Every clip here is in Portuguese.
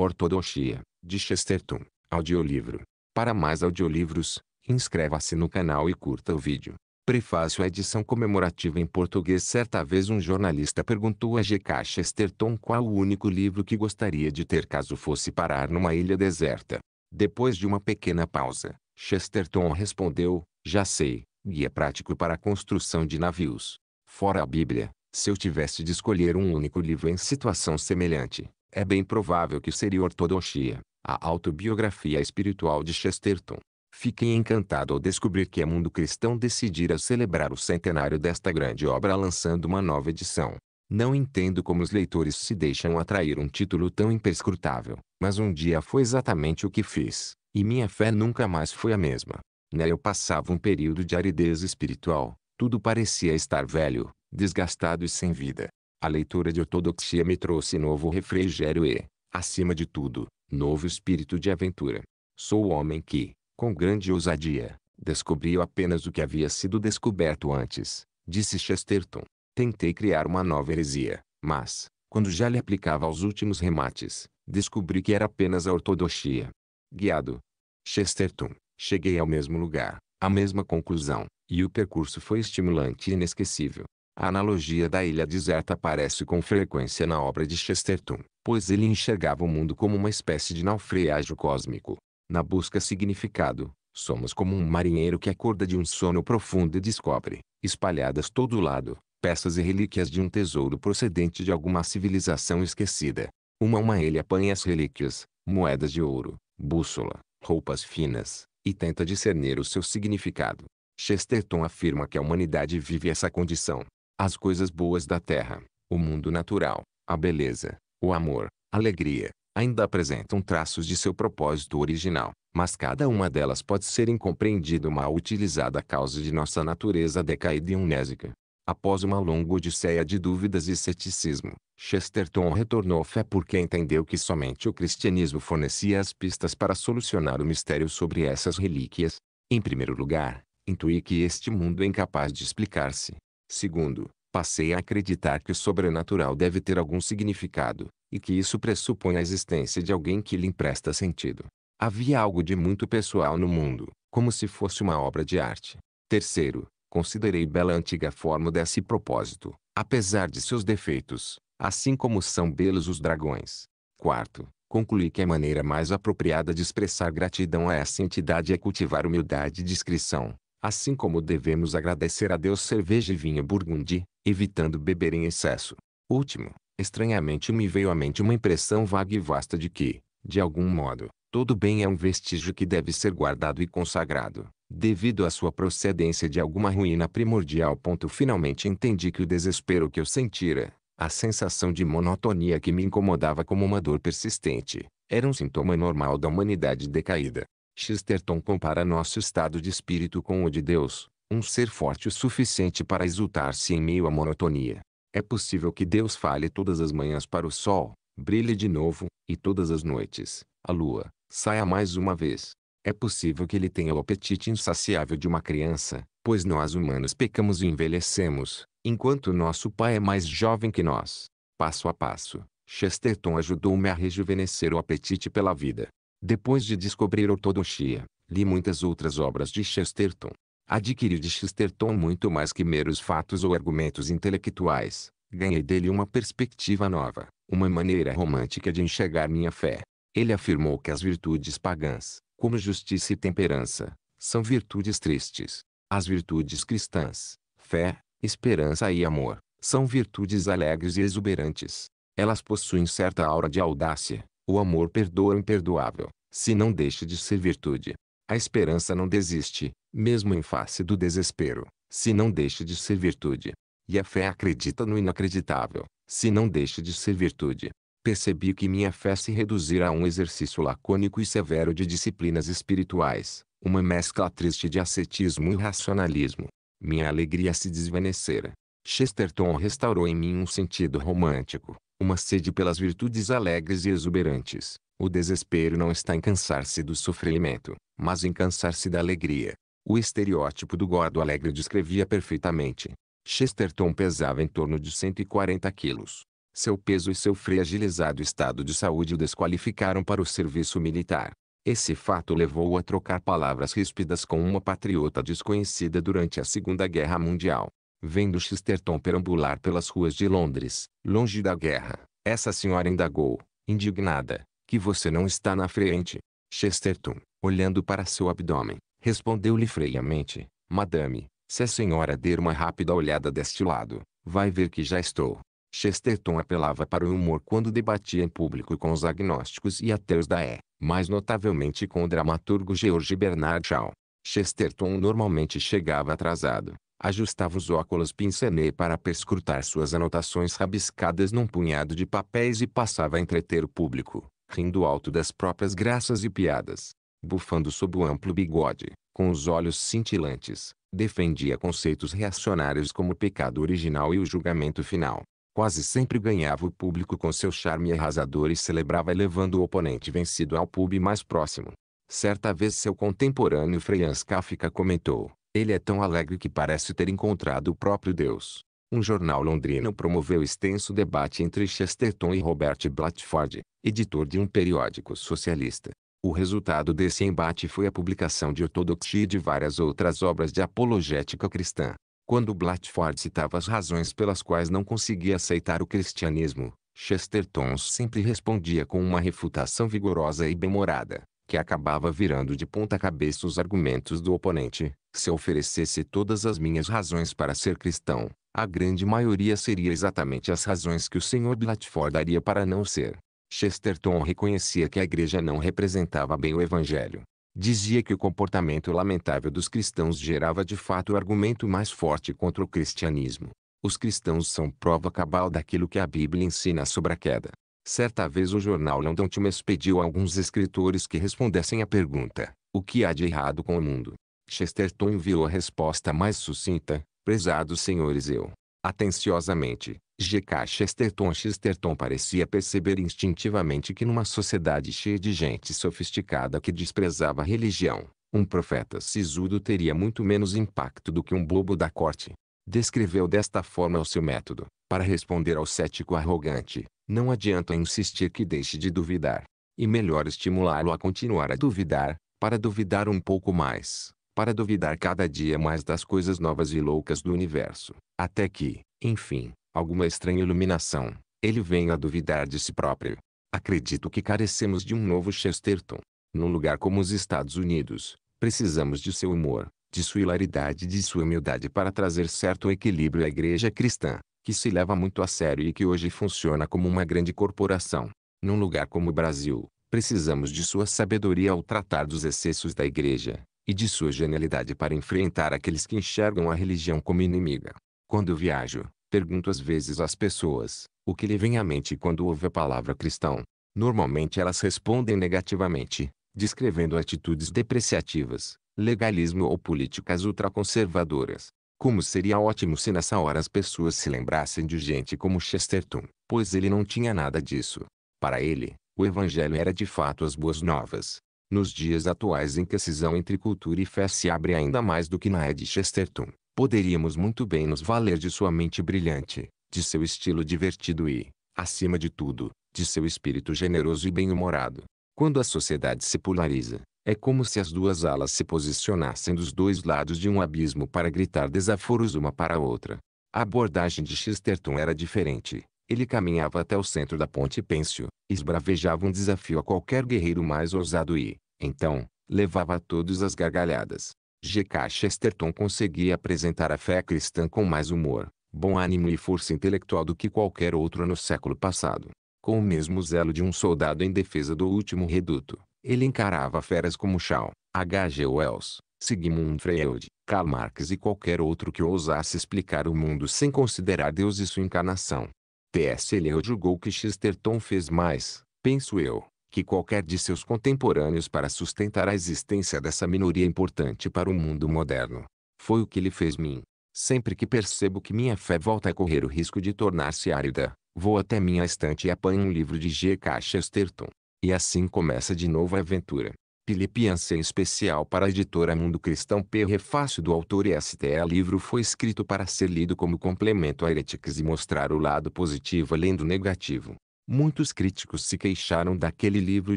Ortodoxia, de Chesterton, audiolivro. Para mais audiolivros, inscreva-se no canal e curta o vídeo. Prefácio à edição comemorativa em português Certa vez um jornalista perguntou a G.K. Chesterton qual o único livro que gostaria de ter caso fosse parar numa ilha deserta. Depois de uma pequena pausa, Chesterton respondeu, já sei, Guia Prático para a Construção de Navios. Fora a Bíblia, se eu tivesse de escolher um único livro em situação semelhante, é bem provável que seria Ortodoxia, a autobiografia espiritual de Chesterton. Fiquei encantado ao descobrir que a Mundo Cristão decidira celebrar o centenário desta grande obra lançando uma nova edição. Não entendo como os leitores se deixam atrair um título tão imperscrutável, mas um dia foi exatamente o que fiz, e minha fé nunca mais foi a mesma. Nela eu passava um período de aridez espiritual, tudo parecia estar velho, desgastado e sem vida. A leitura de ortodoxia me trouxe novo refrigério e, acima de tudo, novo espírito de aventura. Sou o homem que, com grande ousadia, descobriu apenas o que havia sido descoberto antes, disse Chesterton. Tentei criar uma nova heresia, mas, quando já lhe aplicava aos últimos remates, descobri que era apenas a ortodoxia. Guiado. Chesterton, cheguei ao mesmo lugar, à mesma conclusão, e o percurso foi estimulante e inesquecível. A analogia da ilha deserta aparece com frequência na obra de Chesterton, pois ele enxergava o mundo como uma espécie de naufrágio cósmico, na busca significado, somos como um marinheiro que acorda de um sono profundo e descobre, espalhadas todo lado, peças e relíquias de um tesouro procedente de alguma civilização esquecida. Uma a uma ele apanha as relíquias, moedas de ouro, bússola, roupas finas, e tenta discernir o seu significado. Chesterton afirma que a humanidade vive essa condição. As coisas boas da terra, o mundo natural, a beleza, o amor, a alegria, ainda apresentam traços de seu propósito original, mas cada uma delas pode ser incompreendida ou mal utilizada a causa de nossa natureza decaída e unésica. Após uma longa odisseia de dúvidas e ceticismo, Chesterton retornou à fé porque entendeu que somente o cristianismo fornecia as pistas para solucionar o mistério sobre essas relíquias. Em primeiro lugar, intuí que este mundo é incapaz de explicar-se. Segundo, passei a acreditar que o sobrenatural deve ter algum significado, e que isso pressupõe a existência de alguém que lhe empresta sentido. Havia algo de muito pessoal no mundo, como se fosse uma obra de arte. Terceiro, considerei bela a antiga forma desse propósito, apesar de seus defeitos, assim como são belos os dragões. Quarto, concluí que a maneira mais apropriada de expressar gratidão a essa entidade é cultivar humildade e discrição, assim como devemos agradecer a Deus cerveja e vinho burgundi, evitando beber em excesso. Último, Estranhamente me veio à mente uma impressão vaga e vasta de que, de algum modo, todo bem é um vestígio que deve ser guardado e consagrado, devido à sua procedência de alguma ruína primordial. Finalmente entendi que o desespero que eu sentira, a sensação de monotonia que me incomodava como uma dor persistente, era um sintoma normal da humanidade decaída. Chesterton compara nosso estado de espírito com o de Deus, um ser forte o suficiente para exultar-se em meio à monotonia. É possível que Deus fale todas as manhãs para o sol, brilhe de novo, e todas as noites, a lua, saia mais uma vez. É possível que ele tenha o apetite insaciável de uma criança, pois nós humanos pecamos e envelhecemos, enquanto nosso pai é mais jovem que nós. Passo a passo, Chesterton ajudou-me a rejuvenescer o apetite pela vida. Depois de descobrir ortodoxia, li muitas outras obras de Chesterton, Adquiri de Chesterton muito mais que meros fatos ou argumentos intelectuais. Ganhei dele uma perspectiva nova, uma maneira romântica de enxergar minha fé. Ele afirmou que as virtudes pagãs, como justiça e temperança, são virtudes tristes. As virtudes cristãs, fé, esperança e amor, são virtudes alegres e exuberantes. Elas possuem certa aura de audácia. O amor perdoa o imperdoável, se não deixa de ser virtude. A esperança não desiste, mesmo em face do desespero, se não deixa de ser virtude. E a fé acredita no inacreditável, se não deixa de ser virtude. Percebi que minha fé se reduzira a um exercício lacônico e severo de disciplinas espirituais, uma mescla triste de ascetismo e racionalismo. Minha alegria se desvanecera. Chesterton restaurou em mim um sentido romântico, uma sede pelas virtudes alegres e exuberantes, o desespero não está em cansar-se do sofrimento, mas em cansar-se da alegria. O estereótipo do gordo alegre descrevia perfeitamente. Chesterton pesava em torno de 140 quilos. Seu peso e seu fragilizado estado de saúde o desqualificaram para o serviço militar. Esse fato levou-o a trocar palavras ríspidas com uma patriota desconhecida durante a Segunda Guerra Mundial. Vendo Chesterton perambular pelas ruas de Londres, longe da guerra, essa senhora indagou, indignada, que você não está na frente. Chesterton, olhando para seu abdômen, respondeu-lhe friamente, Madame, se a senhora der uma rápida olhada deste lado, vai ver que já estou. Chesterton apelava para o humor quando debatia em público com os agnósticos e ateus da E, mais notavelmente com o dramaturgo George Bernard Shaw. Chesterton normalmente chegava atrasado, ajustava os óculos pince-nez para perscrutar suas anotações rabiscadas num punhado de papéis e passava a entreter o público, rindo alto das próprias graças e piadas. Bufando sob o amplo bigode, com os olhos cintilantes, defendia conceitos reacionários como o pecado original e o julgamento final. Quase sempre ganhava o público com seu charme arrasador e celebrava elevando o oponente vencido ao pub mais próximo. Certa vez seu contemporâneo Franz Kafka comentou, ele é tão alegre que parece ter encontrado o próprio Deus. Um jornal londrino promoveu extenso debate entre Chesterton e Robert Blatchford, editor de um periódico socialista. O resultado desse embate foi a publicação de Ortodoxia e de várias outras obras de apologética cristã. Quando Blatchford citava as razões pelas quais não conseguia aceitar o cristianismo, Chesterton sempre respondia com uma refutação vigorosa e bem-humorada, que acabava virando de ponta cabeça os argumentos do oponente. Se oferecesse todas as minhas razões para ser cristão, a grande maioria seria exatamente as razões que o Sr. Blatchford daria para não ser. Chesterton reconhecia que a igreja não representava bem o evangelho. Dizia que o comportamento lamentável dos cristãos gerava de fato o argumento mais forte contra o cristianismo. Os cristãos são prova cabal daquilo que a Bíblia ensina sobre a queda. Certa vez o jornal London Times pediu a alguns escritores que respondessem à pergunta: O que há de errado com o mundo? Chesterton enviou a resposta mais sucinta: Prezados senhores eu. Atenciosamente, G.K. Chesterton Chesterton parecia perceber instintivamente que numa sociedade cheia de gente sofisticada que desprezava a religião, um profeta sisudo teria muito menos impacto do que um bobo da corte. Descreveu desta forma o seu método, para responder ao cético arrogante, não adianta insistir que deixe de duvidar. E melhor estimulá-lo a continuar a duvidar, para duvidar um pouco mais, para duvidar cada dia mais das coisas novas e loucas do universo, até que, enfim, alguma estranha iluminação, ele venha a duvidar de si próprio. Acredito que carecemos de um novo Chesterton. Num lugar como os Estados Unidos, precisamos de seu humor, de sua hilaridade e de sua humildade para trazer certo equilíbrio à igreja cristã, que se leva muito a sério e que hoje funciona como uma grande corporação. Num lugar como o Brasil, precisamos de sua sabedoria ao tratar dos excessos da igreja, e de sua genialidade para enfrentar aqueles que enxergam a religião como inimiga. Quando viajo, pergunto às vezes às pessoas, o que lhe vem à mente quando ouve a palavra cristão. Normalmente elas respondem negativamente, descrevendo atitudes depreciativas, legalismo ou políticas ultraconservadoras. Como seria ótimo se nessa hora as pessoas se lembrassem de gente como Chesterton, pois ele não tinha nada disso. Para ele, o evangelho era de fato as boas novas. Nos dias atuais em que a cisão entre cultura e fé se abre ainda mais do que na era de Chesterton, poderíamos muito bem nos valer de sua mente brilhante, de seu estilo divertido e, acima de tudo, de seu espírito generoso e bem-humorado. Quando a sociedade se polariza, é como se as duas alas se posicionassem dos dois lados de um abismo para gritar desaforos uma para a outra. A abordagem de Chesterton era diferente. Ele caminhava até o centro da ponte Pêncio, esbravejava um desafio a qualquer guerreiro mais ousado e, então, levava a todos as gargalhadas. G.K. Chesterton conseguia apresentar a fé cristã com mais humor, bom ânimo e força intelectual do que qualquer outro no século passado. Com o mesmo zelo de um soldado em defesa do último reduto, ele encarava feras como Shaw, H.G. Wells, Sigmund Freud, Karl Marx e qualquer outro que ousasse explicar o mundo sem considerar Deus e sua encarnação. Eliot julgou que Chesterton fez mais, penso eu, que qualquer de seus contemporâneos para sustentar a existência dessa minoria importante para o mundo moderno. Foi o que ele fez mim. Sempre que percebo que minha fé volta a correr o risco de tornar-se árida, vou até minha estante e apanho um livro de G. K. Chesterton. E assim começa de novo a aventura. Filipiense em especial para a editora Mundo Cristão Prefácio do autor e este livro foi escrito para ser lido como complemento a Heretics e mostrar o lado positivo além do negativo. Muitos críticos se queixaram daquele livro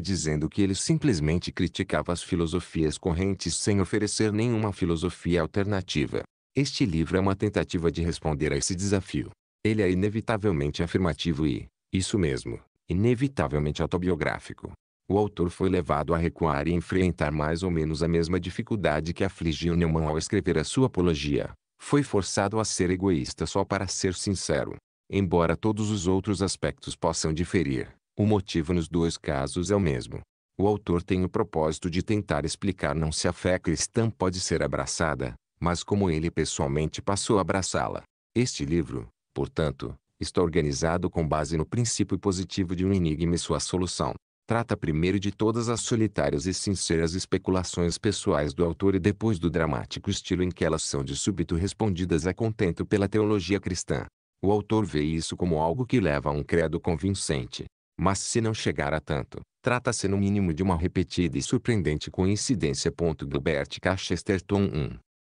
dizendo que ele simplesmente criticava as filosofias correntes sem oferecer nenhuma filosofia alternativa. Este livro é uma tentativa de responder a esse desafio. Ele é inevitavelmente afirmativo e, isso mesmo, inevitavelmente autobiográfico. O autor foi levado a recuar e enfrentar mais ou menos a mesma dificuldade que afligiu Neumann ao escrever a sua apologia. Foi forçado a ser egoísta só para ser sincero. Embora todos os outros aspectos possam diferir, o motivo nos dois casos é o mesmo. O autor tem o propósito de tentar explicar não se a fé cristã pode ser abraçada, mas como ele pessoalmente passou a abraçá-la. Este livro, portanto, está organizado com base no princípio positivo de um enigma e sua solução. Trata primeiro de todas as solitárias e sinceras especulações pessoais do autor e depois do dramático estilo em que elas são de súbito respondidas a contento pela teologia cristã. O autor vê isso como algo que leva a um credo convincente. Mas se não chegar a tanto, trata-se no mínimo de uma repetida e surpreendente coincidência. Gilbert Cachesterton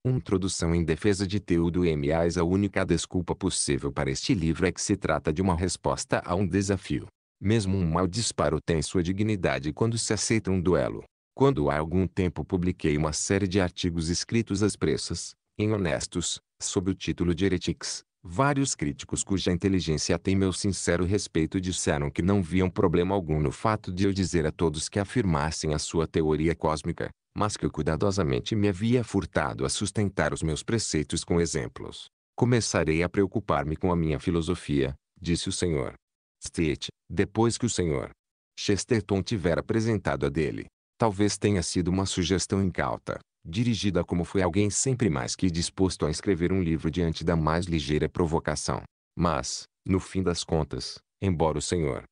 1. Introdução em defesa de Teudo M. A única desculpa possível para este livro é que se trata de uma resposta a um desafio. Mesmo um mau disparo tem sua dignidade quando se aceita um duelo. Quando há algum tempo publiquei uma série de artigos escritos às pressas, em honestos, sob o título de Heretics, vários críticos cuja inteligência tem meu sincero respeito disseram que não viam problema algum no fato de eu dizer a todos que afirmassem a sua teoria cósmica, mas que eu cuidadosamente me havia furtado a sustentar os meus preceitos com exemplos. Começarei a preocupar-me com a minha filosofia, disse o Senhor. State, depois que o Sr. Chesterton tiver apresentado a dele. Talvez tenha sido uma sugestão incauta, dirigida como foi alguém sempre mais que disposto a escrever um livro diante da mais ligeira provocação. Mas, no fim das contas, embora o Sr.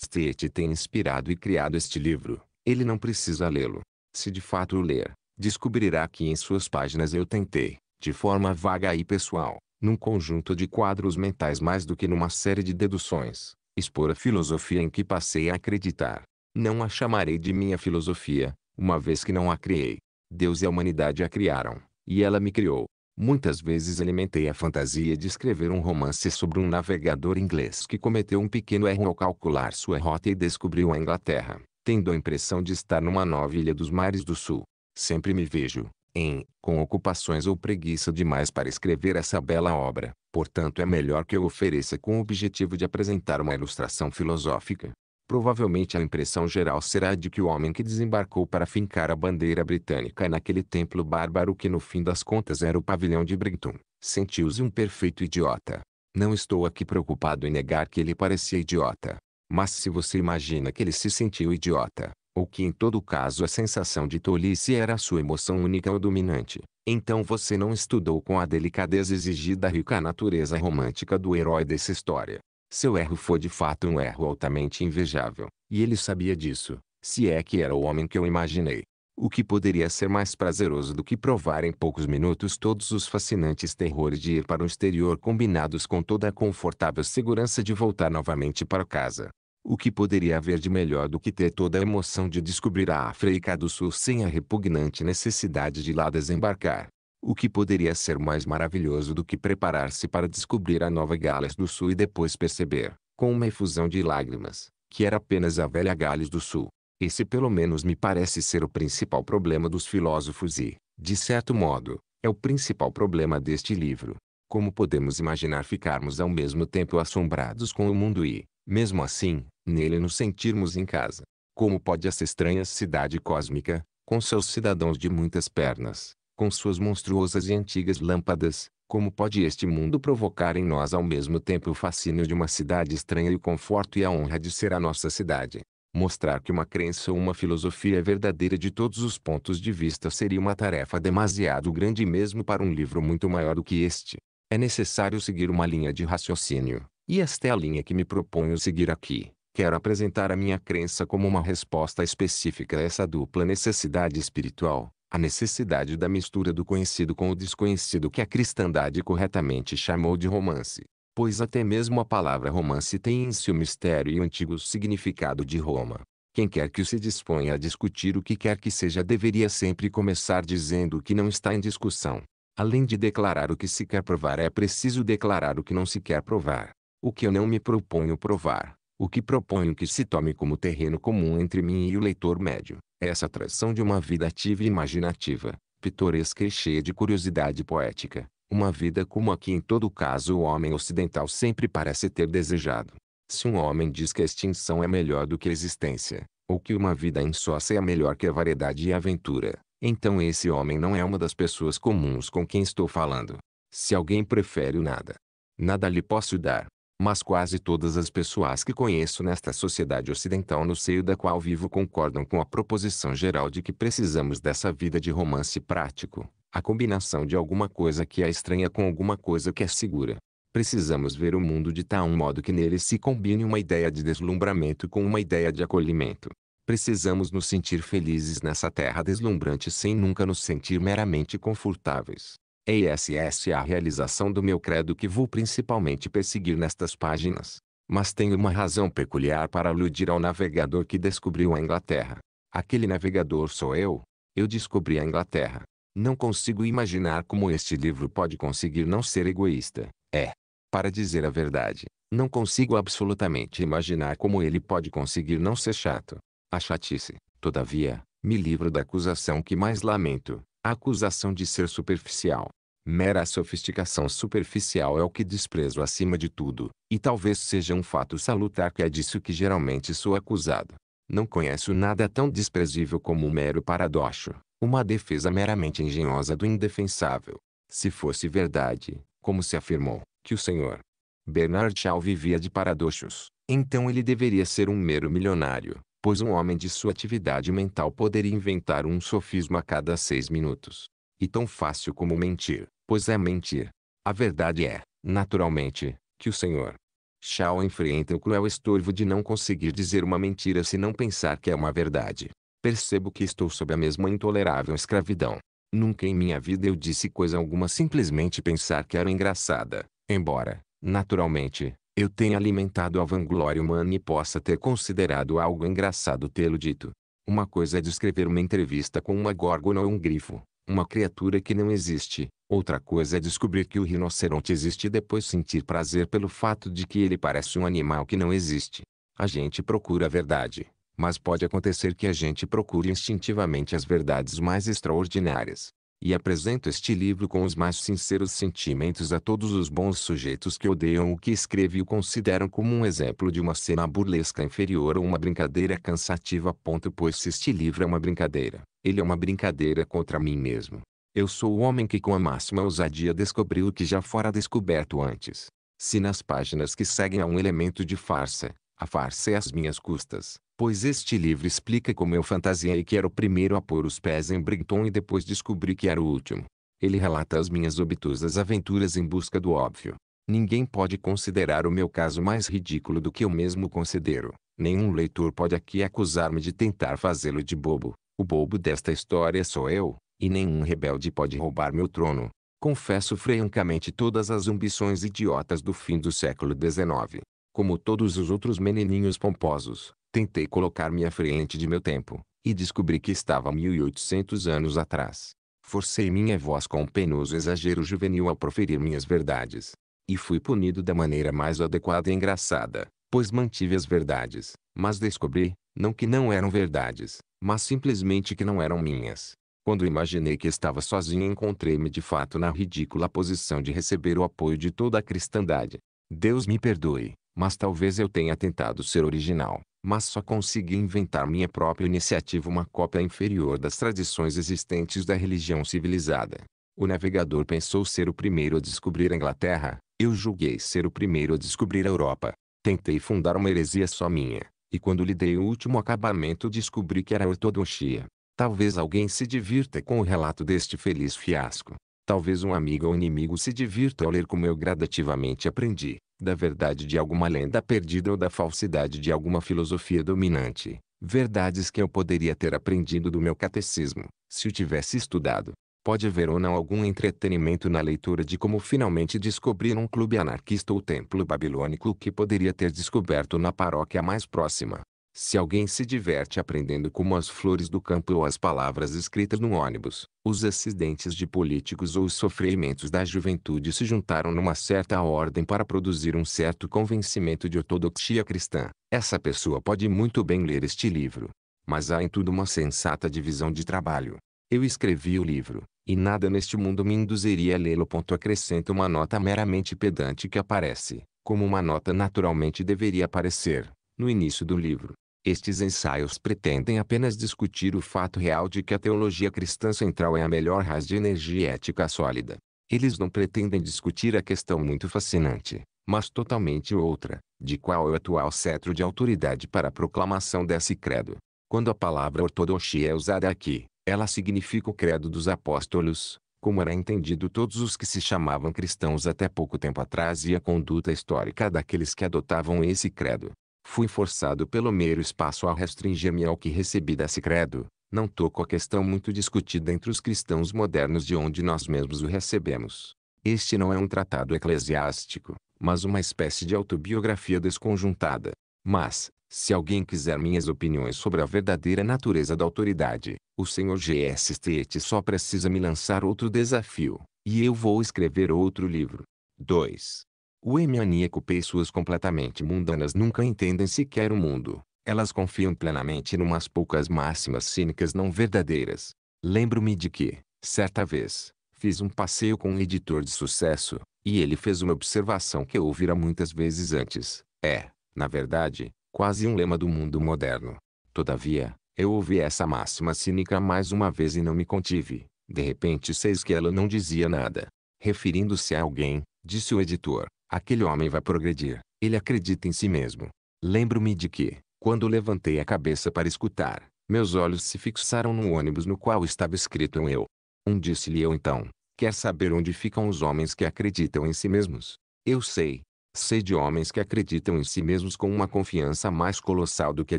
State tenha inspirado e criado este livro, ele não precisa lê-lo. Se de fato o ler, descobrirá que em suas páginas eu tentei, de forma vaga e pessoal, num conjunto de quadros mentais mais do que numa série de deduções, expor a filosofia em que passei a acreditar. Não a chamarei de minha filosofia, uma vez que não a criei. Deus e a humanidade a criaram, e ela me criou. Muitas vezes alimentei a fantasia de escrever um romance sobre um navegador inglês que cometeu um pequeno erro ao calcular sua rota e descobriu a Inglaterra, tendo a impressão de estar numa nova ilha dos mares do sul. Sempre me vejo, em, com ocupações ou preguiça demais para escrever essa bela obra, portanto é melhor que eu ofereça com o objetivo de apresentar uma ilustração filosófica. Provavelmente a impressão geral será de que o homem que desembarcou para fincar a bandeira britânica naquele templo bárbaro que no fim das contas era o pavilhão de Brighton, sentiu-se um perfeito idiota. Não estou aqui preocupado em negar que ele parecia idiota. Mas se você imagina que ele se sentiu idiota, ou que em todo caso a sensação de tolice era a sua emoção única ou dominante, então você não estudou com a delicadeza exigida a rica natureza romântica do herói dessa história. Seu erro foi de fato um erro altamente invejável, e ele sabia disso, se é que era o homem que eu imaginei. O que poderia ser mais prazeroso do que provar em poucos minutos todos os fascinantes terrores de ir para o exterior combinados com toda a confortável segurança de voltar novamente para casa? O que poderia haver de melhor do que ter toda a emoção de descobrir a África do Sul sem a repugnante necessidade de lá desembarcar? O que poderia ser mais maravilhoso do que preparar-se para descobrir a Nova Gales do Sul e depois perceber, com uma efusão de lágrimas, que era apenas a velha Gales do Sul? Esse pelo menos me parece ser o principal problema dos filósofos e, de certo modo, é o principal problema deste livro. Como podemos imaginar ficarmos ao mesmo tempo assombrados com o mundo e, mesmo assim, nele nos sentirmos em casa. Como pode essa estranha cidade cósmica, com seus cidadãos de muitas pernas, com suas monstruosas e antigas lâmpadas, como pode este mundo provocar em nós ao mesmo tempo o fascínio de uma cidade estranha e o conforto e a honra de ser a nossa cidade? Mostrar que uma crença ou uma filosofia é verdadeira de todos os pontos de vista seria uma tarefa demasiado grande mesmo para um livro muito maior do que este. É necessário seguir uma linha de raciocínio, e esta é a linha que me proponho seguir aqui. Quero apresentar a minha crença como uma resposta específica a essa dupla necessidade espiritual, a necessidade da mistura do conhecido com o desconhecido que a cristandade corretamente chamou de romance. Pois até mesmo a palavra romance tem em si o mistério e o antigo significado de Roma. Quem quer que se disponha a discutir o que quer que seja deveria sempre começar dizendo o que não está em discussão. Além de declarar o que se quer provar é preciso declarar o que não se quer provar. O que eu não me proponho provar, o que proponho que se tome como terreno comum entre mim e o leitor médio, essa atração de uma vida ativa e imaginativa, pitoresca e cheia de curiosidade poética, uma vida como a que em todo caso o homem ocidental sempre parece ter desejado. Se um homem diz que a extinção é melhor do que a existência, ou que uma vida insócia é melhor que a variedade e a aventura, então esse homem não é uma das pessoas comuns com quem estou falando. Se alguém prefere o nada, nada lhe posso dar, mas quase todas as pessoas que conheço nesta sociedade ocidental no seio da qual vivo concordam com a proposição geral de que precisamos dessa vida de romance prático, a combinação de alguma coisa que é estranha com alguma coisa que é segura. Precisamos ver o mundo de tal modo que nele se combine uma ideia de deslumbramento com uma ideia de acolhimento. Precisamos nos sentir felizes nessa terra deslumbrante sem nunca nos sentir meramente confortáveis. É essa a realização do meu credo que vou principalmente perseguir nestas páginas. Mas tenho uma razão peculiar para aludir ao navegador que descobriu a Inglaterra. Aquele navegador sou eu. Eu descobri a Inglaterra. Não consigo imaginar como este livro pode conseguir não ser egoísta. É. Para dizer a verdade, não consigo absolutamente imaginar como ele pode conseguir não ser chato. A chatice, todavia, me livra da acusação que mais lamento, a acusação de ser superficial. Mera sofisticação superficial é o que desprezo acima de tudo, e talvez seja um fato salutar que é disso que geralmente sou acusado. Não conheço nada tão desprezível como um mero paradoxo, uma defesa meramente engenhosa do indefensável. Se fosse verdade, como se afirmou, que o Sr. Bernard Shaw vivia de paradoxos, então ele deveria ser um mero milionário, pois um homem de sua atividade mental poderia inventar um sofisma a cada seis minutos. E tão fácil como mentir, pois é mentir. A verdade é, naturalmente, que o Sr. Shaw enfrenta o cruel estorvo de não conseguir dizer uma mentira se não pensar que é uma verdade. Percebo que estou sob a mesma intolerável escravidão. Nunca em minha vida eu disse coisa alguma simplesmente pensar que era engraçada, embora, naturalmente, eu tenha alimentado a vanglória humana e possa ter considerado algo engraçado tê-lo dito. Uma coisa é descrever uma entrevista com uma górgona ou um grifo, uma criatura que não existe. Outra coisa é descobrir que o rinoceronte existe e depois sentir prazer pelo fato de que ele parece um animal que não existe. A gente procura a verdade, mas pode acontecer que a gente procure instintivamente as verdades mais extraordinárias e apresento este livro com os mais sinceros sentimentos a todos os bons sujeitos que odeiam o que escrevo e o consideram como um exemplo de uma cena burlesca inferior ou uma brincadeira cansativa. Pois se este livro é uma brincadeira, ele é uma brincadeira contra mim mesmo. Eu sou o homem que com a máxima ousadia descobriu o que já fora descoberto antes. Se nas páginas que seguem há um elemento de farsa, a farsa é às minhas custas, pois este livro explica como eu fantasiei que era o primeiro a pôr os pés em Brighton e depois descobri que era o último. Ele relata as minhas obtusas aventuras em busca do óbvio. Ninguém pode considerar o meu caso mais ridículo do que eu mesmo considero. Nenhum leitor pode aqui acusar-me de tentar fazê-lo de bobo. O bobo desta história sou eu, e nenhum rebelde pode roubar meu trono. Confesso francamente todas as ambições idiotas do fim do século XIX. Como todos os outros menininhos pomposos, tentei colocar-me à frente de meu tempo, e descobri que estava 1800 anos atrás. Forcei minha voz com um penoso exagero juvenil ao proferir minhas verdades. E fui punido da maneira mais adequada e engraçada, pois mantive as verdades, mas descobri, não que não eram verdades, mas simplesmente que não eram minhas. Quando imaginei que estava sozinho encontrei-me de fato na ridícula posição de receber o apoio de toda a cristandade. Deus me perdoe, mas talvez eu tenha tentado ser original, mas só consegui inventar minha própria iniciativa uma cópia inferior das tradições existentes da religião civilizada. O navegador pensou ser o primeiro a descobrir a Inglaterra, eu julguei ser o primeiro a descobrir a Europa. Tentei fundar uma heresia só minha, e quando lhe dei o último acabamento descobri que era ortodoxia. Talvez alguém se divirta com o relato deste feliz fiasco. Talvez um amigo ou inimigo se divirta ao ler como eu gradativamente aprendi, da verdade de alguma lenda perdida ou da falsidade de alguma filosofia dominante, verdades que eu poderia ter aprendido do meu catecismo, se o tivesse estudado. Pode haver ou não algum entretenimento na leitura de como finalmente descobrir um clube anarquista ou templo babilônico que poderia ter descoberto na paróquia mais próxima. Se alguém se diverte aprendendo como as flores do campo ou as palavras escritas no ônibus, os acidentes de políticos ou os sofrimentos da juventude se juntaram numa certa ordem para produzir um certo convencimento de ortodoxia cristã, essa pessoa pode muito bem ler este livro. Mas há em tudo uma sensata divisão de trabalho. Eu escrevi o livro, e nada neste mundo me induziria a lê-lo. Acrescenta uma nota meramente pedante que aparece, como uma nota naturalmente deveria aparecer, no início do livro. Estes ensaios pretendem apenas discutir o fato real de que a teologia cristã central é a melhor raiz de energia ética sólida. Eles não pretendem discutir a questão muito fascinante, mas totalmente outra, de qual é o atual cetro de autoridade para a proclamação desse credo. Quando a palavra ortodoxia é usada aqui, ela significa o credo dos apóstolos, como era entendido todos os que se chamavam cristãos até pouco tempo atrás e a conduta histórica daqueles que adotavam esse credo. Fui forçado pelo mero espaço a restringir-me ao que recebi desse credo. Não toco a questão muito discutida entre os cristãos modernos de onde nós mesmos o recebemos. Este não é um tratado eclesiástico, mas uma espécie de autobiografia desconjuntada. Mas, se alguém quiser minhas opiniões sobre a verdadeira natureza da autoridade, o Sr. G.S. State só precisa me lançar outro desafio, e eu vou escrever outro livro. 2. O emaníaco pessoas completamente mundanas nunca entendem sequer o mundo. Elas confiam plenamente numas poucas máximas cínicas não verdadeiras. Lembro-me de que, certa vez, fiz um passeio com um editor de sucesso, e ele fez uma observação que eu ouvira muitas vezes antes. É, na verdade, quase um lema do mundo moderno. Todavia, eu ouvi essa máxima cínica mais uma vez e não me contive. De repente seis que ela não dizia nada. Referindo-se a alguém, disse o editor, Aquele homem vai progredir. Ele acredita em si mesmo. Lembro-me de que, quando levantei a cabeça para escutar, meus olhos se fixaram no ônibus no qual estava escrito um eu. Um disse-lhe eu então, quer saber onde ficam os homens que acreditam em si mesmos? Eu sei. Sei de homens que acreditam em si mesmos com uma confiança mais colossal do que a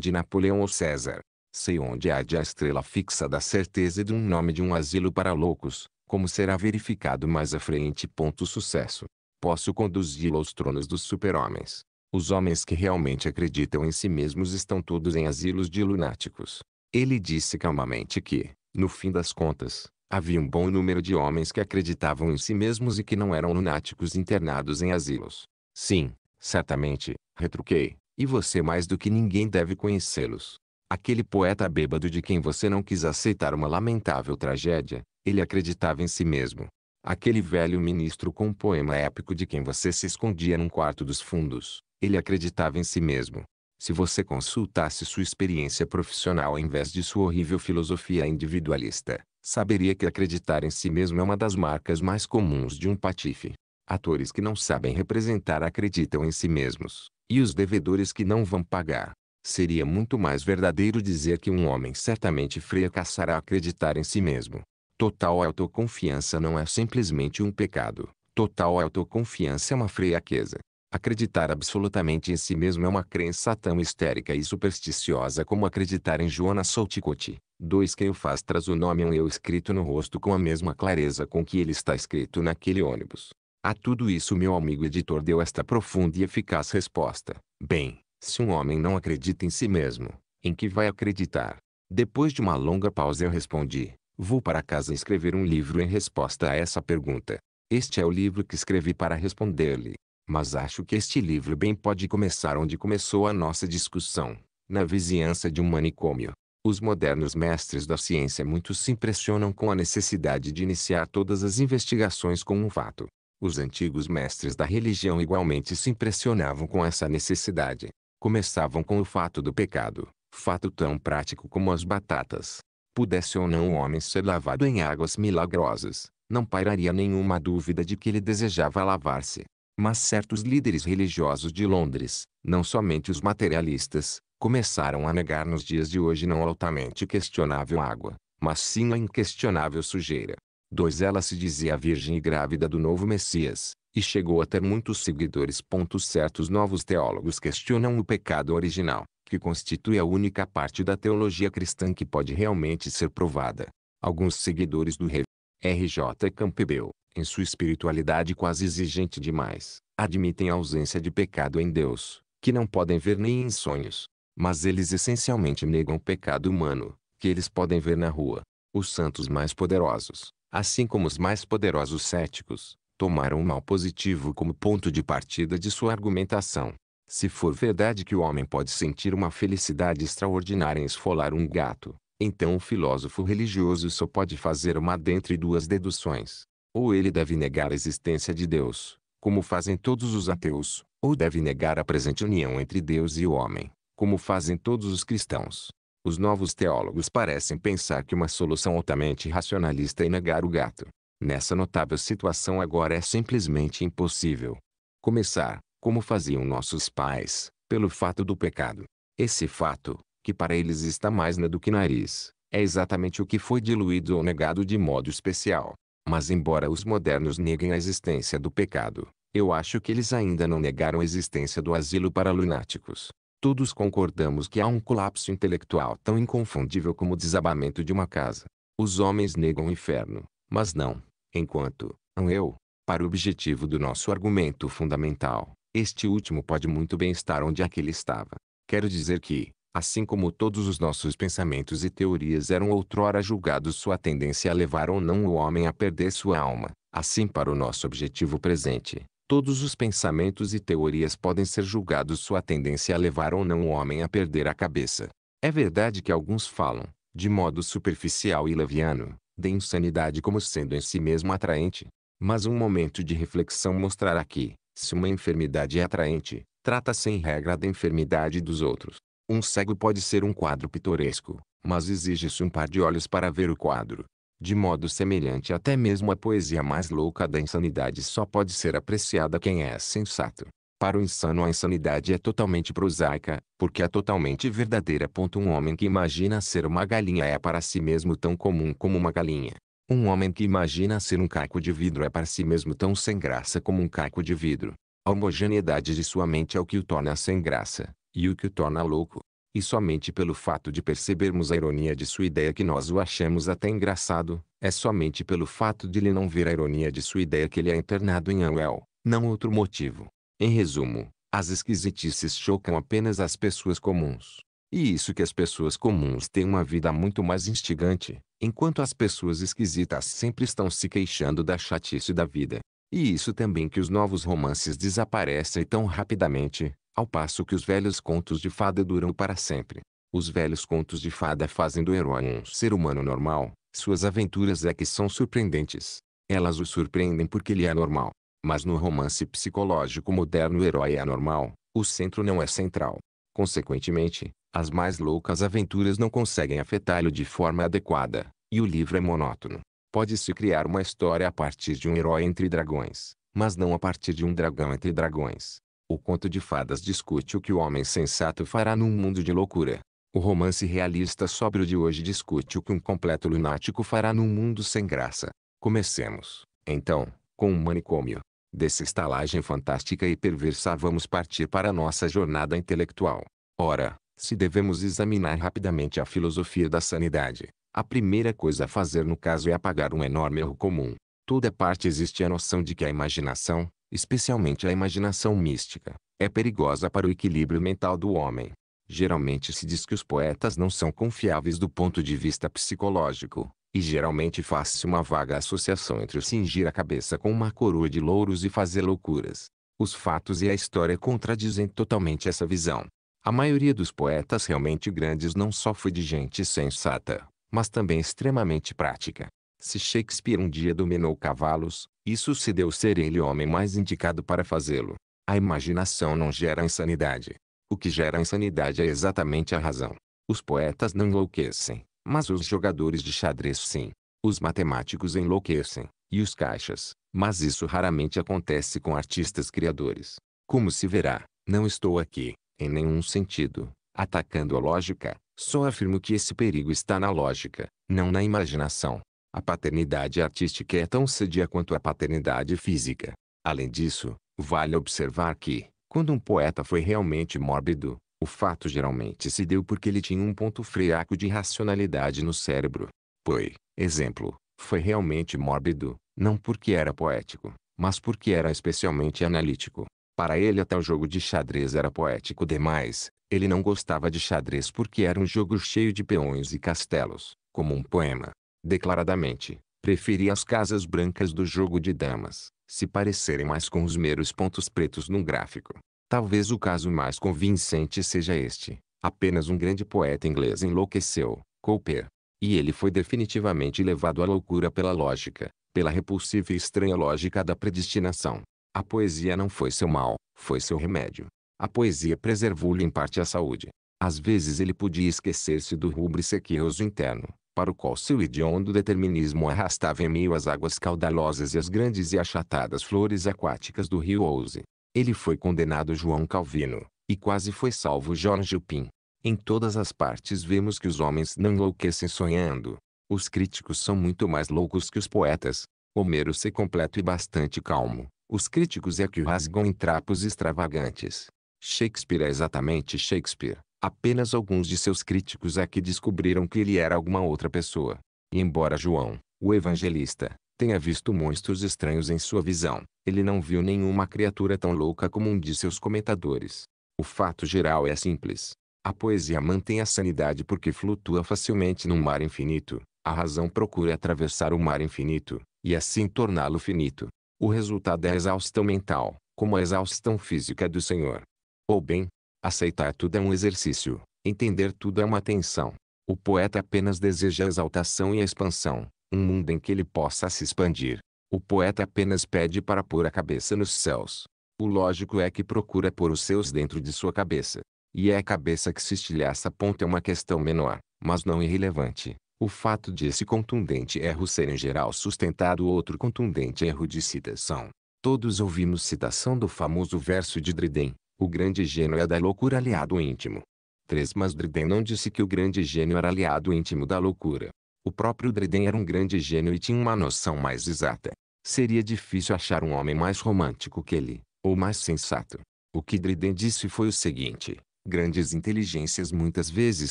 de Napoleão ou César. Sei onde há de a estrela fixa da certeza de um nome de um asilo para loucos, como será verificado mais à frente. Ponto sucesso posso conduzi-lo aos tronos dos super-homens. Os homens que realmente acreditam em si mesmos estão todos em asilos de lunáticos. Ele disse calmamente que, no fim das contas, havia um bom número de homens que acreditavam em si mesmos e que não eram lunáticos internados em asilos. Sim, certamente, retruquei, e você mais do que ninguém deve conhecê-los. Aquele poeta bêbado de quem você não quis aceitar uma lamentável tragédia, ele acreditava em si mesmo. Aquele velho ministro com um poema épico de quem você se escondia num quarto dos fundos, ele acreditava em si mesmo. Se você consultasse sua experiência profissional em vez de sua horrível filosofia individualista, saberia que acreditar em si mesmo é uma das marcas mais comuns de um patife. Atores que não sabem representar acreditam em si mesmos, e os devedores que não vão pagar. Seria muito mais verdadeiro dizer que um homem certamente fracassará acreditar em si mesmo, Total autoconfiança não é simplesmente um pecado. Total autoconfiança é uma fraqueza. Acreditar absolutamente em si mesmo é uma crença tão histérica e supersticiosa como acreditar em Joana Salticote. 2. Quem o faz traz o nome um eu escrito no rosto com a mesma clareza com que ele está escrito naquele ônibus. A tudo isso meu amigo editor deu esta profunda e eficaz resposta. Bem, se um homem não acredita em si mesmo, em que vai acreditar? Depois de uma longa pausa eu respondi, Vou para casa escrever um livro em resposta a essa pergunta. Este é o livro que escrevi para responder-lhe. Mas acho que este livro bem pode começar onde começou a nossa discussão, na vizinhança de um manicômio. Os modernos mestres da ciência muito se impressionam com a necessidade de iniciar todas as investigações com um fato. Os antigos mestres da religião igualmente se impressionavam com essa necessidade. Começavam com o fato do pecado, fato tão prático como as batatas, Pudesse ou não o homem ser lavado em águas milagrosas, não pairaria nenhuma dúvida de que ele desejava lavar-se. Mas certos líderes religiosos de Londres, não somente os materialistas, começaram a negar nos dias de hoje não altamente questionável água, mas sim a inquestionável sujeira. 2. Ela se dizia virgem e grávida do novo Messias, e chegou a ter muitos seguidores. Certos novos teólogos questionam o pecado original, que constitui a única parte da teologia cristã que pode realmente ser provada. Alguns seguidores do Rev. R. J. Campbell, em sua espiritualidade quase exigente demais, admitem a ausência de pecado em Deus, que não podem ver nem em sonhos. Mas eles essencialmente negam o pecado humano, que eles podem ver na rua. Os santos mais poderosos, assim como os mais poderosos céticos, tomaram o mal positivo como ponto de partida de sua argumentação. Se for verdade que o homem pode sentir uma felicidade extraordinária em esfolar um gato, então o filósofo religioso só pode fazer uma dentre duas deduções. Ou ele deve negar a existência de Deus, como fazem todos os ateus, ou deve negar a presente união entre Deus e o homem, como fazem todos os cristãos. Os novos teólogos parecem pensar que uma solução altamente racionalista é negar o gato. Nessa notável situação agora é simplesmente impossível. Começar, como faziam nossos pais, pelo fato do pecado. Esse fato, que para eles está mais na do que nariz, é exatamente o que foi diluído ou negado de modo especial. Mas embora os modernos neguem a existência do pecado, eu acho que eles ainda não negaram a existência do asilo para lunáticos. Todos concordamos que há um colapso intelectual tão inconfundível como o desabamento de uma casa. Os homens negam o inferno, mas não, enquanto, eu, para o objetivo do nosso argumento fundamental, este último pode muito bem estar onde aquele estava. Quero dizer que, assim como todos os nossos pensamentos e teorias eram outrora julgados sua tendência a levar ou não o homem a perder sua alma, assim para o nosso objetivo presente, Todos os pensamentos e teorias podem ser julgados sua tendência a levar ou não o homem a perder a cabeça. É verdade que alguns falam, de modo superficial e leviano, de insanidade como sendo em si mesmo atraente. Mas um momento de reflexão mostrará que, se uma enfermidade é atraente, trata-se em regra da enfermidade dos outros. Um cego pode ser um quadro pitoresco, mas exige-se um par de olhos para ver o quadro. De modo semelhante até mesmo a poesia mais louca da insanidade só pode ser apreciada quem é sensato. Para o insano a insanidade é totalmente prosaica, porque é totalmente verdadeira. Um homem que imagina ser uma galinha é para si mesmo tão comum como uma galinha. Um homem que imagina ser um caco de vidro é para si mesmo tão sem graça como um caco de vidro. A homogeneidade de sua mente é o que o torna sem graça, e o que o torna louco. E somente pelo fato de percebermos a ironia de sua ideia que nós o achamos até engraçado, é somente pelo fato de ele não ver a ironia de sua ideia que ele é internado em Anwell, não outro motivo. Em resumo, as esquisitices chocam apenas as pessoas comuns. E isso que as pessoas comuns têm uma vida muito mais instigante, enquanto as pessoas esquisitas sempre estão se queixando da chatice da vida. E isso também que os novos romances desaparecem tão rapidamente, ao passo que os velhos contos de fada duram para sempre. Os velhos contos de fada fazem do herói um ser humano normal, suas aventuras é que são surpreendentes. Elas o surpreendem porque ele é normal. Mas no romance psicológico moderno o herói é anormal, o centro não é central. Consequentemente, as mais loucas aventuras não conseguem afetá-lo de forma adequada, e o livro é monótono. Pode-se criar uma história a partir de um herói entre dragões, mas não a partir de um dragão entre dragões. O conto de fadas discute o que o homem sensato fará num mundo de loucura. O romance realista sóbrio de hoje discute o que um completo lunático fará num mundo sem graça. Comecemos, então, com um manicômio. Dessa estalagem fantástica e perversa vamos partir para nossa jornada intelectual. Ora, se devemos examinar rapidamente a filosofia da sanidade, a primeira coisa a fazer no caso é apagar um enorme erro comum. Toda parte existe a noção de que a imaginação, especialmente a imaginação mística, é perigosa para o equilíbrio mental do homem. Geralmente se diz que os poetas não são confiáveis do ponto de vista psicológico, e geralmente faz-se uma vaga associação entre cingir a cabeça com uma coroa de louros e fazer loucuras. Os fatos e a história contradizem totalmente essa visão. A maioria dos poetas realmente grandes não só foi de gente sensata, mas também extremamente prática. Se Shakespeare um dia dominou cavalos, isso se deu ser ele o homem mais indicado para fazê-lo. A imaginação não gera insanidade. O que gera insanidade é exatamente a razão. Os poetas não enlouquecem, mas os jogadores de xadrez sim. Os matemáticos enlouquecem, e os caixas, mas isso raramente acontece com artistas criadores. Como se verá, não estou aqui, em nenhum sentido, atacando a lógica, só afirmo que esse perigo está na lógica, não na imaginação. A paternidade artística é tão sadia quanto a paternidade física. Além disso, vale observar que, quando um poeta foi realmente mórbido, o fato geralmente se deu porque ele tinha um ponto fraco de racionalidade no cérebro. Pois, exemplo, foi realmente mórbido, não porque era poético, mas porque era especialmente analítico. Para ele até o jogo de xadrez era poético demais, Ele não gostava de xadrez porque era um jogo cheio de peões e castelos, como um poema. Declaradamente, preferia as casas brancas do jogo de damas, se parecerem mais com os meros pontos pretos num gráfico. Talvez o caso mais convincente seja este. Apenas um grande poeta inglês enlouqueceu, Cowper. E ele foi definitivamente levado à loucura pela lógica, pela repulsiva e estranha lógica da predestinação. A poesia não foi seu mal, foi seu remédio. A poesia preservou-lhe em parte a saúde. Às vezes ele podia esquecer-se do rubre sequioso interno, para o qual seu hediondo determinismo arrastava em meio às águas caudalosas e as grandes e achatadas flores aquáticas do rio Ouse. Ele foi condenado João Calvino, e quase foi salvo Jorge Upin. Em todas as partes vemos que os homens não enlouquecem sonhando. Os críticos são muito mais loucos que os poetas. Homero se completo e bastante calmo. Os críticos é que o rasgam em trapos extravagantes. Shakespeare é exatamente Shakespeare. Apenas alguns de seus críticos é que descobriram que ele era alguma outra pessoa. E embora João, o evangelista, tenha visto monstros estranhos em sua visão, ele não viu nenhuma criatura tão louca como um de seus comentadores. O fato geral é simples. A poesia mantém a sanidade porque flutua facilmente num mar infinito. A razão procura atravessar o mar infinito, e assim torná-lo finito. O resultado é a exaustão mental, como a exaustão física do Senhor. Ou bem, Aceitar tudo é um exercício, entender tudo é uma tensão. O poeta apenas deseja a exaltação e a expansão, um mundo em que ele possa se expandir. O poeta apenas pede para pôr a cabeça nos céus. O lógico é que procura pôr os seus dentro de sua cabeça. E é a cabeça que se estilhaça ponta é uma questão menor, mas não irrelevante. O fato de esse contundente erro ser em geral sustentado outro contundente erro de citação. Todos ouvimos citação do famoso verso de Dryden, o grande gênio é da loucura aliado íntimo. 3. Mas Dryden não disse que o grande gênio era aliado íntimo da loucura. O próprio Dryden era um grande gênio e tinha uma noção mais exata. Seria difícil achar um homem mais romântico que ele, ou mais sensato. O que Dryden disse foi o seguinte: grandes inteligências muitas vezes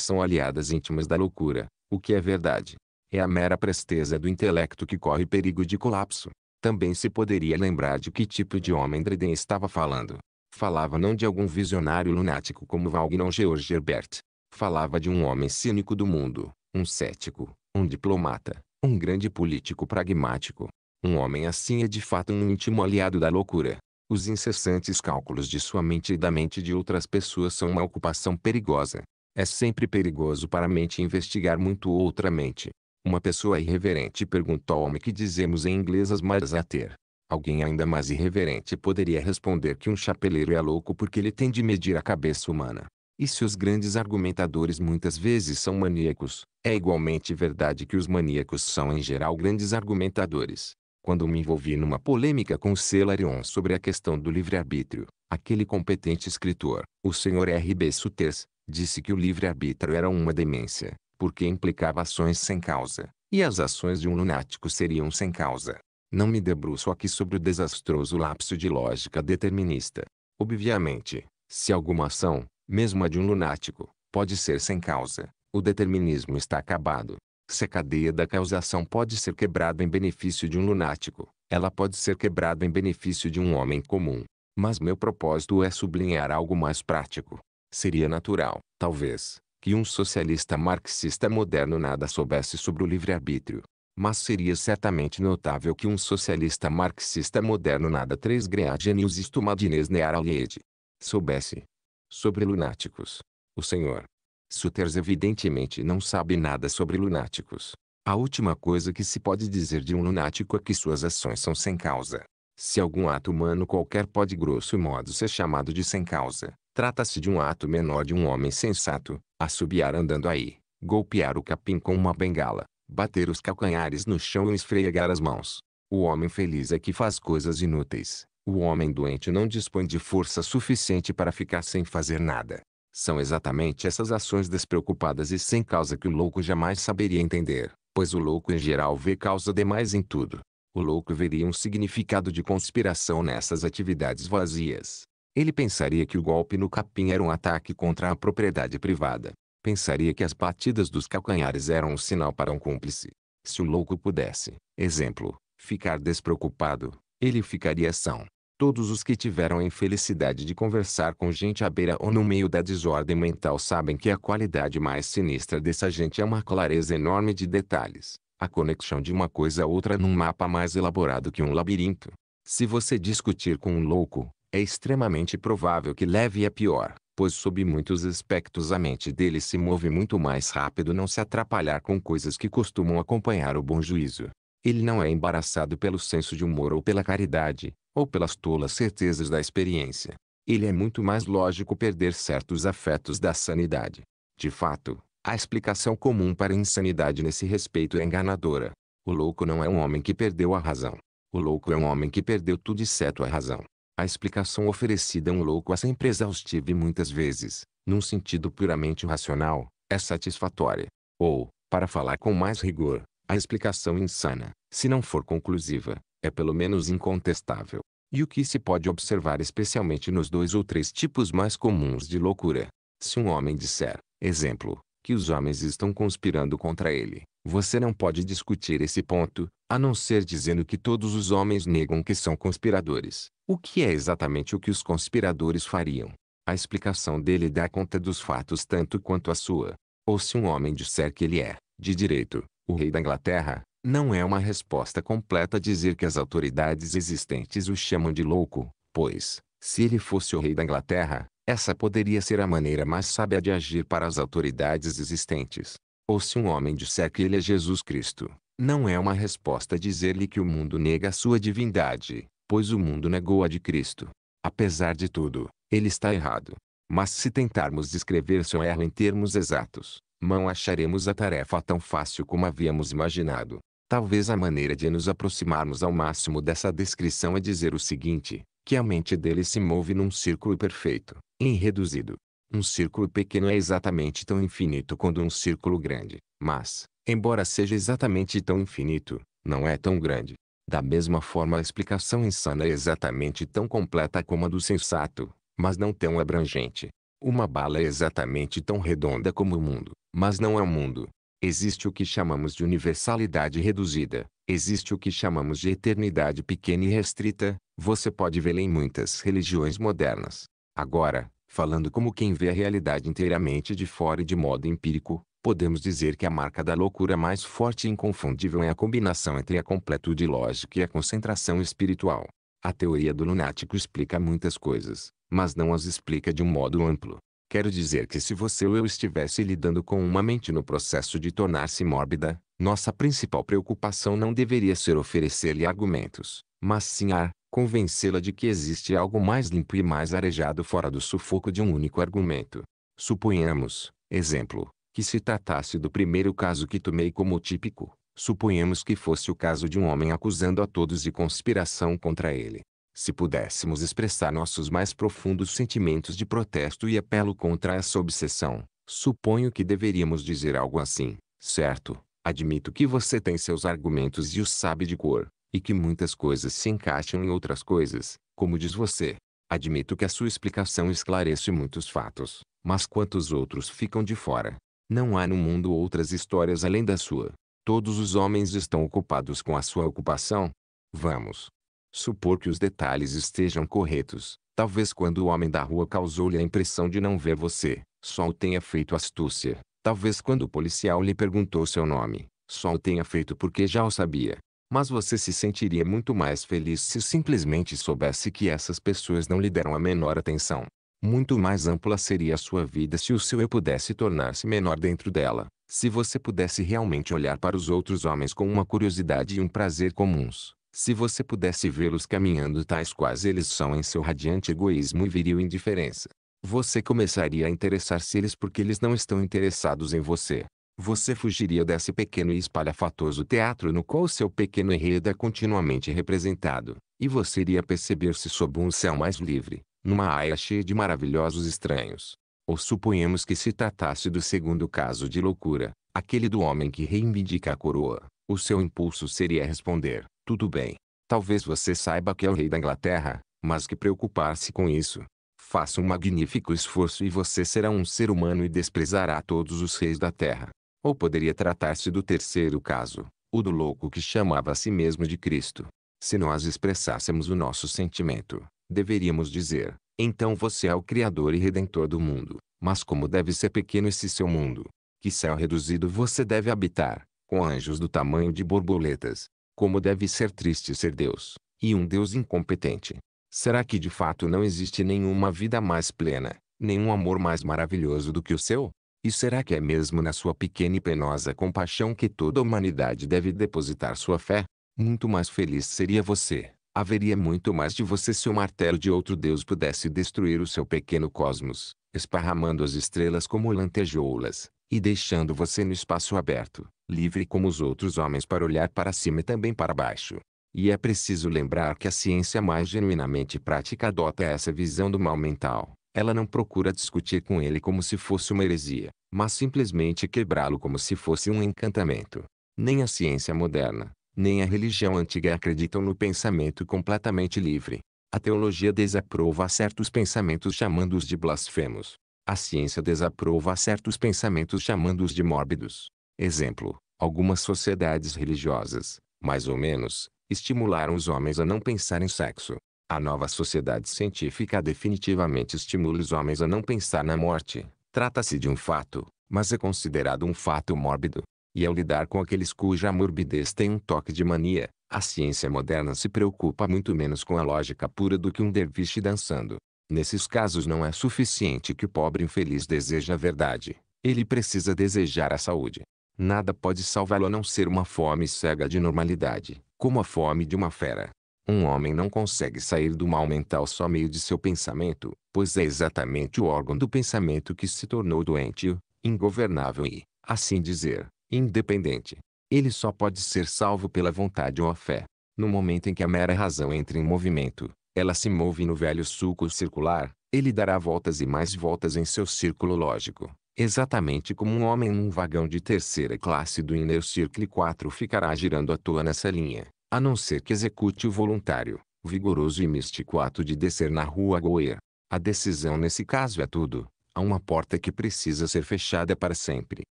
são aliadas íntimas da loucura, o que é verdade. É a mera presteza do intelecto que corre perigo de colapso. Também se poderia lembrar de que tipo de homem Dryden estava falando. Falava não de algum visionário lunático como Wagner George Herbert. Falava de um homem cínico do mundo, um cético, um diplomata, um grande político pragmático. Um homem assim é de fato um íntimo aliado da loucura. Os incessantes cálculos de sua mente e da mente de outras pessoas são uma ocupação perigosa. É sempre perigoso para a mente investigar muito outra mente. Uma pessoa irreverente perguntou ao homem que dizemos em inglês as mais a ter. Alguém ainda mais irreverente poderia responder que um chapeleiro é louco porque ele tem de medir a cabeça humana. E se os grandes argumentadores muitas vezes são maníacos, é igualmente verdade que os maníacos são em geral grandes argumentadores. Quando me envolvi numa polêmica com Celarion sobre a questão do livre-arbítrio, aquele competente escritor, o Sr. R. B. Suters, disse que o livre-arbítrio era uma demência, porque implicava ações sem causa, e as ações de um lunático seriam sem causa. Não me debruço aqui sobre o desastroso lapso de lógica determinista. Obviamente, se alguma ação, mesmo a de um lunático, pode ser sem causa, o determinismo está acabado. Se a cadeia da causação pode ser quebrada em benefício de um lunático, ela pode ser quebrada em benefício de um homem comum. Mas meu propósito é sublinhar algo mais prático. Seria natural, talvez, que um socialista marxista moderno nada soubesse sobre o livre-arbítrio, mas seria certamente notável que um socialista marxista moderno nada três greagenius estumadines nearaliede soubesse sobre lunáticos. O senhor Suters evidentemente não sabe nada sobre lunáticos. A última coisa que se pode dizer de um lunático é que suas ações são sem causa. Se algum ato humano qualquer pode grosso modo ser chamado de sem causa, trata-se de um ato menor de um homem sensato, assobiar andando aí, golpear o capim com uma bengala, bater os calcanhares no chão e esfregar as mãos. O homem feliz é que faz coisas inúteis. O homem doente não dispõe de força suficiente para ficar sem fazer nada. São exatamente essas ações despreocupadas e sem causa que o louco jamais saberia entender, pois o louco em geral vê causa demais em tudo. O louco veria um significado de conspiração nessas atividades vazias. Ele pensaria que o golpe no capim era um ataque contra a propriedade privada, pensaria que as batidas dos calcanhares eram um sinal para um cúmplice. Se o louco pudesse, exemplo, ficar despreocupado, ele ficaria são. Todos os que tiveram a infelicidade de conversar com gente à beira ou no meio da desordem mental sabem que a qualidade mais sinistra dessa gente é uma clareza enorme de detalhes, a conexão de uma coisa a outra num mapa mais elaborado que um labirinto. Se você discutir com um louco, é extremamente provável que leve a pior, pois sob muitos aspectos a mente dele se move muito mais rápido não se atrapalhar com coisas que costumam acompanhar o bom juízo. Ele não é embaraçado pelo senso de humor ou pela caridade, ou pelas tolas certezas da experiência. Ele é muito mais lógico perder certos afetos da sanidade. De fato, a explicação comum para a insanidade nesse respeito é enganadora. O louco não é um homem que perdeu a razão. O louco é um homem que perdeu tudo exceto a razão. A explicação oferecida a um louco é sempre exaustiva e muitas vezes, num sentido puramente racional, é satisfatória. Ou, para falar com mais rigor, a explicação insana, se não for conclusiva, é pelo menos incontestável. E o que se pode observar especialmente nos dois ou três tipos mais comuns de loucura. Se um homem disser, exemplo, que os homens estão conspirando contra ele, você não pode discutir esse ponto, a não ser dizendo que todos os homens negam que são conspiradores. O que é exatamente o que os conspiradores fariam? A explicação dele dá conta dos fatos tanto quanto a sua. Ou se um homem disser que ele é, de direito, o rei da Inglaterra, não é uma resposta completa dizer que as autoridades existentes o chamam de louco, pois, se ele fosse o rei da Inglaterra, essa poderia ser a maneira mais sábia de agir para as autoridades existentes. Ou se um homem disser que ele é Jesus Cristo, não é uma resposta dizer-lhe que o mundo nega a sua divindade, pois o mundo negou a de Cristo. Apesar de tudo, ele está errado. Mas se tentarmos descrever seu erro em termos exatos, não acharemos a tarefa tão fácil como havíamos imaginado. Talvez a maneira de nos aproximarmos ao máximo dessa descrição é dizer o seguinte, que a mente dele se move num círculo perfeito, irreduzido. Um círculo pequeno é exatamente tão infinito quanto um círculo grande, mas, embora seja exatamente tão infinito, não é tão grande. Da mesma forma a explicação insana é exatamente tão completa como a do sensato, mas não tão abrangente. Uma bala é exatamente tão redonda como o mundo, mas não é o mundo. Existe o que chamamos de universalidade reduzida, existe o que chamamos de eternidade pequena e restrita, você pode vê-la em muitas religiões modernas. Agora, falando como quem vê a realidade inteiramente de fora e de modo empírico, podemos dizer que a marca da loucura mais forte e inconfundível é a combinação entre a completude lógica e a concentração espiritual. A teoria do lunático explica muitas coisas, mas não as explica de um modo amplo. Quero dizer que se você ou eu estivesse lidando com uma mente no processo de tornar-se mórbida, nossa principal preocupação não deveria ser oferecer-lhe argumentos, mas sim a convencê-la de que existe algo mais limpo e mais arejado fora do sufoco de um único argumento. Suponhamos, exemplo, que se tratasse do primeiro caso que tomei como típico, suponhamos que fosse o caso de um homem acusando a todos de conspiração contra ele. Se pudéssemos expressar nossos mais profundos sentimentos de protesto e apelo contra essa obsessão, suponho que deveríamos dizer algo assim, certo? Admito que você tem seus argumentos e os sabe de cor, e que muitas coisas se encaixam em outras coisas, como diz você. Admito que a sua explicação esclarece muitos fatos, mas quantos outros ficam de fora? Não há no mundo outras histórias além da sua. Todos os homens estão ocupados com a sua ocupação. Vamos, Supor que os detalhes estejam corretos. Talvez quando o homem da rua causou-lhe a impressão de não ver você, só o tenha feito astúcia. Talvez quando o policial lhe perguntou seu nome, só o tenha feito porque já o sabia. Mas você se sentiria muito mais feliz se simplesmente soubesse que essas pessoas não lhe deram a menor atenção. Muito mais ampla seria a sua vida se o seu eu pudesse tornar-se menor dentro dela. Se você pudesse realmente olhar para os outros homens com uma curiosidade e um prazer comuns, se você pudesse vê-los caminhando tais quais eles são em seu radiante egoísmo e viril indiferença, você começaria a interessar-se eles porque eles não estão interessados em você. Você fugiria desse pequeno e espalhafatoso teatro no qual seu pequeno enredo é continuamente representado, e você iria perceber-se sob um céu mais livre, numa área cheia de maravilhosos estranhos. Ou suponhamos que se tratasse do segundo caso de loucura, aquele do homem que reivindica a coroa, o seu impulso seria responder, tudo bem. Talvez você saiba que é o rei da Inglaterra, mas que preocupar-se com isso. Faça um magnífico esforço e você será um ser humano e desprezará todos os reis da terra. Ou poderia tratar-se do terceiro caso, o do louco que chamava a si mesmo de Cristo. Se nós expressássemos o nosso sentimento, deveríamos dizer, então você é o Criador e Redentor do mundo. Mas como deve ser pequeno esse seu mundo? Que céu reduzido você deve habitar, com anjos do tamanho de borboletas. Como deve ser triste ser Deus, e um Deus incompetente. Será que de fato não existe nenhuma vida mais plena, nenhum amor mais maravilhoso do que o seu? E será que é mesmo na sua pequena e penosa compaixão que toda a humanidade deve depositar sua fé? Muito mais feliz seria você. Haveria muito mais de você se o martelo de outro Deus pudesse destruir o seu pequeno cosmos, esparramando as estrelas como lantejoulas, e deixando você no espaço aberto, livre como os outros homens para olhar para cima e também para baixo. E é preciso lembrar que a ciência mais genuinamente prática adota essa visão do mal mental. Ela não procura discutir com ele como se fosse uma heresia, mas simplesmente quebrá-lo como se fosse um encantamento. Nem a ciência moderna, nem a religião antiga acreditam no pensamento completamente livre. A teologia desaprova certos pensamentos chamando-os de blasfemos. A ciência desaprova certos pensamentos chamando-os de mórbidos. Exemplo: algumas sociedades religiosas, mais ou menos, estimularam os homens a não pensar em sexo. A nova sociedade científica definitivamente estimula os homens a não pensar na morte. Trata-se de um fato, mas é considerado um fato mórbido. E ao lidar com aqueles cuja morbidez tem um toque de mania, a ciência moderna se preocupa muito menos com a lógica pura do que um derviche dançando. Nesses casos não é suficiente que o pobre infeliz deseje a verdade. Ele precisa desejar a saúde. Nada pode salvá-lo a não ser uma fome cega de normalidade, como a fome de uma fera. Um homem não consegue sair do mal mental só meio de seu pensamento, pois é exatamente o órgão do pensamento que se tornou doente, ingovernável e, assim dizer, independente. Ele só pode ser salvo pela vontade ou a fé. No momento em que a mera razão entra em movimento, ela se move no velho sulco circular, ele dará voltas e mais voltas em seu círculo lógico. Exatamente como um homem num vagão de terceira classe do Inner Circle 4 ficará girando à toa nessa linha, a não ser que execute o voluntário, vigoroso e místico ato de descer na rua Goer. A decisão nesse caso é tudo. Há uma porta que precisa ser fechada para sempre.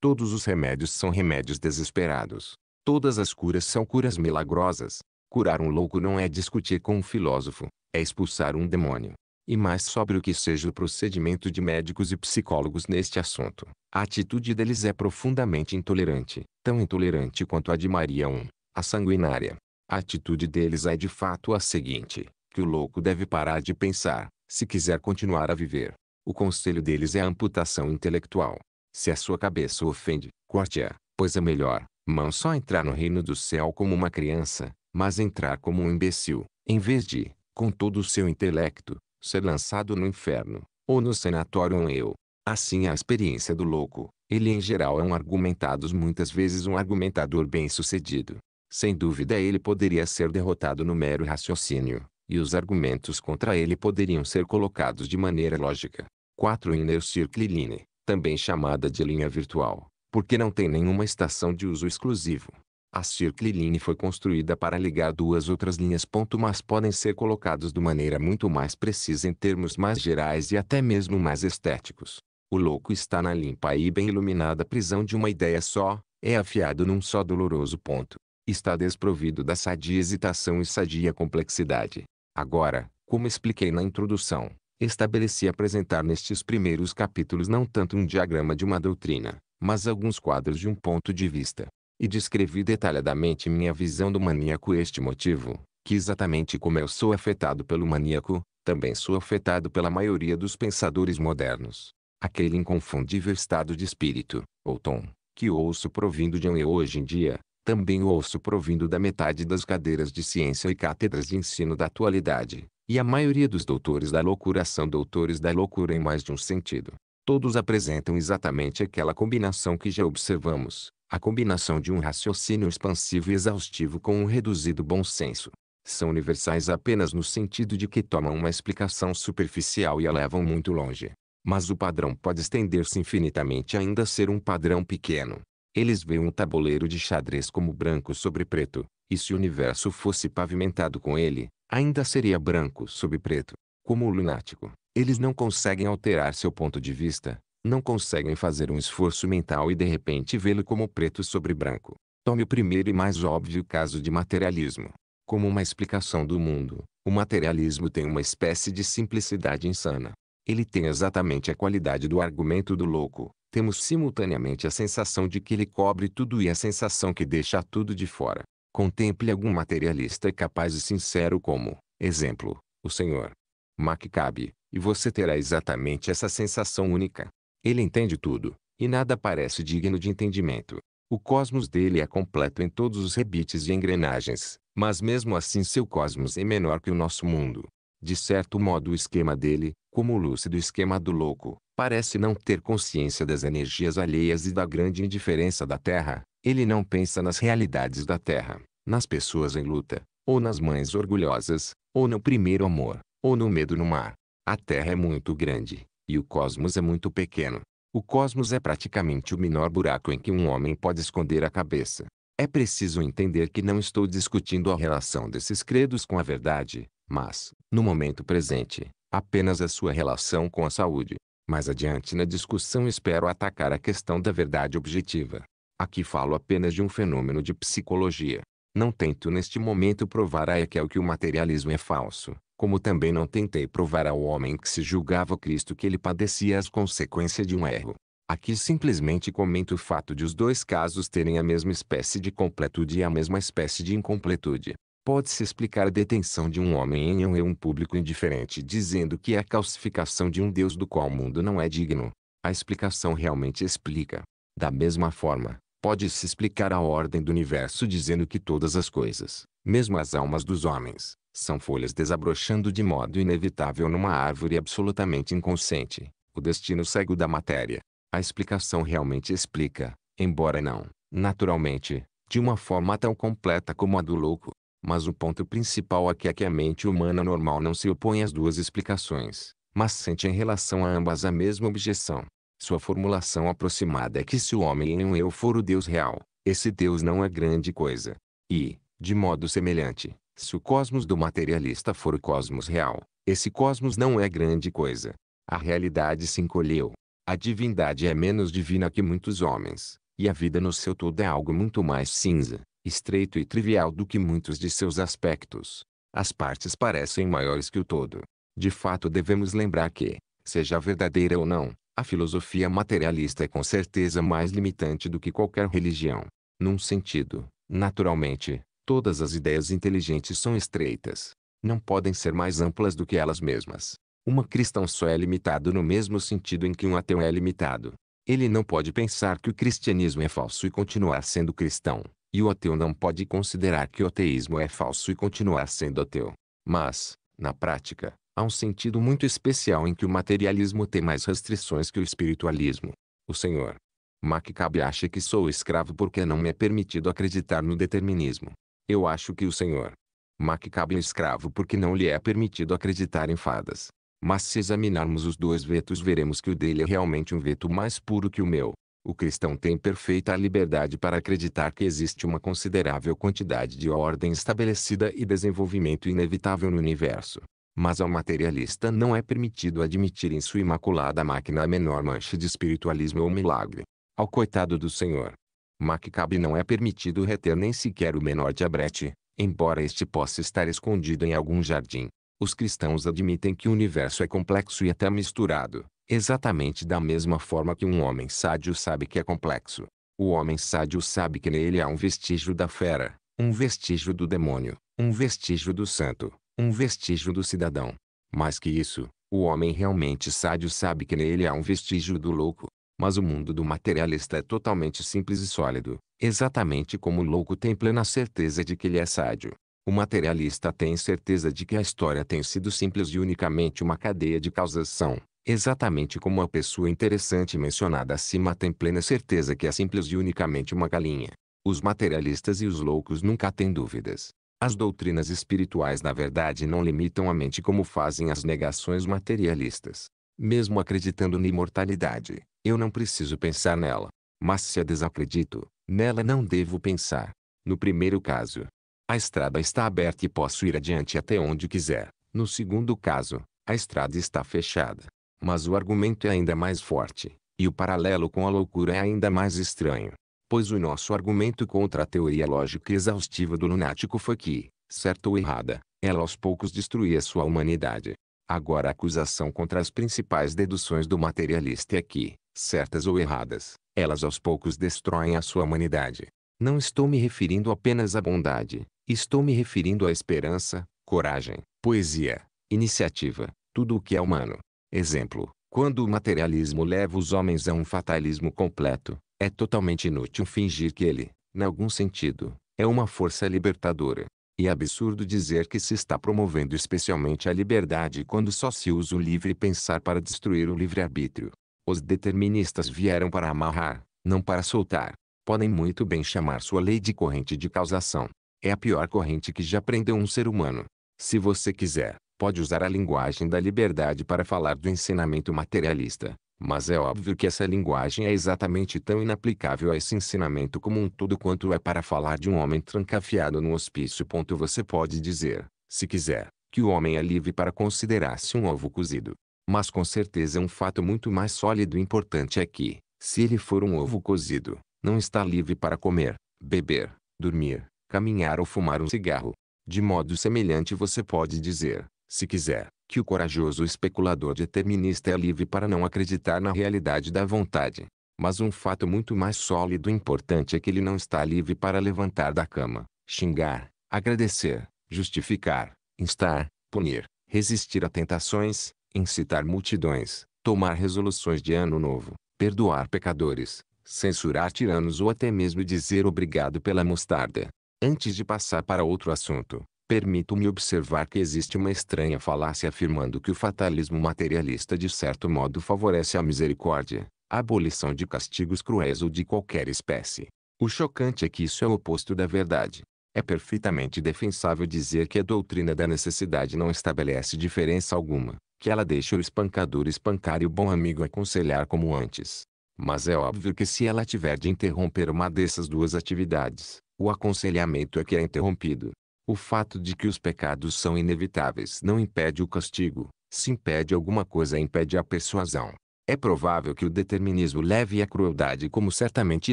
Todos os remédios são remédios desesperados. Todas as curas são curas milagrosas. Curar um louco não é discutir com um filósofo, é expulsar um demônio. E mais sobre o que seja o procedimento de médicos e psicólogos neste assunto, a atitude deles é profundamente intolerante, tão intolerante quanto a de Maria I, a sanguinária. A atitude deles é de fato a seguinte, que o louco deve parar de pensar, se quiser continuar a viver. O conselho deles é a amputação intelectual. Se a sua cabeça ofende, corte-a, pois é melhor, não só entrar no reino do céu como uma criança, mas entrar como um imbecil, em vez de, com todo o seu intelecto, ser lançado no inferno, ou no sanatório um eu. Assim a experiência do louco. Ele em geral é um argumentado muitas vezes um argumentador bem-sucedido. Sem dúvida ele poderia ser derrotado no mero raciocínio, e os argumentos contra ele poderiam ser colocados de maneira lógica. 4 Inner Circle Line também chamada de linha virtual, porque não tem nenhuma estação de uso exclusivo. A Circle Line foi construída para ligar duas outras linhas. Mas podem ser colocados de maneira muito mais precisa em termos mais gerais e até mesmo mais estéticos. O louco está na limpa e bem iluminada prisão de uma ideia só, é afiado num só doloroso ponto. Está desprovido da sadia hesitação e sadia complexidade. Agora, como expliquei na introdução, Estabeleci apresentar nestes primeiros capítulos não tanto um diagrama de uma doutrina, mas alguns quadros de um ponto de vista. E descrevi detalhadamente minha visão do maníaco este motivo, que exatamente como eu sou afetado pelo maníaco, também sou afetado pela maioria dos pensadores modernos. Aquele inconfundível estado de espírito, ou tom, que ouço provindo de um eu hoje em dia, também ouço provindo da metade das cadeiras de ciência e cátedras de ensino da atualidade. E a maioria dos doutores da loucura são doutores da loucura em mais de um sentido. Todos apresentam exatamente aquela combinação que já observamos, a combinação de um raciocínio expansivo e exaustivo com um reduzido bom senso. São universais apenas no sentido de que tomam uma explicação superficial e a levam muito longe. Mas o padrão pode estender-se infinitamente ainda ser um padrão pequeno. Eles veem um tabuleiro de xadrez como branco sobre preto, e se o universo fosse pavimentado com ele, ainda seria branco sobre preto. Como o lunático, eles não conseguem alterar seu ponto de vista, não conseguem fazer um esforço mental e de repente vê-lo como preto sobre branco. Tome o primeiro e mais óbvio caso de materialismo. Como uma explicação do mundo, o materialismo tem uma espécie de simplicidade insana. Ele tem exatamente a qualidade do argumento do louco. Temos simultaneamente a sensação de que ele cobre tudo e a sensação que deixa tudo de fora. Contemple algum materialista capaz e sincero como, exemplo, o Senhor. Maccabe, e você terá exatamente essa sensação única. Ele entende tudo, e nada parece digno de entendimento. O cosmos dele é completo em todos os rebites e engrenagens, mas mesmo assim seu cosmos é menor que o nosso mundo. De certo modo o esquema dele, como o lúcido esquema do louco, parece não ter consciência das energias alheias e da grande indiferença da Terra. Ele não pensa nas realidades da Terra, nas pessoas em luta, ou nas mães orgulhosas, ou no primeiro amor, ou no medo no mar. A Terra é muito grande, e o cosmos é muito pequeno. O cosmos é praticamente o menor buraco em que um homem pode esconder a cabeça. É preciso entender que não estou discutindo a relação desses credos com a verdade, mas, no momento presente, apenas a sua relação com a saúde. Mais adiante na discussão espero atacar a questão da verdade objetiva. Aqui falo apenas de um fenômeno de psicologia. Não tento neste momento provar a Ekel que o materialismo é falso, como também não tentei provar ao homem que se julgava Cristo que ele padecia as consequências de um erro. Aqui simplesmente comento o fato de os dois casos terem a mesma espécie de completude e a mesma espécie de incompletude. Pode-se explicar a detenção de um homem em um eu público indiferente dizendo que é a calcificação de um Deus do qual o mundo não é digno. A explicação realmente explica. Da mesma forma, pode-se explicar a ordem do universo dizendo que todas as coisas, mesmo as almas dos homens, são folhas desabrochando de modo inevitável numa árvore absolutamente inconsciente, o destino cego da matéria. A explicação realmente explica, embora não, naturalmente, de uma forma tão completa como a do louco. Mas o ponto principal aqui é que a mente humana normal não se opõe às duas explicações, mas sente em relação a ambas a mesma objeção. Sua formulação aproximada é que se o homem em um eu for o Deus real, esse Deus não é grande coisa. E, de modo semelhante, se o cosmos do materialista for o cosmos real, esse cosmos não é grande coisa. A realidade se encolheu. A divindade é menos divina que muitos homens, e a vida no seu todo é algo muito mais cinza, estreito e trivial do que muitos de seus aspectos. As partes parecem maiores que o todo. De fato devemos lembrar que, seja verdadeira ou não, a filosofia materialista é com certeza mais limitante do que qualquer religião. Num sentido, naturalmente, Todas as ideias inteligentes são estreitas. Não podem ser mais amplas do que elas mesmas. Uma cristão só é limitado no mesmo sentido em que um ateu é limitado. Ele não pode pensar que o cristianismo é falso e continuar sendo cristão, e o ateu não pode considerar que o ateísmo é falso e continuar sendo ateu. Mas, na prática, há um sentido muito especial em que o materialismo tem mais restrições que o espiritualismo. O Senhor Maccabe acha que sou escravo porque não me é permitido acreditar no determinismo. Eu acho que o Sr. Maccabe é escravo porque não lhe é permitido acreditar em fadas. Mas se examinarmos os dois vetos veremos que o dele é realmente um veto mais puro que o meu. O cristão tem perfeita liberdade para acreditar que existe uma considerável quantidade de ordem estabelecida e desenvolvimento inevitável no universo. Mas ao materialista não é permitido admitir em sua imaculada máquina a menor mancha de espiritualismo ou milagre. Ao coitado do Senhor, Maccabe não é permitido reter nem sequer o menor diabrete, embora este possa estar escondido em algum jardim. Os cristãos admitem que o universo é complexo e até misturado, exatamente da mesma forma que um homem sádio sabe que é complexo. O homem sádio sabe que nele há um vestígio da fera, um vestígio do demônio, um vestígio do santo, um vestígio do cidadão. Mais que isso, o homem realmente sádio sabe que nele há um vestígio do louco, mas o mundo do materialista é totalmente simples e sólido, exatamente como o louco tem plena certeza de que ele é sádio. O materialista tem certeza de que a história tem sido simples e unicamente uma cadeia de causação, exatamente como a pessoa interessante mencionada acima tem plena certeza que é simples e unicamente uma galinha. Os materialistas e os loucos nunca têm dúvidas. As doutrinas espirituais na verdade não limitam a mente como fazem as negações materialistas. Mesmo acreditando na imortalidade, eu não preciso pensar nela. Mas se a desacredito, nela não devo pensar. No primeiro caso, a estrada está aberta e posso ir adiante até onde quiser. No segundo caso, a estrada está fechada. Mas o argumento é ainda mais forte, e o paralelo com a loucura é ainda mais estranho. Pois o nosso argumento contra a teoria lógica exaustiva do lunático foi que, certa ou errada, ela aos poucos destruía sua humanidade. Agora a acusação contra as principais deduções do materialista é que, certas ou erradas, elas aos poucos destroem a sua humanidade. Não estou me referindo apenas à bondade, estou me referindo à esperança, coragem, poesia, iniciativa, tudo o que é humano. Exemplo, quando o materialismo leva os homens a um fatalismo completo, é totalmente inútil fingir que ele, em algum sentido, é uma força libertadora. E é absurdo dizer que se está promovendo especialmente a liberdade quando só se usa o livre pensar para destruir o livre-arbítrio. Os deterministas vieram para amarrar, não para soltar. Podem muito bem chamar sua lei de corrente de causação. É a pior corrente que já prendeu um ser humano. Se você quiser, pode usar a linguagem da liberdade para falar do ensinamento materialista. Mas é óbvio que essa linguagem é exatamente tão inaplicável a esse ensinamento como um todo quanto é para falar de um homem trancafiado no hospício. Você pode dizer, se quiser, que o homem é livre para considerar-se um ovo cozido. Mas com certeza um fato muito mais sólido e importante é que, se ele for um ovo cozido, não está livre para comer, beber, dormir, caminhar ou fumar um cigarro. De modo semelhante você pode dizer, se quiser, que o corajoso especulador determinista é livre para não acreditar na realidade da vontade. Mas um fato muito mais sólido e importante é que ele não está livre para levantar da cama, xingar, agradecer, justificar, instar, punir, resistir a tentações, incitar multidões, tomar resoluções de ano novo, perdoar pecadores, censurar tiranos ou até mesmo dizer obrigado pela mostarda. Antes de passar para outro assunto, Permito-me observar que existe uma estranha falácia afirmando que o fatalismo materialista de certo modo favorece a misericórdia, a abolição de castigos cruéis ou de qualquer espécie. O chocante é que isso é o oposto da verdade. É perfeitamente defensável dizer que a doutrina da necessidade não estabelece diferença alguma, que ela deixa o espancador espancar e o bom amigo aconselhar como antes. Mas é óbvio que se ela tiver de interromper uma dessas duas atividades, o aconselhamento é que é interrompido. O fato de que os pecados são inevitáveis não impede o castigo, se impede alguma coisa impede a persuasão. É provável que o determinismo leve a crueldade como certamente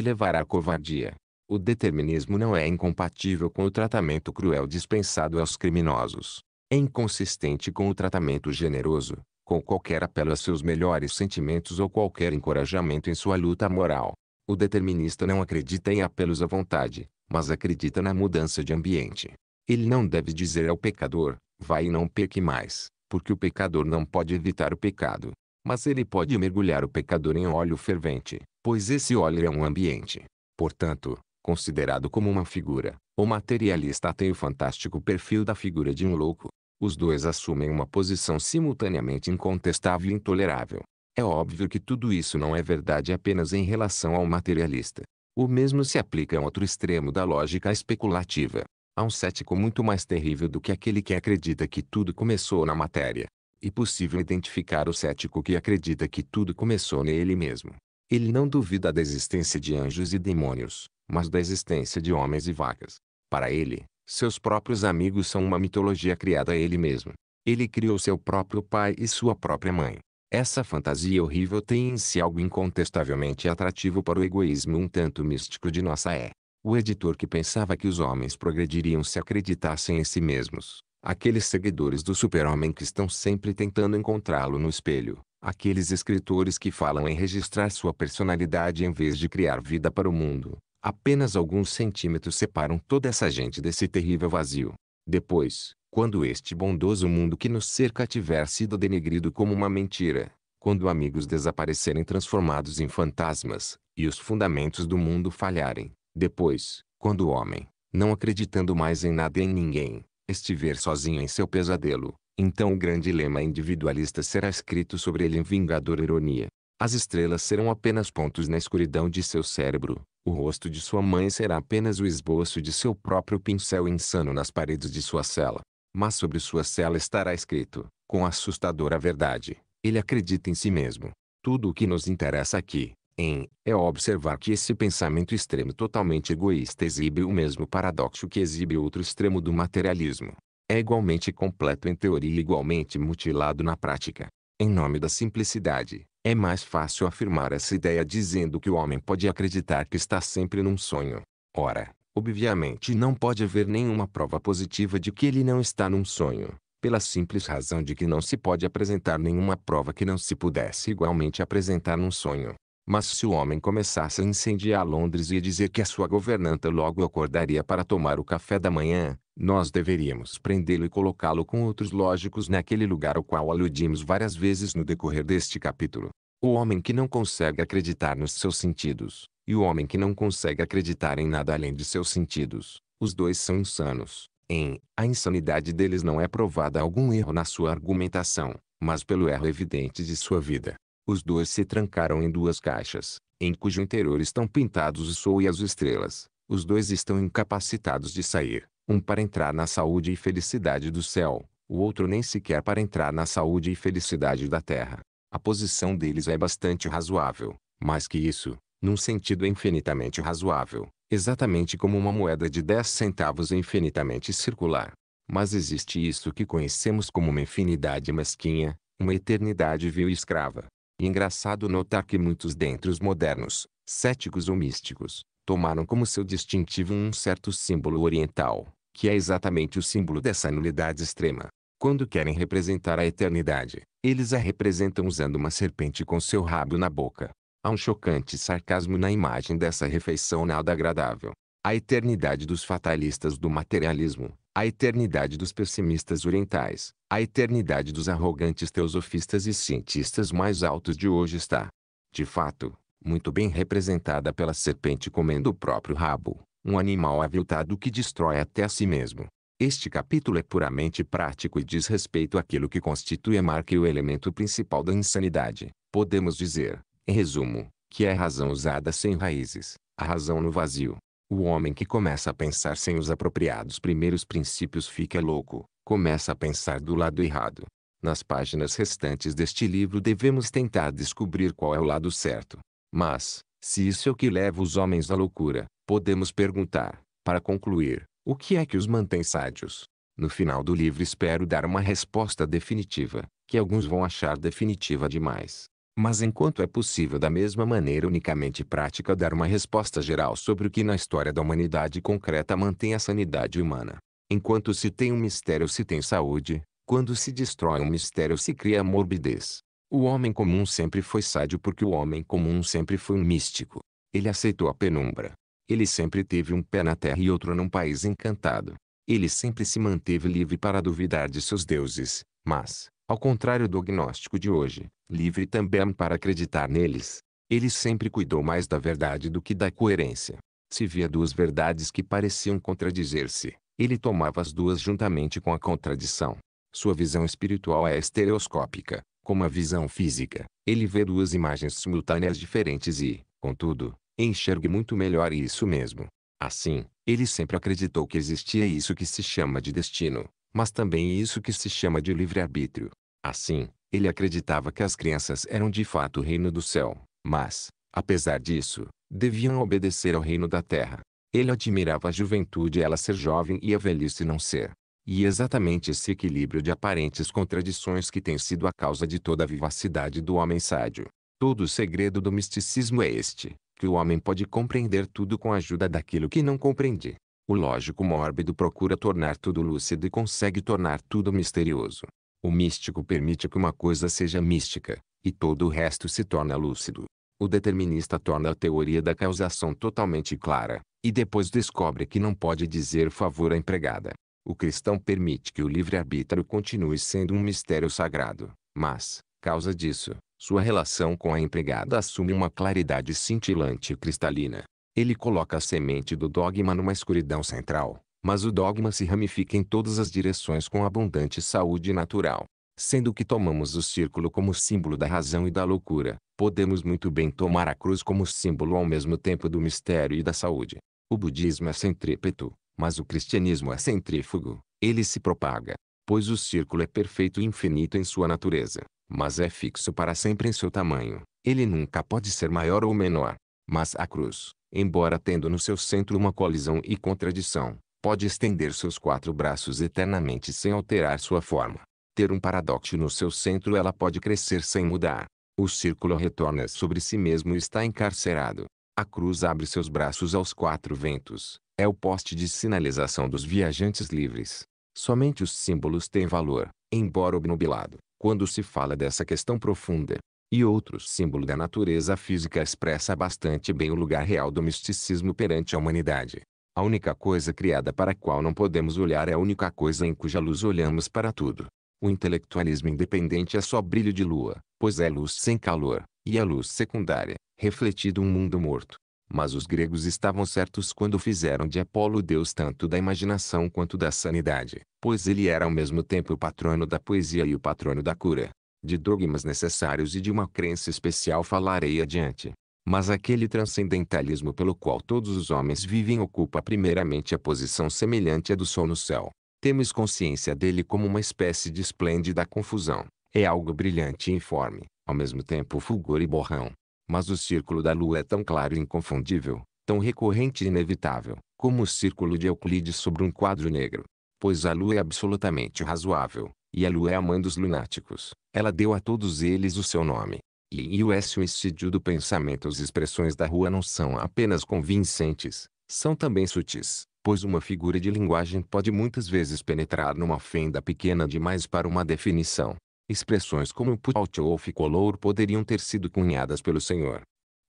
levará a covardia. O determinismo não é incompatível com o tratamento cruel dispensado aos criminosos. É inconsistente com o tratamento generoso, com qualquer apelo a seus melhores sentimentos ou qualquer encorajamento em sua luta moral. O determinista não acredita em apelos à vontade, mas acredita na mudança de ambiente. Ele não deve dizer ao pecador, vai e não peque mais, porque o pecador não pode evitar o pecado. Mas ele pode mergulhar o pecador em óleo fervente, pois esse óleo é um ambiente. Portanto, considerado como uma figura, o materialista tem o fantástico perfil da figura de um louco. Os dois assumem uma posição simultaneamente incontestável e intolerável. É óbvio que tudo isso não é verdade apenas em relação ao materialista. O mesmo se aplica a outro extremo da lógica especulativa. Há um cético muito mais terrível do que aquele que acredita que tudo começou na matéria. E possível identificar o cético que acredita que tudo começou nele mesmo. Ele não duvida da existência de anjos e demônios, mas da existência de homens e vacas. Para ele, seus próprios amigos são uma mitologia criada a ele mesmo. Ele criou seu próprio pai e sua própria mãe. Essa fantasia horrível tem em si algo incontestavelmente atrativo para o egoísmo um tanto místico de nossa é. O editor que pensava que os homens progrediriam se acreditassem em si mesmos. Aqueles seguidores do super-homem que estão sempre tentando encontrá-lo no espelho. Aqueles escritores que falam em registrar sua personalidade em vez de criar vida para o mundo. Apenas alguns centímetros separam toda essa gente desse terrível vazio. Depois, quando este bondoso mundo que nos cerca tiver sido denegrido como uma mentira, quando amigos desaparecerem transformados em fantasmas, e os fundamentos do mundo falharem, depois, quando o homem, não acreditando mais em nada e em ninguém, estiver sozinho em seu pesadelo, então o grande lema individualista será escrito sobre ele em vingador ironia. As estrelas serão apenas pontos na escuridão de seu cérebro, o rosto de sua mãe será apenas o esboço de seu próprio pincel insano nas paredes de sua cela. Mas sobre sua cela estará escrito, com assustadora verdade, ele acredita em si mesmo. Tudo o que nos interessa aqui, em é observar que esse pensamento extremo totalmente egoísta exibe o mesmo paradoxo que exibe outro extremo do materialismo. É igualmente completo em teoria e igualmente mutilado na prática. Em nome da simplicidade, é mais fácil afirmar essa ideia dizendo que o homem pode acreditar que está sempre num sonho. Ora, Obviamente não pode haver nenhuma prova positiva de que ele não está num sonho, pela simples razão de que não se pode apresentar nenhuma prova que não se pudesse igualmente apresentar num sonho. Mas se o homem começasse a incendiar Londres e dizer que a sua governanta logo acordaria para tomar o café da manhã, nós deveríamos prendê-lo e colocá-lo com outros lógicos naquele lugar ao qual aludimos várias vezes no decorrer deste capítulo. O homem que não consegue acreditar nos seus sentidos, e o homem que não consegue acreditar em nada além de seus sentidos, os dois são insanos. Em a insanidade deles não é provada algum erro na sua argumentação, mas pelo erro evidente de sua vida. Os dois se trancaram em duas caixas, em cujo interior estão pintados o sol e as estrelas. Os dois estão incapacitados de sair, um para entrar na saúde e felicidade do céu, o outro nem sequer para entrar na saúde e felicidade da terra. A posição deles é bastante razoável, mais que isso, num sentido infinitamente razoável, exatamente como uma moeda de 10 centavos é infinitamente circular. Mas existe isso que conhecemos como uma infinidade mesquinha, uma eternidade vil e escrava, engraçado notar que muitos dentre os modernos, céticos ou místicos, tomaram como seu distintivo um certo símbolo oriental, que é exatamente o símbolo dessa nulidade extrema. Quando querem representar a eternidade, eles a representam usando uma serpente com seu rabo na boca. Há um chocante sarcasmo na imagem dessa refeição nada agradável. A eternidade dos fatalistas do materialismo, a eternidade dos pessimistas orientais, a eternidade dos arrogantes teosofistas e cientistas mais altos de hoje está, de fato, muito bem representada pela serpente comendo o próprio rabo, um animal aviltado que destrói até a si mesmo. Este capítulo é puramente prático e diz respeito àquilo que constitui a marca e o elemento principal da insanidade. Podemos dizer, em resumo, que é a razão usada sem raízes, a razão no vazio, o homem que começa a pensar sem os apropriados primeiros princípios fica louco, começa a pensar do lado errado. Nas páginas restantes deste livro devemos tentar descobrir qual é o lado certo. Mas, se isso é o que leva os homens à loucura, podemos perguntar, para concluir, o que é que os mantém sádios? No final do livro espero dar uma resposta definitiva, que alguns vão achar definitiva demais. Mas enquanto é possível da mesma maneira unicamente prática dar uma resposta geral sobre o que na história da humanidade concreta mantém a sanidade humana. Enquanto se tem um mistério se tem saúde, quando se destrói um mistério se cria morbidez. O homem comum sempre foi sádio porque o homem comum sempre foi um místico. Ele aceitou a penumbra. Ele sempre teve um pé na terra e outro num país encantado. Ele sempre se manteve livre para duvidar de seus deuses, mas, ao contrário do gnóstico de hoje, livre também para acreditar neles. Ele sempre cuidou mais da verdade do que da coerência. Se via duas verdades que pareciam contradizer-se, ele tomava as duas juntamente com a contradição. Sua visão espiritual é estereoscópica, como a visão física. Ele vê duas imagens simultâneas diferentes e, contudo, enxerga muito melhor isso mesmo. Assim, ele sempre acreditou que existia isso que se chama de destino, mas também isso que se chama de livre-arbítrio. Assim, ele acreditava que as crianças eram de fato o reino do céu, mas, apesar disso, deviam obedecer ao reino da terra. Ele admirava a juventude ela ser jovem e a velhice não ser. E exatamente esse equilíbrio de aparentes contradições que tem sido a causa de toda a vivacidade do homem sádio. Todo o segredo do misticismo é este, que o homem pode compreender tudo com a ajuda daquilo que não compreende. O lógico mórbido procura tornar tudo lúcido e consegue tornar tudo misterioso. O místico permite que uma coisa seja mística, e todo o resto se torna lúcido. O determinista torna a teoria da causação totalmente clara, e depois descobre que não pode dizer favor à empregada. O cristão permite que o livre-arbítrio continue sendo um mistério sagrado, mas, causa disso, sua relação com a empregada assume uma claridade cintilante e cristalina. Ele coloca a semente do dogma numa escuridão central, mas o dogma se ramifica em todas as direções com abundante saúde natural. Sendo que tomamos o círculo como símbolo da razão e da loucura, podemos muito bem tomar a cruz como símbolo ao mesmo tempo do mistério e da saúde. O budismo é centrípeto, mas o cristianismo é centrífugo. Ele se propaga, pois o círculo é perfeito e infinito em sua natureza, mas é fixo para sempre em seu tamanho. Ele nunca pode ser maior ou menor. Mas a cruz, embora tendo no seu centro uma colisão e contradição, pode estender seus quatro braços eternamente sem alterar sua forma. Ter um paradoxo no seu centro ela pode crescer sem mudar. O círculo retorna sobre si mesmo e está encarcerado. A cruz abre seus braços aos quatro ventos. É o poste de sinalização dos viajantes livres. Somente os símbolos têm valor, embora obnubilado, quando se fala dessa questão profunda. E outro símbolo da natureza física expressa bastante bem o lugar real do misticismo perante a humanidade. A única coisa criada para a qual não podemos olhar é a única coisa em cuja luz olhamos para tudo. O intelectualismo independente é só brilho de lua, pois é luz sem calor, e é luz secundária, refletido um mundo morto. Mas os gregos estavam certos quando fizeram de Apolo deus tanto da imaginação quanto da sanidade, pois ele era ao mesmo tempo o patrono da poesia e o patrono da cura. De dogmas necessários e de uma crença especial falarei adiante. Mas aquele transcendentalismo pelo qual todos os homens vivem ocupa primeiramente a posição semelhante à do sol no céu. Temos consciência dele como uma espécie de esplêndida confusão. É algo brilhante e informe, ao mesmo tempo fulgor e borrão. Mas o círculo da lua é tão claro e inconfundível, tão recorrente e inevitável, como o círculo de Euclides sobre um quadro negro. Pois a lua é absolutamente razoável, e a lua é a mãe dos lunáticos. Ela deu a todos eles o seu nome, e o suicídio do pensamento As expressões da rua não são apenas convincentes, são também sutis, pois uma figura de linguagem pode muitas vezes penetrar numa fenda pequena demais para uma definição. Expressões como put ou ficolour poderiam ter sido cunhadas pelo Senhor.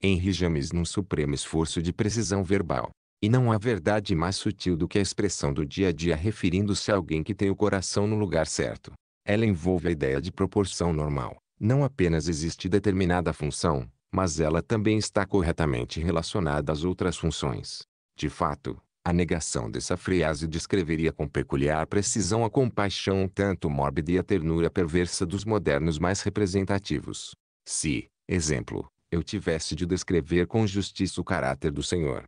Henry James num supremo esforço de precisão verbal. E não há verdade mais sutil do que a expressão do dia a dia referindo-se a alguém que tem o coração no lugar certo. Ela envolve a ideia de proporção normal não apenas existe determinada função, mas ela também está corretamente relacionada às outras funções. De fato, a negação dessa frase descreveria com peculiar precisão a compaixão tanto mórbida e a ternura perversa dos modernos mais representativos. Se, exemplo, eu tivesse de descrever com justiça o caráter do Senhor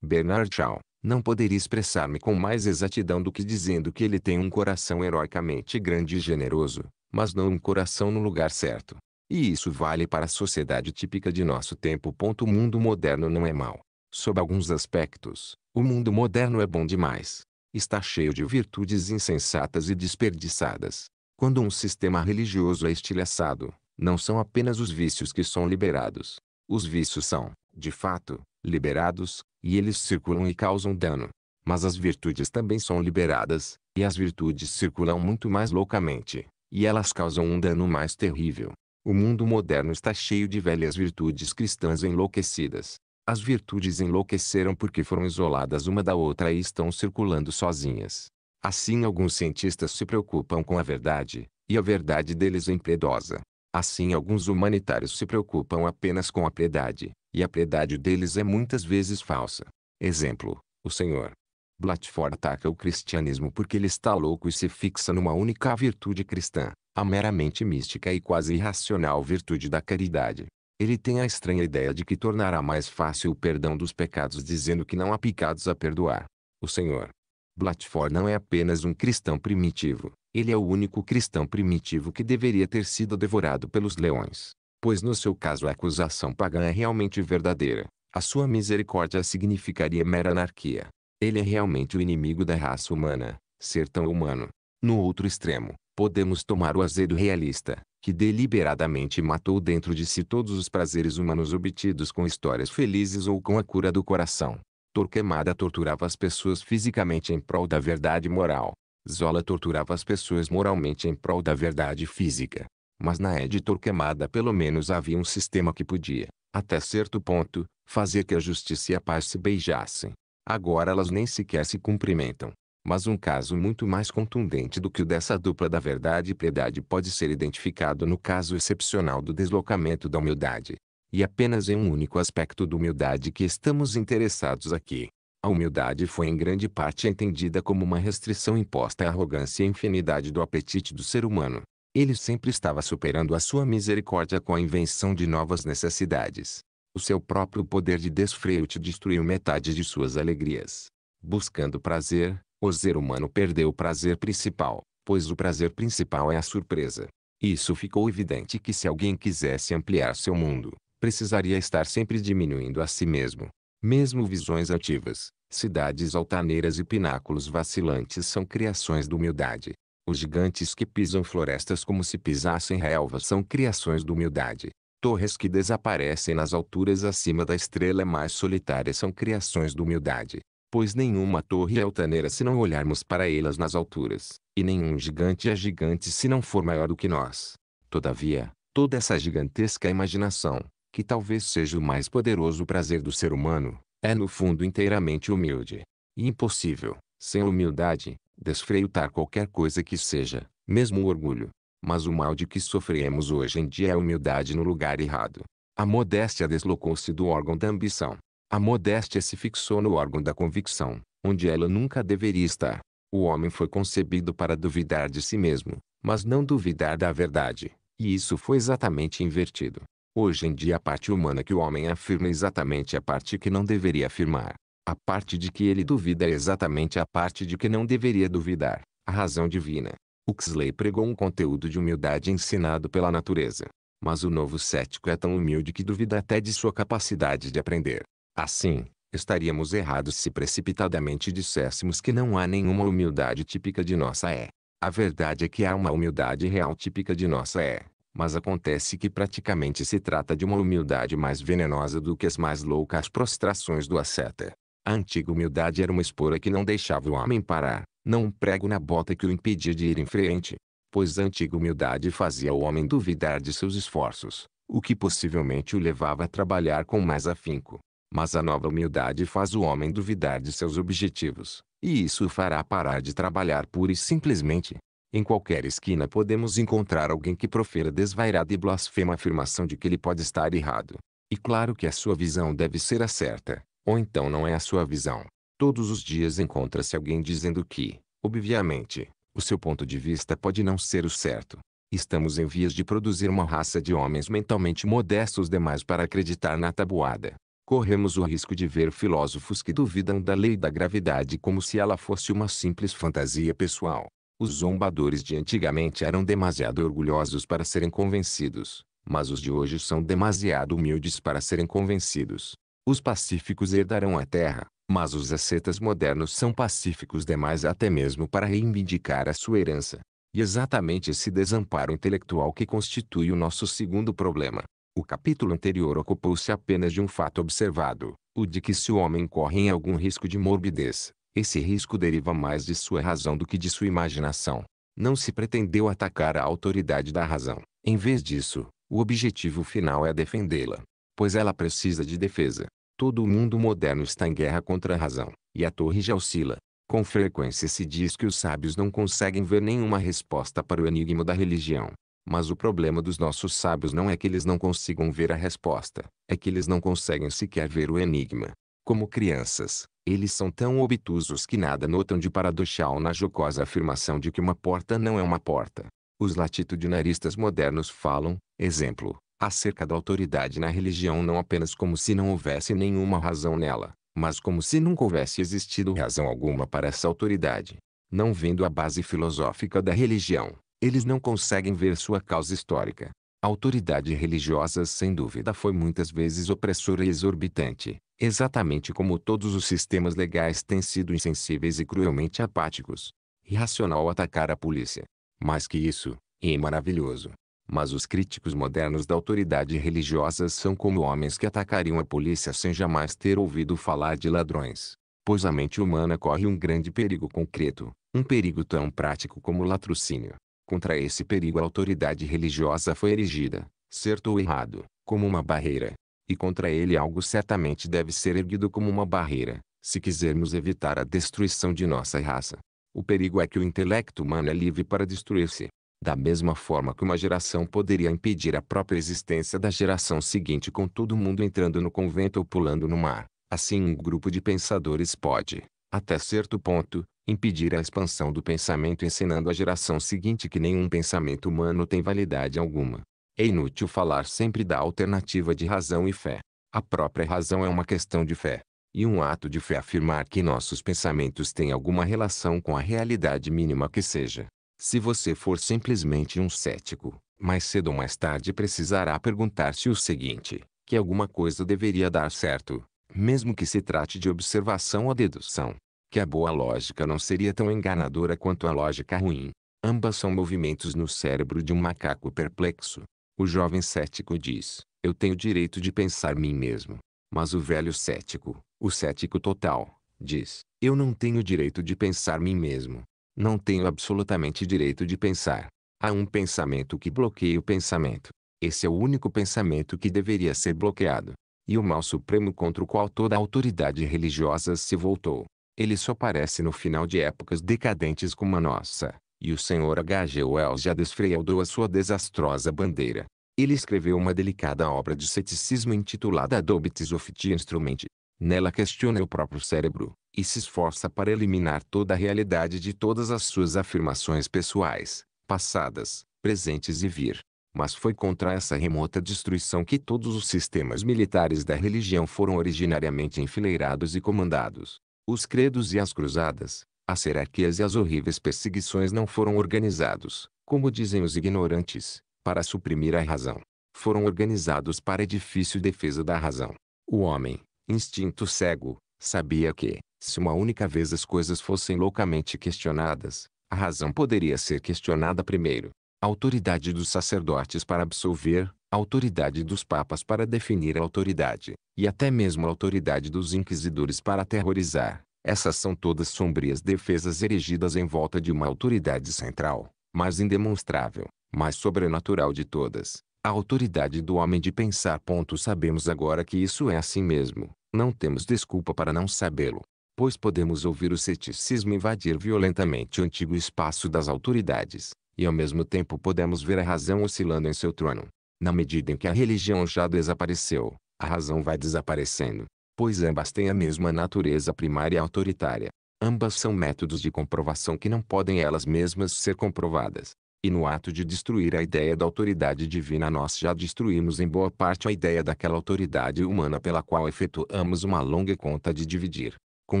Bernard Shaw, não poderia expressar-me com mais exatidão do que dizendo que ele tem um coração heroicamente grande e generoso, mas não um coração no lugar certo. E isso vale para a sociedade típica de nosso tempo. O mundo moderno não é mau. Sob alguns aspectos, o mundo moderno é bom demais. Está cheio de virtudes insensatas e desperdiçadas. Quando um sistema religioso é estilhaçado, não são apenas os vícios que são liberados. Os vícios são, de fato, liberados, e eles circulam e causam dano. Mas as virtudes também são liberadas, e as virtudes circulam muito mais loucamente e elas causam um dano mais terrível. O mundo moderno está cheio de velhas virtudes cristãs enlouquecidas. As virtudes enlouqueceram porque foram isoladas uma da outra e estão circulando sozinhas. Assim alguns cientistas se preocupam com a verdade, e a verdade deles é impiedosa. Assim alguns humanitários se preocupam apenas com a piedade, e a piedade deles é muitas vezes falsa. Exemplo, o Senhor, Blatford ataca o cristianismo porque ele está louco e se fixa numa única virtude cristã, a meramente mística e quase irracional virtude da caridade. Ele tem a estranha ideia de que tornará mais fácil o perdão dos pecados dizendo que não há pecados a perdoar. O Senhor Blatford não é apenas um cristão primitivo, ele é o único cristão primitivo que deveria ter sido devorado pelos leões. Pois no seu caso a acusação pagã é realmente verdadeira. A sua misericórdia significaria mera anarquia. Ele é realmente o inimigo da raça humana, ser tão humano. No outro extremo, podemos tomar o azedo realista, que deliberadamente matou dentro de si todos os prazeres humanos obtidos com histórias felizes ou com a cura do coração. Torquemada torturava as pessoas fisicamente em prol da verdade moral. Zola torturava as pessoas moralmente em prol da verdade física. Mas na Ed Torquemada pelo menos havia um sistema que podia, até certo ponto, fazer que a justiça e a paz se beijassem. Agora elas nem sequer se cumprimentam. Mas um caso muito mais contundente do que o dessa dupla da verdade e piedade pode ser identificado no caso excepcional do deslocamento da humildade. E apenas em um único aspecto da humildade que estamos interessados aqui. A humildade foi em grande parte entendida como uma restrição imposta à arrogância e infinidade do apetite do ser humano. Ele sempre estava superando a sua misericórdia com a invenção de novas necessidades. O seu próprio poder de desfreio te destruiu metade de suas alegrias. Buscando prazer, o ser humano perdeu o prazer principal, pois o prazer principal é a surpresa. Isso ficou evidente que se alguém quisesse ampliar seu mundo, precisaria estar sempre diminuindo a si mesmo. Mesmo visões ativas, cidades altaneiras e pináculos vacilantes são criações da humildade. Os gigantes que pisam florestas como se pisassem relvas são criações da humildade. Torres que desaparecem nas alturas acima da estrela mais solitária são criações da humildade. Pois nenhuma torre é altaneira se não olharmos para elas nas alturas, e nenhum gigante é gigante se não for maior do que nós. Todavia, toda essa gigantesca imaginação, que talvez seja o mais poderoso prazer do ser humano, é no fundo inteiramente humilde. E impossível, sem humildade, desfreutar qualquer coisa que seja, mesmo o orgulho. Mas o mal de que sofremos hoje em dia é a humildade no lugar errado. A modéstia deslocou-se do órgão da ambição. A modéstia se fixou no órgão da convicção, onde ela nunca deveria estar. O homem foi concebido para duvidar de si mesmo, mas não duvidar da verdade. E isso foi exatamente invertido. Hoje em dia a parte humana que o homem afirma é exatamente a parte que não deveria afirmar. A parte de que ele duvida é exatamente a parte de que não deveria duvidar, a razão divina. Huxley pregou um conteúdo de humildade ensinado pela natureza. Mas o novo cético é tão humilde que duvida até de sua capacidade de aprender. Assim, estaríamos errados se precipitadamente disséssemos que não há nenhuma humildade típica de nossa é. A verdade é que há uma humildade real típica de nossa é, mas acontece que praticamente se trata de uma humildade mais venenosa do que as mais loucas prostrações do asceta. A antiga humildade era uma espora que não deixava o homem parar, não um prego na bota que o impedia de ir em frente. Pois a antiga humildade fazia o homem duvidar de seus esforços, o que possivelmente o levava a trabalhar com mais afinco. Mas a nova humildade faz o homem duvidar de seus objetivos, e isso o fará parar de trabalhar pura e simplesmente. Em qualquer esquina podemos encontrar alguém que profera desvairada e blasfema afirmação de que ele pode estar errado. E claro que a sua visão deve ser a certa, ou então não é a sua visão. Todos os dias encontra-se alguém dizendo que, obviamente, o seu ponto de vista pode não ser o certo. Estamos em vias de produzir uma raça de homens mentalmente modestos demais para acreditar na tabuada corremos o risco de ver filósofos que duvidam da lei da gravidade como se ela fosse uma simples fantasia pessoal. Os zombadores de antigamente eram demasiado orgulhosos para serem convencidos, mas os de hoje são demasiado humildes para serem convencidos. Os pacíficos herdarão a terra, mas os ascetas modernos são pacíficos demais até mesmo para reivindicar a sua herança. E exatamente esse desamparo intelectual que constitui o nosso segundo problema. O capítulo anterior ocupou-se apenas de um fato observado, o de que se o homem corre em algum risco de morbidez, esse risco deriva mais de sua razão do que de sua imaginação. Não se pretendeu atacar a autoridade da razão. Em vez disso, o objetivo final é defendê-la, pois ela precisa de defesa. Todo o mundo moderno está em guerra contra a razão, e a torre já oscila. Com frequência se diz que os sábios não conseguem ver nenhuma resposta para o enigma da religião. Mas o problema dos nossos sábios não é que eles não consigam ver a resposta, é que eles não conseguem sequer ver o enigma. Como crianças, eles são tão obtusos que nada notam de paradoxal na jocosa afirmação de que uma porta não é uma porta. Os latitudinaristas modernos falam, exemplo, acerca da autoridade na religião não apenas como se não houvesse nenhuma razão nela, mas como se nunca houvesse existido razão alguma para essa autoridade. Não vendo a base filosófica da religião, eles não conseguem ver sua causa histórica. A autoridade religiosa sem dúvida foi muitas vezes opressora e exorbitante, exatamente como todos os sistemas legais têm sido insensíveis e cruelmente apáticos. Irracional atacar a polícia. Mais que isso, e maravilhoso. Mas os críticos modernos da autoridade religiosa são como homens que atacariam a polícia sem jamais ter ouvido falar de ladrões. Pois a mente humana corre um grande perigo concreto, um perigo tão prático como o latrocínio. Contra esse perigo a autoridade religiosa foi erigida, certo ou errado, como uma barreira. E contra ele algo certamente deve ser erguido como uma barreira, se quisermos evitar a destruição de nossa raça. O perigo é que o intelecto humano é livre para destruir-se. Da mesma forma que uma geração poderia impedir a própria existência da geração seguinte com todo mundo entrando no convento ou pulando no mar, assim um grupo de pensadores pode, até certo ponto, impedir a expansão do pensamento ensinando à geração seguinte que nenhum pensamento humano tem validade alguma. É inútil falar sempre da alternativa de razão e fé. A própria razão é uma questão de fé. E um ato de fé afirmar que nossos pensamentos têm alguma relação com a realidade mínima que seja. Se você for simplesmente um cético, mais cedo ou mais tarde precisará perguntar-se o seguinte, que alguma coisa deveria dar certo, mesmo que se trate de observação ou dedução que a boa lógica não seria tão enganadora quanto a lógica ruim. Ambas são movimentos no cérebro de um macaco perplexo. O jovem cético diz, eu tenho direito de pensar mim mesmo. Mas o velho cético, o cético total, diz, eu não tenho direito de pensar mim mesmo. Não tenho absolutamente direito de pensar. Há um pensamento que bloqueia o pensamento. Esse é o único pensamento que deveria ser bloqueado. E o mal supremo contra o qual toda a autoridade religiosa se voltou. Ele só aparece no final de épocas decadentes como a nossa. E o Sr. H. G. Wells já desfrealdou a sua desastrosa bandeira. Ele escreveu uma delicada obra de ceticismo intitulada Adobits of the Instrument. Nela questiona o próprio cérebro, e se esforça para eliminar toda a realidade de todas as suas afirmações pessoais, passadas, presentes e vir. Mas foi contra essa remota destruição que todos os sistemas militares da religião foram originariamente enfileirados e comandados. Os credos e as cruzadas, as hierarquias e as horríveis perseguições não foram organizados, como dizem os ignorantes, para suprimir a razão. Foram organizados para a difícil defesa da razão. O homem, instinto cego, sabia que, se uma única vez as coisas fossem loucamente questionadas, a razão poderia ser questionada primeiro. A autoridade dos sacerdotes para absolver, a autoridade dos papas para definir a autoridade, e até mesmo a autoridade dos inquisidores para aterrorizar. Essas são todas sombrias defesas erigidas em volta de uma autoridade central, mais indemonstrável, mais sobrenatural de todas, a autoridade do homem de pensar. Ponto. Sabemos agora que isso é assim mesmo, não temos desculpa para não sabê-lo, pois podemos ouvir o ceticismo invadir violentamente o antigo espaço das autoridades, e ao mesmo tempo podemos ver a razão oscilando em seu trono. Na medida em que a religião já desapareceu, a razão vai desaparecendo, pois ambas têm a mesma natureza primária e autoritária. Ambas são métodos de comprovação que não podem elas mesmas ser comprovadas. E no ato de destruir a ideia da autoridade divina nós já destruímos em boa parte a ideia daquela autoridade humana pela qual efetuamos uma longa conta de dividir. Com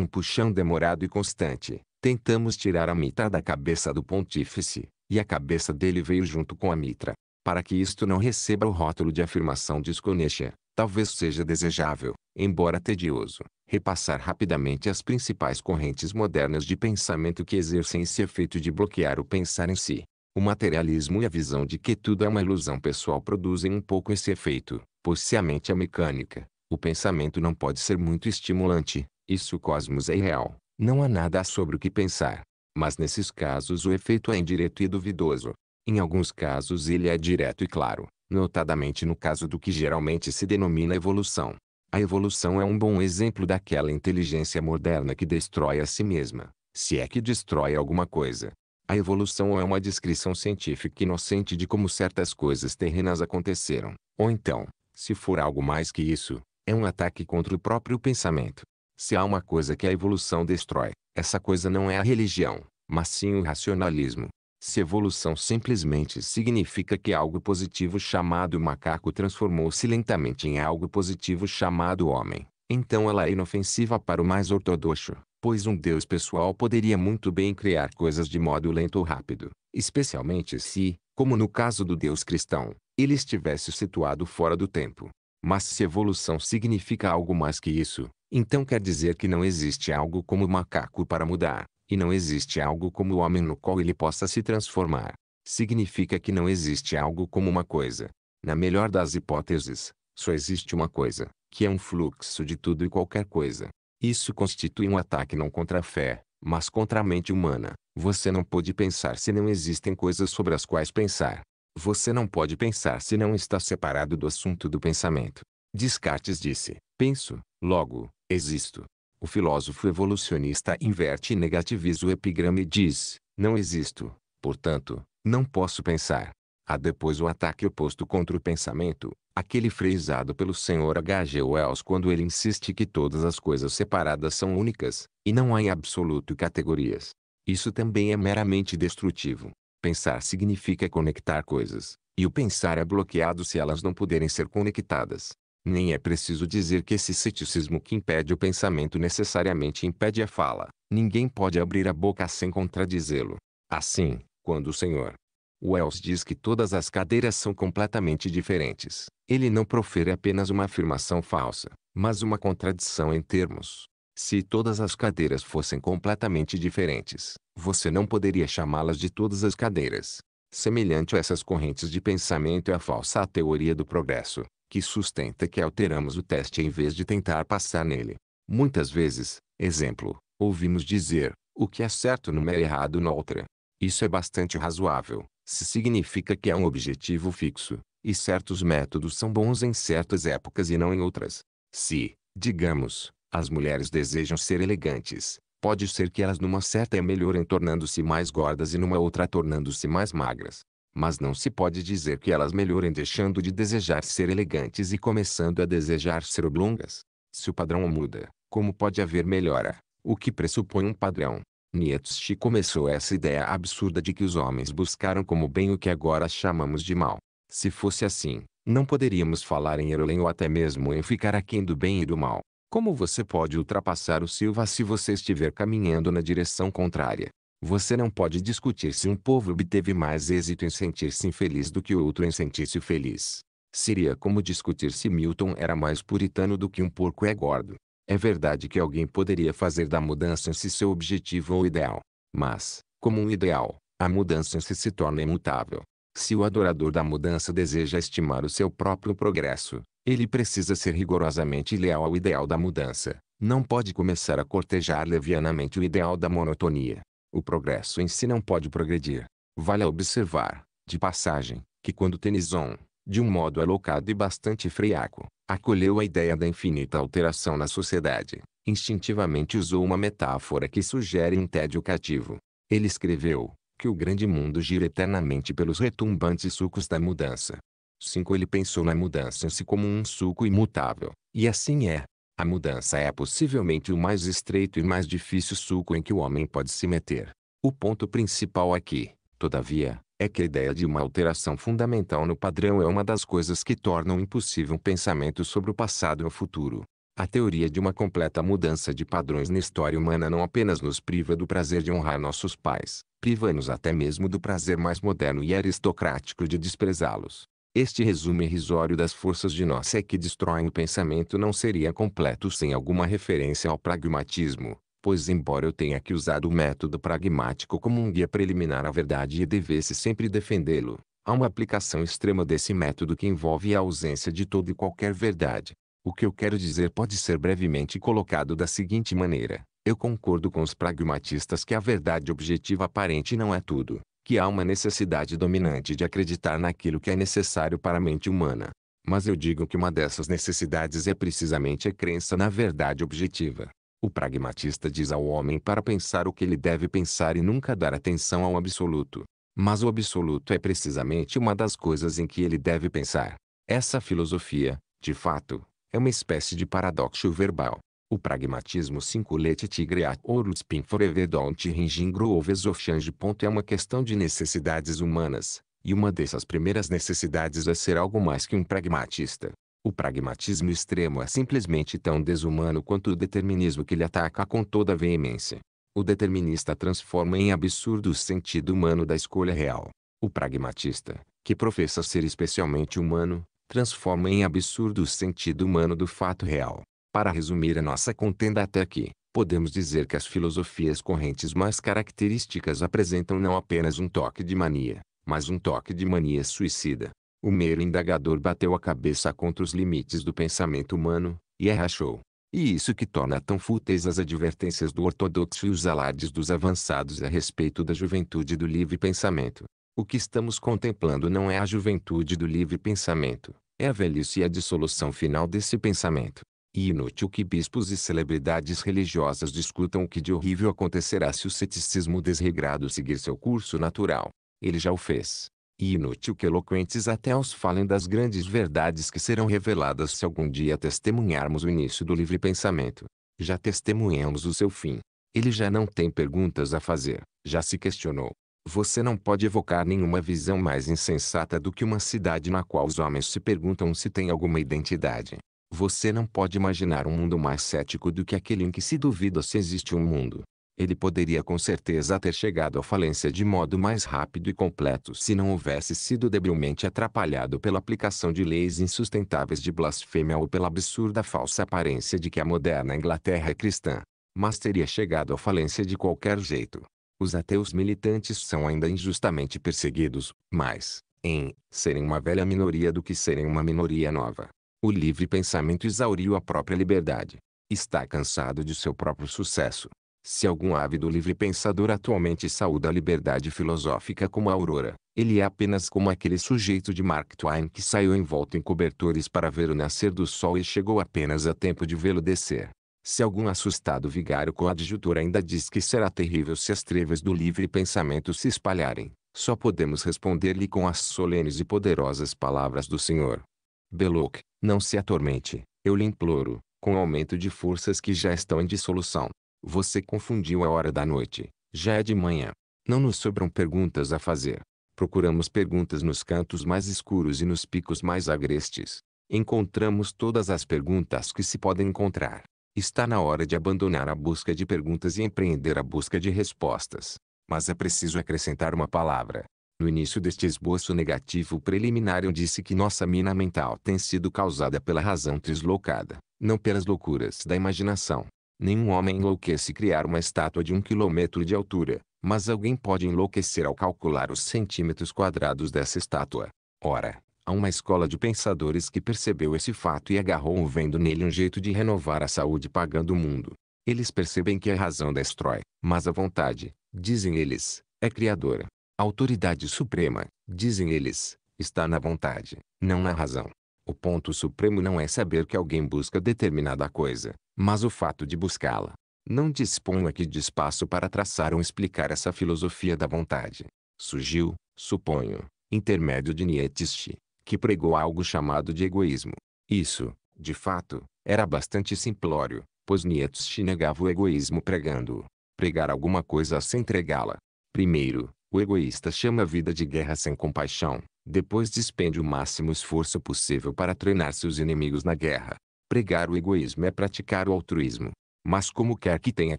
um puxão demorado e constante, tentamos tirar a mitra da cabeça do pontífice, e a cabeça dele veio junto com a mitra. Para que isto não receba o rótulo de afirmação desconexa, talvez seja desejável, embora tedioso, repassar rapidamente as principais correntes modernas de pensamento que exercem esse efeito de bloquear o pensar em si. O materialismo e a visão de que tudo é uma ilusão pessoal produzem um pouco esse efeito, pois se a mente é mecânica, o pensamento não pode ser muito estimulante, e se o cosmos é irreal, não há nada sobre o que pensar. Mas nesses casos o efeito é indireto e duvidoso. Em alguns casos ele é direto e claro, notadamente no caso do que geralmente se denomina evolução. A evolução é um bom exemplo daquela inteligência moderna que destrói a si mesma, se é que destrói alguma coisa, a evolução é uma descrição científica inocente de como certas coisas terrenas aconteceram. Ou então, se for algo mais que isso, é um ataque contra o próprio pensamento. Se há uma coisa que a evolução destrói, essa coisa não é a religião, mas sim o racionalismo. Se evolução simplesmente significa que algo positivo chamado macaco transformou-se lentamente em algo positivo chamado homem, então ela é inofensiva para o mais ortodoxo pois um Deus pessoal poderia muito bem criar coisas de modo lento ou rápido, especialmente se, como no caso do Deus cristão, ele estivesse situado fora do tempo. Mas se evolução significa algo mais que isso, então quer dizer que não existe algo como o macaco para mudar, e não existe algo como o homem no qual ele possa se transformar. Significa que não existe algo como uma coisa. Na melhor das hipóteses, só existe uma coisa, que é um fluxo de tudo e qualquer coisa. Isso constitui um ataque não contra a fé, mas contra a mente humana. Você não pode pensar se não existem coisas sobre as quais pensar. Você não pode pensar se não está separado do assunto do pensamento. Descartes disse: penso, logo, existo. O filósofo evolucionista inverte e negativiza o epigrama e diz: não existo, portanto, não posso pensar. Há depois o ataque oposto contra o pensamento, aquele frisado pelo Sr. H. G. Wells quando ele insiste que todas as coisas separadas são únicas, e não há em absoluto categorias. Isso também é meramente destrutivo. Pensar significa conectar coisas, e o pensar é bloqueado se elas não puderem ser conectadas. Nem é preciso dizer que esse ceticismo que impede o pensamento necessariamente impede a fala. Ninguém pode abrir a boca sem contradizê-lo. Assim, quando o Senhor Wells diz que todas as cadeiras são completamente diferentes. Ele não profere apenas uma afirmação falsa, mas uma contradição em termos. Se todas as cadeiras fossem completamente diferentes, você não poderia chamá-las de todas as cadeiras. Semelhante a essas correntes de pensamento é a falsa teoria do progresso, que sustenta que alteramos o teste em vez de tentar passar nele. Muitas vezes, exemplo, ouvimos dizer, o que é certo numa é errado noutra. Isso é bastante razoável, se significa que é um objetivo fixo, e certos métodos são bons em certas épocas e não em outras. Se, digamos, as mulheres desejam ser elegantes, pode ser que elas numa certa é melhorem tornando-se mais gordas e numa outra tornando-se mais magras. Mas não se pode dizer que elas melhorem deixando de desejar ser elegantes e começando a desejar ser oblongas. Se o padrão muda, como pode haver melhora? O que pressupõe um padrão. Nietzsche começou essa ideia absurda de que os homens buscaram como bem o que agora chamamos de mal. Se fosse assim, não poderíamos falar em Erlen ou até mesmo em ficar aquém do bem e do mal. Como você pode ultrapassar o Silva se você estiver caminhando na direção contrária? Você não pode discutir se um povo obteve mais êxito em sentir-se infeliz do que outro em sentir-se feliz. Seria como discutir se Milton era mais puritano do que um porco é gordo. É verdade que alguém poderia fazer da mudança em si seu objetivo ou ideal. Mas, como um ideal, a mudança em si se torna imutável. Se o adorador da mudança deseja estimar o seu próprio progresso, ele precisa ser rigorosamente leal ao ideal da mudança. Não pode começar a cortejar levianamente o ideal da monotonia. O progresso em si não pode progredir. Vale observar, de passagem, que quando Tennyson, de um modo alocado e bastante friaco, acolheu a ideia da infinita alteração na sociedade, instintivamente usou uma metáfora que sugere um tédio cativo. Ele escreveu que o grande mundo gira eternamente pelos retumbantes sucos da mudança. 5. Ele pensou na mudança em si como um suco imutável, e assim é. A mudança é possivelmente o mais estreito e mais difícil suco em que o homem pode se meter. O ponto principal aqui, todavia, é que a ideia de uma alteração fundamental no padrão é uma das coisas que tornam impossível um pensamento sobre o passado e o futuro. A teoria de uma completa mudança de padrões na história humana não apenas nos priva do prazer de honrar nossos pais, priva-nos até mesmo do prazer mais moderno e aristocrático de desprezá-los. Este resumo irrisório das forças de nós é que destroem o pensamento não seria completo sem alguma referência ao pragmatismo, pois embora eu tenha aqui usado o método pragmático como um guia preliminar à verdade e devesse sempre defendê-lo, há uma aplicação extrema desse método que envolve a ausência de toda e qualquer verdade. O que eu quero dizer pode ser brevemente colocado da seguinte maneira. Eu concordo com os pragmatistas que a verdade objetiva aparente não é tudo, que há uma necessidade dominante de acreditar naquilo que é necessário para a mente humana. Mas eu digo que uma dessas necessidades é precisamente a crença na verdade objetiva. O pragmatista diz ao homem para pensar o que ele deve pensar e nunca dar atenção ao absoluto. Mas o absoluto é precisamente uma das coisas em que ele deve pensar. Essa filosofia, de fato, é uma espécie de paradoxo verbal. O pragmatismo 5 lete tigreat orutspin forevedont ringingro ovesofchange. É uma questão de necessidades humanas, e uma dessas primeiras necessidades é ser algo mais que um pragmatista. O pragmatismo extremo é simplesmente tão desumano quanto o determinismo que lhe ataca com toda a veemência. O determinista transforma em absurdo o sentido humano da escolha real. O pragmatista, que professa ser especialmente humano, transforma em absurdo o sentido humano do fato real. Para resumir a nossa contenda até aqui, podemos dizer que as filosofias correntes mais características apresentam não apenas um toque de mania, mas um toque de mania suicida. O mero indagador bateu a cabeça contra os limites do pensamento humano, e rachou. E isso que torna tão fúteis as advertências do ortodoxo e os alardes dos avançados a respeito da juventude do livre pensamento. O que estamos contemplando não é a juventude do livre pensamento, é a velhice e a dissolução final desse pensamento. E inútil que bispos e celebridades religiosas discutam o que de horrível acontecerá se o ceticismo desregrado seguir seu curso natural. Ele já o fez. E inútil que eloquentes até os falem das grandes verdades que serão reveladas se algum dia testemunharmos o início do livre pensamento. Já testemunhamos o seu fim. Ele já não tem perguntas a fazer, já se questionou. Você não pode evocar nenhuma visão mais insensata do que uma cidade na qual os homens se perguntam se tem alguma identidade. Você não pode imaginar um mundo mais cético do que aquele em que se duvida se existe um mundo. Ele poderia com certeza ter chegado à falência de modo mais rápido e completo se não houvesse sido debilmente atrapalhado pela aplicação de leis insustentáveis de blasfêmia ou pela absurda falsa aparência de que a moderna Inglaterra é cristã. Mas teria chegado à falência de qualquer jeito. Os ateus militantes são ainda injustamente perseguidos, mais, em, serem uma velha minoria do que serem uma minoria nova. O livre pensamento exauriu a própria liberdade. Está cansado de seu próprio sucesso. Se algum ávido livre pensador atualmente saúda a liberdade filosófica como a aurora, ele é apenas como aquele sujeito de Mark Twain que saiu envolto em cobertores para ver o nascer do sol e chegou apenas a tempo de vê-lo descer. Se algum assustado vigário coadjutor ainda diz que será terrível se as trevas do livre pensamento se espalharem, só podemos responder-lhe com as solenes e poderosas palavras do Senhor. Belloc, não se atormente, eu lhe imploro, com o aumento de forças que já estão em dissolução. Você confundiu a hora da noite, já é de manhã. Não nos sobram perguntas a fazer. Procuramos perguntas nos cantos mais escuros e nos picos mais agrestes. Encontramos todas as perguntas que se podem encontrar. Está na hora de abandonar a busca de perguntas e empreender a busca de respostas. Mas é preciso acrescentar uma palavra. No início deste esboço negativo preliminar eu disse que nossa mina mental tem sido causada pela razão deslocada, não pelas loucuras da imaginação. Nenhum homem enlouquece criar uma estátua de um quilômetro de altura, mas alguém pode enlouquecer ao calcular os centímetros quadrados dessa estátua. Ora, Há uma escola de pensadores que percebeu esse fato e agarrou vendo nele um jeito de renovar a saúde pagando o mundo. Eles percebem que a razão destrói, mas a vontade, dizem eles, é criadora. A autoridade suprema, dizem eles, está na vontade, não na razão. O ponto supremo não é saber que alguém busca determinada coisa, mas o fato de buscá-la. Não disponho aqui de espaço para traçar ou explicar essa filosofia da vontade. Surgiu, suponho, intermédio de Nietzsche, que pregou algo chamado de egoísmo. Isso, de fato, era bastante simplório, pois Nietzsche negava o egoísmo pregando-o. Pregar alguma coisa sem entregá-la. Primeiro, o egoísta chama a vida de guerra sem compaixão, depois despende o máximo esforço possível para treinar seus inimigos na guerra. Pregar o egoísmo é praticar o altruísmo. Mas como quer que tenha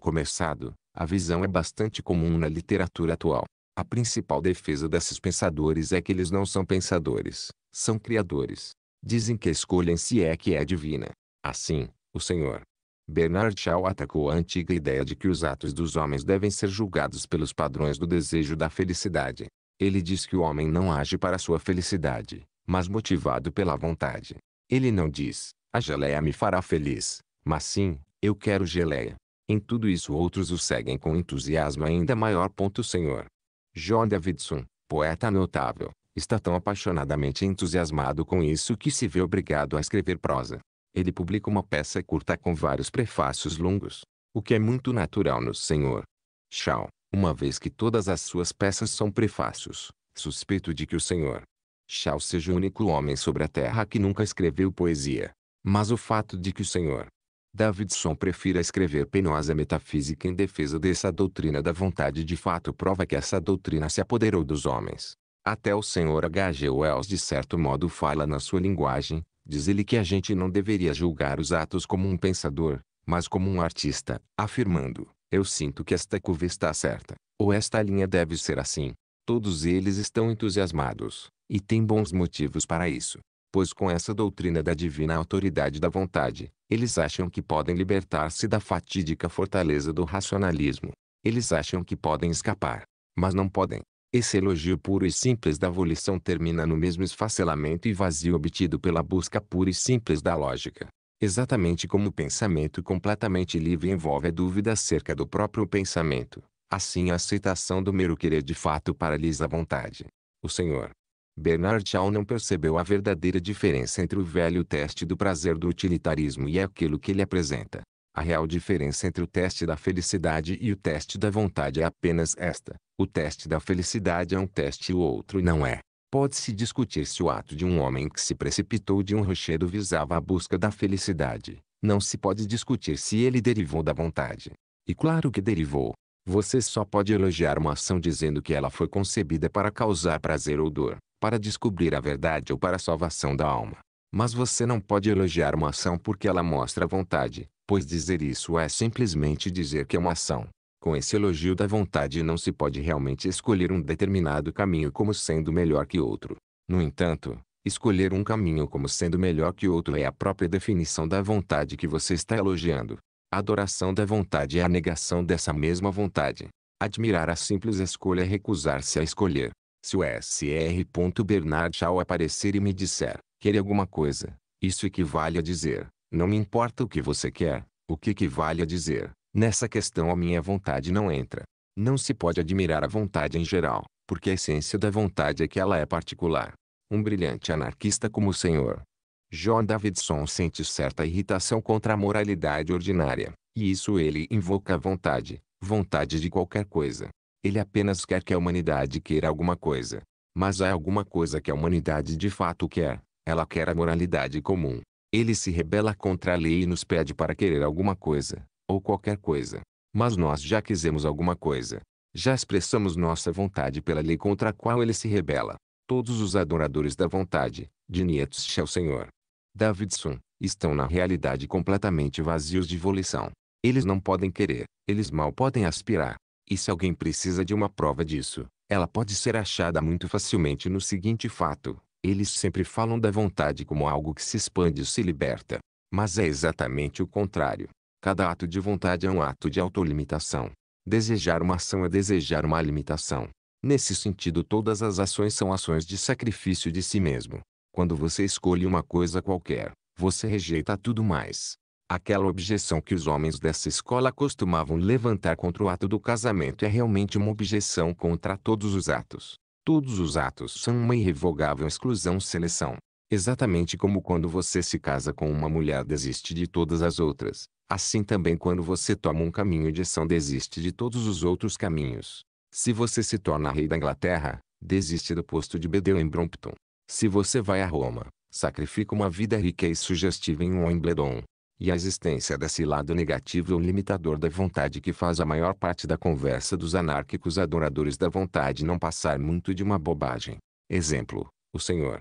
começado, a visão é bastante comum na literatura atual. A principal defesa desses pensadores é que eles não são pensadores, são criadores. Dizem que a escolha em si é que é divina. Assim, o Senhor. Bernard Shaw atacou a antiga ideia de que os atos dos homens devem ser julgados pelos padrões do desejo da felicidade. Ele diz que o homem não age para sua felicidade, mas motivado pela vontade. Ele não diz, a geleia me fará feliz, mas sim, eu quero geleia. Em tudo isso outros o seguem com entusiasmo ainda maior. Ponto Senhor. John Davidson, poeta notável, está tão apaixonadamente entusiasmado com isso que se vê obrigado a escrever prosa. Ele publica uma peça curta com vários prefácios longos, o que é muito natural no Senhor. Shaw, uma vez que todas as suas peças são prefácios, suspeito de que o Senhor Shaw seja o único homem sobre a terra que nunca escreveu poesia. Mas o fato de que o Senhor Davidson prefira escrever penosa metafísica em defesa dessa doutrina da vontade de fato prova que essa doutrina se apoderou dos homens. Até o Sr. H. G. Wells de certo modo fala na sua linguagem, diz ele que a gente não deveria julgar os atos como um pensador, mas como um artista, afirmando, eu sinto que esta curva está certa, ou esta linha deve ser assim. Todos eles estão entusiasmados, e têm bons motivos para isso pois com essa doutrina da divina autoridade da vontade, eles acham que podem libertar-se da fatídica fortaleza do racionalismo. Eles acham que podem escapar, mas não podem. Esse elogio puro e simples da volição termina no mesmo esfacelamento e vazio obtido pela busca pura e simples da lógica. Exatamente como o pensamento completamente livre envolve a dúvida acerca do próprio pensamento, assim a aceitação do mero querer de fato paralisa a vontade. O Senhor, Bernard Shaw não percebeu a verdadeira diferença entre o velho teste do prazer do utilitarismo e aquilo que ele apresenta. A real diferença entre o teste da felicidade e o teste da vontade é apenas esta. O teste da felicidade é um teste e o outro não é. Pode-se discutir se o ato de um homem que se precipitou de um rochedo visava a busca da felicidade. Não se pode discutir se ele derivou da vontade. E claro que derivou. Você só pode elogiar uma ação dizendo que ela foi concebida para causar prazer ou dor para descobrir a verdade ou para a salvação da alma. Mas você não pode elogiar uma ação porque ela mostra vontade, pois dizer isso é simplesmente dizer que é uma ação. Com esse elogio da vontade não se pode realmente escolher um determinado caminho como sendo melhor que outro. No entanto, escolher um caminho como sendo melhor que outro é a própria definição da vontade que você está elogiando. A adoração da vontade é a negação dessa mesma vontade. Admirar a simples escolha é recusar-se a escolher. Se o Sr. Bernard Shaw aparecer e me disser, quer alguma coisa, isso equivale a dizer, não me importa o que você quer, o que equivale a dizer, nessa questão a minha vontade não entra. Não se pode admirar a vontade em geral, porque a essência da vontade é que ela é particular. Um brilhante anarquista como o Sr. John Davidson sente certa irritação contra a moralidade ordinária, e isso ele invoca a vontade, vontade de qualquer coisa. Ele apenas quer que a humanidade queira alguma coisa. Mas há alguma coisa que a humanidade de fato quer. Ela quer a moralidade comum. Ele se rebela contra a lei e nos pede para querer alguma coisa, ou qualquer coisa. Mas nós já quisemos alguma coisa. Já expressamos nossa vontade pela lei contra a qual ele se rebela. Todos os adoradores da vontade, de Nietzsche ao Senhor Davidson, estão na realidade completamente vazios de volição. Eles não podem querer, eles mal podem aspirar. E se alguém precisa de uma prova disso, ela pode ser achada muito facilmente no seguinte fato. Eles sempre falam da vontade como algo que se expande e se liberta. Mas é exatamente o contrário. Cada ato de vontade é um ato de autolimitação. Desejar uma ação é desejar uma limitação. Nesse sentido todas as ações são ações de sacrifício de si mesmo. Quando você escolhe uma coisa qualquer, você rejeita tudo mais. Aquela objeção que os homens dessa escola costumavam levantar contra o ato do casamento é realmente uma objeção contra todos os atos. Todos os atos são uma irrevogável exclusão-seleção. Exatamente como quando você se casa com uma mulher desiste de todas as outras, assim também quando você toma um caminho de ação desiste de todos os outros caminhos. Se você se torna rei da Inglaterra, desiste do posto de bedeu em Brompton. Se você vai a Roma, sacrifica uma vida rica e sugestiva em Wimbledon, e a existência desse lado negativo é o limitador da vontade que faz a maior parte da conversa dos anárquicos adoradores da vontade não passar muito de uma bobagem. Exemplo, o Senhor.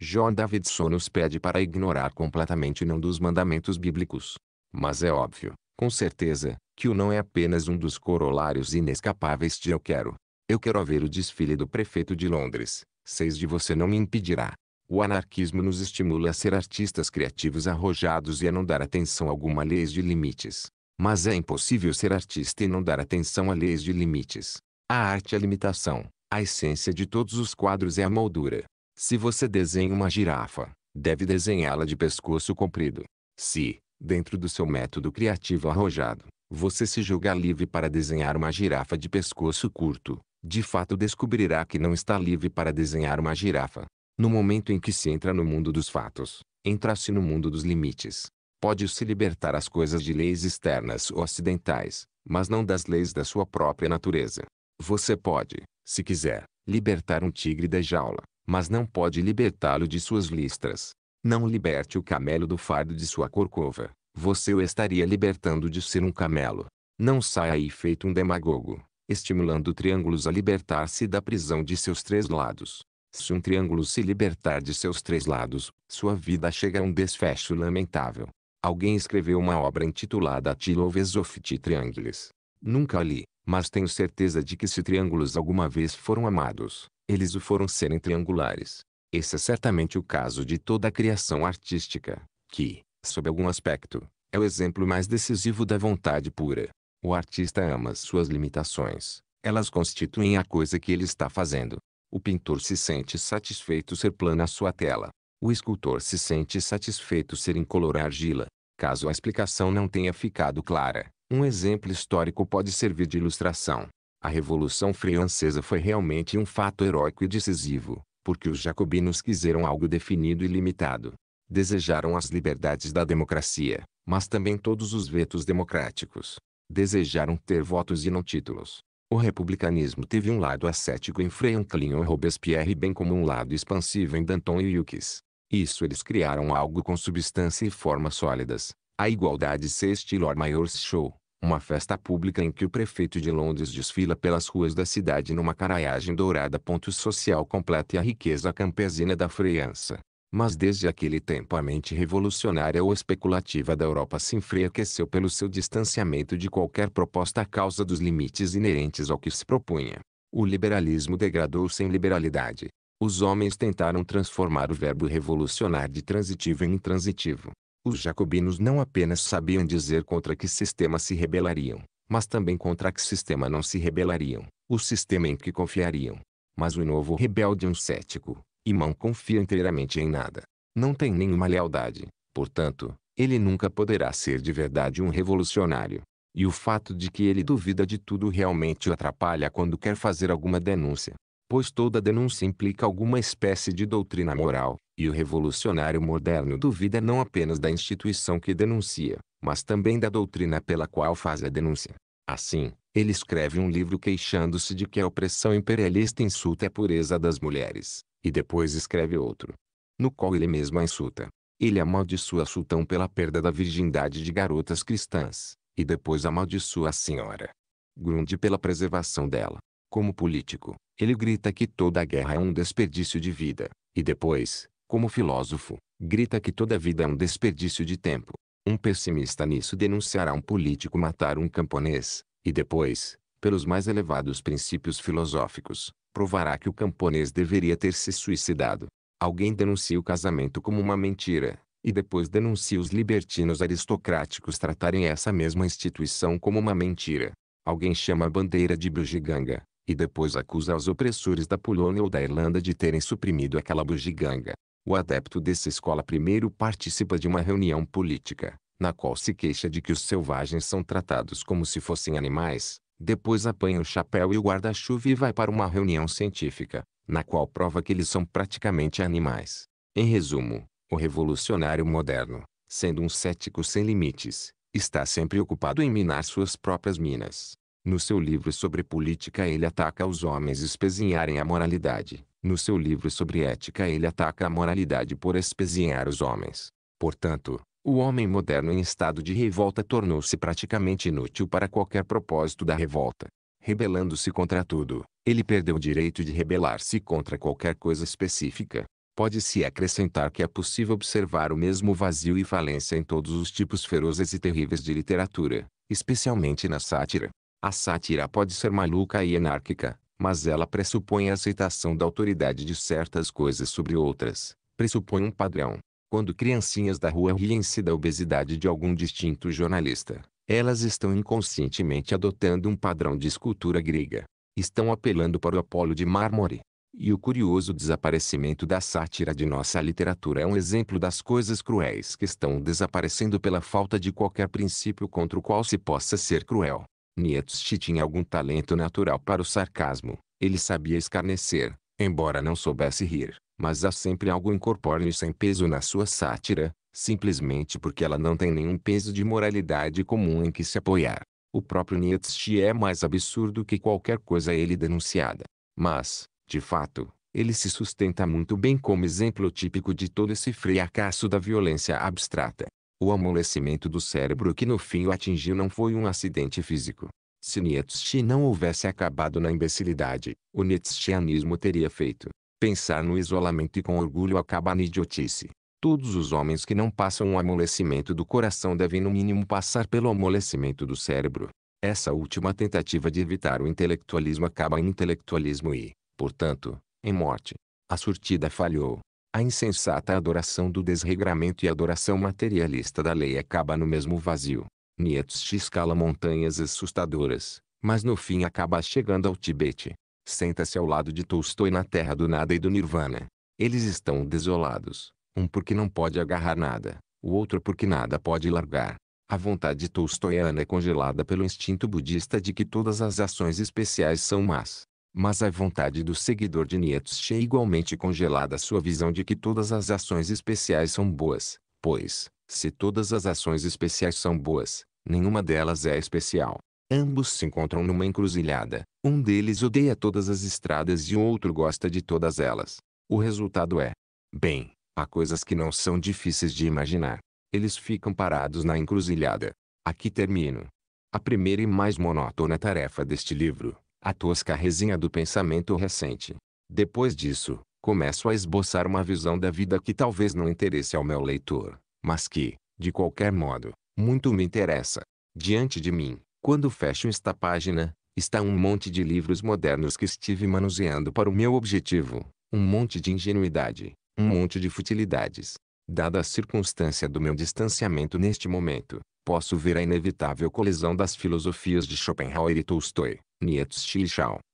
John Davidson nos pede para ignorar completamente não dos mandamentos bíblicos. Mas é óbvio, com certeza, que o não é apenas um dos corolários inescapáveis de eu quero. Eu quero ver o desfile do prefeito de Londres. Seis de você não me impedirá. O anarquismo nos estimula a ser artistas criativos arrojados e a não dar atenção alguma a leis de limites. Mas é impossível ser artista e não dar atenção a leis de limites. A arte é a limitação. A essência de todos os quadros é a moldura. Se você desenha uma girafa, deve desenhá-la de pescoço comprido. Se, dentro do seu método criativo arrojado, você se julgar livre para desenhar uma girafa de pescoço curto, de fato descobrirá que não está livre para desenhar uma girafa. No momento em que se entra no mundo dos fatos, entra-se no mundo dos limites. Pode-se libertar as coisas de leis externas ou acidentais, mas não das leis da sua própria natureza. Você pode, se quiser, libertar um tigre da jaula, mas não pode libertá-lo de suas listras. Não liberte o camelo do fardo de sua corcova, você o estaria libertando de ser um camelo. Não saia aí feito um demagogo, estimulando triângulos a libertar-se da prisão de seus três lados. Se um triângulo se libertar de seus três lados, sua vida chega a um desfecho lamentável. Alguém escreveu uma obra intitulada Tiloves of Triangles. Nunca li, mas tenho certeza de que se triângulos alguma vez foram amados, eles o foram serem triangulares. Esse é certamente o caso de toda a criação artística, que, sob algum aspecto, é o exemplo mais decisivo da vontade pura. O artista ama suas limitações. Elas constituem a coisa que ele está fazendo. O pintor se sente satisfeito ser plana a sua tela. O escultor se sente satisfeito ser incolor a argila. Caso a explicação não tenha ficado clara, um exemplo histórico pode servir de ilustração. A Revolução Francesa foi realmente um fato heróico e decisivo, porque os jacobinos quiseram algo definido e limitado. Desejaram as liberdades da democracia, mas também todos os vetos democráticos. Desejaram ter votos e não títulos. O republicanismo teve um lado ascético em Franklin ou Robespierre bem como um lado expansivo em Danton e Wilkes. Isso eles criaram algo com substância e forma sólidas. A igualdade se estilo Mayor's Show, uma festa pública em que o prefeito de Londres desfila pelas ruas da cidade numa caraiagem dourada. Ponto social completa e a riqueza campesina da França. Mas desde aquele tempo a mente revolucionária ou especulativa da Europa se enfraqueceu pelo seu distanciamento de qualquer proposta a causa dos limites inerentes ao que se propunha. O liberalismo degradou sem liberalidade. Os homens tentaram transformar o verbo revolucionar de transitivo em intransitivo. Os jacobinos não apenas sabiam dizer contra que sistema se rebelariam, mas também contra que sistema não se rebelariam, o sistema em que confiariam. Mas o novo rebelde é um cético, e não confia inteiramente em nada. Não tem nenhuma lealdade, portanto, ele nunca poderá ser de verdade um revolucionário. E o fato de que ele duvida de tudo realmente o atrapalha quando quer fazer alguma denúncia. Pois toda denúncia implica alguma espécie de doutrina moral, e o revolucionário moderno duvida não apenas da instituição que denuncia, mas também da doutrina pela qual faz a denúncia. Assim, ele escreve um livro queixando-se de que a opressão imperialista insulta a pureza das mulheres, e depois escreve outro, no qual ele mesmo a insulta. Ele amaldiçoa Sultão pela perda da virgindade de garotas cristãs, e depois amaldiçoa a senhora Grundy pela preservação dela. Como político, ele grita que toda guerra é um desperdício de vida, e depois, como filósofo, grita que toda vida é um desperdício de tempo. Um pessimista nisso denunciará um político matar um camponês, e depois, pelos mais elevados princípios filosóficos, provará que o camponês deveria ter se suicidado. Alguém denuncia o casamento como uma mentira, e depois denuncia os libertinos aristocráticos tratarem essa mesma instituição como uma mentira. Alguém chama a bandeira de bugiganga, e depois acusa os opressores da Polônia ou da Irlanda de terem suprimido aquela bugiganga. O adepto dessa escola primeiro participa de uma reunião política, na qual se queixa de que os selvagens são tratados como se fossem animais, depois apanha o chapéu e o guarda-chuva e vai para uma reunião científica, na qual prova que eles são praticamente animais. Em resumo, o revolucionário moderno, sendo um cético sem limites, está sempre ocupado em minar suas próprias minas. No seu livro sobre política ele ataca os homens espezinharem a moralidade, no seu livro sobre ética ele ataca a moralidade por espezinhar os homens. Portanto, o homem moderno em estado de revolta tornou-se praticamente inútil para qualquer propósito da revolta. Rebelando-se contra tudo, ele perdeu o direito de rebelar-se contra qualquer coisa específica. Pode-se acrescentar que é possível observar o mesmo vazio e falência em todos os tipos ferozes e terríveis de literatura, especialmente na sátira. A sátira pode ser maluca e anárquica, mas ela pressupõe a aceitação da autoridade de certas coisas sobre outras, pressupõe um padrão. Quando criancinhas da rua riem-se da obesidade de algum distinto jornalista, elas estão inconscientemente adotando um padrão de escultura grega. Estão apelando para o Apolo de mármore. E o curioso desaparecimento da sátira de nossa literatura é um exemplo das coisas cruéis que estão desaparecendo pela falta de qualquer princípio contra o qual se possa ser cruel. Nietzsche tinha algum talento natural para o sarcasmo. Ele sabia escarnecer, embora não soubesse rir. Mas há sempre algo incorpóreo e sem peso na sua sátira, simplesmente porque ela não tem nenhum peso de moralidade comum em que se apoiar. O próprio Nietzsche é mais absurdo que qualquer coisa ele denunciada. Mas, de fato, ele se sustenta muito bem como exemplo típico de todo esse fracasso da violência abstrata. O amolecimento do cérebro que no fim o atingiu não foi um acidente físico. Se Nietzsche não houvesse acabado na imbecilidade, o nietzscheanismo teria feito. Pensar no isolamento e com orgulho acaba na idiotice. Todos os homens que não passam o amolecimento do coração devem no mínimo passar pelo amolecimento do cérebro. Essa última tentativa de evitar o intelectualismo acaba em intelectualismo e, portanto, em morte. A surtida falhou. A insensata adoração do desregramento e a adoração materialista da lei acaba no mesmo vazio. Nietzsche escala montanhas assustadoras, mas no fim acaba chegando ao Tibete. Senta-se ao lado de Tolstói na terra do nada e do nirvana. Eles estão desolados, um porque não pode agarrar nada, o outro porque nada pode largar. A vontade tolstoiana é congelada pelo instinto budista de que todas as ações especiais são más. Mas a vontade do seguidor de Nietzsche é igualmente congelada a sua visão de que todas as ações especiais são boas, pois, se todas as ações especiais são boas, nenhuma delas é especial. Ambos se encontram numa encruzilhada. Um deles odeia todas as estradas e o outro gosta de todas elas. O resultado é: bem, há coisas que não são difíceis de imaginar. Eles ficam parados na encruzilhada. Aqui termino. A primeira e mais monótona tarefa deste livro a tosca resenha do pensamento recente. Depois disso, começo a esboçar uma visão da vida que talvez não interesse ao meu leitor, mas que, de qualquer modo, muito me interessa. Diante de mim, quando fecho esta página, está um monte de livros modernos que estive manuseando para o meu objetivo, um monte de ingenuidade, um monte de futilidades. Dada a circunstância do meu distanciamento neste momento, posso ver a inevitável colisão das filosofias de Schopenhauer e Tolstói, Nietzsche e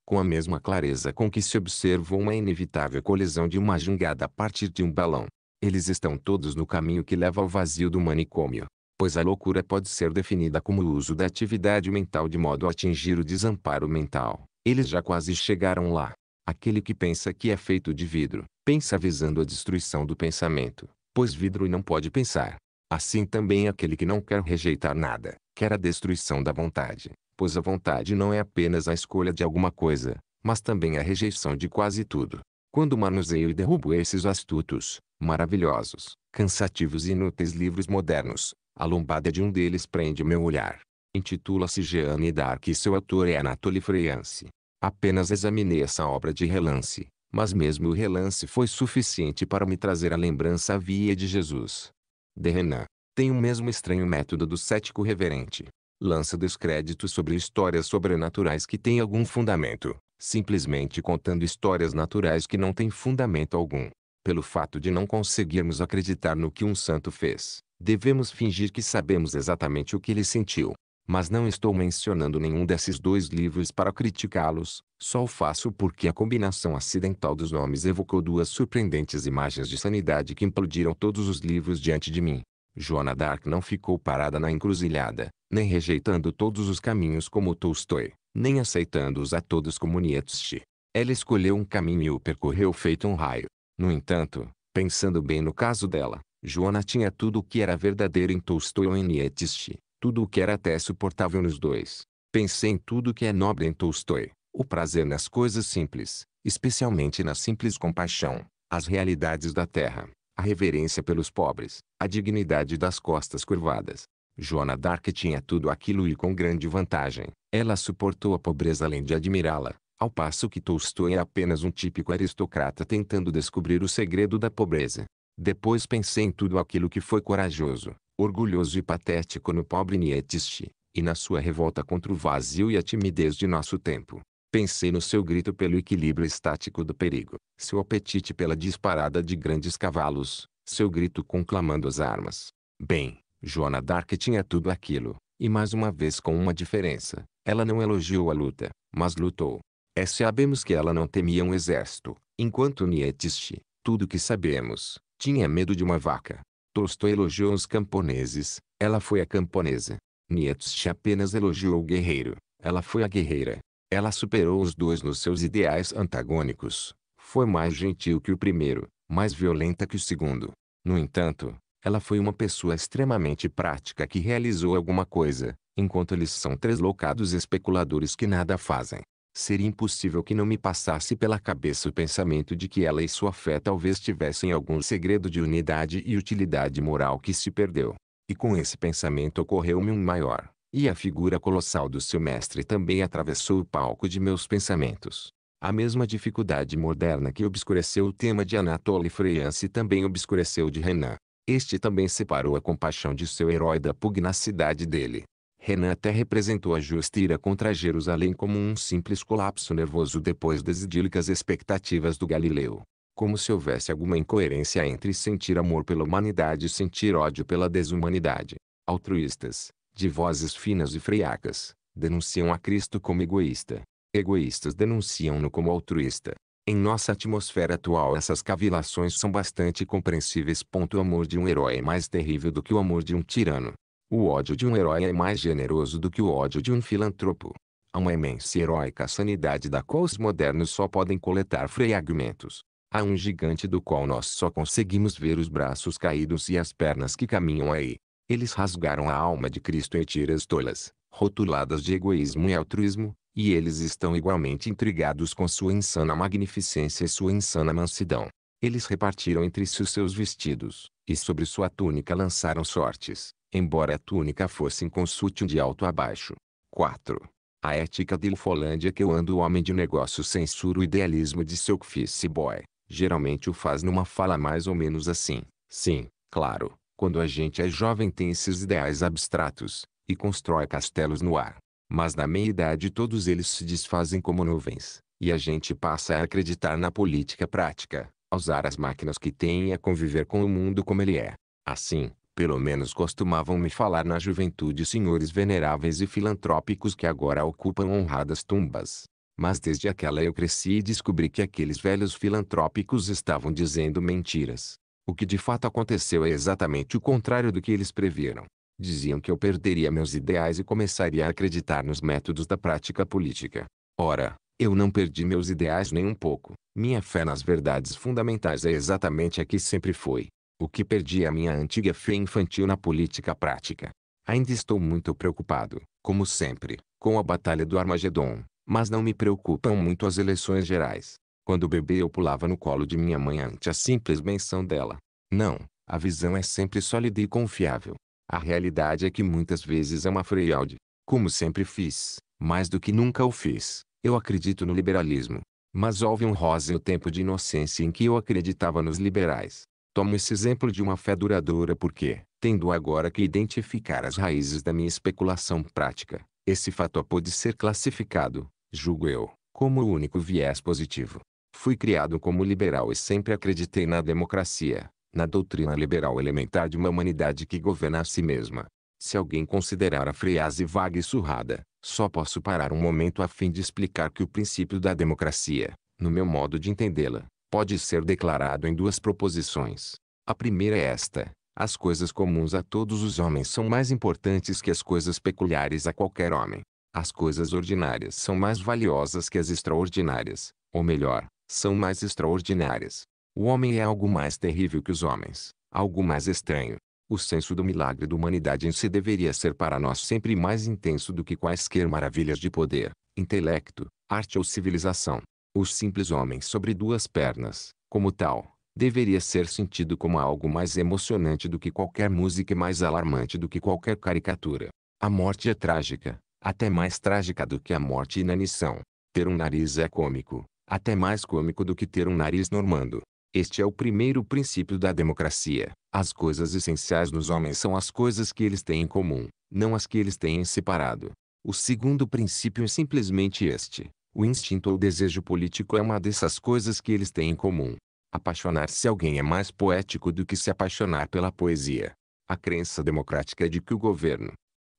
com a mesma clareza com que se observa uma inevitável colisão de uma jangada a partir de um balão. Eles estão todos no caminho que leva ao vazio do manicômio, pois a loucura pode ser definida como o uso da atividade mental de modo a atingir o desamparo mental. Eles já quase chegaram lá. Aquele que pensa que é feito de vidro, pensa visando a destruição do pensamento, pois vidro não pode pensar. Assim também aquele que não quer rejeitar nada, quer a destruição da vontade, pois a vontade não é apenas a escolha de alguma coisa, mas também a rejeição de quase tudo. Quando manuseio e derrubo esses astutos, maravilhosos, cansativos e inúteis livros modernos, a lombada de um deles prende meu olhar. Intitula-se Jeanne d'Arc e seu autor é Anatole France. Apenas examinei essa obra de relance, mas mesmo o relance foi suficiente para me trazer a lembrança via de Jesus. De Renan. Tem o mesmo estranho método do cético reverente. Lança descrédito sobre histórias sobrenaturais que têm algum fundamento, simplesmente contando histórias naturais que não têm fundamento algum. Pelo fato de não conseguirmos acreditar no que um santo fez, devemos fingir que sabemos exatamente o que ele sentiu. Mas não estou mencionando nenhum desses dois livros para criticá-los, só o faço porque a combinação acidental dos nomes evocou duas surpreendentes imagens de sanidade que implodiram todos os livros diante de mim. Joana Dark não ficou parada na encruzilhada, nem rejeitando todos os caminhos como Tolstói, nem aceitando-os a todos como Nietzsche. Ela escolheu um caminho e o percorreu feito um raio. No entanto, pensando bem no caso dela, Joana tinha tudo o que era verdadeiro em Tolstói ou em Nietzsche, tudo o que era até suportável nos dois. Pensei em tudo o que é nobre em Tolstói, o prazer nas coisas simples, especialmente na simples compaixão, as realidades da terra, a reverência pelos pobres, a dignidade das costas curvadas. Joana Dark tinha tudo aquilo e com grande vantagem, ela suportou a pobreza além de admirá-la, ao passo que Tolstói é apenas um típico aristocrata tentando descobrir o segredo da pobreza. Depois pensei em tudo aquilo que foi corajoso, orgulhoso e patético no pobre Nietzsche, e na sua revolta contra o vazio e a timidez de nosso tempo. Pensei no seu grito pelo equilíbrio estático do perigo, seu apetite pela disparada de grandes cavalos, seu grito conclamando as armas. Bem, Joana Dark tinha tudo aquilo, e mais uma vez com uma diferença. Ela não elogiou a luta, mas lutou. É sabemos que ela não temia um exército, enquanto Nietzsche, tudo que sabemos, tinha medo de uma vaca. Tolstói elogiou os camponeses, ela foi a camponesa. Nietzsche apenas elogiou o guerreiro, ela foi a guerreira. Ela superou os dois nos seus ideais antagônicos. Foi mais gentil que o primeiro, mais violenta que o segundo. No entanto, ela foi uma pessoa extremamente prática que realizou alguma coisa, enquanto eles são três loucados especuladores que nada fazem. Seria impossível que não me passasse pela cabeça o pensamento de que ela e sua fé talvez tivessem algum segredo de unidade e utilidade moral que se perdeu. E com esse pensamento ocorreu-me um maior, e a figura colossal do seu mestre também atravessou o palco de meus pensamentos. A mesma dificuldade moderna que obscureceu o tema de Anatole France também obscureceu de Renan. Este também separou a compaixão de seu herói da pugnacidade dele. Renan até representou a justa ira contra Jerusalém como um simples colapso nervoso depois das idílicas expectativas do Galileu. Como se houvesse alguma incoerência entre sentir amor pela humanidade e sentir ódio pela desumanidade. Altruístas, de vozes finas e friacas, denunciam a Cristo como egoísta. Egoístas denunciam-no como altruísta. Em nossa atmosfera atual essas cavilações são bastante compreensíveis. O amor de um herói é mais terrível do que o amor de um tirano. O ódio de um herói é mais generoso do que o ódio de um filantropo. Há uma imensa e heróica sanidade da qual os modernos só podem coletar fragmentos. Há um gigante do qual nós só conseguimos ver os braços caídos e as pernas que caminham aí. Eles rasgaram a alma de Cristo em tiras tolas, rotuladas de egoísmo e altruísmo, e eles estão igualmente intrigados com sua insana magnificência e sua insana mansidão. Eles repartiram entre si os seus vestidos, e sobre sua túnica lançaram sortes, embora a túnica fosse inconsútil de alto a baixo. 4. A ética de Ufolândia que eu ando o homem de negócio censura o idealismo de seu office boy. Geralmente o faz numa fala mais ou menos assim. Sim, claro, quando a gente é jovem tem esses ideais abstratos, e constrói castelos no ar. Mas na meia-idade todos eles se desfazem como nuvens, e a gente passa a acreditar na política prática, a usar as máquinas que tem e a conviver com o mundo como ele é. Assim, Pelo menos costumavam me falar na juventude senhores veneráveis e filantrópicos que agora ocupam honradas tumbas. Mas desde aquela eu cresci e descobri que aqueles velhos filantrópicos estavam dizendo mentiras. O que de fato aconteceu é exatamente o contrário do que eles previram. Diziam que eu perderia meus ideais e começaria a acreditar nos métodos da prática política. Ora, eu não perdi meus ideais nem um pouco. Minha fé nas verdades fundamentais é exatamente a que sempre foi. O que perdi é a minha antiga fé infantil na política prática. Ainda estou muito preocupado, como sempre, com a batalha do Armagedon, mas não me preocupam muito as eleições gerais. Quando bebê eu pulava no colo de minha mãe ante a simples menção dela. Não, a visão é sempre sólida e confiável. A realidade é que muitas vezes é uma fraude. Como sempre fiz, mais do que nunca o fiz, eu acredito no liberalismo. Mas houve um rosa tempo de inocência em que eu acreditava nos liberais. Tomo esse exemplo de uma fé duradoura porque, tendo agora que identificar as raízes da minha especulação prática, esse fator pode ser classificado, julgo eu, como o único viés positivo. Fui criado como liberal e sempre acreditei na democracia, na doutrina liberal elementar de uma humanidade que governa a si mesma. Se alguém considerar a frase vaga e surrada, só posso parar um momento a fim de explicar que o princípio da democracia, no meu modo de entendê-la, pode ser declarado em duas proposições. A primeira é esta: as coisas comuns a todos os homens são mais importantes que as coisas peculiares a qualquer homem. As coisas ordinárias são mais valiosas que as extraordinárias, ou melhor, são mais extraordinárias. O homem é algo mais terrível que os homens, algo mais estranho. O senso do milagre da humanidade em si deveria ser para nós sempre mais intenso do que quaisquer maravilhas de poder, intelecto, arte ou civilização. O simples homem sobre duas pernas, como tal, deveria ser sentido como algo mais emocionante do que qualquer música e mais alarmante do que qualquer caricatura. A morte é trágica, até mais trágica do que a morte e inanição. Ter um nariz é cômico, até mais cômico do que ter um nariz normando. Este é o primeiro princípio da democracia. As coisas essenciais nos homens são as coisas que eles têm em comum, não as que eles têm em separado. O segundo princípio é simplesmente este. O instinto ou desejo político é uma dessas coisas que eles têm em comum. Apaixonar-se alguém é mais poético do que se apaixonar pela poesia. A crença democrática é de que o governo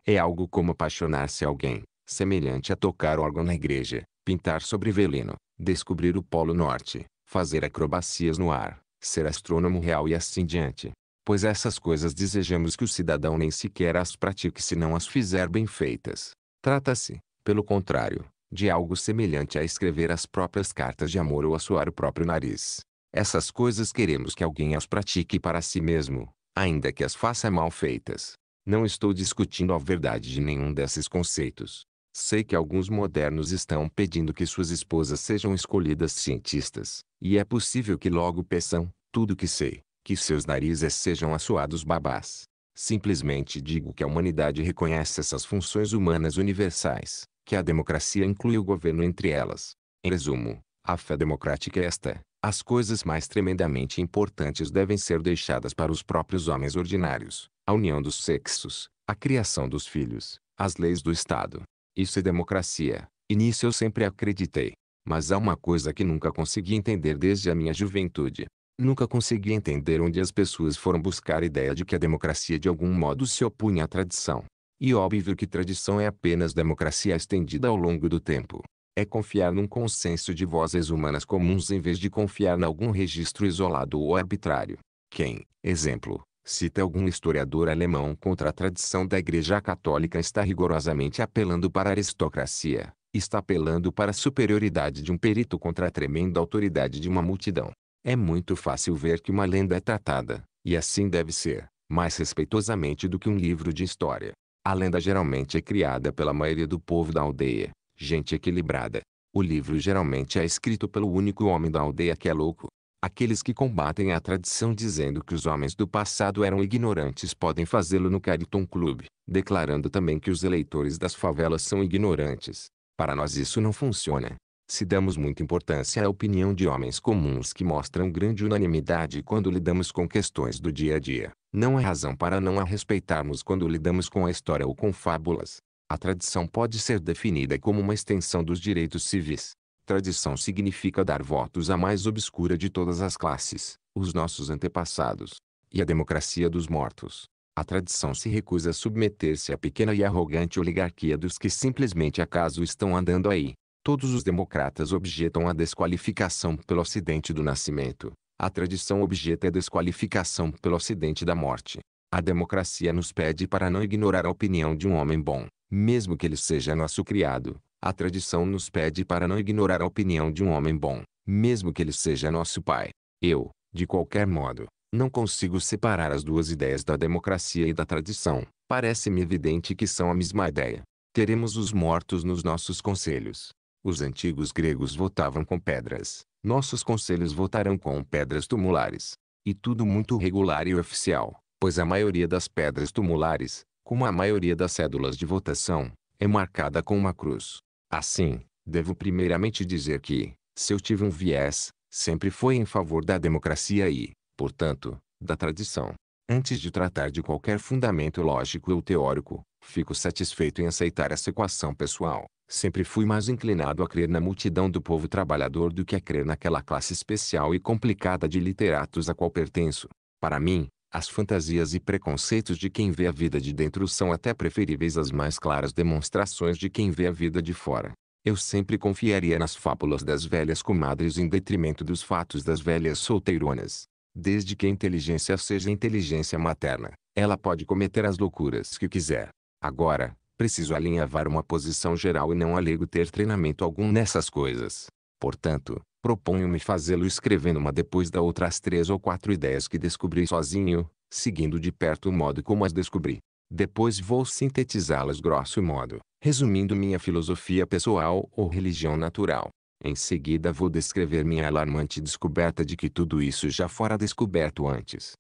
é algo como apaixonar-se alguém, semelhante a tocar órgão na igreja, pintar sobre velino, descobrir o Polo Norte, fazer acrobacias no ar, ser astrônomo real e assim diante. Pois essas coisas desejamos que o cidadão nem sequer as pratique se não as fizer bem feitas. Trata-se, pelo contrário, de algo semelhante a escrever as próprias cartas de amor ou a suar o próprio nariz. Essas coisas queremos que alguém as pratique para si mesmo, ainda que as faça mal feitas. Não estou discutindo a verdade de nenhum desses conceitos. Sei que alguns modernos estão pedindo que suas esposas sejam escolhidas cientistas, e é possível que logo peçam, tudo que sei, que seus narizes sejam assoados babás. Simplesmente digo que a humanidade reconhece essas funções humanas universais, que a democracia inclui o governo entre elas. Em resumo, a fé democrática é esta: as coisas mais tremendamente importantes devem ser deixadas para os próprios homens ordinários, a união dos sexos, a criação dos filhos, as leis do Estado. Isso é democracia, e nisso eu sempre acreditei. Mas há uma coisa que nunca consegui entender desde a minha juventude. Nunca consegui entender onde as pessoas foram buscar a ideia de que a democracia de algum modo se opunha à tradição. E óbvio que tradição é apenas democracia estendida ao longo do tempo. É confiar num consenso de vozes humanas comuns em vez de confiar em algum registro isolado ou arbitrário. Quem, exemplo, cita algum historiador alemão contra a tradição da Igreja Católica está rigorosamente apelando para a aristocracia, está apelando para a superioridade de um perito contra a tremenda autoridade de uma multidão. É muito fácil ver que uma lenda é tratada, e assim deve ser, mais respeitosamente do que um livro de história. A lenda geralmente é criada pela maioria do povo da aldeia, gente equilibrada. O livro geralmente é escrito pelo único homem da aldeia que é louco. Aqueles que combatem a tradição dizendo que os homens do passado eram ignorantes podem fazê-lo no Cariton Club, declarando também que os eleitores das favelas são ignorantes. Para nós isso não funciona. Se damos muita importância à opinião de homens comuns que mostram grande unanimidade quando lidamos com questões do dia a dia, não há razão para não a respeitarmos quando lidamos com a história ou com fábulas. A tradição pode ser definida como uma extensão dos direitos civis. Tradição significa dar votos à mais obscura de todas as classes, os nossos antepassados, e a democracia dos mortos. A tradição se recusa a submeter-se à pequena e arrogante oligarquia dos que simplesmente acaso estão andando aí. Todos os democratas objetam a desqualificação pelo acidente do nascimento. A tradição objeta a desqualificação pelo acidente da morte. A democracia nos pede para não ignorar a opinião de um homem bom, mesmo que ele seja nosso criado. A tradição nos pede para não ignorar a opinião de um homem bom, mesmo que ele seja nosso pai. Eu, de qualquer modo, não consigo separar as duas ideias da democracia e da tradição. Parece-me evidente que são a mesma ideia. Teremos os mortos nos nossos conselhos. Os antigos gregos votavam com pedras. Nossos conselhos votarão com pedras tumulares. E tudo muito regular e oficial, pois a maioria das pedras tumulares, como a maioria das cédulas de votação, é marcada com uma cruz. Assim, devo primeiramente dizer que, se eu tive um viés, sempre foi em favor da democracia e, portanto, da tradição. Antes de tratar de qualquer fundamento lógico ou teórico, fico satisfeito em aceitar essa equação pessoal. Sempre fui mais inclinado a crer na multidão do povo trabalhador do que a crer naquela classe especial e complicada de literatos a qual pertenço. Para mim, as fantasias e preconceitos de quem vê a vida de dentro são até preferíveis às mais claras demonstrações de quem vê a vida de fora. Eu sempre confiaria nas fábulas das velhas comadres em detrimento dos fatos das velhas solteironas. Desde que a inteligência seja inteligência materna, ela pode cometer as loucuras que quiser. Agora, preciso alinhavar uma posição geral e não alego ter treinamento algum nessas coisas. Portanto, proponho-me fazê-lo escrevendo uma depois da outra as três ou quatro ideias que descobri sozinho, seguindo de perto o modo como as descobri. Depois vou sintetizá-las grosso modo, resumindo minha filosofia pessoal ou religião natural. Em seguida vou descrever minha alarmante descoberta de que tudo isso já fora descoberto antes.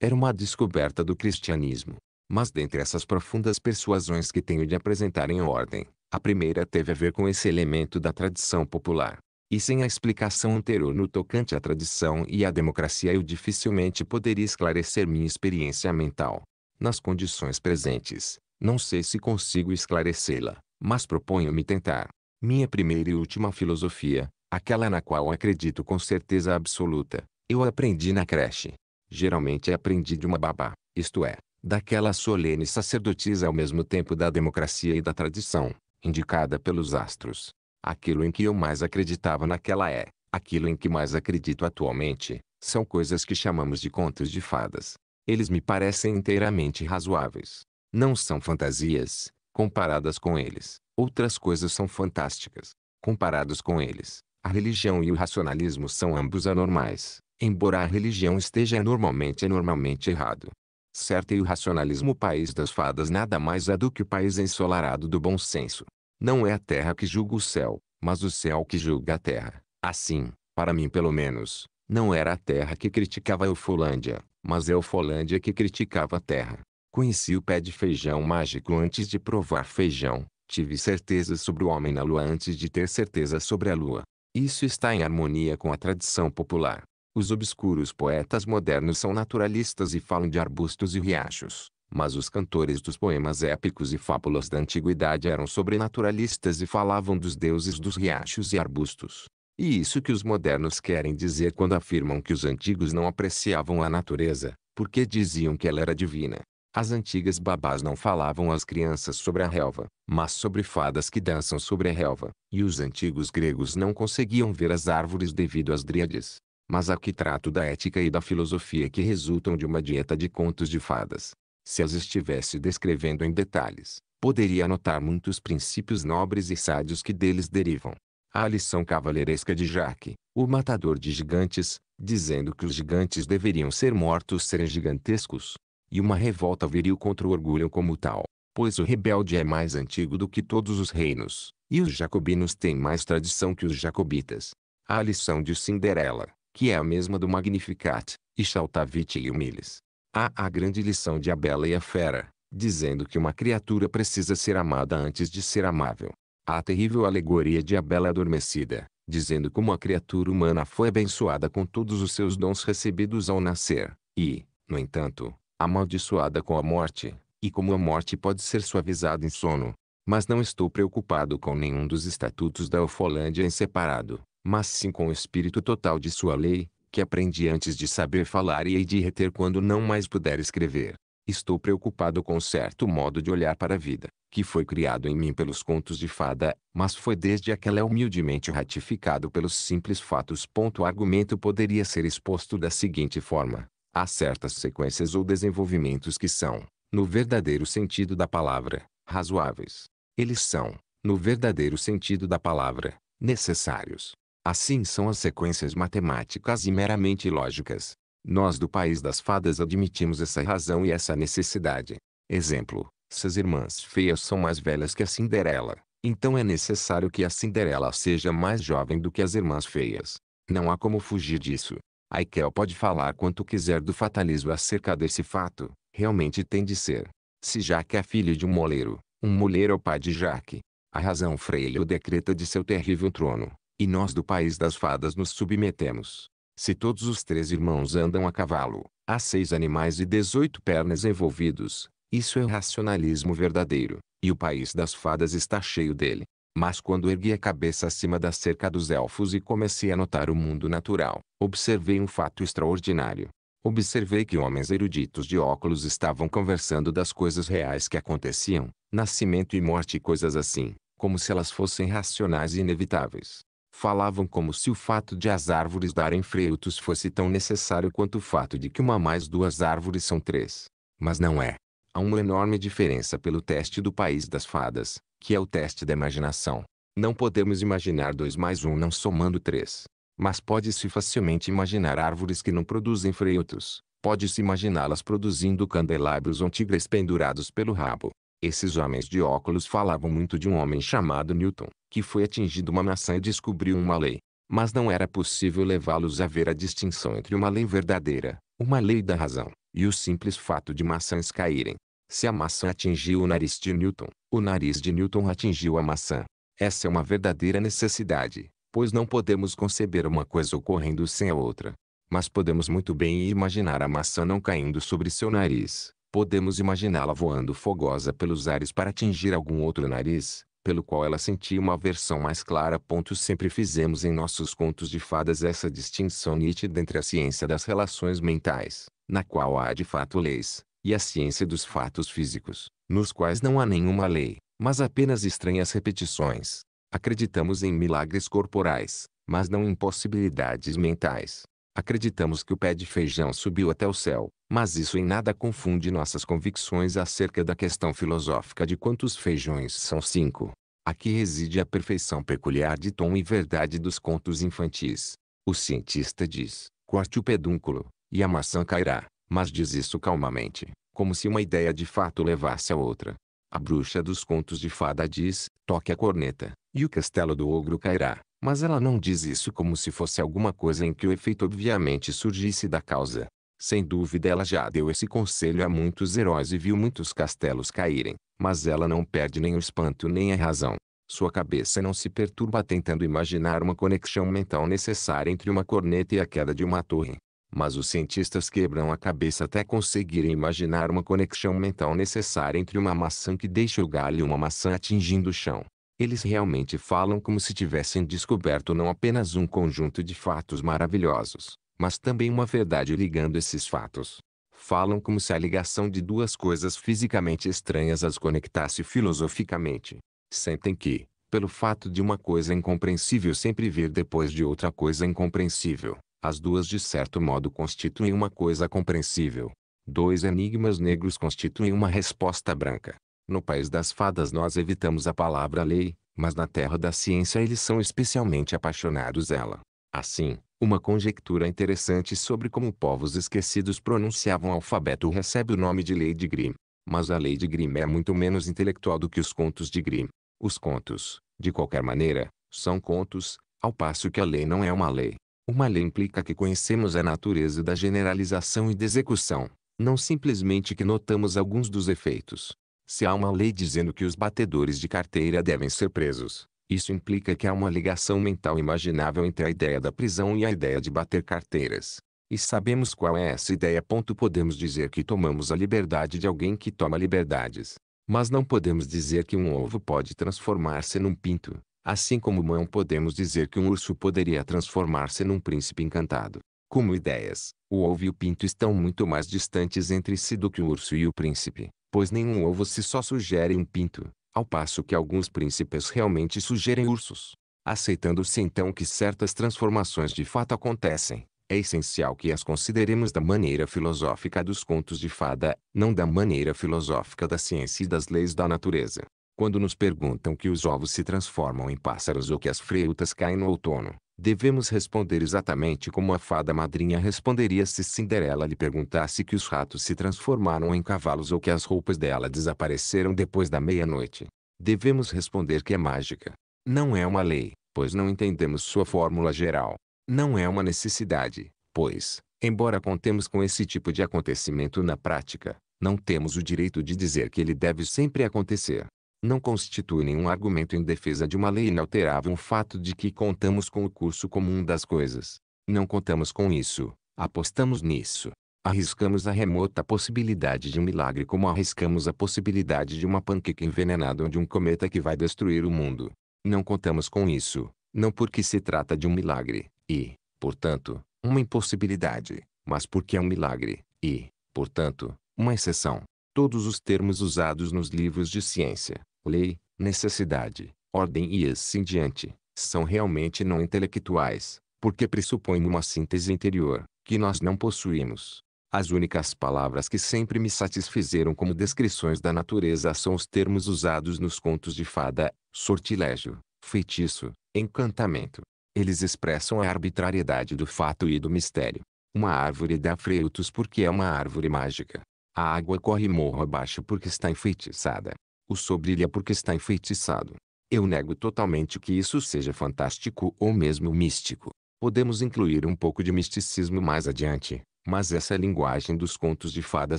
Era uma descoberta do cristianismo. Mas dentre essas profundas persuasões que tenho de apresentar em ordem, a primeira teve a ver com esse elemento da tradição popular. E sem a explicação anterior no tocante à tradição e à democracia eu dificilmente poderia esclarecer minha experiência mental. Nas condições presentes, não sei se consigo esclarecê-la, mas proponho-me tentar. Minha primeira e última filosofia, aquela na qual acredito com certeza absoluta, eu aprendi na creche. Geralmente aprendi de uma babá, isto é, daquela solene sacerdotisa ao mesmo tempo da democracia e da tradição, indicada pelos astros. Aquilo em que eu mais acreditava naquela é, aquilo em que mais acredito atualmente, são coisas que chamamos de contos de fadas. Eles me parecem inteiramente razoáveis. Não são fantasias, comparadas com eles. Outras coisas são fantásticas. Comparados com eles, a religião e o racionalismo são ambos anormais, embora a religião esteja anormalmente anormalmente errado. Certo e o racionalismo o país das fadas nada mais é do que o país ensolarado do bom senso. Não é a terra que julga o céu, mas o céu que julga a terra. Assim, para mim pelo menos, não era a terra que criticava a Eufolândia, mas a Eufolândia que criticava a terra. Conheci o pé de feijão mágico antes de provar feijão, Tive certeza sobre o homem na lua antes de ter certeza sobre a lua. Isso está em harmonia com a tradição popular. Os obscuros poetas modernos são naturalistas e falam de arbustos e riachos. Mas os cantores dos poemas épicos e fábulas da antiguidade eram sobrenaturalistas e falavam dos deuses dos riachos e arbustos. E isso que os modernos querem dizer quando afirmam que os antigos não apreciavam a natureza, porque diziam que ela era divina. As antigas babás não falavam às crianças sobre a relva, mas sobre fadas que dançam sobre a relva, e os antigos gregos não conseguiam ver as árvores devido às dríades. Mas aqui trato da ética e da filosofia que resultam de uma dieta de contos de fadas. Se as estivesse descrevendo em detalhes, poderia anotar muitos princípios nobres e sádios que deles derivam. A lição cavalheiresca de Jaque, o matador de gigantes, dizendo que os gigantes deveriam ser mortos serem gigantescos, e uma revolta viril contra o orgulho como tal, pois o rebelde é mais antigo do que todos os reinos, e os jacobinos têm mais tradição que os jacobitas. A lição de Cinderela, que é a mesma do Magnificat, e Chaltavit e Humiles. Há a grande lição de A Bela e a Fera, dizendo que uma criatura precisa ser amada antes de ser amável. Há a terrível alegoria de A Bela Adormecida, dizendo como a criatura humana foi abençoada com todos os seus dons recebidos ao nascer, e, no entanto, amaldiçoada com a morte, e como a morte pode ser suavizada em sono. Mas não estou preocupado com nenhum dos estatutos da Ufolândia em separado, mas sim com o espírito total de sua lei, que aprendi antes de saber falar e hei de reter quando não mais puder escrever. Estou preocupado com certo modo de olhar para a vida, que foi criado em mim pelos contos de fada, mas foi desde aquela humildemente ratificado pelos simples fatos. O argumento poderia ser exposto da seguinte forma. Há certas sequências ou desenvolvimentos que são, no verdadeiro sentido da palavra, razoáveis. Eles são, no verdadeiro sentido da palavra, necessários. Assim são as sequências matemáticas e meramente lógicas. Nós do país das fadas admitimos essa razão e essa necessidade. Exemplo, se as irmãs feias são mais velhas que a Cinderela, então é necessário que a Cinderela seja mais jovem do que as irmãs feias. Não há como fugir disso. Aikel pode falar quanto quiser do fatalismo acerca desse fato, realmente tem de ser. Se Jaque é filho de um moleiro, um moleiro é o pai de Jaque. A razão freia o decreta de seu terrível trono, e nós do país das fadas nos submetemos. Se todos os três irmãos andam a cavalo, há seis animais e dezoito pernas envolvidos, isso é racionalismo verdadeiro, e o país das fadas está cheio dele. Mas quando ergui a cabeça acima da cerca dos elfos e comecei a notar o mundo natural, observei um fato extraordinário. Observei que homens eruditos de óculos estavam conversando das coisas reais que aconteciam, nascimento e morte e coisas assim, como se elas fossem racionais e inevitáveis. Falavam como se o fato de as árvores darem frutos fosse tão necessário quanto o fato de que uma mais duas árvores são três. Mas não é. Há uma enorme diferença pelo teste do país das fadas, que é o teste da imaginação. Não podemos imaginar dois mais um não somando três. Mas pode-se facilmente imaginar árvores que não produzem frutos. Pode-se imaginá-las produzindo candelabros ou tigres pendurados pelo rabo. Esses homens de óculos falavam muito de um homem chamado Newton, que foi atingido uma maçã e descobriu uma lei. Mas não era possível levá-los a ver a distinção entre uma lei verdadeira, uma lei da razão, e o simples fato de maçãs caírem. Se a maçã atingiu o nariz de Newton, o nariz de Newton atingiu a maçã. Essa é uma verdadeira necessidade, pois não podemos conceber uma coisa ocorrendo sem a outra. Mas podemos muito bem imaginar a maçã não caindo sobre seu nariz, Podemos imaginá-la voando fogosa pelos ares para atingir algum outro nariz, pelo qual ela sentia uma versão mais clara. Sempre fizemos em nossos contos de fadas essa distinção nítida entre a ciência das relações mentais, na qual há de fato leis, e a ciência dos fatos físicos, nos quais não há nenhuma lei, mas apenas estranhas repetições. Acreditamos em milagres corporais, mas não em possibilidades mentais. Acreditamos que o pé de feijão subiu até o céu, mas isso em nada confunde nossas convicções acerca da questão filosófica de quantos feijões são cinco. Aqui reside a perfeição peculiar de tom e verdade dos contos infantis. O cientista diz, corte o pedúnculo, e a maçã cairá, mas diz isso calmamente, como se uma ideia de fato levasse a outra. A bruxa dos contos de fada diz, toque a corneta, e o castelo do ogro cairá. Mas ela não diz isso como se fosse alguma coisa em que o efeito obviamente surgisse da causa. Sem dúvida ela já deu esse conselho a muitos heróis e viu muitos castelos caírem, mas ela não perde nem o espanto nem a razão. Sua cabeça não se perturba tentando imaginar uma conexão mental necessária entre uma corneta e a queda de uma torre. Mas os cientistas quebram a cabeça até conseguirem imaginar uma conexão mental necessária entre uma maçã que deixa o galho e uma maçã atingindo o chão. Eles realmente falam como se tivessem descoberto não apenas um conjunto de fatos maravilhosos, mas também uma verdade ligando esses fatos. Falam como se a ligação de duas coisas fisicamente estranhas as conectasse filosoficamente. Sentem que, pelo fato de uma coisa incompreensível sempre vir depois de outra coisa incompreensível, as duas de certo modo constituem uma coisa compreensível. Dois enigmas negros constituem uma resposta branca. No país das fadas nós evitamos a palavra lei, mas na terra da ciência eles são especialmente apaixonados dela. Assim, uma conjectura interessante sobre como povos esquecidos pronunciavam o alfabeto recebe o nome de Lei de Grimm. Mas a Lei de Grimm é muito menos intelectual do que os contos de Grimm. Os contos, de qualquer maneira, são contos, ao passo que a lei não é uma lei. Uma lei implica que conhecemos a natureza da generalização e da execução, não simplesmente que notamos alguns dos efeitos. Se há uma lei dizendo que os batedores de carteira devem ser presos, isso implica que há uma ligação mental imaginável entre a ideia da prisão e a ideia de bater carteiras. E sabemos qual é essa ideia. Podemos dizer que tomamos a liberdade de alguém que toma liberdades. Mas não podemos dizer que um ovo pode transformar-se num pinto, assim como não podemos dizer que um urso poderia transformar-se num príncipe encantado. Como ideias, o ovo e o pinto estão muito mais distantes entre si do que o urso e o príncipe, pois nenhum ovo se só sugere um pinto, ao passo que alguns príncipes realmente sugerem ursos. Aceitando-se então que certas transformações de fato acontecem, é essencial que as consideremos da maneira filosófica dos contos de fada, não da maneira filosófica da ciência e das leis da natureza. Quando nos perguntam que os ovos se transformam em pássaros ou que as frutas caem no outono, devemos responder exatamente como a fada madrinha responderia se Cinderela lhe perguntasse que os ratos se transformaram em cavalos ou que as roupas dela desapareceram depois da meia-noite. Devemos responder que é mágica. Não é uma lei, pois não entendemos sua fórmula geral. Não é uma necessidade, pois, embora contemos com esse tipo de acontecimento na prática, não temos o direito de dizer que ele deve sempre acontecer. Não constitui nenhum argumento em defesa de uma lei inalterável o fato de que contamos com o curso comum das coisas. Não contamos com isso, apostamos nisso. Arriscamos a remota possibilidade de um milagre como arriscamos a possibilidade de uma panqueca envenenada ou de um cometa que vai destruir o mundo. Não contamos com isso, não porque se trata de um milagre, e, portanto, uma impossibilidade, mas porque é um milagre, e, portanto, uma exceção. Todos os termos usados nos livros de ciência, lei, necessidade, ordem e assim diante, são realmente não intelectuais, porque pressupõem uma síntese interior, que nós não possuímos. As únicas palavras que sempre me satisfizeram como descrições da natureza são os termos usados nos contos de fada, sortilégio, feitiço, encantamento, eles expressam a arbitrariedade do fato e do mistério. Uma árvore dá frutos porque é uma árvore mágica. A água corre morro abaixo porque está enfeitiçada. O sol brilha porque está enfeitiçado. Eu nego totalmente que isso seja fantástico ou mesmo místico. Podemos incluir um pouco de misticismo mais adiante, mas essa linguagem dos contos de fada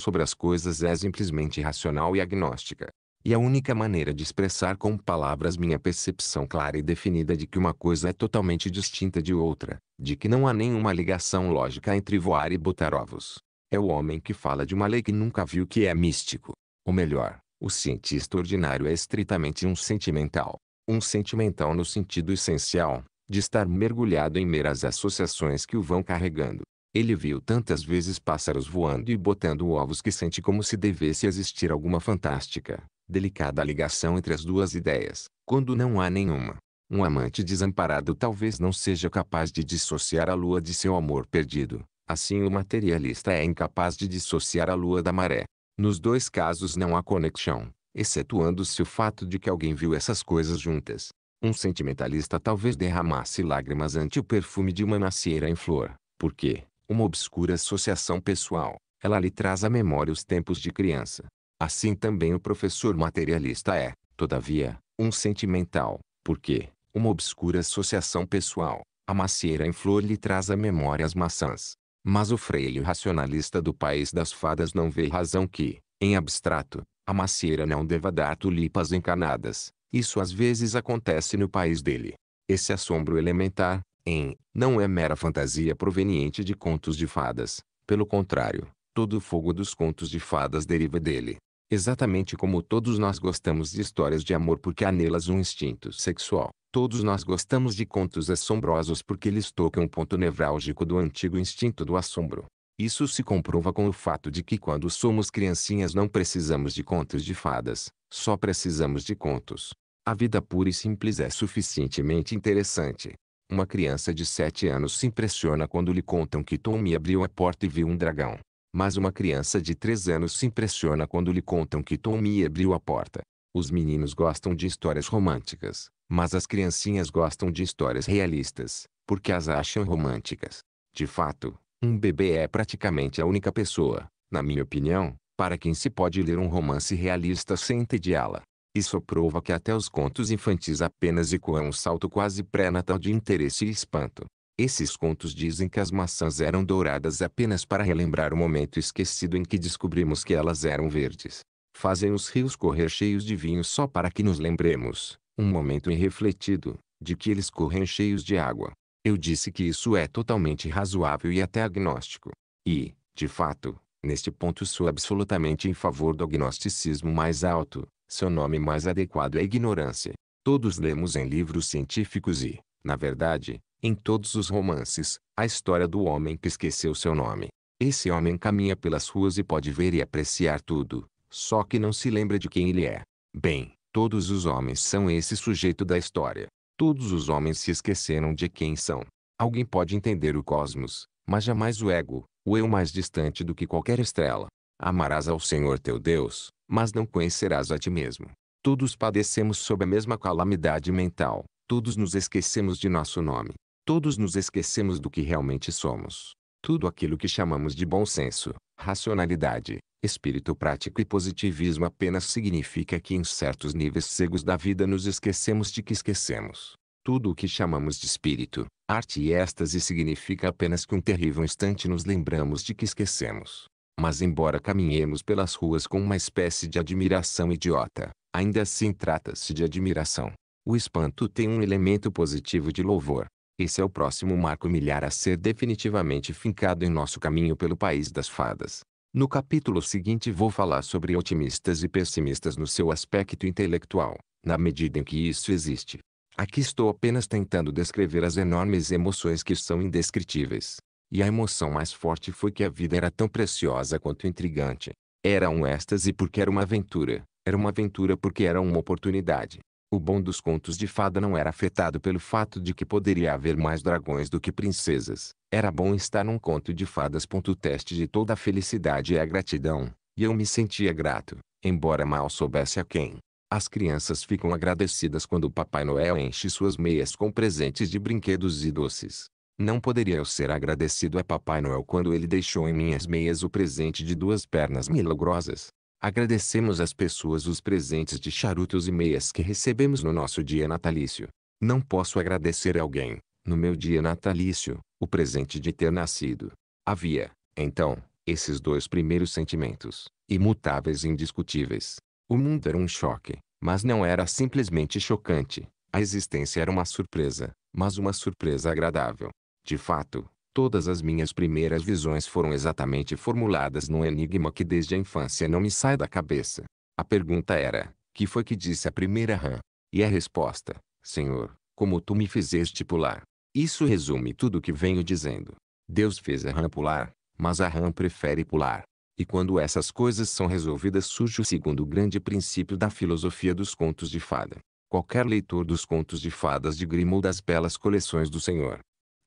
sobre as coisas é simplesmente racional e agnóstica. E a única maneira de expressar com palavras minha percepção clara e definida de que uma coisa é totalmente distinta de outra, de que não há nenhuma ligação lógica entre voar e botar ovos. É o homem que fala de uma lei que nunca viu que é místico. Ou melhor, o cientista ordinário é estritamente um sentimental. Um sentimental no sentido essencial, de estar mergulhado em meras associações que o vão carregando. Ele viu tantas vezes pássaros voando e botando ovos que sente como se devesse existir alguma fantástica, delicada ligação entre as duas ideias, quando não há nenhuma. Um amante desamparado talvez não seja capaz de dissociar a lua de seu amor perdido. Assim o materialista é incapaz de dissociar a lua da maré. Nos dois casos não há conexão, excetuando-se o fato de que alguém viu essas coisas juntas. Um sentimentalista talvez derramasse lágrimas ante o perfume de uma macieira em flor, porque, uma obscura associação pessoal, ela lhe traz à memória os tempos de criança, Assim também o professor materialista é, todavia, um sentimental, porque, uma obscura associação pessoal, a macieira em flor lhe traz à memória as maçãs. Mas o freio racionalista do país das fadas não vê razão que, em abstrato, a macieira não deva dar tulipas encanadas. Isso às vezes acontece no país dele. Esse assombro elementar, em, não é mera fantasia proveniente de contos de fadas. Pelo contrário, todo o fogo dos contos de fadas deriva dele. Exatamente como todos nós gostamos de histórias de amor porque há nelas um instinto sexual. Todos nós gostamos de contos assombrosos porque eles tocam um ponto nevrálgico do antigo instinto do assombro. Isso se comprova com o fato de que quando somos criancinhas não precisamos de contos de fadas, só precisamos de contos. A vida pura e simples é suficientemente interessante. Uma criança de 7 anos se impressiona quando lhe contam que Tommy abriu a porta e viu um dragão. Mas uma criança de 3 anos se impressiona quando lhe contam que Tommy abriu a porta. Os meninos gostam de histórias românticas, mas as criancinhas gostam de histórias realistas, porque as acham românticas. De fato, um bebê é praticamente a única pessoa, na minha opinião, para quem se pode ler um romance realista sem entediá-la. Isso prova que até os contos infantis apenas ecoam um salto quase pré-natal de interesse e espanto. Esses contos dizem que as maçãs eram douradas apenas para relembrar o momento esquecido em que descobrimos que elas eram verdes. Fazem os rios correr cheios de vinho só para que nos lembremos, um momento irrefletido, de que eles correm cheios de água. Eu disse que isso é totalmente razoável e até agnóstico. E, de fato, neste ponto sou absolutamente em favor do agnosticismo mais alto, seu nome mais adequado é ignorância. Todos lemos em livros científicos e, na verdade, Em todos os romances, a história do homem que esqueceu seu nome. Esse homem caminha pelas ruas e pode ver e apreciar tudo, só que não se lembra de quem ele é. Bem, todos os homens são esse sujeito da história. Todos os homens se esqueceram de quem são. Alguém pode entender o cosmos, mas jamais o ego, o eu mais distante do que qualquer estrela. Amarás ao Senhor teu Deus, mas não conhecerás a ti mesmo. Todos padecemos sob a mesma calamidade mental. Todos nos esquecemos de nosso nome. Todos nos esquecemos do que realmente somos. Tudo aquilo que chamamos de bom senso, racionalidade, espírito prático e positivismo apenas significa que em certos níveis cegos da vida nos esquecemos de que esquecemos. Tudo o que chamamos de espírito, arte e êxtase significa apenas que um terrível instante nos lembramos de que esquecemos. Mas embora caminhemos pelas ruas com uma espécie de admiração idiota, ainda assim trata-se de admiração. O espanto tem um elemento positivo de louvor. Esse é o próximo marco milhar a ser definitivamente fincado em nosso caminho pelo país das fadas. No capítulo seguinte vou falar sobre otimistas e pessimistas no seu aspecto intelectual, na medida em que isso existe. Aqui estou apenas tentando descrever as enormes emoções que são indescritíveis. E a emoção mais forte foi que a vida era tão preciosa quanto intrigante. Era um êxtase porque era uma aventura. Era uma aventura porque era uma oportunidade. O bom dos contos de fada não era afetado pelo fato de que poderia haver mais dragões do que princesas. Era bom estar num conto de fadas. O teste de toda a felicidade é a gratidão. E eu me sentia grato, embora mal soubesse a quem. As crianças ficam agradecidas quando o Papai Noel enche suas meias com presentes de brinquedos e doces. Não poderia eu ser agradecido a Papai Noel quando ele deixou em minhas meias o presente de duas pernas milagrosas. Agradecemos às pessoas os presentes de charutos e meias que recebemos no nosso dia natalício. Não posso agradecer a alguém, no meu dia natalício, o presente de ter nascido. Havia, então, esses dois primeiros sentimentos, imutáveis e indiscutíveis, o mundo era um choque, mas não era simplesmente chocante. A existência era uma surpresa, mas uma surpresa agradável. De fato, todas as minhas primeiras visões foram exatamente formuladas num enigma que desde a infância não me sai da cabeça. A pergunta era: que foi que disse a primeira rã? E a resposta: Senhor, como tu me fizeste pular. Isso resume tudo o que venho dizendo. Deus fez a rã pular, mas a rã prefere pular. E quando essas coisas são resolvidas surge o segundo grande princípio da filosofia dos contos de fada. Qualquer leitor dos contos de fadas de Grimm ou das belas coleções do Senhor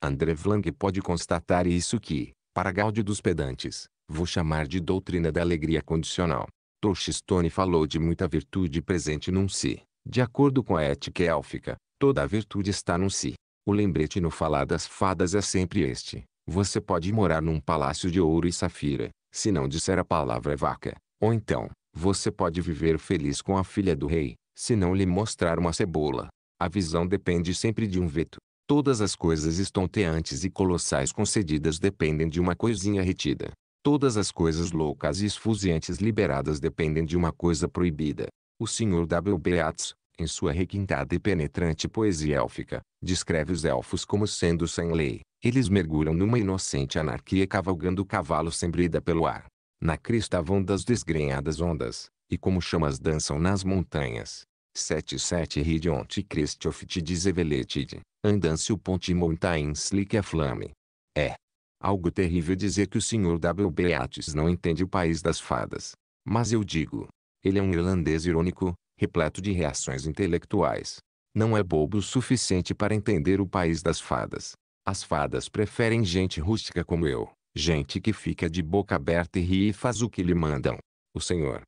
André Vlang pode constatar isso que, para Gaudi dos pedantes, vou chamar de doutrina da alegria condicional. Touchstone falou de muita virtude presente num si. De acordo com a ética élfica, toda a virtude está num si. O lembrete no falar das fadas é sempre este. Você pode morar num palácio de ouro e safira, se não disser a palavra vaca. Ou então, você pode viver feliz com a filha do rei, se não lhe mostrar uma cebola. A visão depende sempre de um veto. Todas as coisas estonteantes e colossais concedidas dependem de uma coisinha retida. Todas as coisas loucas e esfuziantes liberadas dependem de uma coisa proibida. O Sr. W. Beats, em sua requintada e penetrante poesia élfica, descreve os elfos como sendo sem lei, eles mergulham numa inocente anarquia cavalgando cavalo sem brida pelo ar. Na crista vão das desgrenhadas ondas, e como chamas dançam nas montanhas. 77 Ridionte Christoph te dizeveletid, andance o ponte mountains like a flame. É algo terrível dizer que o Sr. W. Beatrice não entende o país das fadas. Mas eu digo, ele é um irlandês irônico, repleto de reações intelectuais. Não é bobo o suficiente para entender o país das fadas. As fadas preferem gente rústica como eu, gente que fica de boca aberta e ri e faz o que lhe mandam. O Senhor.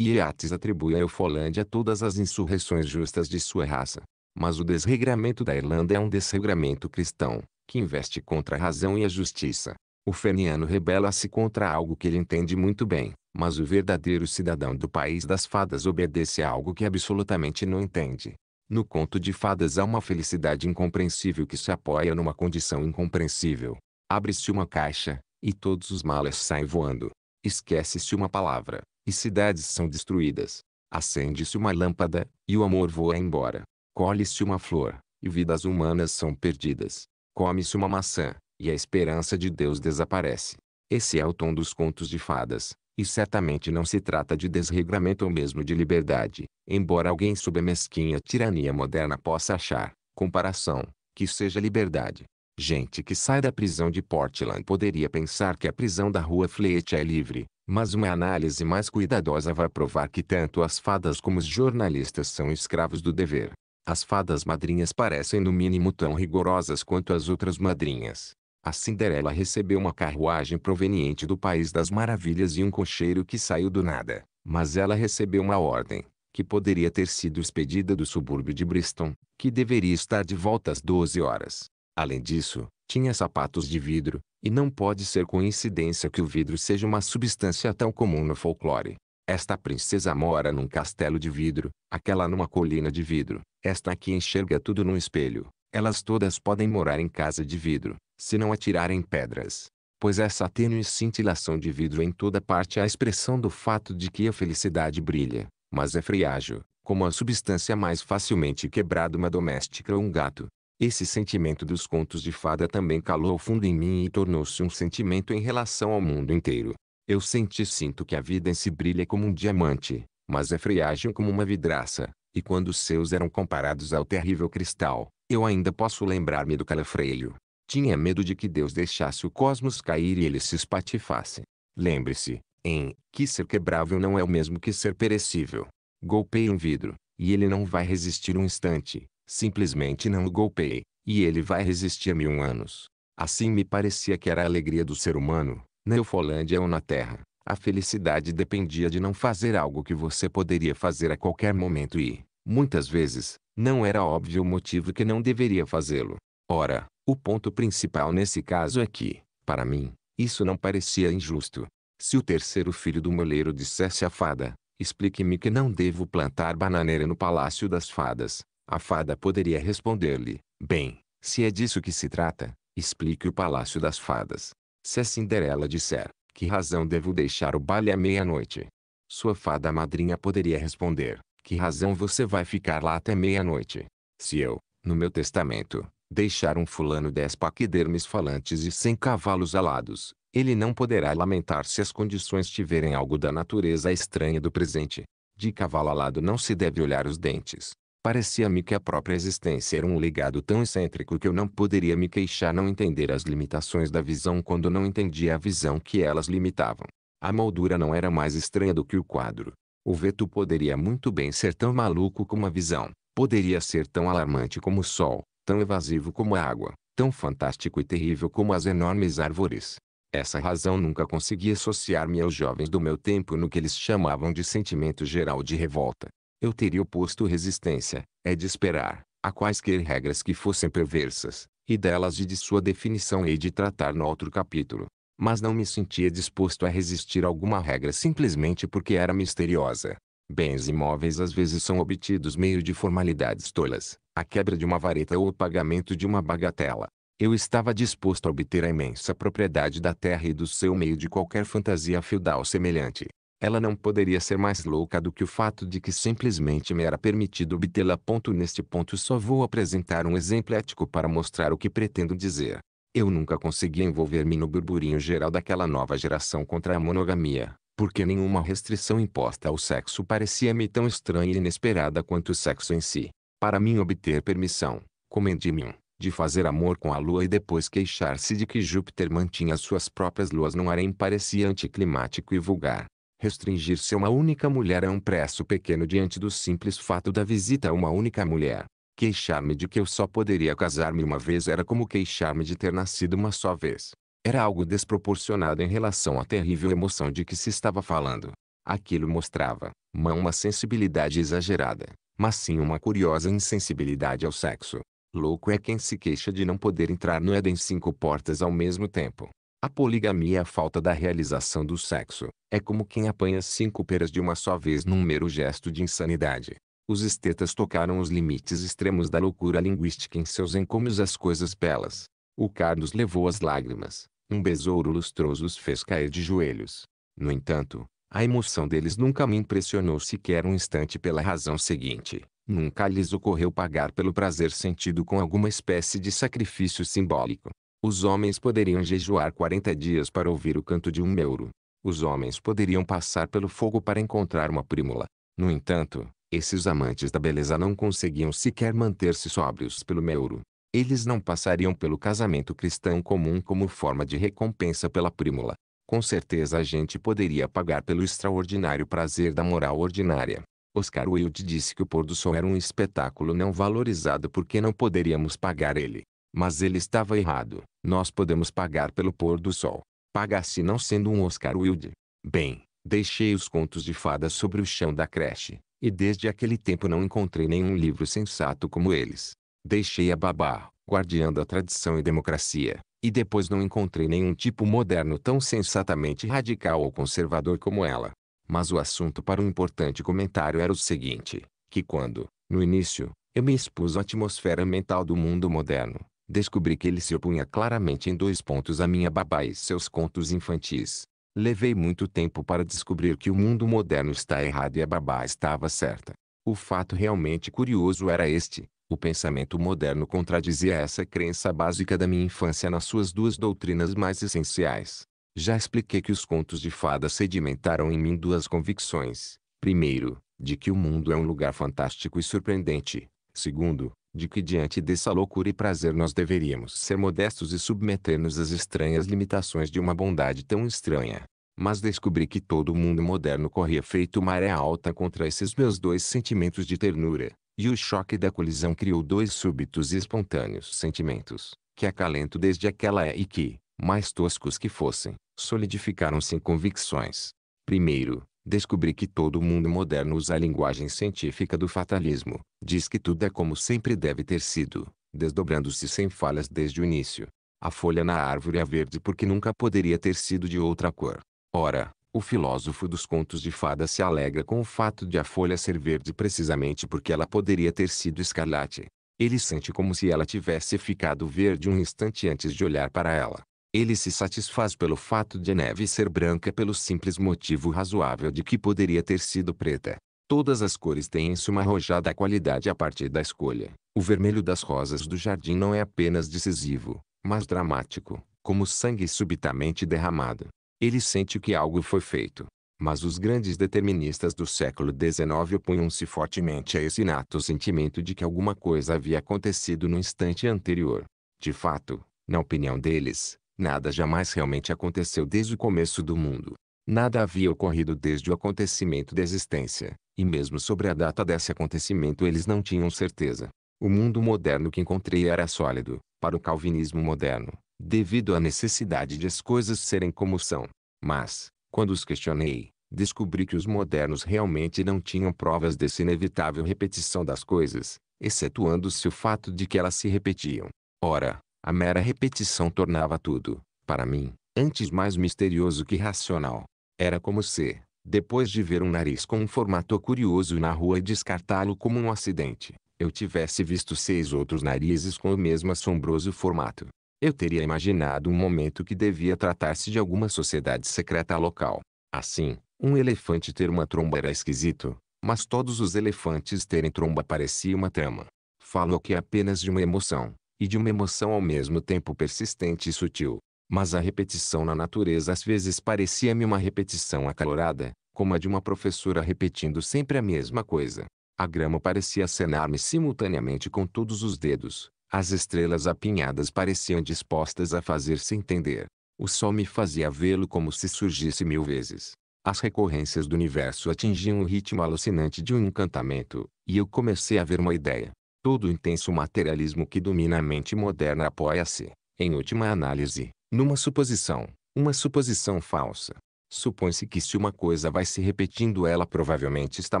Iates atribui a Eufolândia todas as insurreições justas de sua raça. Mas o desregramento da Irlanda é um desregramento cristão, que investe contra a razão e a justiça. O ferniano rebela-se contra algo que ele entende muito bem, mas o verdadeiro cidadão do país das fadas obedece a algo que absolutamente não entende. No conto de fadas há uma felicidade incompreensível que se apoia numa condição incompreensível. Abre-se uma caixa, e todos os males saem voando. Esquece-se uma palavra, e cidades são destruídas. Acende-se uma lâmpada, e o amor voa embora. Colhe-se uma flor, e vidas humanas são perdidas. Come-se uma maçã, e a esperança de Deus desaparece. Esse é o tom dos contos de fadas. E certamente não se trata de desregramento ou mesmo de liberdade, embora alguém sob a mesquinha tirania moderna possa achar, comparação, Que seja liberdade. Gente que sai da prisão de Portland poderia pensar que a prisão da rua Fleet é livre, mas uma análise mais cuidadosa vai provar que tanto as fadas como os jornalistas são escravos do dever. As fadas madrinhas parecem no mínimo tão rigorosas quanto as outras madrinhas. A Cinderela recebeu uma carruagem proveniente do País das Maravilhas e um cocheiro que saiu do nada, mas ela recebeu uma ordem, que poderia ter sido expedida do subúrbio de Bristol, que deveria estar de volta às 12 horas. Além disso, tinha sapatos de vidro, e não pode ser coincidência que o vidro seja uma substância tão comum no folclore. Esta princesa mora num castelo de vidro, aquela numa colina de vidro, esta aqui enxerga tudo num espelho. Elas todas podem morar em casa de vidro, se não atirarem pedras. Pois essa tênue cintilação de vidro em toda parte é a expressão do fato de que a felicidade brilha, mas é frágil, como a substância mais facilmente quebrada uma doméstica ou um gato. Esse sentimento dos contos de fada também calou fundo em mim e tornou-se um sentimento em relação ao mundo inteiro. Eu senti e sinto que a vida em si brilha como um diamante, mas é frágil como uma vidraça, e quando os seus eram comparados ao terrível cristal, eu ainda posso lembrar-me do calafreio. Tinha medo de que Deus deixasse o cosmos cair e ele se espatifasse. Lembre-se, em que ser quebrável não é o mesmo que ser perecível. Golpeie um vidro, e ele não vai resistir um instante, Simplesmente não o golpeei, e ele vai resistir mil anos. Assim me parecia que era a alegria do ser humano, na Eufolândia ou na Terra. A felicidade dependia de não fazer algo que você poderia fazer a qualquer momento e, muitas vezes, não era óbvio o motivo que não deveria fazê-lo. Ora, o ponto principal nesse caso é que, para mim, isso não parecia injusto. Se o terceiro filho do moleiro dissesse à fada, explique-me que não devo plantar bananeira no palácio das fadas, a fada poderia responder-lhe: Bem, se é disso que se trata, explique o palácio das fadas. Se a Cinderela disser: Que razão devo deixar o baile à meia-noite? Sua fada madrinha poderia responder: Que razão você vai ficar lá até meia-noite? Se eu, no meu testamento, deixar um fulano dez paquidermes falantes e cem cavalos alados, ele não poderá lamentar se as condições tiverem algo da natureza estranha do presente. De cavalo alado não se deve olhar os dentes, Parecia-me que a própria existência era um legado tão excêntrico que eu não poderia me queixar não entender as limitações da visão quando não entendia a visão que elas limitavam. A moldura não era mais estranha do que o quadro. O veto poderia muito bem ser tão maluco como a visão, poderia ser tão alarmante como o sol, tão evasivo como a água, tão fantástico e terrível como as enormes árvores. Essa razão nunca conseguia associar-me aos jovens do meu tempo no que eles chamavam de sentimento geral de revolta eu teria oposto resistência, é de esperar, a quaisquer regras que fossem perversas, e delas e de sua definição hei de tratar no outro capítulo. Mas não me sentia disposto a resistir a alguma regra simplesmente porque era misteriosa. Bens imóveis às vezes são obtidos meio de formalidades tolas, a quebra de uma vareta ou o pagamento de uma bagatela. Eu estava disposto a obter a imensa propriedade da terra e do seu meio de qualquer fantasia feudal semelhante. Ela não poderia ser mais louca do que o fato de que simplesmente me era permitido obtê-la. Neste ponto só vou apresentar um exemplo ético para mostrar o que pretendo dizer. Eu nunca conseguia envolver-me no burburinho geral daquela nova geração contra a monogamia, porque nenhuma restrição imposta ao sexo parecia-me tão estranha e inesperada quanto o sexo em si. Para mim obter permissão, comende-me de fazer amor com a lua e depois queixar-se de que Júpiter mantinha suas próprias luas num harém parecia anticlimático e vulgar. Restringir-se a uma única mulher é um preço pequeno diante do simples fato da visita a uma única mulher. Queixar-me de que eu só poderia casar-me uma vez era como queixar-me de ter nascido uma só vez. Era algo desproporcionado em relação à terrível emoção de que se estava falando. Aquilo mostrava, não uma sensibilidade exagerada, mas sim uma curiosa insensibilidade ao sexo. Louco é quem se queixa de não poder entrar no Éden cinco portas ao mesmo tempo. A poligamia é a falta da realização do sexo. É como quem apanha cinco peras de uma só vez num mero gesto de insanidade. Os estetas tocaram os limites extremos da loucura linguística em seus encômios às coisas belas. O Carlos levou as lágrimas. Um besouro lustroso os fez cair de joelhos. No entanto, a emoção deles nunca me impressionou sequer um instante pela razão seguinte. Nunca lhes ocorreu pagar pelo prazer sentido com alguma espécie de sacrifício simbólico. Os homens poderiam jejuar 40 dias para ouvir o canto de um meuro. Os homens poderiam passar pelo fogo para encontrar uma prímula. No entanto, esses amantes da beleza não conseguiam sequer manter-se sóbrios pelo meuro. Eles não passariam pelo casamento cristão comum como forma de recompensa pela prímula. Com certeza a gente poderia pagar pelo extraordinário prazer da moral ordinária. Oscar Wilde disse que o pôr do sol era um espetáculo não valorizado porque não poderíamos pagar ele. Mas ele estava errado. Nós podemos pagar pelo pôr do sol. Pagar-se não sendo um Oscar Wilde. Bem, deixei os contos de fadas sobre o chão da creche, e desde aquele tempo não encontrei nenhum livro sensato como eles. Deixei a babá, guardiã da tradição e democracia, e depois não encontrei nenhum tipo moderno tão sensatamente radical ou conservador como ela. Mas o assunto para um importante comentário era o seguinte, que quando, no início, eu me expus à atmosfera mental do mundo moderno, descobri que ele se opunha claramente em dois pontos a minha babá e seus contos infantis. Levei muito tempo para descobrir que o mundo moderno está errado e a babá estava certa. O fato realmente curioso era este, o pensamento moderno contradizia essa crença básica da minha infância nas suas duas doutrinas mais essenciais. Já expliquei que os contos de fadas sedimentaram em mim duas convicções. Primeiro, de que o mundo é um lugar fantástico e surpreendente. Segundo, de que diante dessa loucura e prazer nós deveríamos ser modestos e submeter-nos às estranhas limitações de uma bondade tão estranha. Mas descobri que todo o mundo moderno corria feito maré alta contra esses meus dois sentimentos de ternura, e o choque da colisão criou dois súbitos e espontâneos sentimentos, que acalento desde aquela é e que, mais toscos que fossem, solidificaram-se em convicções. Primeiro, descobri que todo mundo moderno usa a linguagem científica do fatalismo, diz que tudo é como sempre deve ter sido, desdobrando-se sem falhas desde o início. A folha na árvore é verde porque nunca poderia ter sido de outra cor. Ora, o filósofo dos contos de fadas se alegra com o fato de a folha ser verde precisamente porque ela poderia ter sido escarlate. Ele sente como se ela tivesse ficado verde um instante antes de olhar para ela. Ele se satisfaz pelo fato de a neve ser branca pelo simples motivo razoável de que poderia ter sido preta. Todas as cores têm em sua arrojada qualidade a partir da escolha. O vermelho das rosas do jardim não é apenas decisivo, mas dramático, como sangue subitamente derramado. Ele sente que algo foi feito. Mas os grandes deterministas do século XIX opunham-se fortemente a esse inato sentimento de que alguma coisa havia acontecido no instante anterior. De fato, na opinião deles, Nada jamais realmente aconteceu desde o começo do mundo. Nada havia ocorrido desde o acontecimento da existência, e mesmo sobre a data desse acontecimento eles não tinham certeza. O mundo moderno que encontrei era sólido, para o calvinismo moderno, devido à necessidade de as coisas serem como são. Mas, quando os questionei, descobri que os modernos realmente não tinham provas dessa inevitável repetição das coisas, excetuando-se o fato de que elas se repetiam. Ora, a mera repetição tornava tudo, para mim, antes mais misterioso que racional. Era como se, depois de ver um nariz com um formato curioso na rua e descartá-lo como um acidente, eu tivesse visto seis outros narizes com o mesmo assombroso formato. Eu teria imaginado um momento que devia tratar-se de alguma sociedade secreta local. Assim, um elefante ter uma tromba era esquisito, mas todos os elefantes terem tromba parecia uma trama. Falo aqui apenas de uma emoção, e de uma emoção ao mesmo tempo persistente e sutil. Mas a repetição na natureza às vezes parecia-me uma repetição acalorada, como a de uma professora repetindo sempre a mesma coisa. A grama parecia acenar-me simultaneamente com todos os dedos. As estrelas apinhadas pareciam dispostas a fazer-se entender. O sol me fazia vê-lo como se surgisse mil vezes. As recorrências do universo atingiam o ritmo alucinante de um encantamento, e eu comecei a ver uma ideia. Todo intenso materialismo que domina a mente moderna apoia-se, em última análise, numa suposição, uma suposição falsa. Supõe-se que se uma coisa vai se repetindo ela provavelmente está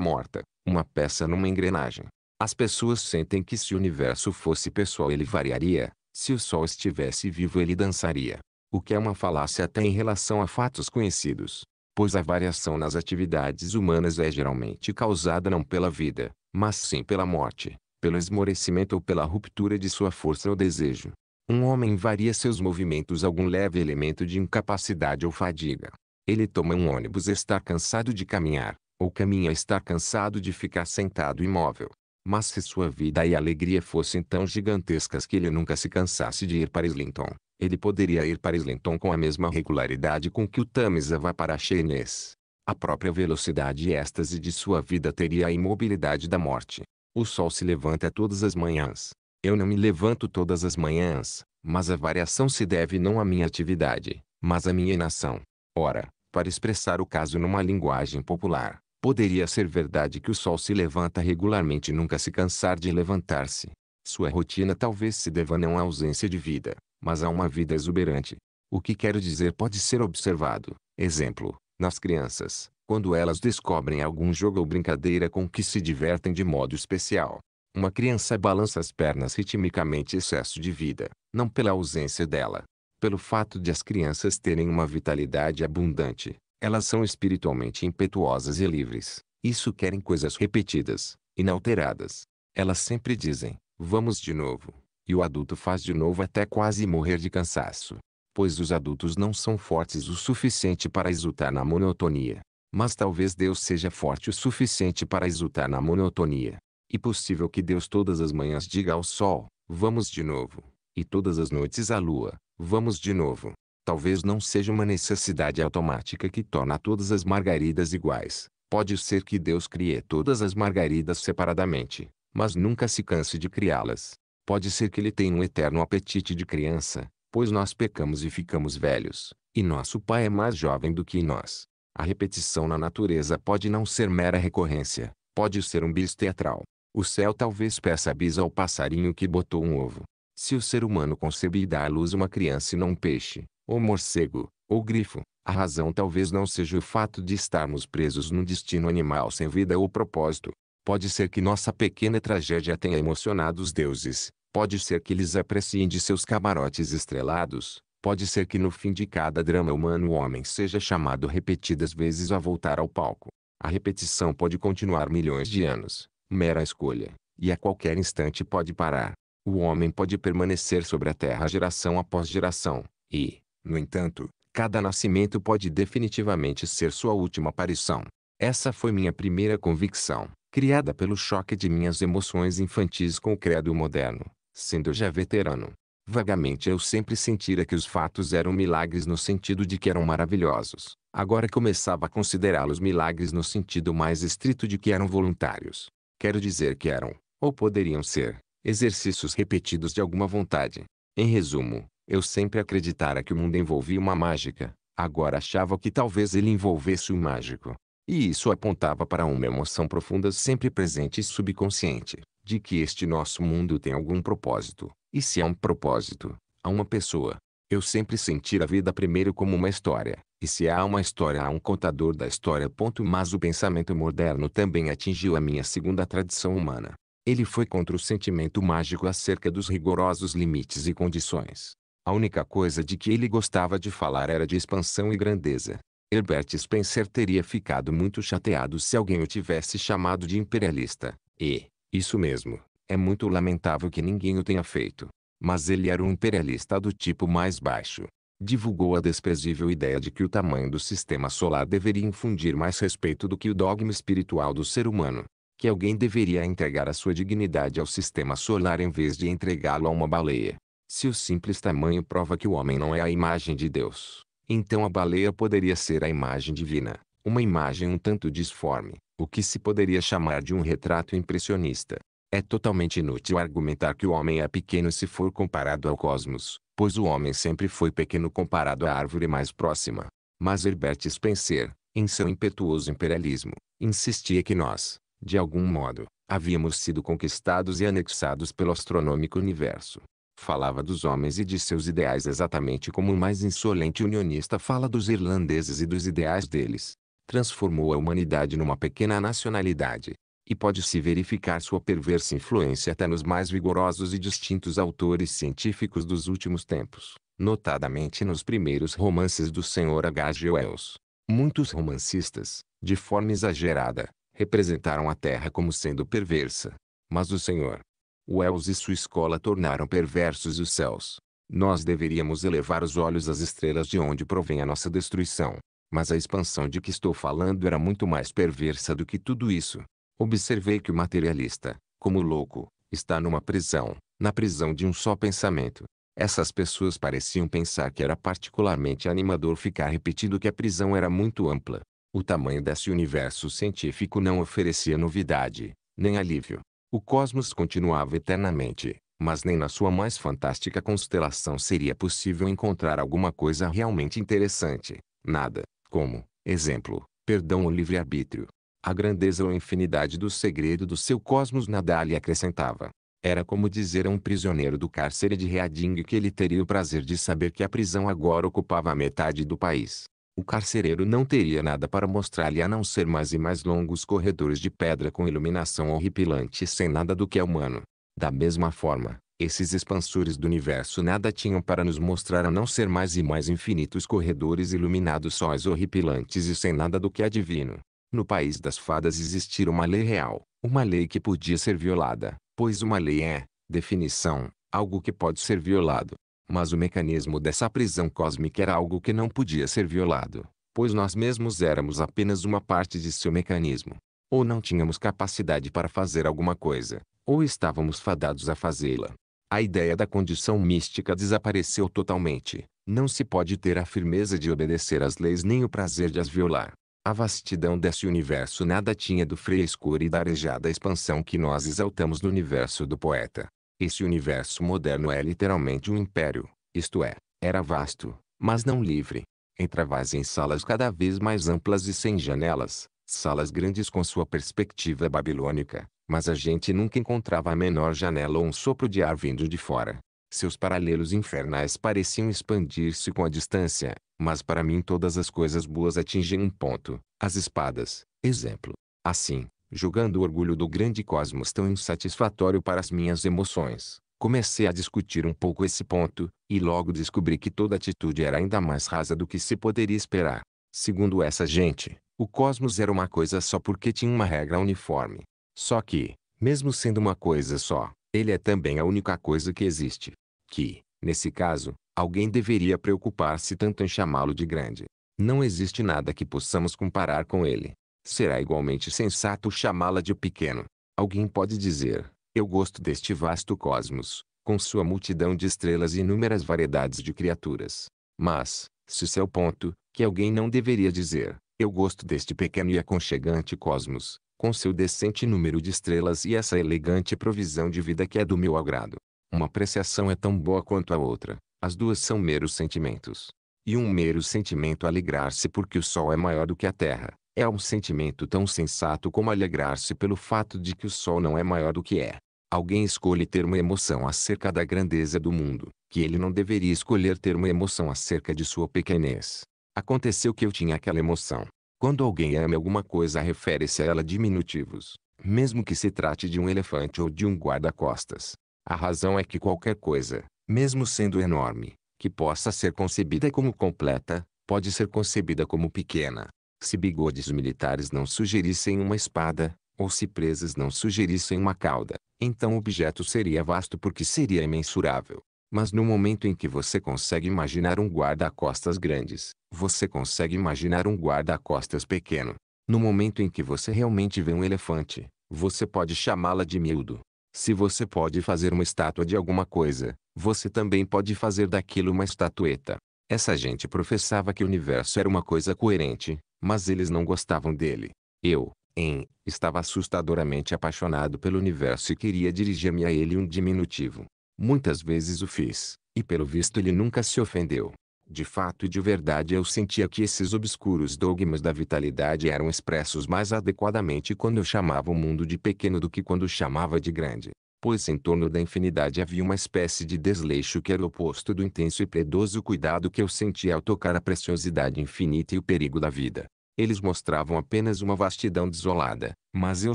morta, uma peça numa engrenagem. As pessoas sentem que se o universo fosse pessoal ele variaria, se o sol estivesse vivo ele dançaria. O que é uma falácia até em relação a fatos conhecidos. Pois a variação nas atividades humanas é geralmente causada não pela vida, mas sim pela morte pelo esmorecimento ou pela ruptura de sua força ou desejo. Um homem varia seus movimentos algum leve elemento de incapacidade ou fadiga. Ele toma um ônibus estar cansado de caminhar, ou caminha estar cansado de ficar sentado imóvel. Mas se sua vida e alegria fossem tão gigantescas que ele nunca se cansasse de ir para Islington, ele poderia ir para Islington com a mesma regularidade com que o Tamisa vai para Sheerness. A própria velocidade e êxtase de sua vida teria a imobilidade da morte. O sol se levanta todas as manhãs. Eu não me levanto todas as manhãs, mas a variação se deve não à minha atividade, mas à minha inação. Ora, para expressar o caso numa linguagem popular, poderia ser verdade que o sol se levanta regularmente e nunca se cansar de levantar-se. Sua rotina talvez se deva não à ausência de vida, mas a uma vida exuberante. O que quero dizer pode ser observado, exemplo, nas crianças, quando elas descobrem algum jogo ou brincadeira com que se divertem de modo especial. Uma criança balança as pernas ritmicamente excesso de vida, não pela ausência dela. Pelo fato de as crianças terem uma vitalidade abundante, elas são espiritualmente impetuosas e livres. Isso querem coisas repetidas, inalteradas. Elas sempre dizem, vamos de novo. E o adulto faz de novo até quase morrer de cansaço. Pois os adultos não são fortes o suficiente para exultar na monotonia. Mas talvez Deus seja forte o suficiente para exultar na monotonia. E possível que Deus todas as manhãs diga ao sol, vamos de novo. E todas as noites à lua, vamos de novo. Talvez não seja uma necessidade automática que torna todas as margaridas iguais. Pode ser que Deus crie todas as margaridas separadamente, mas nunca se canse de criá-las. Pode ser que ele tenha um eterno apetite de criança, pois nós pecamos e ficamos velhos, e nosso pai é mais jovem do que nós. A repetição na natureza pode não ser mera recorrência, pode ser um bis teatral. O céu talvez peça bis ao passarinho que botou um ovo. Se o ser humano concebe e dá à luz uma criança e não um peixe, ou morcego, ou grifo, a razão talvez não seja o fato de estarmos presos num destino animal sem vida ou propósito. Pode ser que nossa pequena tragédia tenha emocionado os deuses, pode ser que eles apreciem de seus camarotes estrelados, pode ser que no fim de cada drama humano o homem seja chamado repetidas vezes a voltar ao palco. A repetição pode continuar milhões de anos, mera escolha, e a qualquer instante pode parar. O homem pode permanecer sobre a terra geração após geração, e, no entanto, cada nascimento pode definitivamente ser sua última aparição. Essa foi minha primeira convicção, criada pelo choque de minhas emoções infantis com o credo moderno, sendo já veterano. Vagamente eu sempre sentira que os fatos eram milagres no sentido de que eram maravilhosos. Agora começava a considerá-los milagres no sentido mais estrito de que eram voluntários. Quero dizer que eram, ou poderiam ser, exercícios repetidos de alguma vontade. Em resumo, eu sempre acreditara que o mundo envolvia uma mágica, agora achava que talvez ele envolvesse um mágico. E isso apontava para uma emoção profunda sempre presente e subconsciente, de que este nosso mundo tem algum propósito, e se há um propósito, há uma pessoa. Eu sempre senti a vida primeiro como uma história, e se há uma história há um contador da história. Mas o pensamento moderno também atingiu a minha segunda tradição humana. Ele foi contra o sentimento mágico acerca dos rigorosos limites e condições. A única coisa de que ele gostava de falar era de expansão e grandeza. Herbert Spencer teria ficado muito chateado se alguém o tivesse chamado de imperialista. E, isso mesmo, é muito lamentável que ninguém o tenha feito. Mas ele era um imperialista do tipo mais baixo, divulgou a desprezível ideia de que o tamanho do sistema solar deveria infundir mais respeito do que o dogma espiritual do ser humano, que alguém deveria entregar a sua dignidade ao sistema solar em vez de entregá-lo a uma baleia. Se o simples tamanho prova que o homem não é a imagem de Deus, então a baleia poderia ser a imagem divina, uma imagem um tanto disforme, o que se poderia chamar de um retrato impressionista. É totalmente inútil argumentar que o homem é pequeno se for comparado ao cosmos, pois o homem sempre foi pequeno comparado à árvore mais próxima. Mas Herbert Spencer, em seu impetuoso imperialismo, insistia que nós, de algum modo, havíamos sido conquistados e anexados pelo astronômico universo. Falava dos homens e de seus ideais exatamente como o mais insolente unionista fala dos irlandeses e dos ideais deles. Transformou a humanidade numa pequena nacionalidade, e pode-se verificar sua perversa influência até nos mais vigorosos e distintos autores científicos dos últimos tempos, notadamente nos primeiros romances do Sr. H. G. Wells. Muitos romancistas, de forma exagerada, representaram a Terra como sendo perversa. Mas o Sr. Wells e sua escola tornaram perversos os céus. Nós deveríamos elevar os olhos às estrelas de onde provém a nossa destruição. Mas a expansão de que estou falando era muito mais perversa do que tudo isso. Observei que o materialista, como louco, está numa prisão, na prisão de um só pensamento. Essas pessoas pareciam pensar que era particularmente animador ficar repetindo que a prisão era muito ampla. O tamanho desse universo científico não oferecia novidade, nem alívio. O cosmos continuava eternamente, mas nem na sua mais fantástica constelação seria possível encontrar alguma coisa realmente interessante. Nada, como, exemplo, perdão ou livre-arbítrio. A grandeza ou infinidade do segredo do seu cosmos nada lhe acrescentava. Era como dizer a um prisioneiro do cárcere de Reading que ele teria o prazer de saber que a prisão agora ocupava a metade do país. O carcereiro não teria nada para mostrar-lhe a não ser mais e mais longos corredores de pedra com iluminação horripilante sem nada do que é humano. Da mesma forma, esses expansores do universo nada tinham para nos mostrar a não ser mais e mais infinitos corredores iluminados sóis horripilantes e sem nada do que é divino. No país das fadas existira uma lei real, uma lei que podia ser violada, pois uma lei é, definição, algo que pode ser violado. Mas o mecanismo dessa prisão cósmica era algo que não podia ser violado, pois nós mesmos éramos apenas uma parte de seu mecanismo. Ou não tínhamos capacidade para fazer alguma coisa, ou estávamos fadados a fazê-la. A ideia da condição mística desapareceu totalmente. Não se pode ter a firmeza de obedecer às leis nem o prazer de as violar. A vastidão desse universo nada tinha do frescor e da arejada expansão que nós exaltamos no universo do poeta. Esse universo moderno é literalmente um império, isto é, era vasto, mas não livre. Entrava-se em salas cada vez mais amplas e sem janelas, salas grandes com sua perspectiva babilônica, mas a gente nunca encontrava a menor janela ou um sopro de ar vindo de fora. Seus paralelos infernais pareciam expandir-se com a distância, mas para mim todas as coisas boas atingem um ponto. As espadas, exemplo. Assim, julgando o orgulho do grande cosmos tão insatisfatório para as minhas emoções, comecei a discutir um pouco esse ponto, e logo descobri que toda atitude era ainda mais rasa do que se poderia esperar. Segundo essa gente, o cosmos era uma coisa só porque tinha uma regra uniforme. Só que, mesmo sendo uma coisa só, ele é também a única coisa que existe que, nesse caso, alguém deveria preocupar-se tanto em chamá-lo de grande. Não existe nada que possamos comparar com ele. Será igualmente sensato chamá-la de pequeno. Alguém pode dizer, eu gosto deste vasto cosmos, com sua multidão de estrelas e inúmeras variedades de criaturas. Mas, se esse é ponto, que alguém não deveria dizer, eu gosto deste pequeno e aconchegante cosmos, com seu decente número de estrelas e essa elegante provisão de vida que é do meu agrado. Uma apreciação é tão boa quanto a outra. As duas são meros sentimentos. E um mero sentimento alegrar-se porque o sol é maior do que a terra. É um sentimento tão sensato como alegrar-se pelo fato de que o sol não é maior do que é. Alguém escolhe ter uma emoção acerca da grandeza do mundo, que ele não deveria escolher ter uma emoção acerca de sua pequenez. Aconteceu que eu tinha aquela emoção. Quando alguém ama alguma coisa refere-se a ela diminutivos, mesmo que se trate de um elefante ou de um guarda-costas. A razão é que qualquer coisa, mesmo sendo enorme, que possa ser concebida como completa, pode ser concebida como pequena. Se bigodes militares não sugerissem uma espada, ou se presas não sugerissem uma cauda, então o objeto seria vasto porque seria imensurável. Mas no momento em que você consegue imaginar um guarda-costas grandes, você consegue imaginar um guarda-costas pequeno. No momento em que você realmente vê um elefante, você pode chamá-la de miúdo. Se você pode fazer uma estátua de alguma coisa, você também pode fazer daquilo uma estatueta. Essa gente professava que o universo era uma coisa coerente, mas eles não gostavam dele. Eu, em, estava assustadoramente apaixonado pelo universo e queria dirigir-me a ele um diminutivo. Muitas vezes o fiz, e pelo visto ele nunca se ofendeu. De fato e de verdade eu sentia que esses obscuros dogmas da vitalidade eram expressos mais adequadamente quando eu chamava o mundo de pequeno do que quando chamava de grande. Pois em torno da infinidade havia uma espécie de desleixo que era o oposto do intenso e piedoso cuidado que eu sentia ao tocar a preciosidade infinita e o perigo da vida. Eles mostravam apenas uma vastidão desolada, mas eu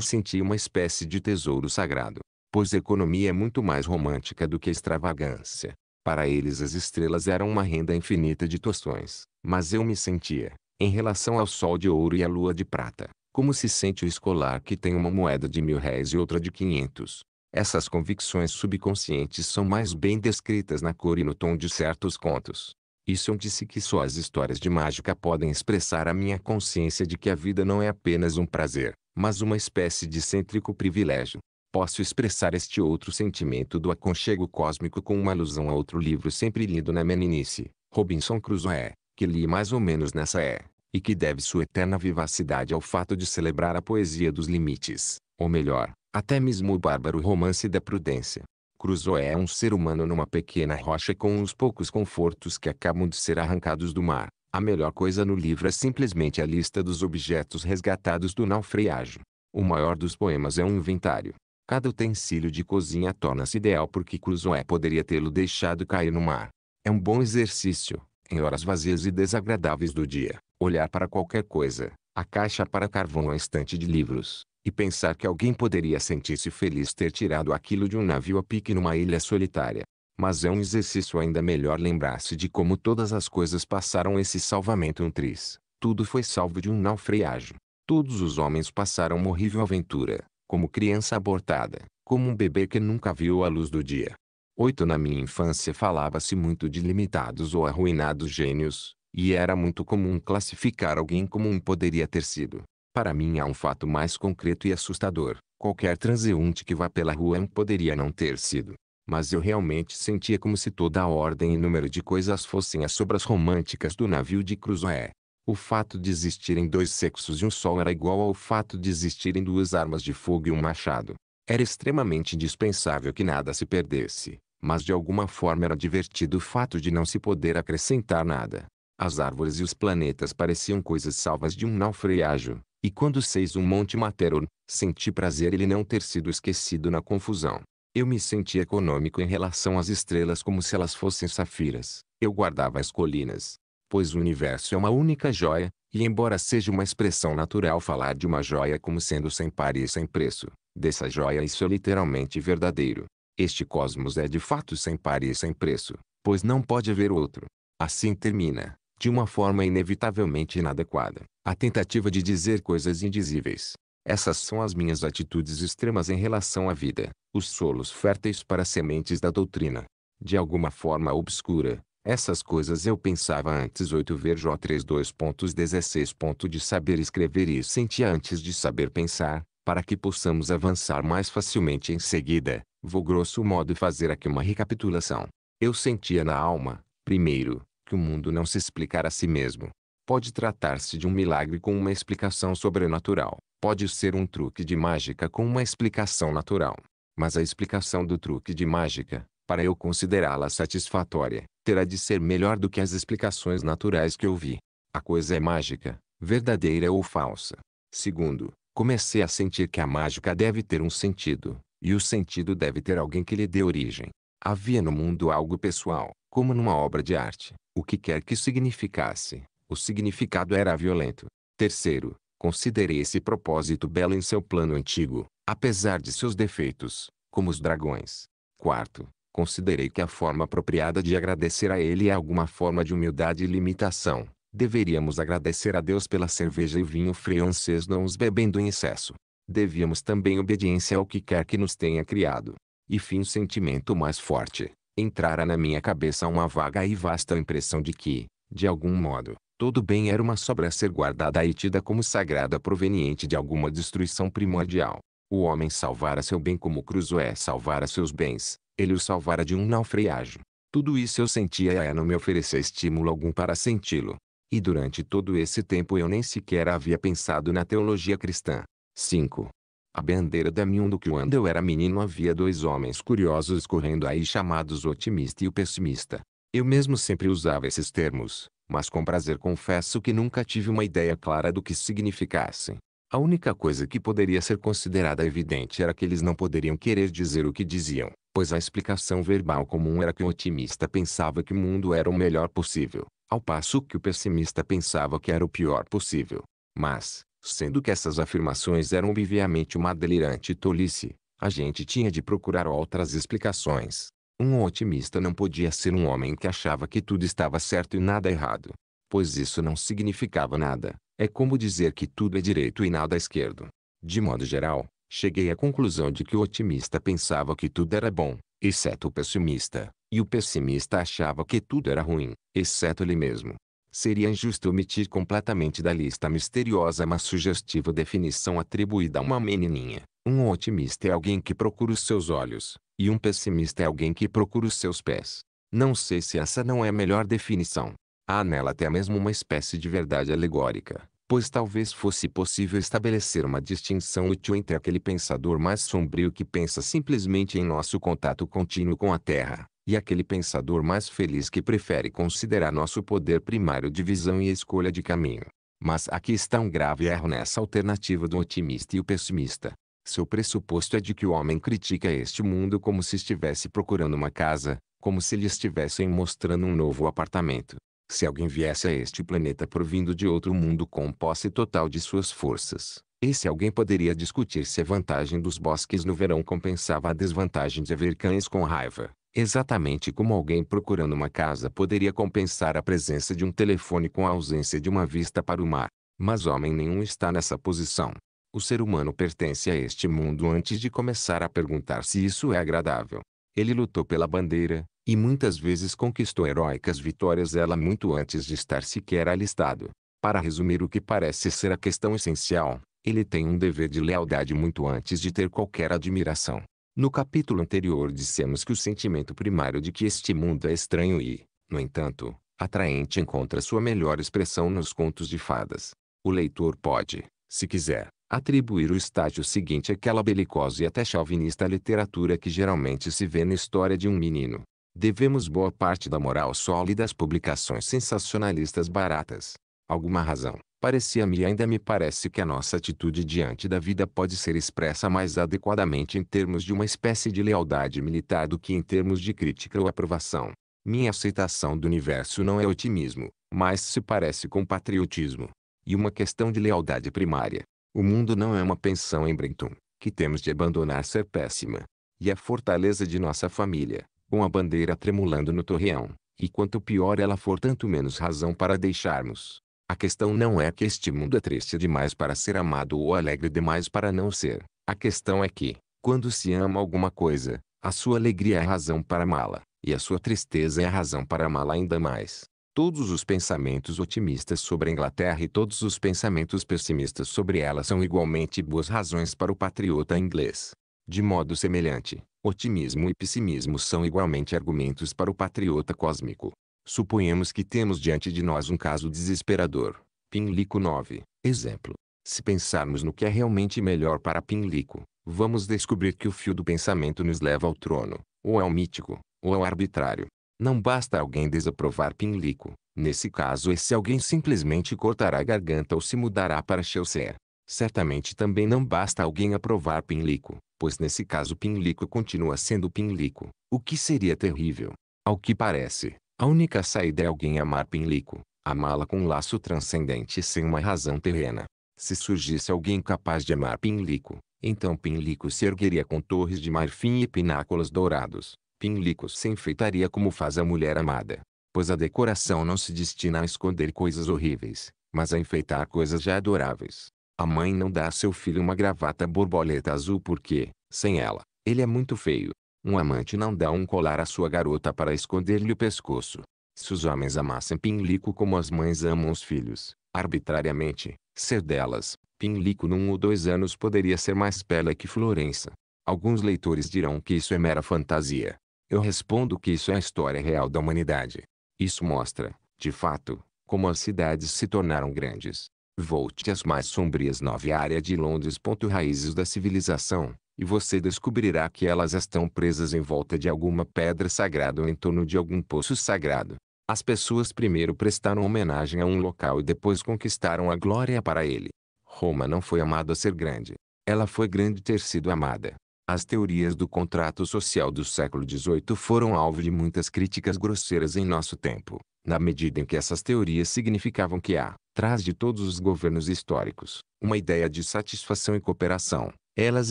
sentia uma espécie de tesouro sagrado. Pois economia é muito mais romântica do que extravagância. Para eles as estrelas eram uma renda infinita de tostões, mas eu me sentia, em relação ao sol de ouro e à lua de prata, como se sente o escolar que tem uma moeda de mil réis e outra de quinhentos. Essas convicções subconscientes são mais bem descritas na cor e no tom de certos contos. Isso eu disse que só as histórias de mágica podem expressar a minha consciência de que a vida não é apenas um prazer, mas uma espécie de cêntrico privilégio. Posso expressar este outro sentimento do aconchego cósmico com uma alusão a outro livro sempre lido na meninice, Robinson Crusoe, que li mais ou menos nessa é, e que deve sua eterna vivacidade ao fato de celebrar a poesia dos limites, ou melhor, até mesmo o bárbaro romance da prudência. Crusoe é um ser humano numa pequena rocha com os poucos confortos que acabam de ser arrancados do mar. A melhor coisa no livro é simplesmente a lista dos objetos resgatados do naufrágio. O maior dos poemas é um inventário. Cada utensílio de cozinha torna-se ideal porque Crusoe poderia tê-lo deixado cair no mar. É um bom exercício, em horas vazias e desagradáveis do dia, olhar para qualquer coisa, a caixa para carvão a estante de livros, e pensar que alguém poderia sentir-se feliz ter tirado aquilo de um navio a pique numa ilha solitária. Mas é um exercício ainda melhor lembrar-se de como todas as coisas passaram esse salvamento um tris. Tudo foi salvo de um naufrágio. Todos os homens passaram uma horrível aventura, como criança abortada, como um bebê que nunca viu a luz do dia. 8 Na minha infância falava-se muito de limitados ou arruinados gênios, e era muito comum classificar alguém como um poderia ter sido. Para mim há um fato mais concreto e assustador. Qualquer transeunte que vá pela rua poderia não ter sido. Mas eu realmente sentia como se toda a ordem e número de coisas fossem as sobras românticas do navio de Crusoe. O fato de existirem dois sexos e um sol era igual ao fato de existirem duas armas de fogo e um machado. Era extremamente indispensável que nada se perdesse, mas de alguma forma era divertido o fato de não se poder acrescentar nada. As árvores e os planetas pareciam coisas salvas de um naufrágio, e quando seis um Monte Matterhorn, senti prazer ele não ter sido esquecido na confusão. Eu me senti econômico em relação às estrelas como se elas fossem safiras. Eu guardava as colinas, pois o universo é uma única joia, e embora seja uma expressão natural falar de uma joia como sendo sem par e sem preço, dessa joia isso é literalmente verdadeiro. Este cosmos é de fato sem par e sem preço, pois não pode haver outro. Assim termina, de uma forma inevitavelmente inadequada, a tentativa de dizer coisas indizíveis. Essas são as minhas atitudes extremas em relação à vida, os solos férteis para sementes da doutrina. De alguma forma obscura, essas coisas eu pensava antes 8 ver Jó 3.2.16. De saber escrever e sentia antes de saber pensar, para que possamos avançar mais facilmente em seguida, vou grosso modo fazer aqui uma recapitulação. Eu sentia na alma, primeiro, que o mundo não se explicar a si mesmo. Pode tratar-se de um milagre com uma explicação sobrenatural. Pode ser um truque de mágica com uma explicação natural. Mas a explicação do truque de mágica, para eu considerá-la satisfatória, terá de ser melhor do que as explicações naturais que eu vi. A coisa é mágica, verdadeira ou falsa. Segundo, comecei a sentir que a mágica deve ter um sentido, e o sentido deve ter alguém que lhe dê origem. Havia no mundo algo pessoal, como numa obra de arte, o que quer que significasse, o significado era violento. Terceiro, considerei esse propósito belo em seu plano antigo, apesar de seus defeitos, como os dragões. Quarto, considerei que a forma apropriada de agradecer a ele é alguma forma de humildade e limitação. Deveríamos agradecer a Deus pela cerveja e vinho francês não os bebendo em excesso. Devíamos também obediência ao que quer que nos tenha criado. E fim sentimento mais forte, entrara na minha cabeça uma vaga e vasta impressão de que, de algum modo, todo bem era uma sobra a ser guardada e tida como sagrada proveniente de alguma destruição primordial. O homem salvara seu bem como Crusoe salvara seus bens, ele o salvara de um naufrágio. Tudo isso eu sentia e não me oferecia estímulo algum para senti-lo. E durante todo esse tempo eu nem sequer havia pensado na teologia cristã. 5. A bandeira da que quando eu era menino havia dois homens curiosos correndo aí chamados o otimista e o pessimista. Eu mesmo sempre usava esses termos, mas com prazer confesso que nunca tive uma ideia clara do que significassem. A única coisa que poderia ser considerada evidente era que eles não poderiam querer dizer o que diziam, pois a explicação verbal comum era que o otimista pensava que o mundo era o melhor possível, ao passo que o pessimista pensava que era o pior possível. Mas, Sendo que essas afirmações eram obviamente uma delirante tolice, a gente tinha de procurar outras explicações. Um otimista não podia ser um homem que achava que tudo estava certo e nada errado. Pois isso não significava nada. É como dizer que tudo é direito e nada esquerdo. De modo geral, cheguei à conclusão de que o otimista pensava que tudo era bom, exceto o pessimista, e o pessimista achava que tudo era ruim, exceto ele mesmo. Seria injusto omitir completamente da lista misteriosa mas sugestiva definição atribuída a uma menininha. Um otimista é alguém que procura os seus olhos, e um pessimista é alguém que procura os seus pés. Não sei se essa não é a melhor definição. Há nela até mesmo uma espécie de verdade alegórica, pois talvez fosse possível estabelecer uma distinção útil entre aquele pensador mais sombrio que pensa simplesmente em nosso contato contínuo com a Terra, e aquele pensador mais feliz que prefere considerar nosso poder primário de visão e escolha de caminho. Mas aqui está um grave erro nessa alternativa do otimista e o pessimista. Seu pressuposto é de que o homem critica este mundo como se estivesse procurando uma casa, como se lhe estivessem mostrando um novo apartamento. Se alguém viesse a este planeta provindo de outro mundo com posse total de suas forças, esse alguém poderia discutir se a vantagem dos bosques no verão compensava a desvantagem de haver cães com raiva, exatamente como alguém procurando uma casa poderia compensar a presença de um telefone com a ausência de uma vista para o mar. Mas homem nenhum está nessa posição. O ser humano pertence a este mundo antes de começar a perguntar se isso é agradável. Ele lutou pela bandeira, e muitas vezes conquistou heróicas vitórias ela muito antes de estar sequer alistado. Para resumir o que parece ser a questão essencial, ele tem um dever de lealdade muito antes de ter qualquer admiração. No capítulo anterior dissemos que o sentimento primário de que este mundo é estranho e, no entanto, atraente encontra sua melhor expressão nos contos de fadas. O leitor pode, se quiser, atribuir o estágio seguinte àquela belicosa e até chauvinista literatura que geralmente se vê na história de um menino. Devemos boa parte da moral sólida às publicações sensacionalistas baratas. Alguma razão, parecia-me e ainda me parece que a nossa atitude diante da vida pode ser expressa mais adequadamente em termos de uma espécie de lealdade militar do que em termos de crítica ou aprovação. Minha aceitação do universo não é otimismo, mas se parece com patriotismo. E uma questão de lealdade primária, o mundo não é uma pensão em Brenton, que temos de abandonar ser péssima. E a fortaleza de nossa família, com a bandeira tremulando no torreão, e quanto pior ela for tanto menos razão para deixarmos. A questão não é que este mundo é triste demais para ser amado ou alegre demais para não ser. A questão é que, quando se ama alguma coisa, a sua alegria é a razão para amá-la, e a sua tristeza é a razão para amá-la ainda mais. Todos os pensamentos otimistas sobre a Inglaterra e todos os pensamentos pessimistas sobre ela são igualmente boas razões para o patriota inglês. De modo semelhante, otimismo e pessimismo são igualmente argumentos para o patriota cósmico. Suponhamos que temos diante de nós um caso desesperador. Pinlico 9. Exemplo. Se pensarmos no que é realmente melhor para Pinlico, vamos descobrir que o fio do pensamento nos leva ao trono, ou ao mítico, ou ao arbitrário. Não basta alguém desaprovar Pinlico. Nesse caso esse alguém simplesmente cortará a garganta ou se mudará para Chelsea. Certamente também não basta alguém aprovar Pinlico, pois nesse caso Pinlico continua sendo Pinlico, o que seria terrível. Ao que parece, a única saída é alguém amar Pinlico, amá-la com um laço transcendente sem uma razão terrena. Se surgisse alguém capaz de amar Pinlico, então Pinlico se ergueria com torres de marfim e pináculos dourados, Pinlico se enfeitaria como faz a mulher amada. Pois a decoração não se destina a esconder coisas horríveis, mas a enfeitar coisas já adoráveis. A mãe não dá a seu filho uma gravata borboleta azul porque, sem ela, ele é muito feio. Um amante não dá um colar à sua garota para esconder-lhe o pescoço. Se os homens amassem Pinlico como as mães amam os filhos, arbitrariamente, ser delas, Pinlico num ou dois anos poderia ser mais bela que Florença. Alguns leitores dirão que isso é mera fantasia, eu respondo que isso é a história real da humanidade. Isso mostra, de fato, como as cidades se tornaram grandes. Volte às mais sombrias nove áreas de Londres. Raízes da civilização, e você descobrirá que elas estão presas em volta de alguma pedra sagrada ou em torno de algum poço sagrado. As pessoas primeiro prestaram homenagem a um local e depois conquistaram a glória para ele. Roma não foi amada a ser grande. Ela foi grande ter sido amada. As teorias do contrato social do século XVIII foram alvo de muitas críticas grosseiras em nosso tempo, na medida em que essas teorias significavam que há, trás de todos os governos históricos, uma ideia de satisfação e cooperação. Elas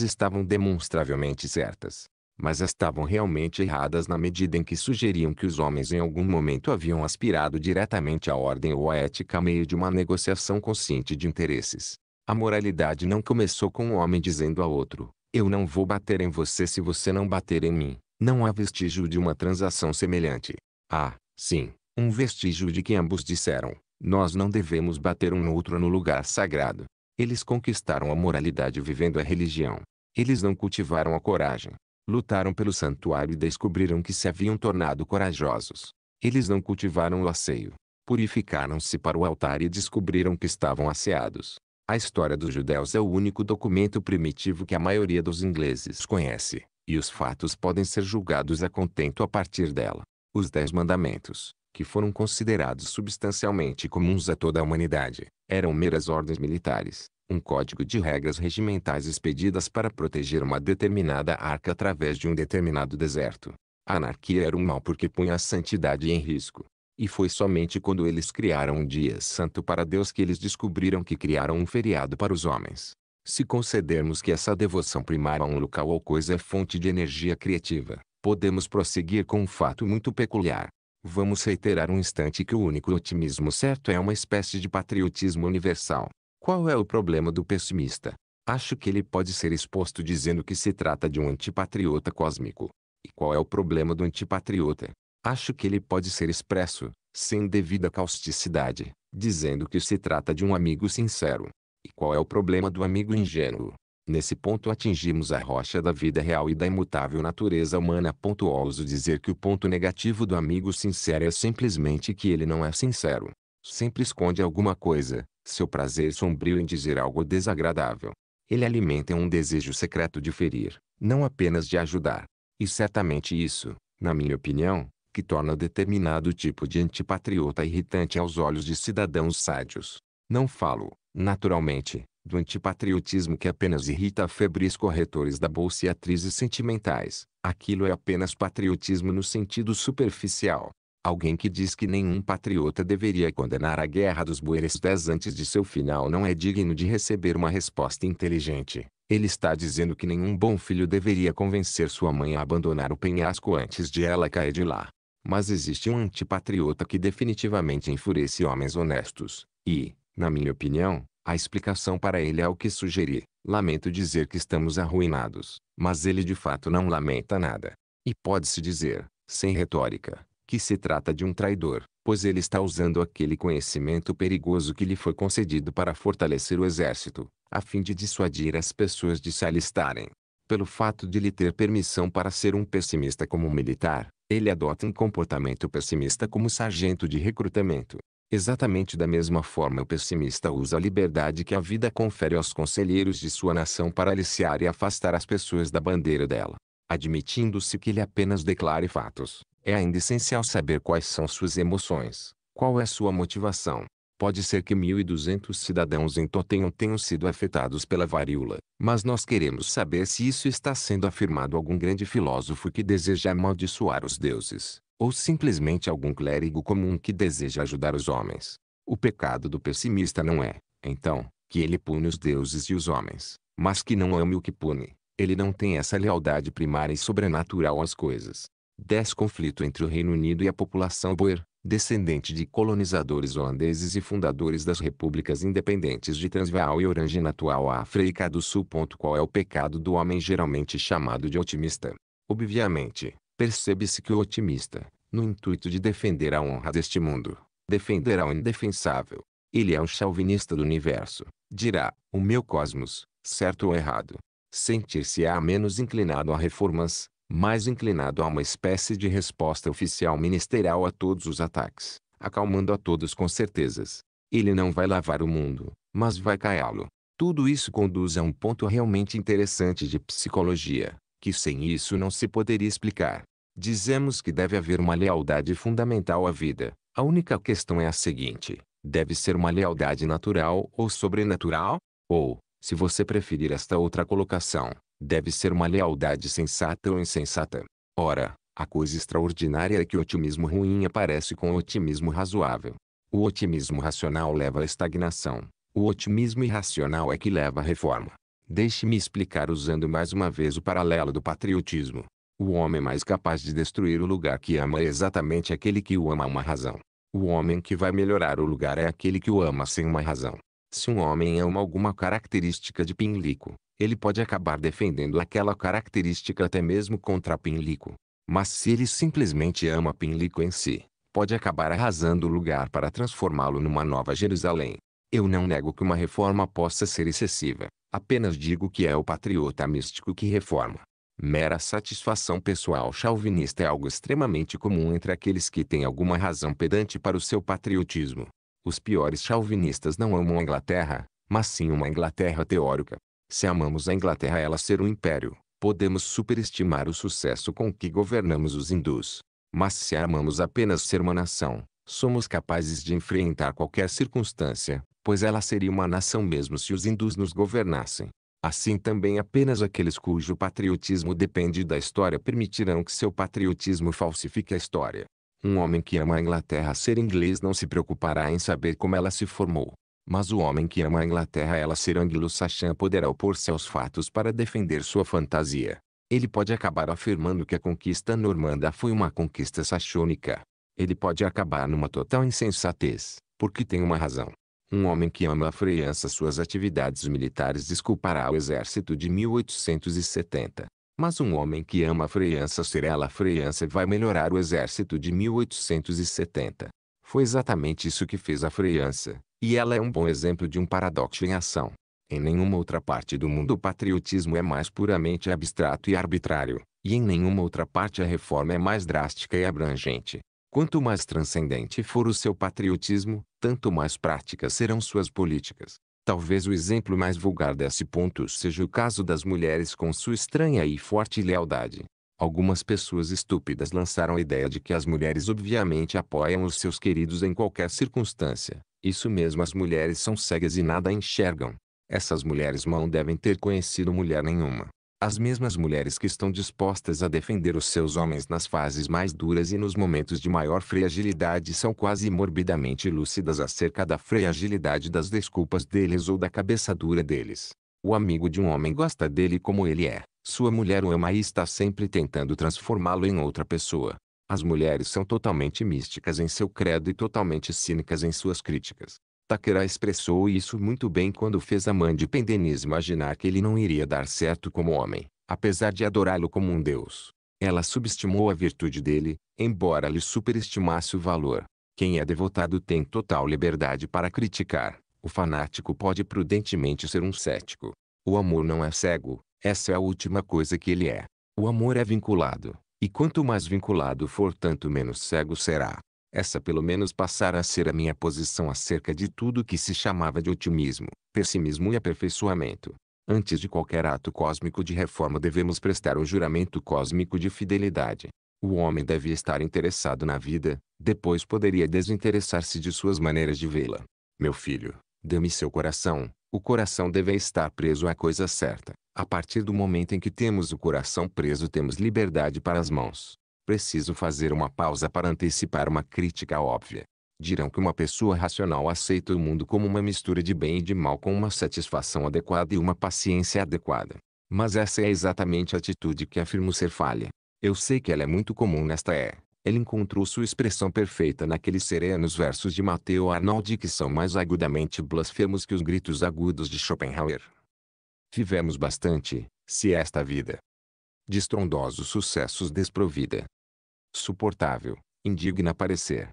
estavam demonstravelmente certas, mas estavam realmente erradas na medida em que sugeriam que os homens em algum momento haviam aspirado diretamente à ordem ou à ética a meio de uma negociação consciente de interesses. A moralidade não começou com um homem dizendo a outro, eu não vou bater em você se você não bater em mim. Não há vestígio de uma transação semelhante. Há, sim, um vestígio de que ambos disseram: Nós não devemos bater um no outro no lugar sagrado. Eles conquistaram a moralidade vivendo a religião. Eles não cultivaram a coragem. Lutaram pelo santuário e descobriram que se haviam tornado corajosos. Eles não cultivaram o asseio. Purificaram-se para o altar e descobriram que estavam asseados. A história dos judeus é o único documento primitivo que a maioria dos ingleses conhece, e os fatos podem ser julgados a contento a partir dela. Os Dez Mandamentos, que foram considerados substancialmente comuns a toda a humanidade, eram meras ordens militares, um código de regras regimentais expedidas para proteger uma determinada arca através de um determinado deserto. A anarquia era um mal porque punha a santidade em risco. E foi somente quando eles criaram um dia santo para Deus que eles descobriram que criaram um feriado para os homens. Se concedermos que essa devoção primária a um local ou coisa é fonte de energia criativa, podemos prosseguir com um fato muito peculiar. Vamos reiterar um instante que o único otimismo certo é uma espécie de patriotismo universal. Qual é o problema do pessimista? Acho que ele pode ser exposto dizendo que se trata de um antipatriota cósmico. E qual é o problema do antipatriota? Acho que ele pode ser expresso, sem devida causticidade, dizendo que se trata de um amigo sincero. E qual é o problema do amigo ingênuo? Nesse ponto atingimos a rocha da vida real e da imutável natureza humana. Ouso dizer que o ponto negativo do amigo sincero é simplesmente que ele não é sincero. Sempre esconde alguma coisa, seu prazer sombrio em dizer algo desagradável. Ele alimenta um desejo secreto de ferir, não apenas de ajudar. E certamente isso, na minha opinião, que torna determinado tipo de antipatriota irritante aos olhos de cidadãos sádios. Não falo, naturalmente, do antipatriotismo que apenas irrita febris corretores da bolsa e atrizes sentimentais. Aquilo é apenas patriotismo no sentido superficial. Alguém que diz que nenhum patriota deveria condenar a guerra dos Buerestés antes de seu final não é digno de receber uma resposta inteligente. Ele está dizendo que nenhum bom filho deveria convencer sua mãe a abandonar o penhasco antes de ela cair de lá. Mas existe um antipatriota que definitivamente enfurece homens honestos, e, na minha opinião, a explicação para ele é o que sugeri. Lamento dizer que estamos arruinados, mas ele de fato não lamenta nada. E pode-se dizer, sem retórica, que se trata de um traidor, pois ele está usando aquele conhecimento perigoso que lhe foi concedido para fortalecer o exército, a fim de dissuadir as pessoas de se alistarem. Pelo fato de lhe ter permissão para ser um pessimista como militar, ele adota um comportamento pessimista como sargento de recrutamento. Exatamente da mesma forma o pessimista usa a liberdade que a vida confere aos conselheiros de sua nação para aliciar e afastar as pessoas da bandeira dela. Admitindo-se que ele apenas declare fatos, é ainda essencial saber quais são suas emoções, qual é sua motivação. Pode ser que 1.200 cidadãos em Totenham tenham sido afetados pela varíola, mas nós queremos saber se isso está sendo afirmado algum grande filósofo que deseja amaldiçoar os deuses, ou simplesmente algum clérigo comum que deseja ajudar os homens. O pecado do pessimista não é, então, que ele pune os deuses e os homens, mas que não ame o que pune. Ele não tem essa lealdade primária e sobrenatural às coisas. 10 Conflito entre o Reino Unido e a população Boer, descendente de colonizadores holandeses e fundadores das repúblicas independentes de Transvaal e Orange na atual África do Sul. Qual é o pecado do homem geralmente chamado de otimista? Obviamente, percebe-se que o otimista, no intuito de defender a honra deste mundo, defenderá o indefensável. Ele é um chauvinista do universo, dirá, o meu cosmos, certo ou errado. Sentir-se-á menos inclinado a reformas, mais inclinado a uma espécie de resposta oficial ministerial a todos os ataques, acalmando a todos com certezas. Ele não vai lavar o mundo, mas vai caiá-lo. Tudo isso conduz a um ponto realmente interessante de psicologia, que sem isso não se poderia explicar. Dizemos que deve haver uma lealdade fundamental à vida. A única questão é a seguinte: deve ser uma lealdade natural ou sobrenatural? Ou, se você preferir esta outra colocação, deve ser uma lealdade sensata ou insensata. Ora, a coisa extraordinária é que o otimismo ruim aparece com o otimismo razoável. O otimismo racional leva à estagnação. O otimismo irracional é que leva à reforma. Deixe-me explicar usando mais uma vez o paralelo do patriotismo. O homem mais capaz de destruir o lugar que ama é exatamente aquele que o ama uma razão. O homem que vai melhorar o lugar é aquele que o ama sem uma razão. Se um homem ama alguma característica de Pinlico, ele pode acabar defendendo aquela característica até mesmo contra Pinlico. Mas se ele simplesmente ama Pinlico em si, pode acabar arrasando o lugar para transformá-lo numa nova Jerusalém. Eu não nego que uma reforma possa ser excessiva, apenas digo que é o patriota místico que reforma. Mera satisfação pessoal chauvinista é algo extremamente comum entre aqueles que têm alguma razão pedante para o seu patriotismo. Os piores chauvinistas não amam a Inglaterra, mas sim uma Inglaterra teórica. Se amamos a Inglaterra ela ser um império, podemos superestimar o sucesso com que governamos os hindus. Mas se amamos apenas ser uma nação, somos capazes de enfrentar qualquer circunstância, pois ela seria uma nação mesmo se os hindus nos governassem. Assim também apenas aqueles cujo patriotismo depende da história permitirão que seu patriotismo falsifique a história. Um homem que ama a Inglaterra ser inglês não se preocupará em saber como ela se formou. Mas o homem que ama a Inglaterra ela ser anglo-saxã poderá opor-se aos fatos para defender sua fantasia. Ele pode acabar afirmando que a conquista normanda foi uma conquista saxônica. Ele pode acabar numa total insensatez, porque tem uma razão. Um homem que ama a França suas atividades militares desculpará o exército de 1870. Mas um homem que ama a França será a França vai melhorar o exército de 1870. Foi exatamente isso que fez a França, e ela é um bom exemplo de um paradoxo em ação. Em nenhuma outra parte do mundo o patriotismo é mais puramente abstrato e arbitrário, e em nenhuma outra parte a reforma é mais drástica e abrangente. Quanto mais transcendente for o seu patriotismo, tanto mais práticas serão suas políticas. Talvez o exemplo mais vulgar desse ponto seja o caso das mulheres com sua estranha e forte lealdade. Algumas pessoas estúpidas lançaram a ideia de que as mulheres obviamente apoiam os seus queridos em qualquer circunstância. Isso mesmo as mulheres são cegas e nada enxergam. Essas mulheres mal devem ter conhecido mulher nenhuma. As mesmas mulheres que estão dispostas a defender os seus homens nas fases mais duras e nos momentos de maior fragilidade são quase morbidamente lúcidas acerca da fragilidade das desculpas deles ou da cabeça dura deles. O amigo de um homem gosta dele como ele é. Sua mulher o ama e está sempre tentando transformá-lo em outra pessoa. As mulheres são totalmente místicas em seu credo e totalmente cínicas em suas críticas. Takera expressou isso muito bem quando fez a mãe de Pendenise imaginar que ele não iria dar certo como homem, apesar de adorá-lo como um deus. Ela subestimou a virtude dele, embora lhe superestimasse o valor. Quem é devotado tem total liberdade para criticar. O fanático pode prudentemente ser um cético. O amor não é cego, essa é a última coisa que ele é. O amor é vinculado, e quanto mais vinculado for tanto menos cego será. Essa pelo menos passara a ser a minha posição acerca de tudo que se chamava de otimismo, pessimismo e aperfeiçoamento. Antes de qualquer ato cósmico de reforma devemos prestar o juramento cósmico de fidelidade. O homem deve estar interessado na vida, depois poderia desinteressar-se de suas maneiras de vê-la. Meu filho, dê-me seu coração. O coração deve estar preso à coisa certa. A partir do momento em que temos o coração preso temos liberdade para as mãos. Preciso fazer uma pausa para antecipar uma crítica óbvia. Dirão que uma pessoa racional aceita o mundo como uma mistura de bem e de mal com uma satisfação adequada e uma paciência adequada. Mas essa é exatamente a atitude que afirmo ser falha. Eu sei que ela é muito comum nesta é. Ele encontrou sua expressão perfeita naqueles serenos versos de Mateo Arnoldi que são mais agudamente blasfemos que os gritos agudos de Schopenhauer. Vivemos bastante, se esta vida de estrondosos sucessos desprovida, suportável, indigna parecer.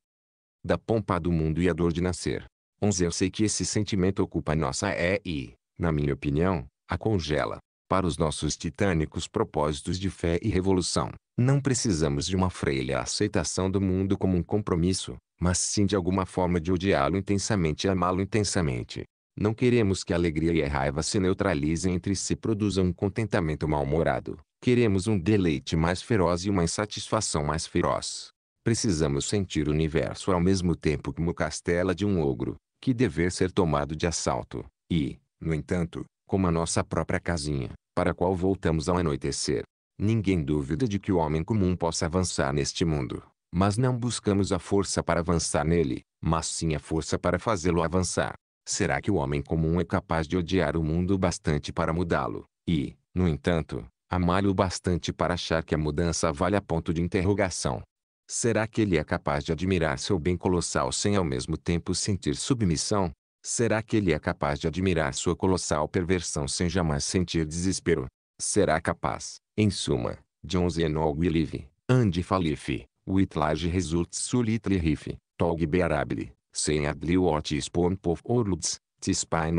Da pompa do mundo e a dor de nascer. 11 Eu sei que esse sentimento ocupa nossa é e, na minha opinião, a congela. Para os nossos titânicos propósitos de fé e revolução, não precisamos de uma freia aceitação do mundo como um compromisso, mas sim de alguma forma de odiá-lo intensamente e amá-lo intensamente. Não queremos que a alegria e a raiva se neutralizem entre si e produzam um contentamento mal-humorado. Queremos um deleite mais feroz e uma insatisfação mais feroz. Precisamos sentir o universo ao mesmo tempo como castela de um ogro, que dever ser tomado de assalto, e, no entanto, como a nossa própria casinha, para a qual voltamos ao anoitecer. Ninguém duvida de que o homem comum possa avançar neste mundo, mas não buscamos a força para avançar nele, mas sim a força para fazê-lo avançar. Será que o homem comum é capaz de odiar o mundo bastante para mudá-lo, e, no entanto, Amar-lhe o bastante para achar que a mudança vale a ponto de interrogação. Será que ele é capaz de admirar seu bem colossal sem ao mesmo tempo sentir submissão? Será que ele é capaz de admirar sua colossal perversão sem jamais sentir desespero? Será capaz, em suma, de onze enog live, andi falife, whitlage results sulitli rife, tog bearabile, sem adli otis pompov orluds,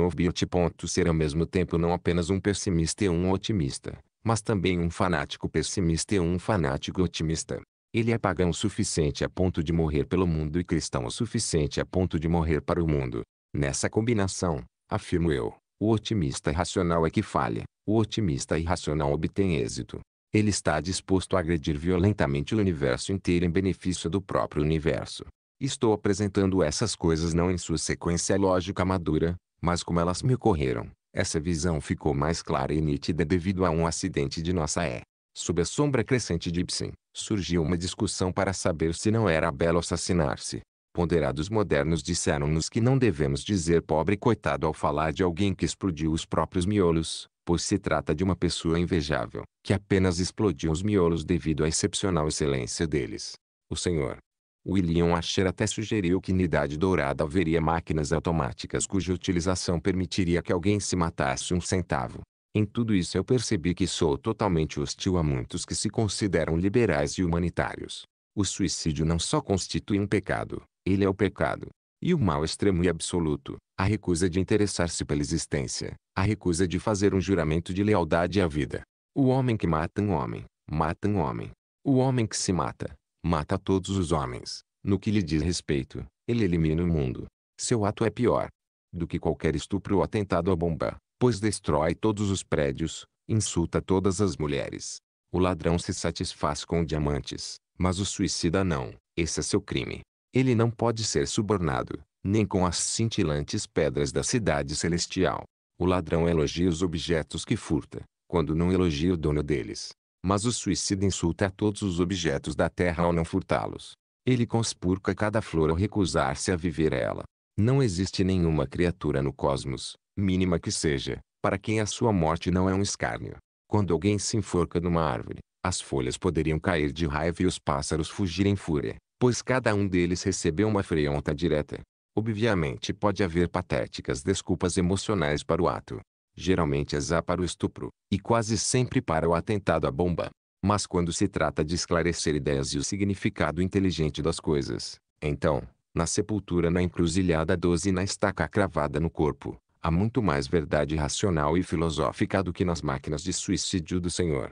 of beauty. Ser ao mesmo tempo não apenas um pessimista e um otimista, mas também um fanático pessimista e um fanático otimista. Ele é pagão o suficiente a ponto de morrer pelo mundo e cristão o suficiente a ponto de morrer para o mundo. Nessa combinação, afirmo eu, o otimista racional é que falha, o otimista irracional obtém êxito. Ele está disposto a agredir violentamente o universo inteiro em benefício do próprio universo. Estou apresentando essas coisas não em sua sequência lógica madura, mas como elas me ocorreram. Essa visão ficou mais clara e nítida devido a um acidente de nossa é. Sob a sombra crescente de Ibsen, surgiu uma discussão para saber se não era belo assassinar-se. Ponderados modernos disseram-nos que não devemos dizer pobre coitado ao falar de alguém que explodiu os próprios miolos, pois se trata de uma pessoa invejável, que apenas explodiu os miolos devido à excepcional excelência deles. O Senhor. William Asher até sugeriu que na Idade Dourada haveria máquinas automáticas cuja utilização permitiria que alguém se matasse um centavo. Em tudo isso eu percebi que sou totalmente hostil a muitos que se consideram liberais e humanitários. O suicídio não só constitui um pecado, ele é o pecado. E o mal extremo e absoluto, a recusa de interessar-se pela existência, a recusa de fazer um juramento de lealdade à vida. O homem que mata um homem, mata um homem. O homem que se mata, mata todos os homens. No que lhe diz respeito, ele elimina o mundo. Seu ato é pior do que qualquer estupro ou atentado à bomba pois destrói todos os prédios, insulta todas as mulheres. O ladrão se satisfaz com diamantes, mas o suicida não, esse é seu crime. Ele não pode ser subornado, nem com as cintilantes pedras da cidade celestial. O ladrão elogia os objetos que furta, quando não elogia o dono deles. Mas o suicida insulta a todos os objetos da terra ao não furtá-los. Ele conspurca cada flor ao recusar-se a viver ela. Não existe nenhuma criatura no cosmos, mínima que seja, para quem a sua morte não é um escárnio. Quando alguém se enforca numa árvore, as folhas poderiam cair de raiva e os pássaros fugir em fúria, pois cada um deles recebeu uma freonta direta. Obviamente pode haver patéticas desculpas emocionais para o ato. Geralmente as há para o estupro, e quase sempre para o atentado à bomba. Mas quando se trata de esclarecer ideias e o significado inteligente das coisas, então, na sepultura na encruzilhada 12 na estaca cravada no corpo, Há muito mais verdade racional e filosófica do que nas máquinas de suicídio do Senhor.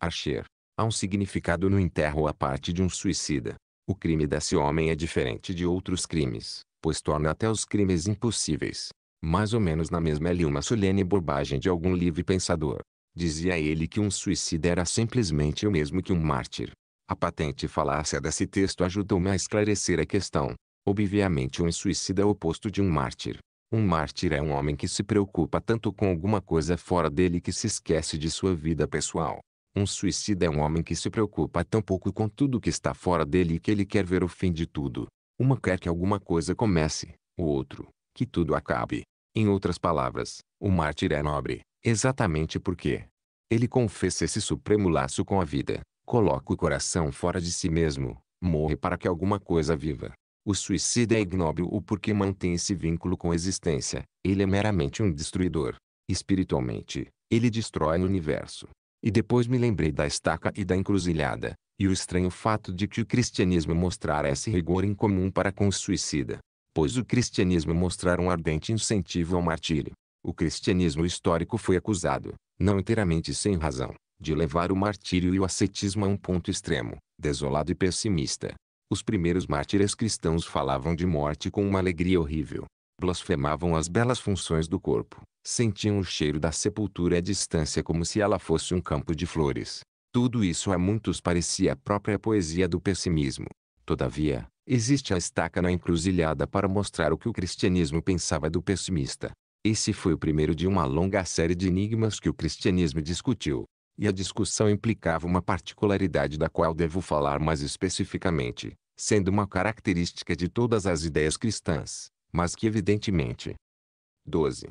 Archer. Há um significado no enterro à parte de um suicida. O crime desse homem é diferente de outros crimes, pois torna até os crimes impossíveis. Mais ou menos na mesma ali uma solene bobagem de algum livre pensador. Dizia ele que um suicida era simplesmente o mesmo que um mártir. A patente falácia desse texto ajudou-me a esclarecer a questão. Obviamente um suicida é o oposto de um mártir. Um mártir é um homem que se preocupa tanto com alguma coisa fora dele que se esquece de sua vida pessoal. Um suicida é um homem que se preocupa tão pouco com tudo que está fora dele que ele quer ver o fim de tudo. Uma quer que alguma coisa comece, o outro, que tudo acabe. Em outras palavras, o mártir é nobre, exatamente porque ele confessa esse supremo laço com a vida, coloca o coração fora de si mesmo, morre para que alguma coisa viva. O suicida é ignóbil porque mantém esse vínculo com a existência. Ele é meramente um destruidor. Espiritualmente, ele destrói o universo. E depois me lembrei da estaca e da encruzilhada, e o estranho fato de que o cristianismo mostrara esse rigor em comum para com o suicida. Pois o cristianismo mostrara um ardente incentivo ao martírio. O cristianismo histórico foi acusado, não inteiramente sem razão, de levar o martírio e o ascetismo a um ponto extremo, desolado e pessimista. Os primeiros mártires cristãos falavam de morte com uma alegria horrível. Blasfemavam as belas funções do corpo. Sentiam o cheiro da sepultura à distância como se ela fosse um campo de flores. Tudo isso a muitos parecia a própria poesia do pessimismo. Todavia, existe a estaca na encruzilhada para mostrar o que o cristianismo pensava do pessimista. Esse foi o primeiro de uma longa série de enigmas que o cristianismo discutiu e a discussão implicava uma particularidade da qual devo falar mais especificamente, sendo uma característica de todas as ideias cristãs, mas que evidentemente. 12.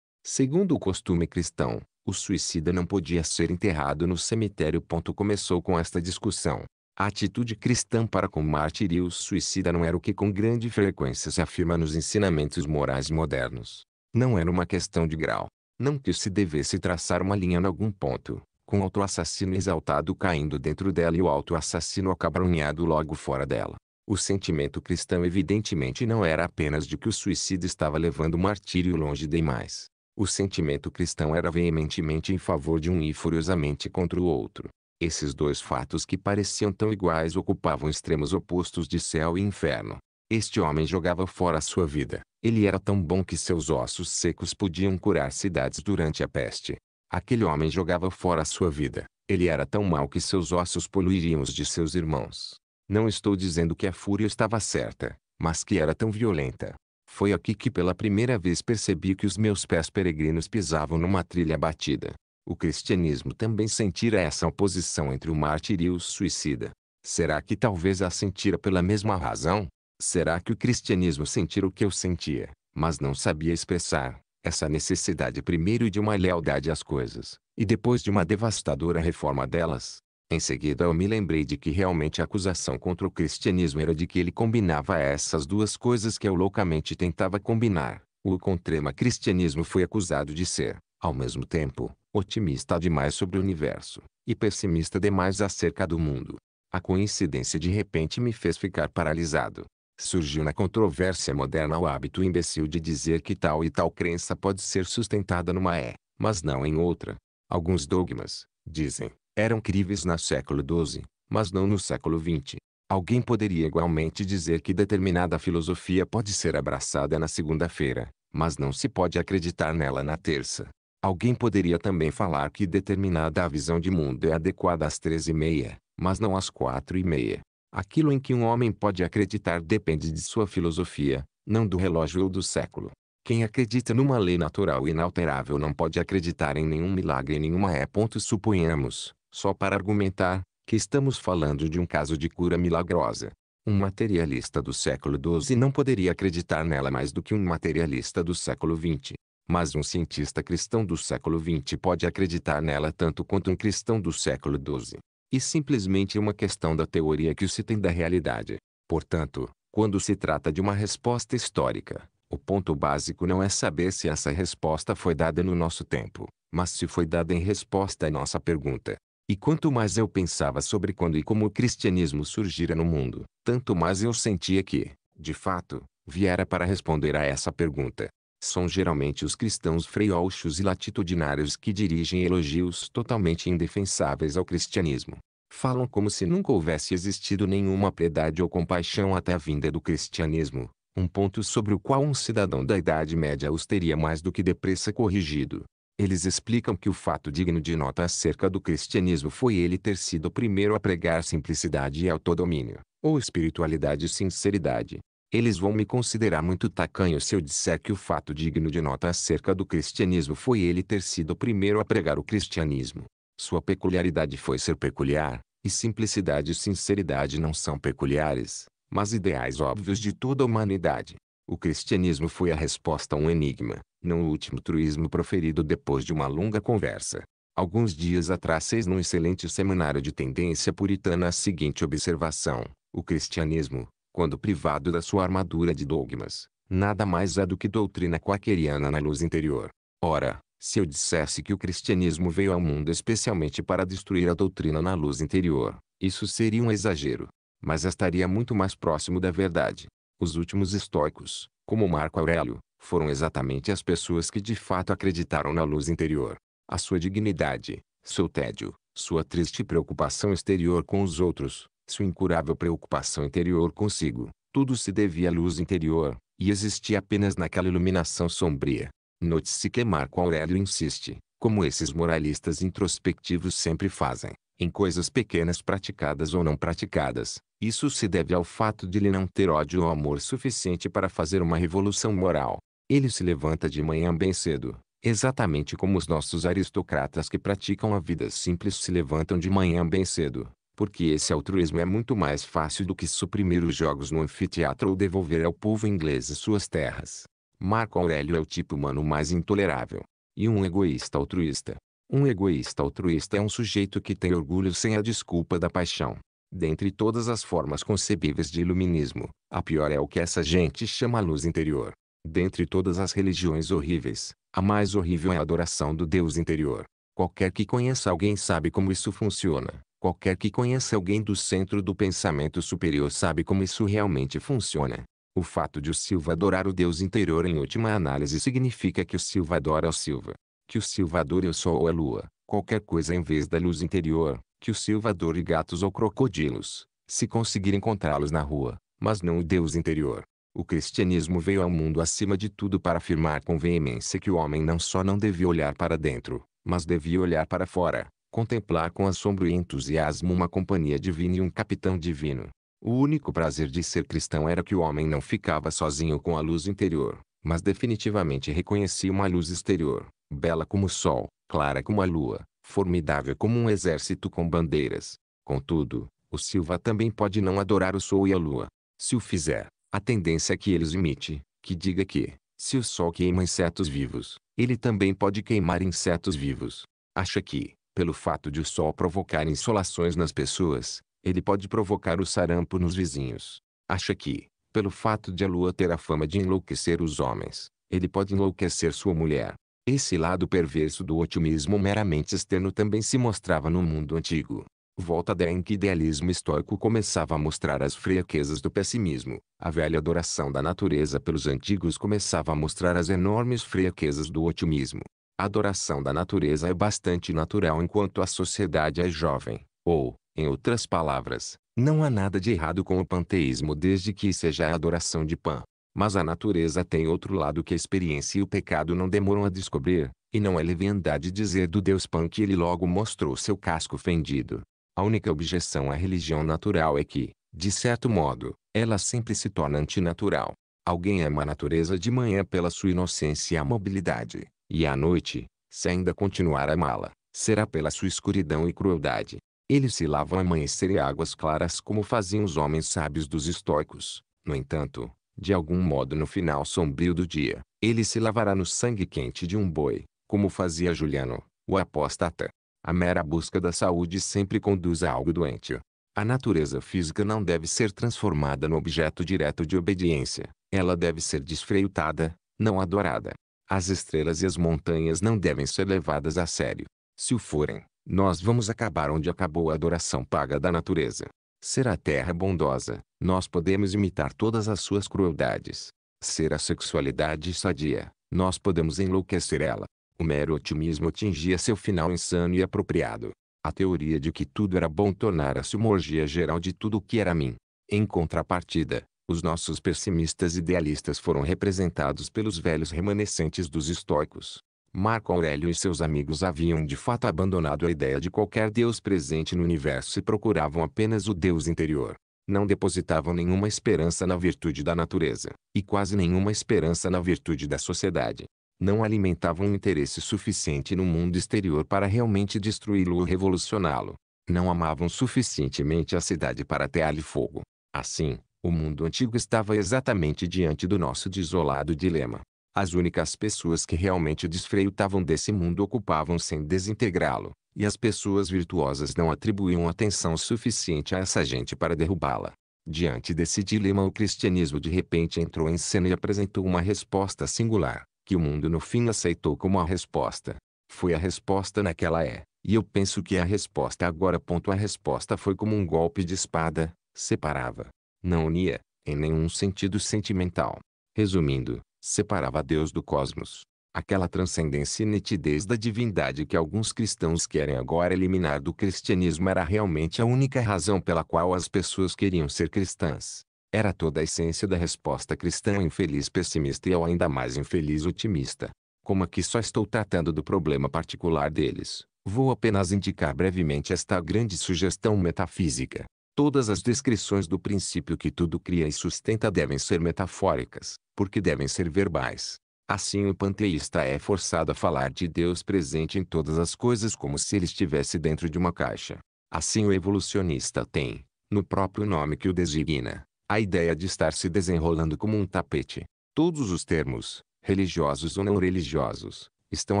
Segundo o costume cristão, o suicida não podia ser enterrado no cemitério. Começou com esta discussão. A atitude cristã para com o martírio suicida não era o que com grande frequência se afirma nos ensinamentos morais modernos. Não era uma questão de grau. Não que se devesse traçar uma linha em algum ponto, com o auto-assassino exaltado caindo dentro dela e o auto-assassino acabrunhado logo fora dela. O sentimento cristão evidentemente não era apenas de que o suicida estava levando o martírio longe demais. O sentimento cristão era veementemente em favor de um e furiosamente contra o outro. Esses dois fatos que pareciam tão iguais ocupavam extremos opostos de céu e inferno. Este homem jogava fora a sua vida. Ele era tão bom que seus ossos secos podiam curar cidades durante a peste. Aquele homem jogava fora a sua vida. Ele era tão mau que seus ossos poluiriam os de seus irmãos. Não estou dizendo que a fúria estava certa, mas que era tão violenta. Foi aqui que pela primeira vez percebi que os meus pés peregrinos pisavam numa trilha batida. O cristianismo também sentira essa oposição entre o mártir e o suicida. Será que talvez a sentira pela mesma razão? Será que o cristianismo sentira o que eu sentia, mas não sabia expressar? Essa necessidade primeiro de uma lealdade às coisas, e depois de uma devastadora reforma delas. Em seguida eu me lembrei de que realmente a acusação contra o cristianismo era de que ele combinava essas duas coisas que eu loucamente tentava combinar. O contrema cristianismo foi acusado de ser, ao mesmo tempo, otimista demais sobre o universo, e pessimista demais acerca do mundo. A coincidência de repente me fez ficar paralisado. Surgiu na controvérsia moderna o hábito imbecil de dizer que tal e tal crença pode ser sustentada numa é, mas não em outra. Alguns dogmas, dizem, eram críveis no século XII, mas não no século XX. Alguém poderia igualmente dizer que determinada filosofia pode ser abraçada na segunda-feira, mas não se pode acreditar nela na terça. Alguém poderia também falar que determinada visão de mundo é adequada às três e meia, mas não às quatro e meia. Aquilo em que um homem pode acreditar depende de sua filosofia, não do relógio ou do século. Quem acredita numa lei natural inalterável não pode acreditar em nenhum milagre em nenhuma é. Suponhamos, só para argumentar, que estamos falando de um caso de cura milagrosa. Um materialista do século XII não poderia acreditar nela mais do que um materialista do século XX. Mas um cientista cristão do século XX pode acreditar nela tanto quanto um cristão do século XII e simplesmente uma questão da teoria que se tem da realidade. Portanto, quando se trata de uma resposta histórica, o ponto básico não é saber se essa resposta foi dada no nosso tempo, mas se foi dada em resposta à nossa pergunta. E quanto mais eu pensava sobre quando e como o cristianismo surgira no mundo, tanto mais eu sentia que, de fato, viera para responder a essa pergunta. São geralmente os cristãos freiochos e latitudinários que dirigem elogios totalmente indefensáveis ao cristianismo. Falam como se nunca houvesse existido nenhuma piedade ou compaixão até a vinda do cristianismo, um ponto sobre o qual um cidadão da Idade Média os teria mais do que depressa corrigido. Eles explicam que o fato digno de nota acerca do cristianismo foi ele ter sido o primeiro a pregar simplicidade e autodomínio, ou espiritualidade e sinceridade, eles vão me considerar muito tacanho se eu disser que o fato digno de nota acerca do cristianismo foi ele ter sido o primeiro a pregar o cristianismo. Sua peculiaridade foi ser peculiar, e simplicidade e sinceridade não são peculiares, mas ideais óbvios de toda a humanidade. O cristianismo foi a resposta a um enigma, não o último truísmo proferido depois de uma longa conversa. Alguns dias atrás fez num excelente seminário de tendência puritana a seguinte observação: o cristianismo, quando privado da sua armadura de dogmas, nada mais é do que doutrina quakeriana na luz interior. Ora, se eu dissesse que o cristianismo veio ao mundo especialmente para destruir a doutrina na luz interior, isso seria um exagero. Mas estaria muito mais próximo da verdade. Os últimos estoicos, como Marco Aurélio, foram exatamente as pessoas que de fato acreditaram na luz interior. A sua dignidade, seu tédio, sua triste preocupação exterior com os outros, sua incurável preocupação interior consigo, tudo se devia à luz interior, e existia apenas naquela iluminação sombria. Note-se que Marco Aurélio insiste, como esses moralistas introspectivos sempre fazem, em coisas pequenas praticadas ou não praticadas. Isso se deve ao fato de ele não ter ódio ou amor suficiente para fazer uma revolução moral. Ele se levanta de manhã bem cedo, exatamente como os nossos aristocratas que praticam a vida simples se levantam de manhã bem cedo, porque esse altruísmo é muito mais fácil do que suprimir os jogos no anfiteatro ou devolver ao povo inglês suas terras. Marco Aurélio é o tipo humano mais intolerável. E um egoísta altruísta. Um egoísta altruísta é um sujeito que tem orgulho sem a desculpa da paixão. Dentre todas as formas concebíveis de iluminismo, a pior é o que essa gente chama luz interior. Dentre todas as religiões horríveis, a mais horrível é a adoração do Deus interior. Qualquer que conheça alguém sabe como isso funciona. Qualquer que conheça alguém do centro do pensamento superior sabe como isso realmente funciona. O fato de o Silva adorar o Deus interior em última análise significa que o Silva adora o Silva. Que o Silva adore o Sol ou a Lua, qualquer coisa em vez da luz interior, que o Silva adore gatos ou crocodilos, se conseguir encontrá-los na rua, mas não o Deus interior. O cristianismo veio ao mundo acima de tudo para afirmar com veemência que o homem não só não devia olhar para dentro, mas devia olhar para fora, contemplar com assombro e entusiasmo uma companhia divina e um capitão divino. O único prazer de ser cristão era que o homem não ficava sozinho com a luz interior, mas definitivamente reconhecia uma luz exterior, bela como o sol, clara como a lua, formidável como um exército com bandeiras. Contudo, o Silva também pode não adorar o sol e a lua. Se o fizer, a tendência é que eles imite, que diga que, se o sol queima insetos vivos, ele também pode queimar insetos vivos. Acha que, pelo fato de o sol provocar insolações nas pessoas, ele pode provocar o sarampo nos vizinhos. Acha que, pelo fato de a lua ter a fama de enlouquecer os homens, ele pode enlouquecer sua mulher. Esse lado perverso do otimismo meramente externo também se mostrava no mundo antigo. Volta da em que idealismo estoico começava a mostrar as fraquezas do pessimismo, a velha adoração da natureza pelos antigos começava a mostrar as enormes fraquezas do otimismo. A adoração da natureza é bastante natural enquanto a sociedade é jovem, ou, em outras palavras, não há nada de errado com o panteísmo desde que seja a adoração de Pan. Mas a natureza tem outro lado que a experiência e o pecado não demoram a descobrir, e não é leviandade dizer do Deus Pan que ele logo mostrou seu casco fendido. A única objeção à religião natural é que, de certo modo, ela sempre se torna antinatural. Alguém ama a natureza de manhã pela sua inocência e mobilidade, e à noite, se ainda continuar a amá-la, será pela sua escuridão e crueldade. Eles se lavam amanhecer e águas claras como faziam os homens sábios dos estoicos. No entanto, de algum modo no final sombrio do dia, ele se lavará no sangue quente de um boi, como fazia Juliano, o apóstata. A mera busca da saúde sempre conduz a algo doente. A natureza física não deve ser transformada no objeto direto de obediência. Ela deve ser desfreutada, não adorada. As estrelas e as montanhas não devem ser levadas a sério. Se o forem, nós vamos acabar onde acabou a adoração paga da natureza. Ser a terra bondosa, nós podemos imitar todas as suas crueldades. Ser a sexualidade sadia, nós podemos enlouquecer ela. O mero otimismo atingia seu final insano e apropriado. A teoria de que tudo era bom tornara-se uma orgia geral de tudo o que era mim. Em contrapartida, os nossos pessimistas idealistas foram representados pelos velhos remanescentes dos estoicos. Marco Aurélio e seus amigos haviam de fato abandonado a ideia de qualquer Deus presente no universo e procuravam apenas o Deus interior. Não depositavam nenhuma esperança na virtude da natureza, e quase nenhuma esperança na virtude da sociedade não alimentavam um interesse suficiente no mundo exterior para realmente destruí-lo ou revolucioná-lo. Não amavam suficientemente a cidade para atear-lhe fogo. Assim, o mundo antigo estava exatamente diante do nosso desolado dilema. As únicas pessoas que realmente desfreitavam desse mundo ocupavam-se em desintegrá-lo, e as pessoas virtuosas não atribuíam atenção suficiente a essa gente para derrubá-la. Diante desse dilema o cristianismo de repente entrou em cena e apresentou uma resposta singular que o mundo no fim aceitou como a resposta. Foi a resposta naquela é, e eu penso que a resposta agora. A resposta foi como um golpe de espada, separava. Não unia, em nenhum sentido sentimental. Resumindo, separava Deus do cosmos. Aquela transcendência e nitidez da divindade que alguns cristãos querem agora eliminar do cristianismo era realmente a única razão pela qual as pessoas queriam ser cristãs. Era toda a essência da resposta cristã ao infeliz pessimista e ao ainda mais infeliz otimista. Como aqui só estou tratando do problema particular deles, vou apenas indicar brevemente esta grande sugestão metafísica. Todas as descrições do princípio que tudo cria e sustenta devem ser metafóricas, porque devem ser verbais. Assim o panteísta é forçado a falar de Deus presente em todas as coisas como se ele estivesse dentro de uma caixa. Assim o evolucionista tem, no próprio nome que o designa, a ideia de estar se desenrolando como um tapete. Todos os termos, religiosos ou não religiosos, estão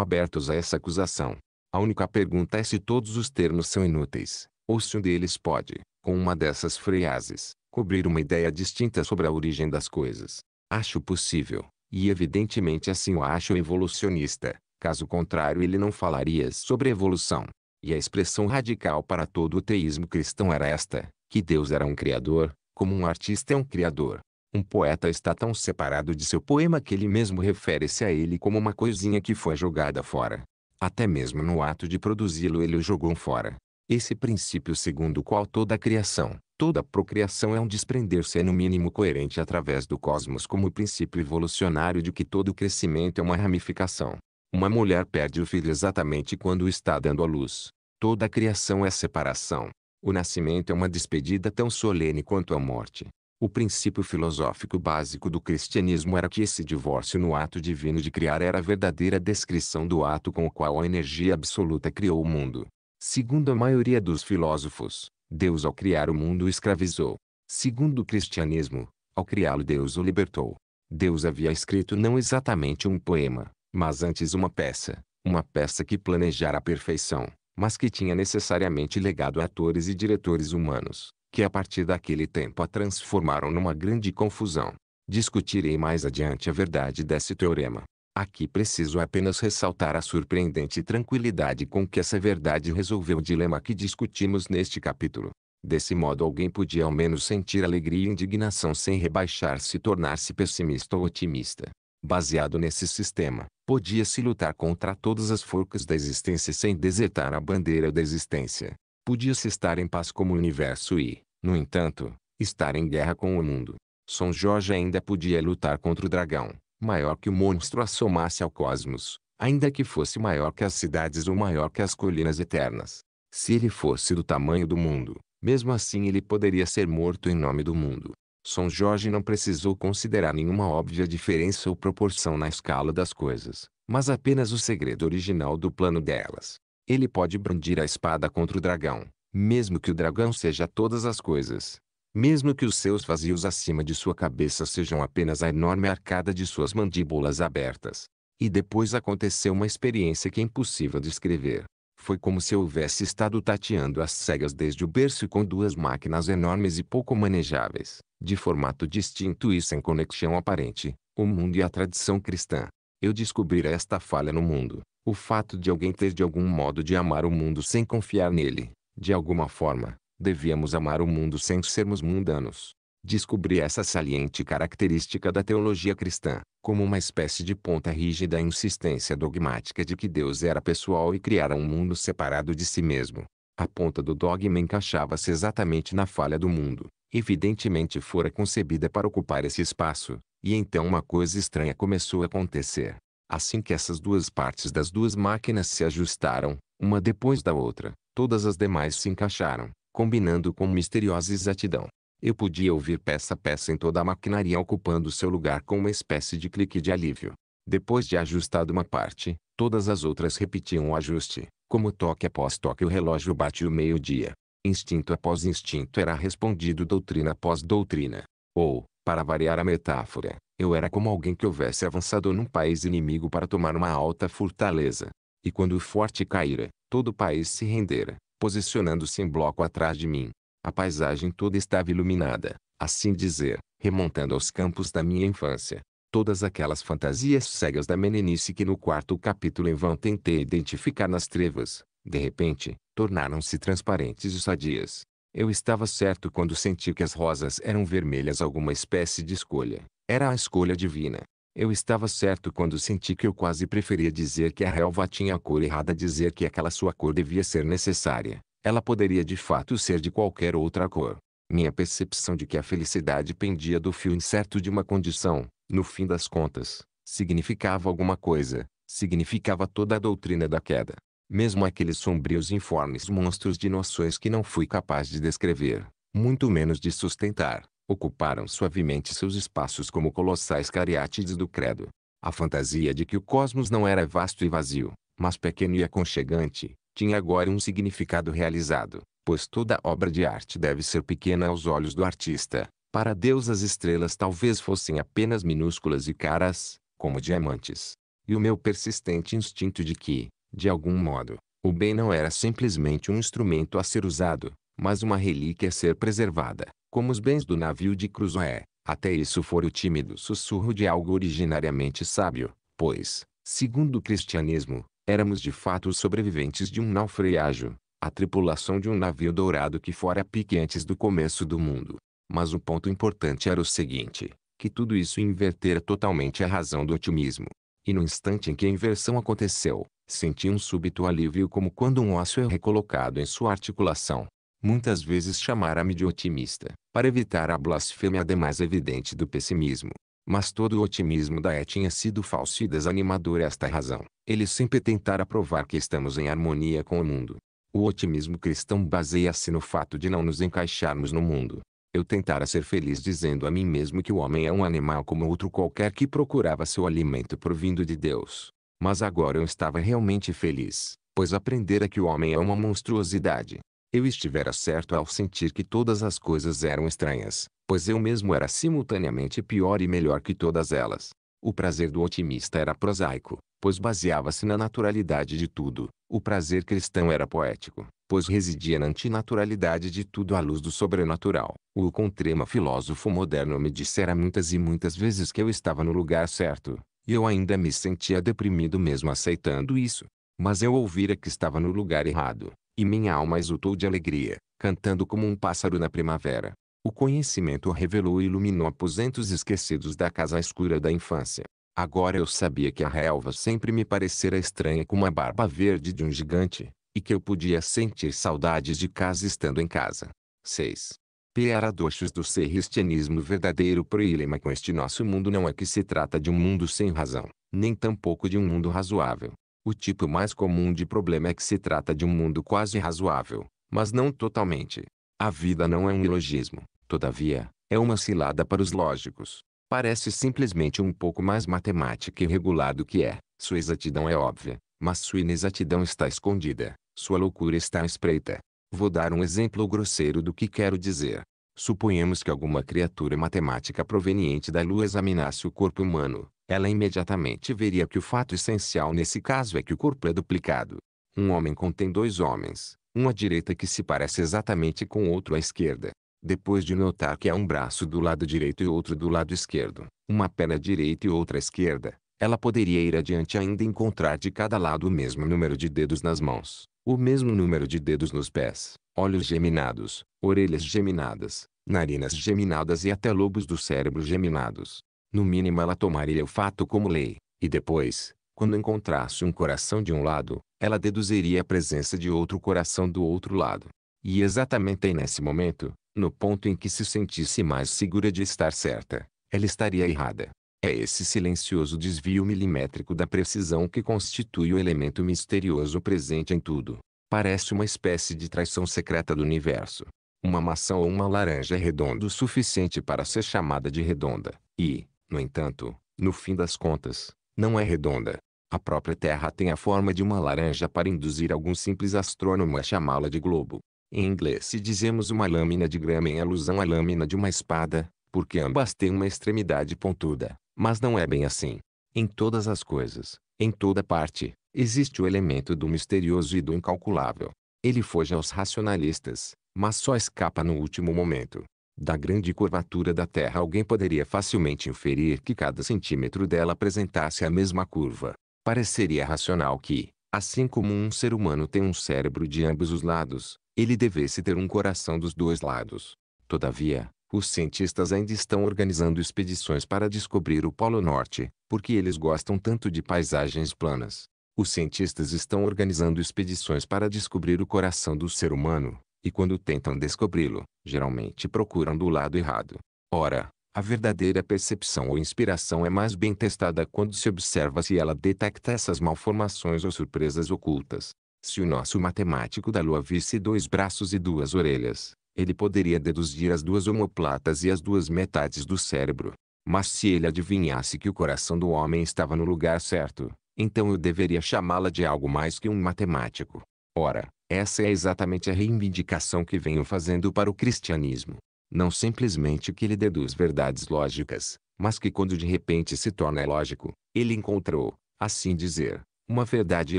abertos a essa acusação. A única pergunta é se todos os termos são inúteis, ou se um deles pode, com uma dessas frases, cobrir uma ideia distinta sobre a origem das coisas. Acho possível, e evidentemente assim o acho evolucionista, caso contrário ele não falaria sobre evolução. E a expressão radical para todo o teísmo cristão era esta, que Deus era um criador, como um artista é um criador. Um poeta está tão separado de seu poema que ele mesmo refere-se a ele como uma coisinha que foi jogada fora. Até mesmo no ato de produzi-lo ele o jogou fora. Esse princípio segundo o qual toda a criação, toda a procriação é um desprender-se é no mínimo coerente através do cosmos como princípio evolucionário de que todo crescimento é uma ramificação. Uma mulher perde o filho exatamente quando está dando à luz. Toda a criação é separação. O nascimento é uma despedida tão solene quanto a morte. O princípio filosófico básico do cristianismo era que esse divórcio no ato divino de criar era a verdadeira descrição do ato com o qual a energia absoluta criou o mundo. Segundo a maioria dos filósofos, Deus ao criar o mundo o escravizou. Segundo o cristianismo, ao criá-lo Deus o libertou. Deus havia escrito não exatamente um poema, mas antes uma peça, uma peça que planejara a perfeição, mas que tinha necessariamente legado a atores e diretores humanos, que a partir daquele tempo a transformaram numa grande confusão. Discutirei mais adiante a verdade desse teorema. Aqui preciso apenas ressaltar a surpreendente tranquilidade com que essa verdade resolveu o dilema que discutimos neste capítulo. Desse modo alguém podia ao menos sentir alegria e indignação sem rebaixar-se e tornar-se pessimista ou otimista. Baseado nesse sistema, podia-se lutar contra todas as forcas da existência sem desertar a bandeira da existência. Podia-se estar em paz como o universo e, no entanto, estar em guerra com o mundo. São Jorge ainda podia lutar contra o dragão, maior que o monstro assomasse ao cosmos, ainda que fosse maior que as cidades ou maior que as colinas eternas. Se ele fosse do tamanho do mundo, mesmo assim ele poderia ser morto em nome do mundo. São Jorge não precisou considerar nenhuma óbvia diferença ou proporção na escala das coisas, mas apenas o segredo original do plano delas. Ele pode brandir a espada contra o dragão, mesmo que o dragão seja todas as coisas, mesmo que os seus vazios acima de sua cabeça sejam apenas a enorme arcada de suas mandíbulas abertas. E depois aconteceu uma experiência que é impossível descrever. Foi como se eu houvesse estado tateando as cegas desde o berço com duas máquinas enormes e pouco manejáveis, de formato distinto e sem conexão aparente, o mundo e a tradição cristã. Eu descobrira esta falha no mundo, o fato de alguém ter de algum modo de amar o mundo sem confiar nele, de alguma forma, Devíamos amar o mundo sem sermos mundanos. Descobri essa saliente característica da teologia cristã, como uma espécie de ponta rígida insistência dogmática de que Deus era pessoal e criara um mundo separado de si mesmo. A ponta do dogma encaixava-se exatamente na falha do mundo. Evidentemente fora concebida para ocupar esse espaço, e então uma coisa estranha começou a acontecer. Assim que essas duas partes das duas máquinas se ajustaram, uma depois da outra, todas as demais se encaixaram, combinando com misteriosa exatidão. Eu podia ouvir peça a peça em toda a maquinaria ocupando seu lugar com uma espécie de clique de alívio. Depois de ajustado uma parte, todas as outras repetiam o ajuste. Como toque após toque o relógio bate o meio-dia. Instinto após instinto era respondido doutrina após doutrina. Ou, para variar a metáfora, eu era como alguém que houvesse avançado num país inimigo para tomar uma alta fortaleza. E quando o forte caíra, todo o país se rendera posicionando-se em bloco atrás de mim. A paisagem toda estava iluminada, assim dizer, remontando aos campos da minha infância. Todas aquelas fantasias cegas da meninice que no quarto capítulo em vão tentei identificar nas trevas, de repente, tornaram-se transparentes e sadias. Eu estava certo quando senti que as rosas eram vermelhas alguma espécie de escolha. Era a escolha divina. Eu estava certo quando senti que eu quase preferia dizer que a relva tinha a cor errada dizer que aquela sua cor devia ser necessária. Ela poderia de fato ser de qualquer outra cor. Minha percepção de que a felicidade pendia do fio incerto de uma condição, no fim das contas, significava alguma coisa, significava toda a doutrina da queda. Mesmo aqueles sombrios informes monstros de noções que não fui capaz de descrever, muito menos de sustentar, ocuparam suavemente seus espaços como colossais cariátides do credo. A fantasia de que o cosmos não era vasto e vazio, mas pequeno e aconchegante, tinha agora um significado realizado, pois toda obra de arte deve ser pequena aos olhos do artista. Para Deus as estrelas talvez fossem apenas minúsculas e caras, como diamantes. E o meu persistente instinto de que, de algum modo, o bem não era simplesmente um instrumento a ser usado, mas uma relíquia a ser preservada, como os bens do navio de Crusoe. Até isso for o tímido sussurro de algo originariamente sábio, pois, segundo o cristianismo, éramos de fato os sobreviventes de um naufrágio, a tripulação de um navio dourado que fora pique antes do começo do mundo. Mas o ponto importante era o seguinte, que tudo isso invertera totalmente a razão do otimismo. E no instante em que a inversão aconteceu, senti um súbito alívio como quando um osso é recolocado em sua articulação. Muitas vezes chamara-me de otimista, para evitar a blasfêmia demais evidente do pessimismo. Mas todo o otimismo da E tinha sido falso e desanimador esta razão. Ele sempre tentara provar que estamos em harmonia com o mundo. O otimismo cristão baseia-se no fato de não nos encaixarmos no mundo. Eu tentara ser feliz dizendo a mim mesmo que o homem é um animal como outro qualquer que procurava seu alimento provindo de Deus. Mas agora eu estava realmente feliz, pois aprendera que o homem é uma monstruosidade, eu estivera certo ao sentir que todas as coisas eram estranhas, pois eu mesmo era simultaneamente pior e melhor que todas elas. O prazer do otimista era prosaico, pois baseava-se na naturalidade de tudo. O prazer cristão era poético, pois residia na antinaturalidade de tudo à luz do sobrenatural. O contrema filósofo moderno me dissera muitas e muitas vezes que eu estava no lugar certo, e eu ainda me sentia deprimido mesmo aceitando isso. Mas eu ouvira que estava no lugar errado, e minha alma exultou de alegria, cantando como um pássaro na primavera. O conhecimento revelou e iluminou aposentos esquecidos da casa escura da infância. Agora eu sabia que a relva sempre me parecera estranha como a barba verde de um gigante, e que eu podia sentir saudades de casa estando em casa. 6. Paradoxos do serristianismo verdadeiro problema com este nosso mundo não é que se trata de um mundo sem razão, nem tampouco de um mundo razoável. O tipo mais comum de problema é que se trata de um mundo quase razoável, mas não totalmente. A vida não é um ilogismo, todavia, é uma cilada para os lógicos. Parece simplesmente um pouco mais matemática e regular do que é. Sua exatidão é óbvia, mas sua inexatidão está escondida. Sua loucura está espreita. Vou dar um exemplo grosseiro do que quero dizer. Suponhamos que alguma criatura matemática proveniente da Lua examinasse o corpo humano, ela imediatamente veria que o fato essencial nesse caso é que o corpo é duplicado. Um homem contém dois homens, um à direita que se parece exatamente com outro à esquerda. Depois de notar que há um braço do lado direito e outro do lado esquerdo, uma perna direita e outra esquerda, ela poderia ir adiante ainda encontrar de cada lado o mesmo número de dedos nas mãos, o mesmo número de dedos nos pés, olhos geminados, orelhas geminadas, narinas geminadas e até lobos do cérebro geminados. No mínimo ela tomaria o fato como lei, e depois, quando encontrasse um coração de um lado, ela deduziria a presença de outro coração do outro lado. E exatamente nesse momento, no ponto em que se sentisse mais segura de estar certa, ela estaria errada. É esse silencioso desvio milimétrico da precisão que constitui o elemento misterioso presente em tudo. Parece uma espécie de traição secreta do universo. Uma maçã ou uma laranja é redonda o suficiente para ser chamada de redonda, e, no entanto, no fim das contas, não é redonda. A própria Terra tem a forma de uma laranja para induzir algum simples astrônomo a chamá-la de globo. Em inglês se dizemos uma lâmina de grama em alusão à lâmina de uma espada, porque ambas têm uma extremidade pontuda, mas não é bem assim. Em todas as coisas, em toda parte, existe o elemento do misterioso e do incalculável. Ele foge aos racionalistas, mas só escapa no último momento. Da grande curvatura da Terra alguém poderia facilmente inferir que cada centímetro dela apresentasse a mesma curva. Pareceria racional que, assim como um ser humano tem um cérebro de ambos os lados, ele devesse ter um coração dos dois lados. Todavia, os cientistas ainda estão organizando expedições para descobrir o Polo Norte, porque eles gostam tanto de paisagens planas. Os cientistas estão organizando expedições para descobrir o coração do ser humano, e quando tentam descobri-lo, geralmente procuram do lado errado. Ora, a verdadeira percepção ou inspiração é mais bem testada quando se observa se ela detecta essas malformações ou surpresas ocultas. Se o nosso matemático da Lua visse dois braços e duas orelhas, ele poderia deduzir as duas omoplatas e as duas metades do cérebro. Mas se ele adivinhasse que o coração do homem estava no lugar certo, então eu deveria chamá-la de algo mais que um matemático. Ora, essa é exatamente a reivindicação que venho fazendo para o cristianismo. Não simplesmente que ele deduz verdades lógicas, mas que quando de repente se torna lógico, ele encontrou, assim dizer, uma verdade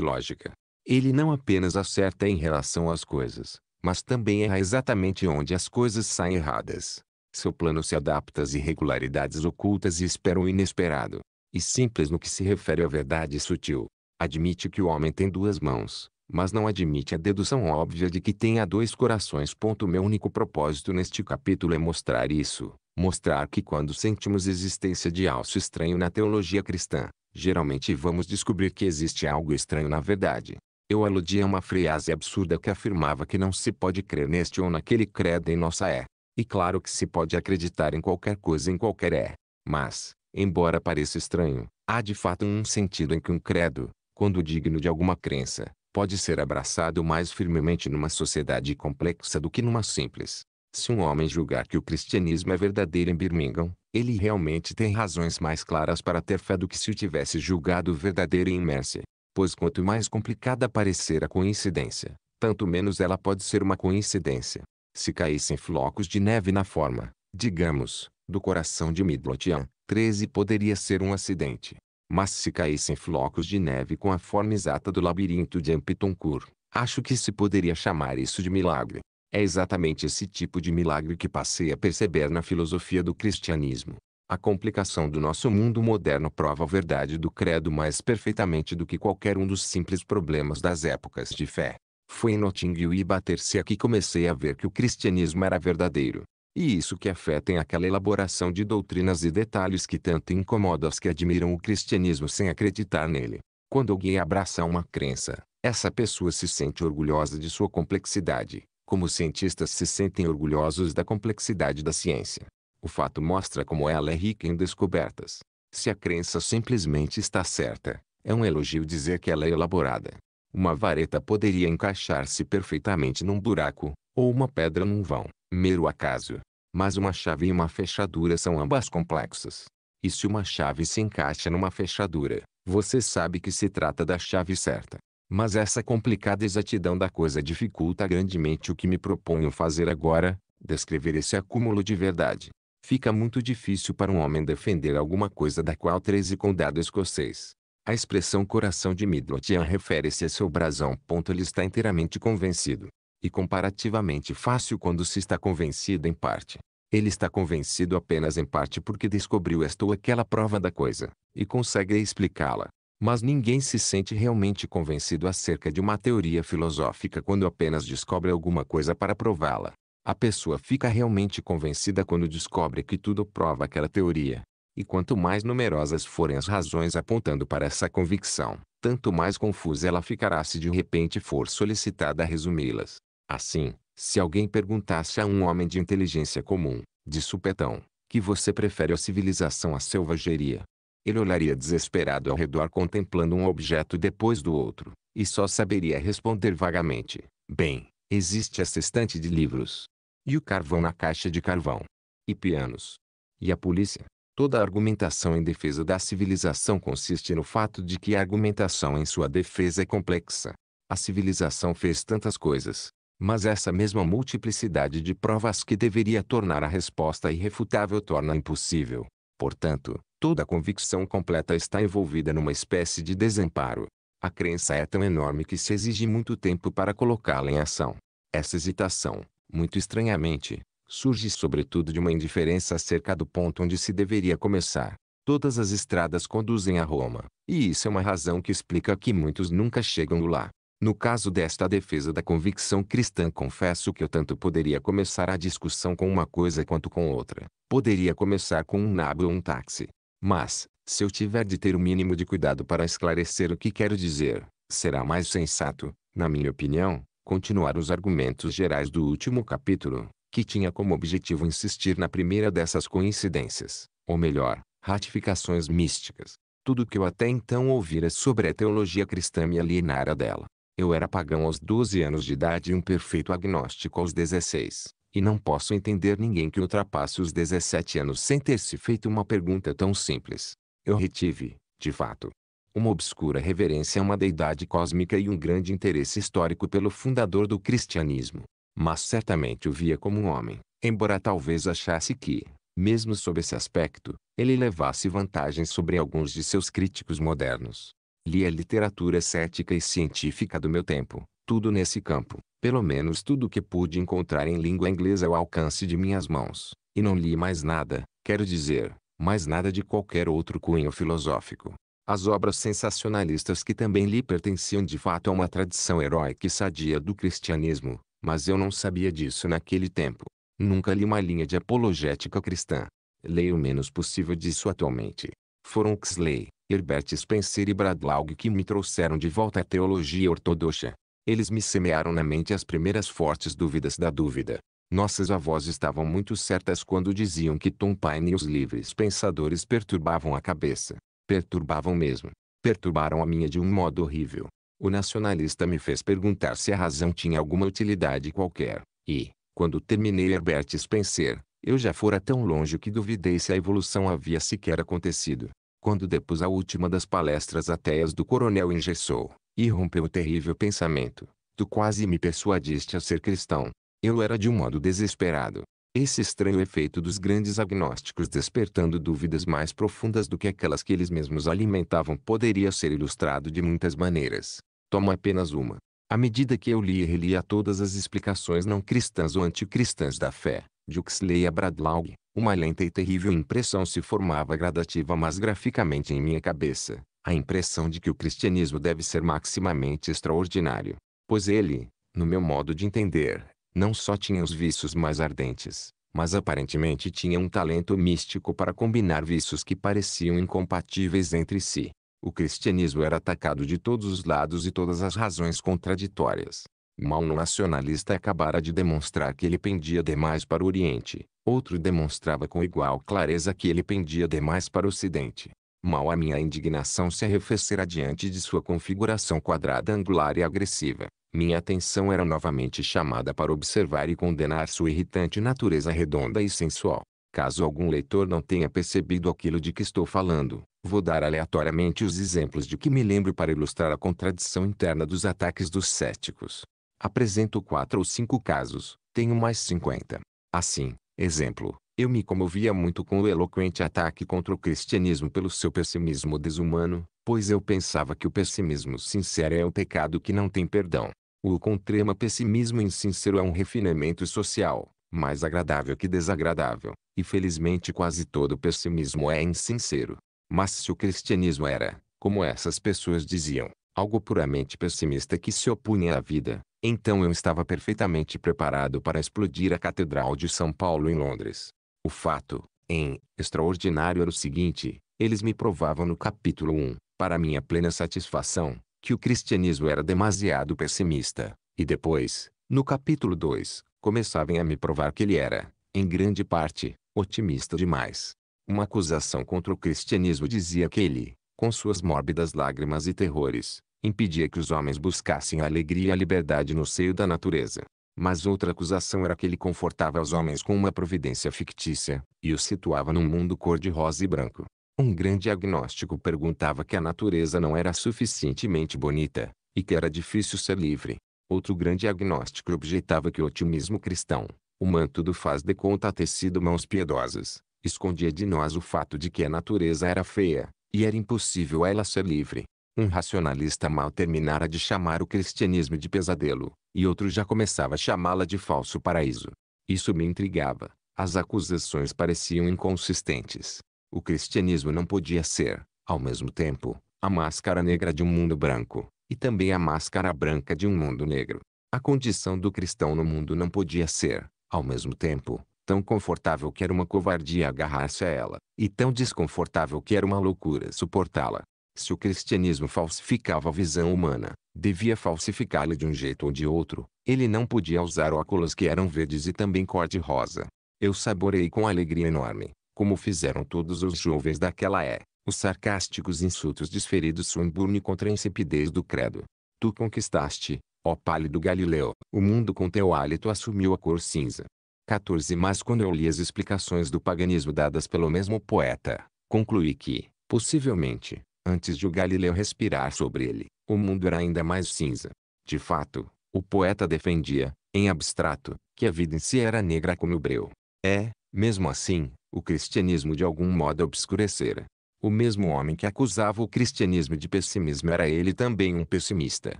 lógica. Ele não apenas acerta em relação às coisas, mas também erra exatamente onde as coisas saem erradas. Seu plano se adapta às irregularidades ocultas e espera o inesperado. E simples no que se refere à verdade sutil. Admite que o homem tem duas mãos, mas não admite a dedução óbvia de que tenha dois corações. Meu único propósito neste capítulo é mostrar isso, mostrar que quando sentimos existência de algo estranho na teologia cristã, geralmente vamos descobrir que existe algo estranho na verdade. Eu aludi a uma frase absurda que afirmava que não se pode crer neste ou naquele credo em nossa é. E claro que se pode acreditar em qualquer coisa em qualquer é. Mas, embora pareça estranho, há de fato um sentido em que um credo, quando digno de alguma crença, pode ser abraçado mais firmemente numa sociedade complexa do que numa simples. Se um homem julgar que o cristianismo é verdadeiro em Birmingham, ele realmente tem razões mais claras para ter fé do que se o tivesse julgado verdadeiro em Mercy. Pois quanto mais complicada parecer a coincidência, tanto menos ela pode ser uma coincidência. Se caíssem flocos de neve na forma, digamos, do coração de Midlothian, 13 poderia ser um acidente. Mas se caíssem flocos de neve com a forma exata do labirinto de Ampitoncourt, acho que se poderia chamar isso de milagre. É exatamente esse tipo de milagre que passei a perceber na filosofia do cristianismo. A complicação do nosso mundo moderno prova a verdade do credo mais perfeitamente do que qualquer um dos simples problemas das épocas de fé. Foi em Notting Hill e bater-se aqui comecei a ver que o cristianismo era verdadeiro. E isso que a fé tem aquela elaboração de doutrinas e detalhes que tanto incomoda os que admiram o cristianismo sem acreditar nele. Quando alguém abraça uma crença, essa pessoa se sente orgulhosa de sua complexidade, como cientistas se sentem orgulhosos da complexidade da ciência. O fato mostra como ela é rica em descobertas. Se a crença simplesmente está certa, é um elogio dizer que ela é elaborada. Uma vareta poderia encaixar-se perfeitamente num buraco, ou uma pedra num vão, mero acaso. Mas uma chave e uma fechadura são ambas complexas. E se uma chave se encaixa numa fechadura, você sabe que se trata da chave certa. Mas essa complicada exatidão da coisa dificulta grandemente o que me proponho fazer agora, descrever esse acúmulo de verdade. Fica muito difícil para um homem defender alguma coisa da qual 13 condado escocês. A expressão coração de Midlothian refere-se a seu brasão. Ele está inteiramente convencido. E comparativamente fácil quando se está convencido em parte. Ele está convencido apenas em parte porque descobriu esta ou aquela prova da coisa, e consegue explicá-la. Mas ninguém se sente realmente convencido acerca de uma teoria filosófica quando apenas descobre alguma coisa para prová-la. A pessoa fica realmente convencida quando descobre que tudo prova aquela teoria. E quanto mais numerosas forem as razões apontando para essa convicção, tanto mais confusa ela ficará se de repente for solicitada a resumi-las. Assim, se alguém perguntasse a um homem de inteligência comum, de supetão, que você prefere a civilização à selvageria, ele olharia desesperado ao redor contemplando um objeto depois do outro, e só saberia responder vagamente: Bem, existe essa estante de livros. E o carvão na caixa de carvão. E pianos. E a polícia. Toda a argumentação em defesa da civilização consiste no fato de que a argumentação em sua defesa é complexa. A civilização fez tantas coisas. Mas essa mesma multiplicidade de provas que deveria tornar a resposta irrefutável torna impossível. Portanto, toda a convicção completa está envolvida numa espécie de desamparo. A crença é tão enorme que se exige muito tempo para colocá-la em ação. Essa hesitação, muito estranhamente, surge sobretudo de uma indiferença acerca do ponto onde se deveria começar. Todas as estradas conduzem a Roma, e isso é uma razão que explica que muitos nunca chegam lá. No caso desta defesa da convicção cristã confesso que eu tanto poderia começar a discussão com uma coisa quanto com outra. Poderia começar com um nabo ou um táxi. Mas, se eu tiver de ter o mínimo de cuidado para esclarecer o que quero dizer, será mais sensato, na minha opinião, continuar os argumentos gerais do último capítulo, que tinha como objetivo insistir na primeira dessas coincidências, ou melhor, ratificações místicas. Tudo que eu até então ouvira sobre a teologia cristã me alienara dela. Eu era pagão aos 12 anos de idade e um perfeito agnóstico aos 16, e não posso entender ninguém que ultrapasse os 17 anos sem ter se feito uma pergunta tão simples. Eu retive, de fato, uma obscura reverência a uma deidade cósmica e um grande interesse histórico pelo fundador do cristianismo. Mas certamente o via como um homem, embora talvez achasse que, mesmo sob esse aspecto, ele levasse vantagem sobre alguns de seus críticos modernos. Li a literatura cética e científica do meu tempo, tudo nesse campo, pelo menos tudo o que pude encontrar em língua inglesa ao alcance de minhas mãos, e não li mais nada, quero dizer, mais nada de qualquer outro cunho filosófico. As obras sensacionalistas que também lhe pertenciam de fato a uma tradição heróica e sadia do cristianismo, mas eu não sabia disso naquele tempo. Nunca li uma linha de apologética cristã. Leio o menos possível disso atualmente. Foram Huxley, Herbert Spencer e Bradlaugh que me trouxeram de volta à teologia ortodoxa. Eles me semearam na mente as primeiras fortes dúvidas da dúvida. Nossas avós estavam muito certas quando diziam que Tom Paine e os livres pensadores perturbavam a cabeça. Perturbavam mesmo. Perturbaram a minha de um modo horrível. O nacionalista me fez perguntar se a razão tinha alguma utilidade qualquer. E, quando terminei Herbert Spencer, eu já fora tão longe que duvidei se a evolução havia sequer acontecido. Quando depus a última das palestras ateias do coronel engessou, e rompeu o terrível pensamento, tu quase me persuadiste a ser cristão. Eu era de um modo desesperado. Esse estranho efeito dos grandes agnósticos despertando dúvidas mais profundas do que aquelas que eles mesmos alimentavam poderia ser ilustrado de muitas maneiras. Tomo apenas uma. À medida que eu li e relia todas as explicações não cristãs ou anticristãs da fé, de Huxley a Bradlaugh, uma lenta e terrível impressão se formava gradativa mas graficamente em minha cabeça, a impressão de que o cristianismo deve ser maximamente extraordinário. Pois ele, no meu modo de entender, não só tinha os vícios mais ardentes, mas aparentemente tinha um talento místico para combinar vícios que pareciam incompatíveis entre si. O cristianismo era atacado de todos os lados e todas as razões contraditórias. Mal no nacionalista acabara de demonstrar que ele pendia demais para o Oriente, outro demonstrava com igual clareza que ele pendia demais para o Ocidente. Mal a minha indignação se arrefecera diante de sua configuração quadrada angular e agressiva. Minha atenção era novamente chamada para observar e condenar sua irritante natureza redonda e sensual. Caso algum leitor não tenha percebido aquilo de que estou falando, vou dar aleatoriamente os exemplos de que me lembro para ilustrar a contradição interna dos ataques dos céticos. Apresento quatro ou cinco casos, tenho mais cinquenta. Assim, exemplo, eu me comovia muito com o eloquente ataque contra o cristianismo pelo seu pessimismo desumano, pois eu pensava que o pessimismo sincero é um pecado que não tem perdão. O contrema pessimismo insincero é um refinamento social, mais agradável que desagradável, e felizmente quase todo pessimismo é insincero. Mas se o cristianismo era, como essas pessoas diziam, algo puramente pessimista que se opunha à vida, então eu estava perfeitamente preparado para explodir a Catedral de São Paulo em Londres. O fato, em extraordinário era o seguinte, eles me provavam no capítulo 1, para minha plena satisfação, que o cristianismo era demasiado pessimista, e depois, no capítulo 2, começavam a me provar que ele era, em grande parte, otimista demais. Uma acusação contra o cristianismo dizia que ele, com suas mórbidas lágrimas e terrores, impedia que os homens buscassem a alegria e a liberdade no seio da natureza. Mas outra acusação era que ele confortava os homens com uma providência fictícia, e os situava num mundo cor-de-rosa e branco. Um grande agnóstico perguntava que a natureza não era suficientemente bonita, e que era difícil ser livre. Outro grande agnóstico objetava que o otimismo cristão, o manto do faz de conta ter sido mãos piedosas, escondia de nós o fato de que a natureza era feia, e era impossível ela ser livre. Um racionalista mal terminara de chamar o cristianismo de pesadelo, e outro já começava a chamá-la de falso paraíso. Isso me intrigava. As acusações pareciam inconsistentes. O cristianismo não podia ser, ao mesmo tempo, a máscara negra de um mundo branco, e também a máscara branca de um mundo negro. A condição do cristão no mundo não podia ser, ao mesmo tempo, tão confortável que era uma covardia agarrar-se a ela, e tão desconfortável que era uma loucura suportá-la. Se o cristianismo falsificava a visão humana, devia falsificá-la de um jeito ou de outro. Ele não podia usar óculos que eram verdes e também cor-de-rosa. Eu saboreei com alegria enorme, como fizeram todos os jovens daquela é, os sarcásticos insultos desferidos Swinburne contra a insipidez do credo. Tu conquistaste, ó pálido Galileu, o mundo com teu hálito assumiu a cor cinza. 14 Mas quando eu li as explicações do paganismo dadas pelo mesmo poeta, concluí que, possivelmente, antes de o Galileu respirar sobre ele, o mundo era ainda mais cinza. De fato, o poeta defendia, em abstrato, que a vida em si era negra como o breu. É, mesmo assim, o cristianismo de algum modo obscurecera. O mesmo homem que acusava o cristianismo de pessimismo era ele também um pessimista.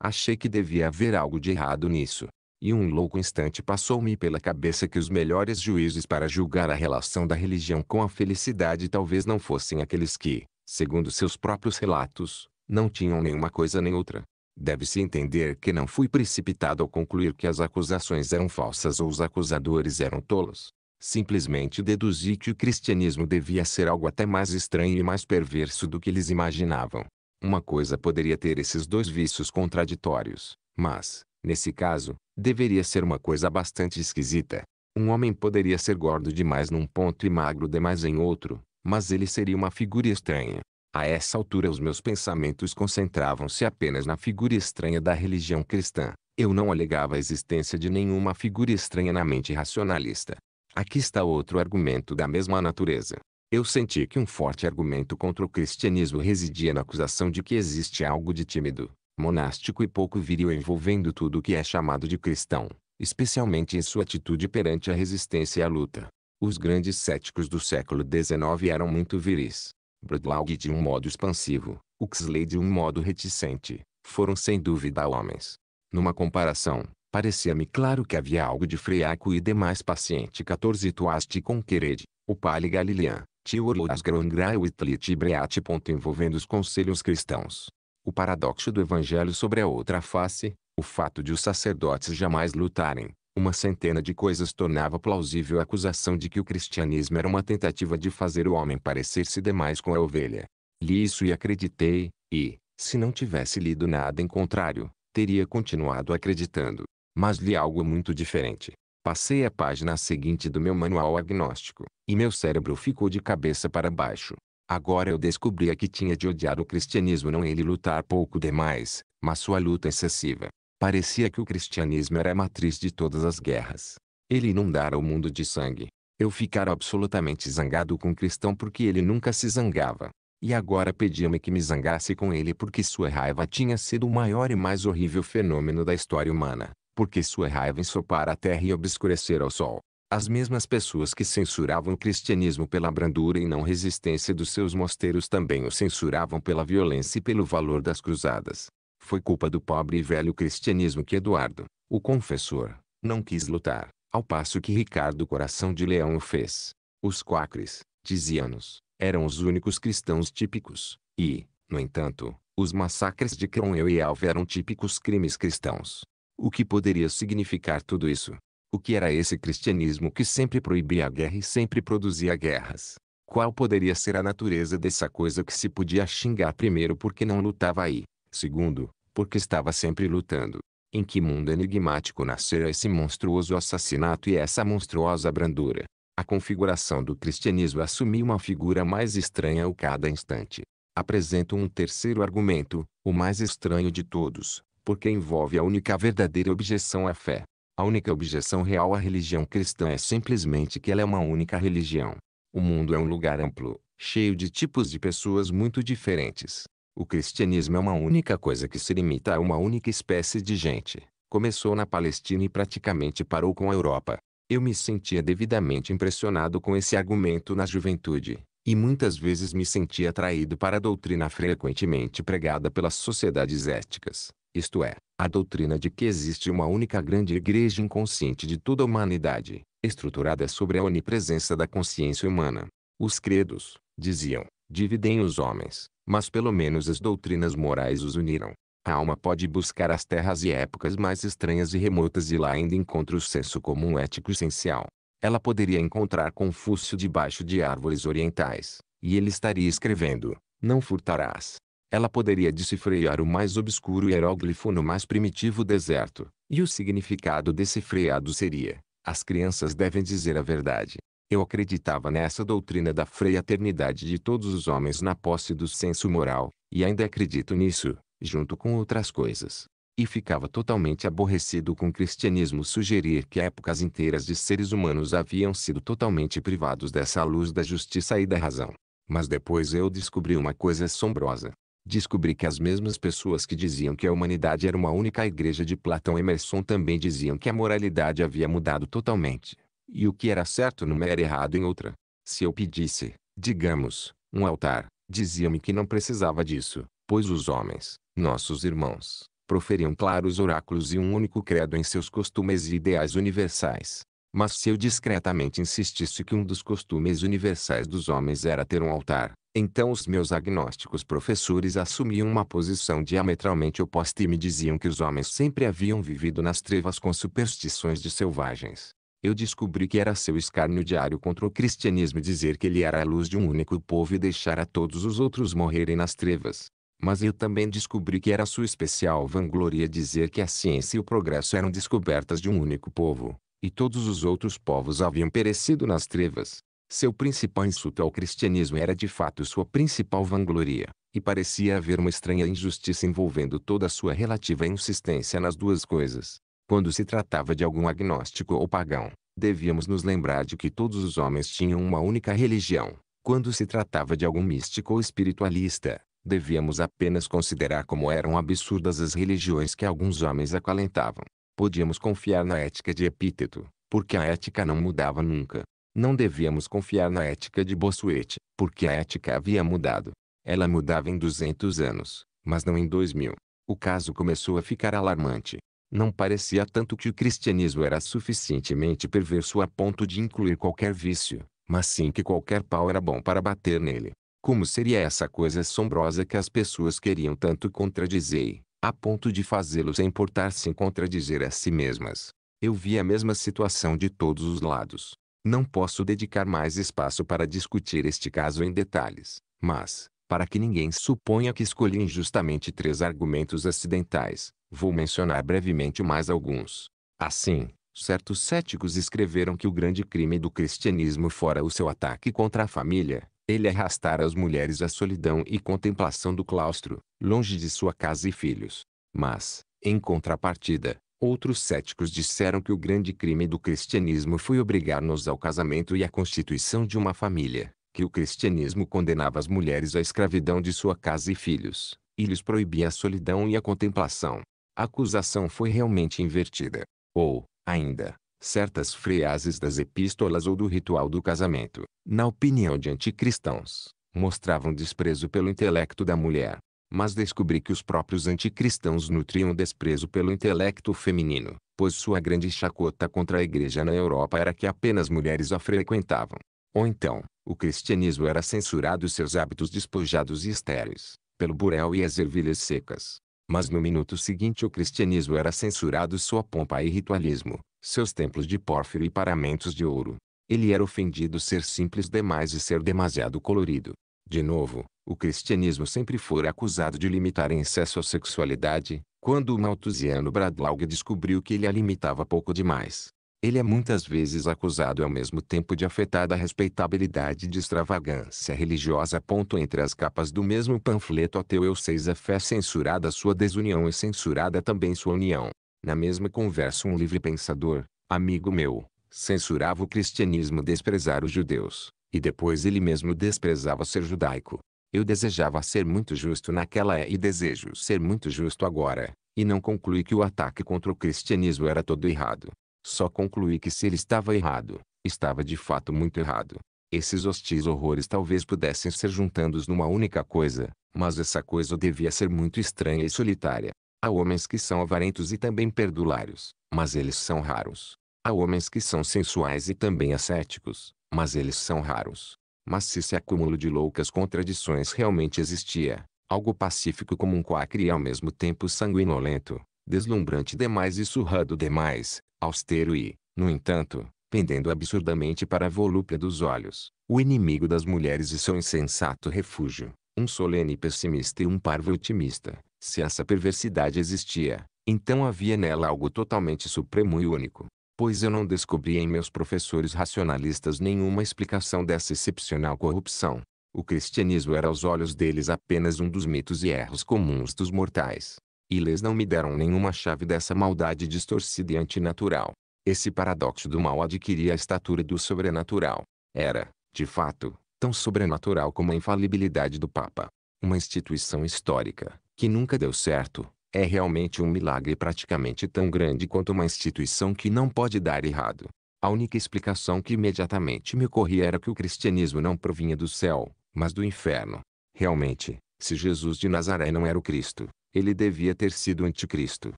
Achei que devia haver algo de errado nisso. E um louco instante passou-me pela cabeça que os melhores juízes para julgar a relação da religião com a felicidade talvez não fossem aqueles que, segundo seus próprios relatos, não tinham nenhuma coisa nem outra. Deve-se entender que não fui precipitado ao concluir que as acusações eram falsas ou os acusadores eram tolos. Simplesmente deduzi que o cristianismo devia ser algo até mais estranho e mais perverso do que eles imaginavam. Uma coisa poderia ter esses dois vícios contraditórios, mas, nesse caso, deveria ser uma coisa bastante esquisita. Um homem poderia ser gordo demais num ponto e magro demais em outro, mas ele seria uma figura estranha. A essa altura os meus pensamentos concentravam-se apenas na figura estranha da religião cristã. Eu não alegava a existência de nenhuma figura estranha na mente racionalista. Aqui está outro argumento da mesma natureza. Eu senti que um forte argumento contra o cristianismo residia na acusação de que existe algo de tímido, monástico e pouco viril envolvendo tudo o que é chamado de cristão, especialmente em sua atitude perante a resistência e a luta. Os grandes céticos do século XIX eram muito viris. Brodlaug de um modo expansivo, Huxley de um modo reticente, foram sem dúvida homens. Numa comparação, parecia-me claro que havia algo de Freaco e demais paciente 14 Tuasti Conquered, o Pali Galilean, Tiorlas Grongrau e Tlitibreat. envolvendo os conselhos cristãos. O paradoxo do evangelho sobre a outra face, o fato de os sacerdotes jamais lutarem, uma centena de coisas tornava plausível a acusação de que o cristianismo era uma tentativa de fazer o homem parecer-se demais com a ovelha. Li isso e acreditei, e, se não tivesse lido nada em contrário, teria continuado acreditando. Mas li algo muito diferente. Passei a página seguinte do meu manual agnóstico, e meu cérebro ficou de cabeça para baixo. Agora eu descobria que tinha de odiar o cristianismo não ele lutar pouco demais, mas sua luta excessiva. Parecia que o cristianismo era a matriz de todas as guerras. Ele inundara o mundo de sangue. Eu ficara absolutamente zangado com o cristão porque ele nunca se zangava. E agora pedia-me que me zangasse com ele porque sua raiva tinha sido o maior e mais horrível fenômeno da história humana porque sua raiva ensopara a terra e obscurecer ao sol. As mesmas pessoas que censuravam o cristianismo pela brandura e não resistência dos seus mosteiros também o censuravam pela violência e pelo valor das cruzadas. Foi culpa do pobre e velho cristianismo que Eduardo, o confessor, não quis lutar, ao passo que Ricardo Coração de Leão o fez. Os quacres, diziam-nos, eram os únicos cristãos típicos, e, no entanto, os massacres de Cromwell e Alva eram típicos crimes cristãos. O que poderia significar tudo isso? O que era esse cristianismo que sempre proibia a guerra e sempre produzia guerras? Qual poderia ser a natureza dessa coisa que se podia xingar primeiro porque não lutava aí, segundo, porque estava sempre lutando? Em que mundo enigmático nascera esse monstruoso assassinato e essa monstruosa brandura? A configuração do cristianismo assumia uma figura mais estranha a cada instante. Apresento um terceiro argumento, o mais estranho de todos, porque envolve a única verdadeira objeção à fé. A única objeção real à religião cristã é simplesmente que ela é uma única religião. O mundo é um lugar amplo, cheio de tipos de pessoas muito diferentes. O cristianismo é uma única coisa que se limita a uma única espécie de gente. Começou na Palestina e praticamente parou com a Europa. Eu me sentia devidamente impressionado com esse argumento na juventude, e muitas vezes me sentia atraído para a doutrina frequentemente pregada pelas sociedades éticas isto é, a doutrina de que existe uma única grande igreja inconsciente de toda a humanidade, estruturada sobre a onipresença da consciência humana. Os credos, diziam, dividem os homens, mas pelo menos as doutrinas morais os uniram. A alma pode buscar as terras e épocas mais estranhas e remotas e lá ainda encontra o senso comum ético essencial. Ela poderia encontrar Confúcio debaixo de árvores orientais, e ele estaria escrevendo: Não furtarás. Ela poderia decifrear o mais obscuro hieróglifo no mais primitivo deserto, e o significado desse freado seria: as crianças devem dizer a verdade. Eu acreditava nessa doutrina da fraternidade de todos os homens na posse do senso moral, e ainda acredito nisso, junto com outras coisas. E ficava totalmente aborrecido com o cristianismo sugerir que épocas inteiras de seres humanos haviam sido totalmente privados dessa luz da justiça e da razão. Mas depois eu descobri uma coisa assombrosa descobri que as mesmas pessoas que diziam que a humanidade era uma única igreja de Platão e Emerson também diziam que a moralidade havia mudado totalmente. E o que era certo numa era errado em outra. Se eu pedisse, digamos, um altar, diziam-me que não precisava disso, pois os homens, nossos irmãos, proferiam claros oráculos e um único credo em seus costumes e ideais universais. Mas se eu discretamente insistisse que um dos costumes universais dos homens era ter um altar, Então os meus agnósticos professores assumiam uma posição diametralmente oposta e me diziam que os homens sempre haviam vivido nas trevas com superstições de selvagens. Eu descobri que era seu escárnio diário contra o cristianismo dizer que ele era a luz de um único povo e deixar a todos os outros morrerem nas trevas. Mas eu também descobri que era sua especial vangloria dizer que a ciência e o progresso eram descobertas de um único povo, e todos os outros povos haviam perecido nas trevas. Seu principal insulto ao cristianismo era de fato sua principal vangloria, e parecia haver uma estranha injustiça envolvendo toda a sua relativa insistência nas duas coisas. Quando se tratava de algum agnóstico ou pagão, devíamos nos lembrar de que todos os homens tinham uma única religião. Quando se tratava de algum místico ou espiritualista, devíamos apenas considerar como eram absurdas as religiões que alguns homens acalentavam. Podíamos confiar na ética de Epíteto, porque a ética não mudava nunca. Não devíamos confiar na ética de Bossuet, porque a ética havia mudado. Ela mudava em 200 anos, mas não em 2000. O caso começou a ficar alarmante. Não parecia tanto que o cristianismo era suficientemente perverso a ponto de incluir qualquer vício, mas sim que qualquer pau era bom para bater nele. Como seria essa coisa assombrosa que as pessoas queriam tanto contradizer, a ponto de fazê-los importar-se em contradizer a si mesmas? Eu vi a mesma situação de todos os lados. Não posso dedicar mais espaço para discutir este caso em detalhes, mas, para que ninguém suponha que escolhi injustamente três argumentos acidentais, vou mencionar brevemente mais alguns. Assim, certos céticos escreveram que o grande crime do cristianismo fora o seu ataque contra a família, ele arrastara as mulheres à solidão e contemplação do claustro, longe de sua casa e filhos. Mas, em contrapartida, Outros céticos disseram que o grande crime do cristianismo foi obrigar-nos ao casamento e à constituição de uma família, que o cristianismo condenava as mulheres à escravidão de sua casa e filhos, e lhes proibia a solidão e a contemplação. A acusação foi realmente invertida. Ou, ainda, certas frases das epístolas ou do ritual do casamento, na opinião de anticristãos, mostravam desprezo pelo intelecto da mulher, mas descobri que os próprios anticristãos nutriam desprezo pelo intelecto feminino, pois sua grande chacota contra a igreja na Europa era que apenas mulheres a frequentavam. Ou então, o cristianismo era censurado e seus hábitos despojados e estéreis, pelo burel e as ervilhas secas. Mas no minuto seguinte o cristianismo era censurado sua pompa e ritualismo, seus templos de pórfiro e paramentos de ouro. Ele era ofendido ser simples demais e ser demasiado colorido. De novo, o cristianismo sempre foi acusado de limitar em excesso a sexualidade, quando o malthusiano Bradlaugh descobriu que ele a limitava pouco demais. Ele é muitas vezes acusado ao mesmo tempo de afetada respeitabilidade de extravagância religiosa. Ponto entre as capas do mesmo panfleto ateu eu seis a fé censurada sua desunião e censurada também sua união. Na mesma conversa um livre pensador, amigo meu, censurava o cristianismo desprezar os judeus, e depois ele mesmo desprezava ser judaico. Eu desejava ser muito justo naquela é e desejo ser muito justo agora, e não concluí que o ataque contra o cristianismo era todo errado. Só concluí que se ele estava errado, estava de fato muito errado. Esses hostis horrores talvez pudessem ser juntados numa única coisa, mas essa coisa devia ser muito estranha e solitária. Há homens que são avarentos e também perdulários, mas eles são raros. Há homens que são sensuais e também ascéticos, mas eles são raros. Mas se esse acúmulo de loucas contradições realmente existia, algo pacífico como um quacre e ao mesmo tempo sanguinolento, deslumbrante demais e surrado demais, austero e, no entanto, pendendo absurdamente para a volúpia dos olhos, o inimigo das mulheres e seu insensato refúgio, um solene pessimista e um parvo otimista, se essa perversidade existia, então havia nela algo totalmente supremo e único, pois eu não descobri em meus professores racionalistas nenhuma explicação dessa excepcional corrupção. O cristianismo era aos olhos deles apenas um dos mitos e erros comuns dos mortais. E eles não me deram nenhuma chave dessa maldade distorcida e antinatural. Esse paradoxo do mal adquiria a estatura do sobrenatural. Era, de fato, tão sobrenatural como a infalibilidade do Papa. Uma instituição histórica, que nunca deu certo, é realmente um milagre praticamente tão grande quanto uma instituição que não pode dar errado. A única explicação que imediatamente me ocorria era que o cristianismo não provinha do céu, mas do inferno. Realmente, se Jesus de Nazaré não era o Cristo, ele devia ter sido anticristo.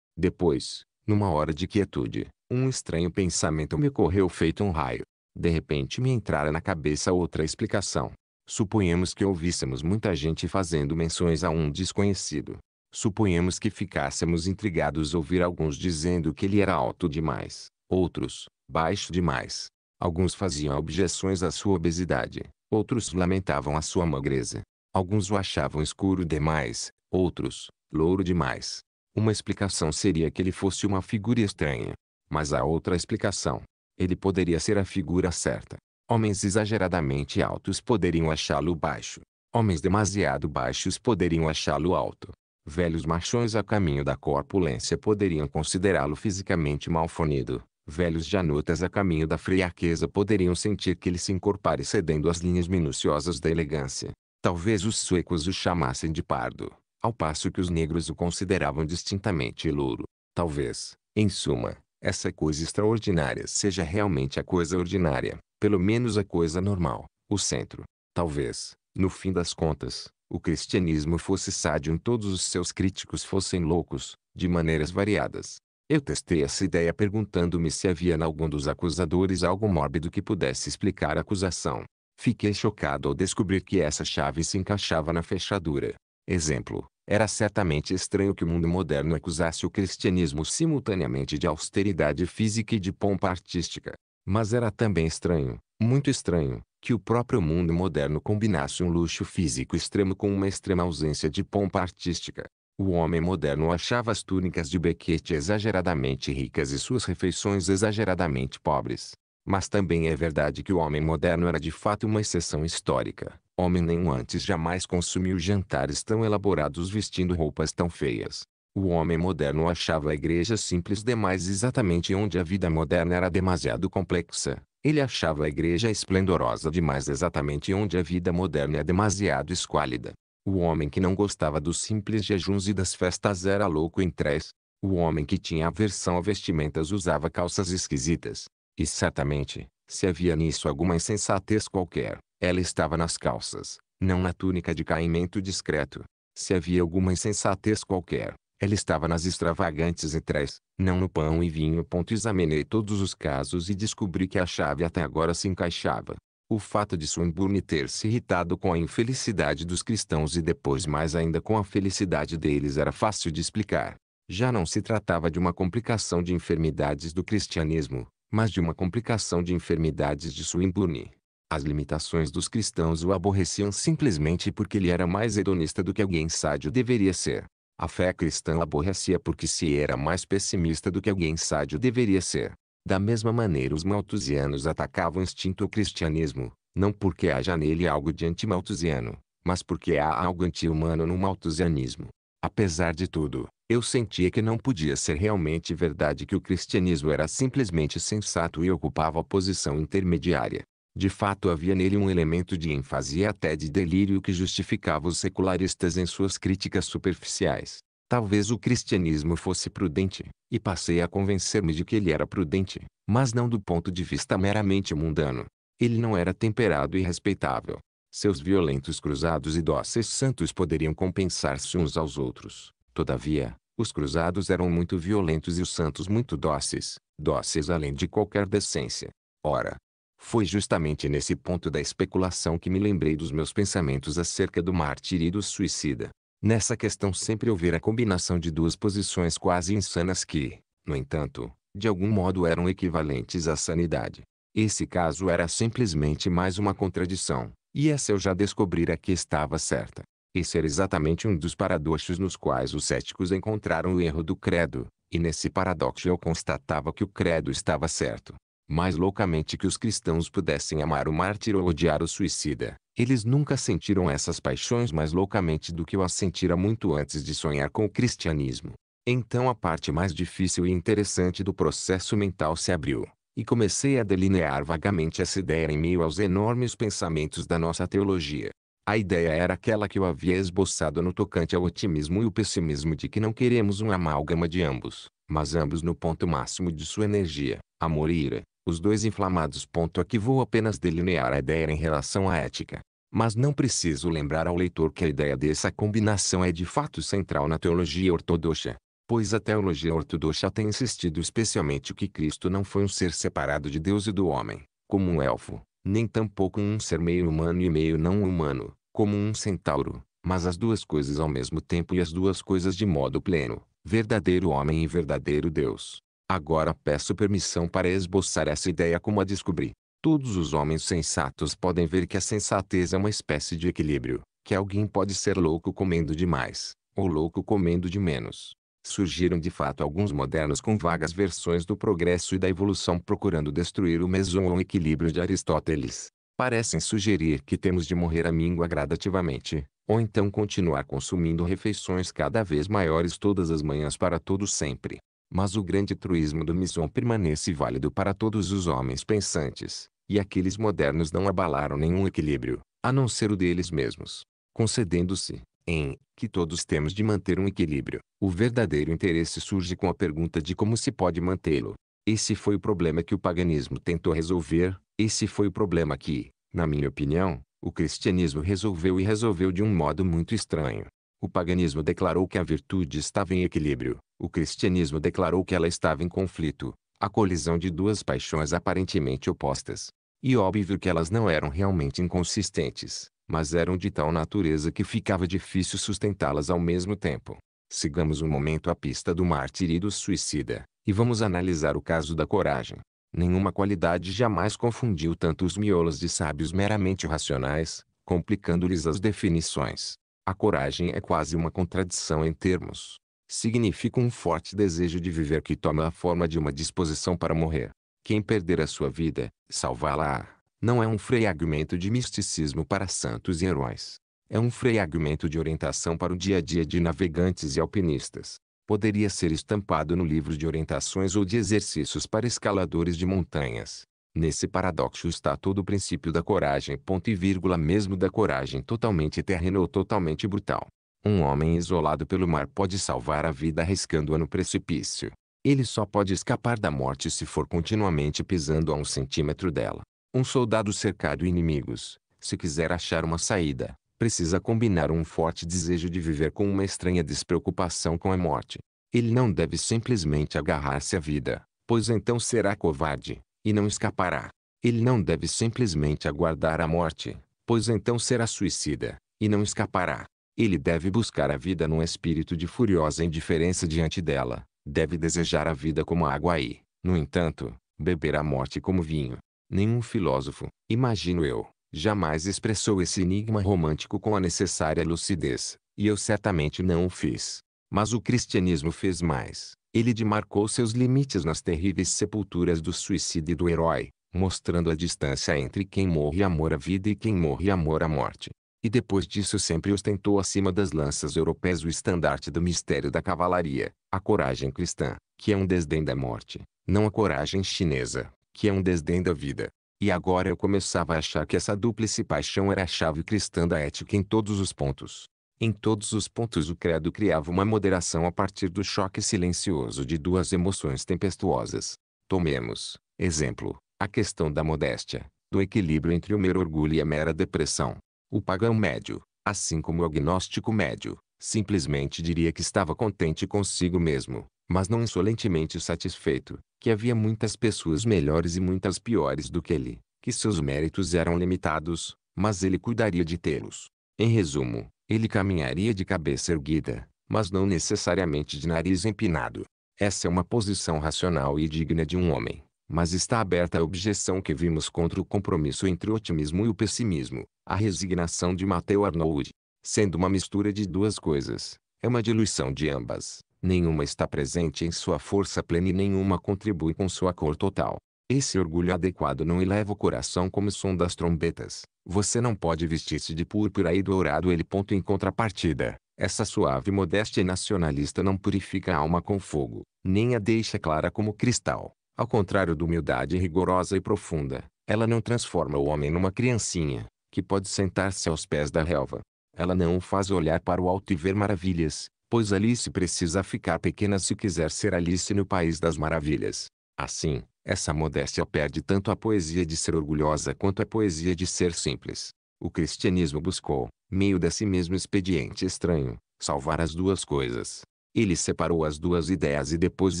Depois, numa hora de quietude, um estranho pensamento me ocorreu feito um raio. De repente me entrara na cabeça outra explicação. Suponhamos que ouvíssemos muita gente fazendo menções a um desconhecido. Suponhamos que ficássemos intrigados ouvir alguns dizendo que ele era alto demais, outros, baixo demais. Alguns faziam objeções à sua obesidade, outros lamentavam a sua magreza. Alguns o achavam escuro demais, outros, louro demais. Uma explicação seria que ele fosse uma figura estranha. Mas há outra explicação. Ele poderia ser a figura certa. Homens exageradamente altos poderiam achá-lo baixo. Homens demasiado baixos poderiam achá-lo alto. Velhos machões a caminho da corpulência poderiam considerá-lo fisicamente malfonido. Velhos janotas a caminho da friaqueza poderiam sentir que ele se encorpara cedendo às linhas minuciosas da elegância. Talvez os suecos o chamassem de pardo, ao passo que os negros o consideravam distintamente louro. Talvez, em suma, essa coisa extraordinária seja realmente a coisa ordinária, pelo menos a coisa normal, o centro. Talvez, no fim das contas, o cristianismo fosse sádio e todos os seus críticos fossem loucos, de maneiras variadas. Eu testei essa ideia perguntando-me se havia em algum dos acusadores algo mórbido que pudesse explicar a acusação. Fiquei chocado ao descobrir que essa chave se encaixava na fechadura. Exemplo, era certamente estranho que o mundo moderno acusasse o cristianismo simultaneamente de austeridade física e de pompa artística. Mas era também estranho, muito estranho, que o próprio mundo moderno combinasse um luxo físico extremo com uma extrema ausência de pompa artística. O homem moderno achava as túnicas de Beckett exageradamente ricas e suas refeições exageradamente pobres. Mas também é verdade que o homem moderno era de fato uma exceção histórica. Homem nenhum antes jamais consumiu jantares tão elaborados vestindo roupas tão feias. O homem moderno achava a igreja simples demais exatamente onde a vida moderna era demasiado complexa. Ele achava a igreja esplendorosa demais exatamente onde a vida moderna é demasiado esquálida. O homem que não gostava dos simples jejuns e das festas era louco em trás. O homem que tinha aversão a vestimentas usava calças esquisitas. E certamente, se havia nisso alguma insensatez qualquer, ela estava nas calças, não na túnica de caimento discreto. Se havia alguma insensatez qualquer, ela estava nas extravagantes entrais, não no pão e vinho. Examinei todos os casos e descobri que a chave até agora se encaixava. O fato de Swinburne ter se irritado com a infelicidade dos cristãos e depois mais ainda com a felicidade deles era fácil de explicar. Já não se tratava de uma complicação de enfermidades do cristianismo, mas de uma complicação de enfermidades de Swinburne. As limitações dos cristãos o aborreciam simplesmente porque ele era mais hedonista do que alguém sádio deveria ser. A fé cristã aborrecia porque se era mais pessimista do que alguém sádio deveria ser. Da mesma maneira os malthusianos atacavam o instinto cristianismo, não porque haja nele algo de anti-malthusiano, mas porque há algo anti-humano no malthusianismo. Apesar de tudo, eu sentia que não podia ser realmente verdade que o cristianismo era simplesmente sensato e ocupava a posição intermediária. De fato havia nele um elemento de ênfase e até de delírio que justificava os secularistas em suas críticas superficiais. Talvez o cristianismo fosse prudente, e passei a convencer-me de que ele era prudente, mas não do ponto de vista meramente mundano. Ele não era temperado e respeitável. Seus violentos cruzados e dóceis santos poderiam compensar-se uns aos outros. Todavia, os cruzados eram muito violentos e os santos muito dóceis, dóceis além de qualquer decência. Ora, foi justamente nesse ponto da especulação que me lembrei dos meus pensamentos acerca do mártir e do suicida. Nessa questão sempre houver a combinação de duas posições quase insanas que, no entanto, de algum modo eram equivalentes à sanidade. Esse caso era simplesmente mais uma contradição, e essa eu já descobrira que estava certa. Esse era exatamente um dos paradoxos nos quais os céticos encontraram o erro do credo, e nesse paradoxo eu constatava que o credo estava certo mais loucamente que os cristãos pudessem amar o mártir ou odiar o suicida. Eles nunca sentiram essas paixões mais loucamente do que eu as sentira muito antes de sonhar com o cristianismo. Então a parte mais difícil e interessante do processo mental se abriu, e comecei a delinear vagamente essa ideia em meio aos enormes pensamentos da nossa teologia. A ideia era aquela que eu havia esboçado no tocante ao otimismo e o pessimismo de que não queremos um amálgama de ambos, mas ambos no ponto máximo de sua energia, amor e ira, os dois inflamados. Aqui vou apenas delinear a ideia em relação à ética. Mas não preciso lembrar ao leitor que a ideia dessa combinação é de fato central na teologia ortodoxa, pois a teologia ortodoxa tem insistido especialmente que Cristo não foi um ser separado de Deus e do homem, como um elfo, nem tampouco um ser meio humano e meio não humano, como um centauro, mas as duas coisas ao mesmo tempo e as duas coisas de modo pleno, verdadeiro homem e verdadeiro Deus. Agora peço permissão para esboçar essa ideia como a descobri. Todos os homens sensatos podem ver que a sensatez é uma espécie de equilíbrio, que alguém pode ser louco comendo demais, ou louco comendo de menos. Surgiram de fato alguns modernos com vagas versões do progresso e da evolução procurando destruir o meson equilíbrio de Aristóteles. Parecem sugerir que temos de morrer a míngua gradativamente, ou então continuar consumindo refeições cada vez maiores todas as manhãs para todo sempre. Mas o grande truísmo do Mison permanece válido para todos os homens pensantes, e aqueles modernos não abalaram nenhum equilíbrio, a não ser o deles mesmos, concedendo-se, em que todos temos de manter um equilíbrio. O verdadeiro interesse surge com a pergunta de como se pode mantê-lo. Esse foi o problema que o paganismo tentou resolver, esse foi o problema que, na minha opinião, o cristianismo resolveu e resolveu de um modo muito estranho. O paganismo declarou que a virtude estava em equilíbrio, o cristianismo declarou que ela estava em conflito, a colisão de duas paixões aparentemente opostas. E óbvio que elas não eram realmente inconsistentes, mas eram de tal natureza que ficava difícil sustentá-las ao mesmo tempo. Sigamos um momento a pista do mártir e do suicida, e vamos analisar o caso da coragem. Nenhuma qualidade jamais confundiu tanto os miolos de sábios meramente racionais, complicando-lhes as definições. A coragem é quase uma contradição em termos significa um forte desejo de viver que toma a forma de uma disposição para morrer. Quem perder a sua vida, salvá-la. Não é um fragmento de misticismo para santos e heróis. É um fragmento de orientação para o dia a dia de navegantes e alpinistas. Poderia ser estampado no livro de orientações ou de exercícios para escaladores de montanhas. Nesse paradoxo está todo o princípio da coragem ponto e vírgula mesmo da coragem totalmente terrena ou totalmente brutal. Um homem isolado pelo mar pode salvar a vida arriscando-a no precipício. Ele só pode escapar da morte se for continuamente pisando a um centímetro dela. Um soldado cercado de inimigos, se quiser achar uma saída, precisa combinar um forte desejo de viver com uma estranha despreocupação com a morte. Ele não deve simplesmente agarrar-se à vida, pois então será covarde, e não escapará. Ele não deve simplesmente aguardar a morte, pois então será suicida, e não escapará. Ele deve buscar a vida num espírito de furiosa indiferença diante dela. Deve desejar a vida como água e, no entanto, beber a morte como vinho. Nenhum filósofo, imagino eu, jamais expressou esse enigma romântico com a necessária lucidez, e eu certamente não o fiz. Mas o cristianismo fez mais. Ele demarcou seus limites nas terríveis sepulturas do suicídio e do herói, mostrando a distância entre quem morre amor à vida e quem morre amor à morte e depois disso sempre ostentou acima das lanças europeias o estandarte do mistério da cavalaria, a coragem cristã, que é um desdém da morte, não a coragem chinesa, que é um desdém da vida. E agora eu começava a achar que essa dúplice paixão era a chave cristã da ética em todos os pontos. Em todos os pontos o credo criava uma moderação a partir do choque silencioso de duas emoções tempestuosas. Tomemos, exemplo, a questão da modéstia, do equilíbrio entre o mero orgulho e a mera depressão. O pagão médio, assim como o agnóstico médio, simplesmente diria que estava contente consigo mesmo, mas não insolentemente satisfeito, que havia muitas pessoas melhores e muitas piores do que ele, que seus méritos eram limitados, mas ele cuidaria de tê-los. Em resumo, ele caminharia de cabeça erguida, mas não necessariamente de nariz empinado. Essa é uma posição racional e digna de um homem, mas está aberta a objeção que vimos contra o compromisso entre o otimismo e o pessimismo, a resignação de Matthew Arnold. Sendo uma mistura de duas coisas, é uma diluição de ambas. Nenhuma está presente em sua força plena e nenhuma contribui com sua cor total. Esse orgulho adequado não eleva o coração como o som das trombetas. Você não pode vestir-se de púrpura e dourado ele. Ponto em contrapartida. Essa suave modéstia nacionalista não purifica a alma com fogo, nem a deixa clara como cristal. Ao contrário da humildade rigorosa e profunda, ela não transforma o homem numa criancinha, que pode sentar-se aos pés da relva. Ela não o faz olhar para o alto e ver maravilhas, pois Alice precisa ficar pequena se quiser ser Alice no País das Maravilhas. Assim, essa modéstia perde tanto a poesia de ser orgulhosa quanto a poesia de ser simples. O cristianismo buscou, meio desse mesmo expediente estranho, salvar as duas coisas. Ele separou as duas ideias e depois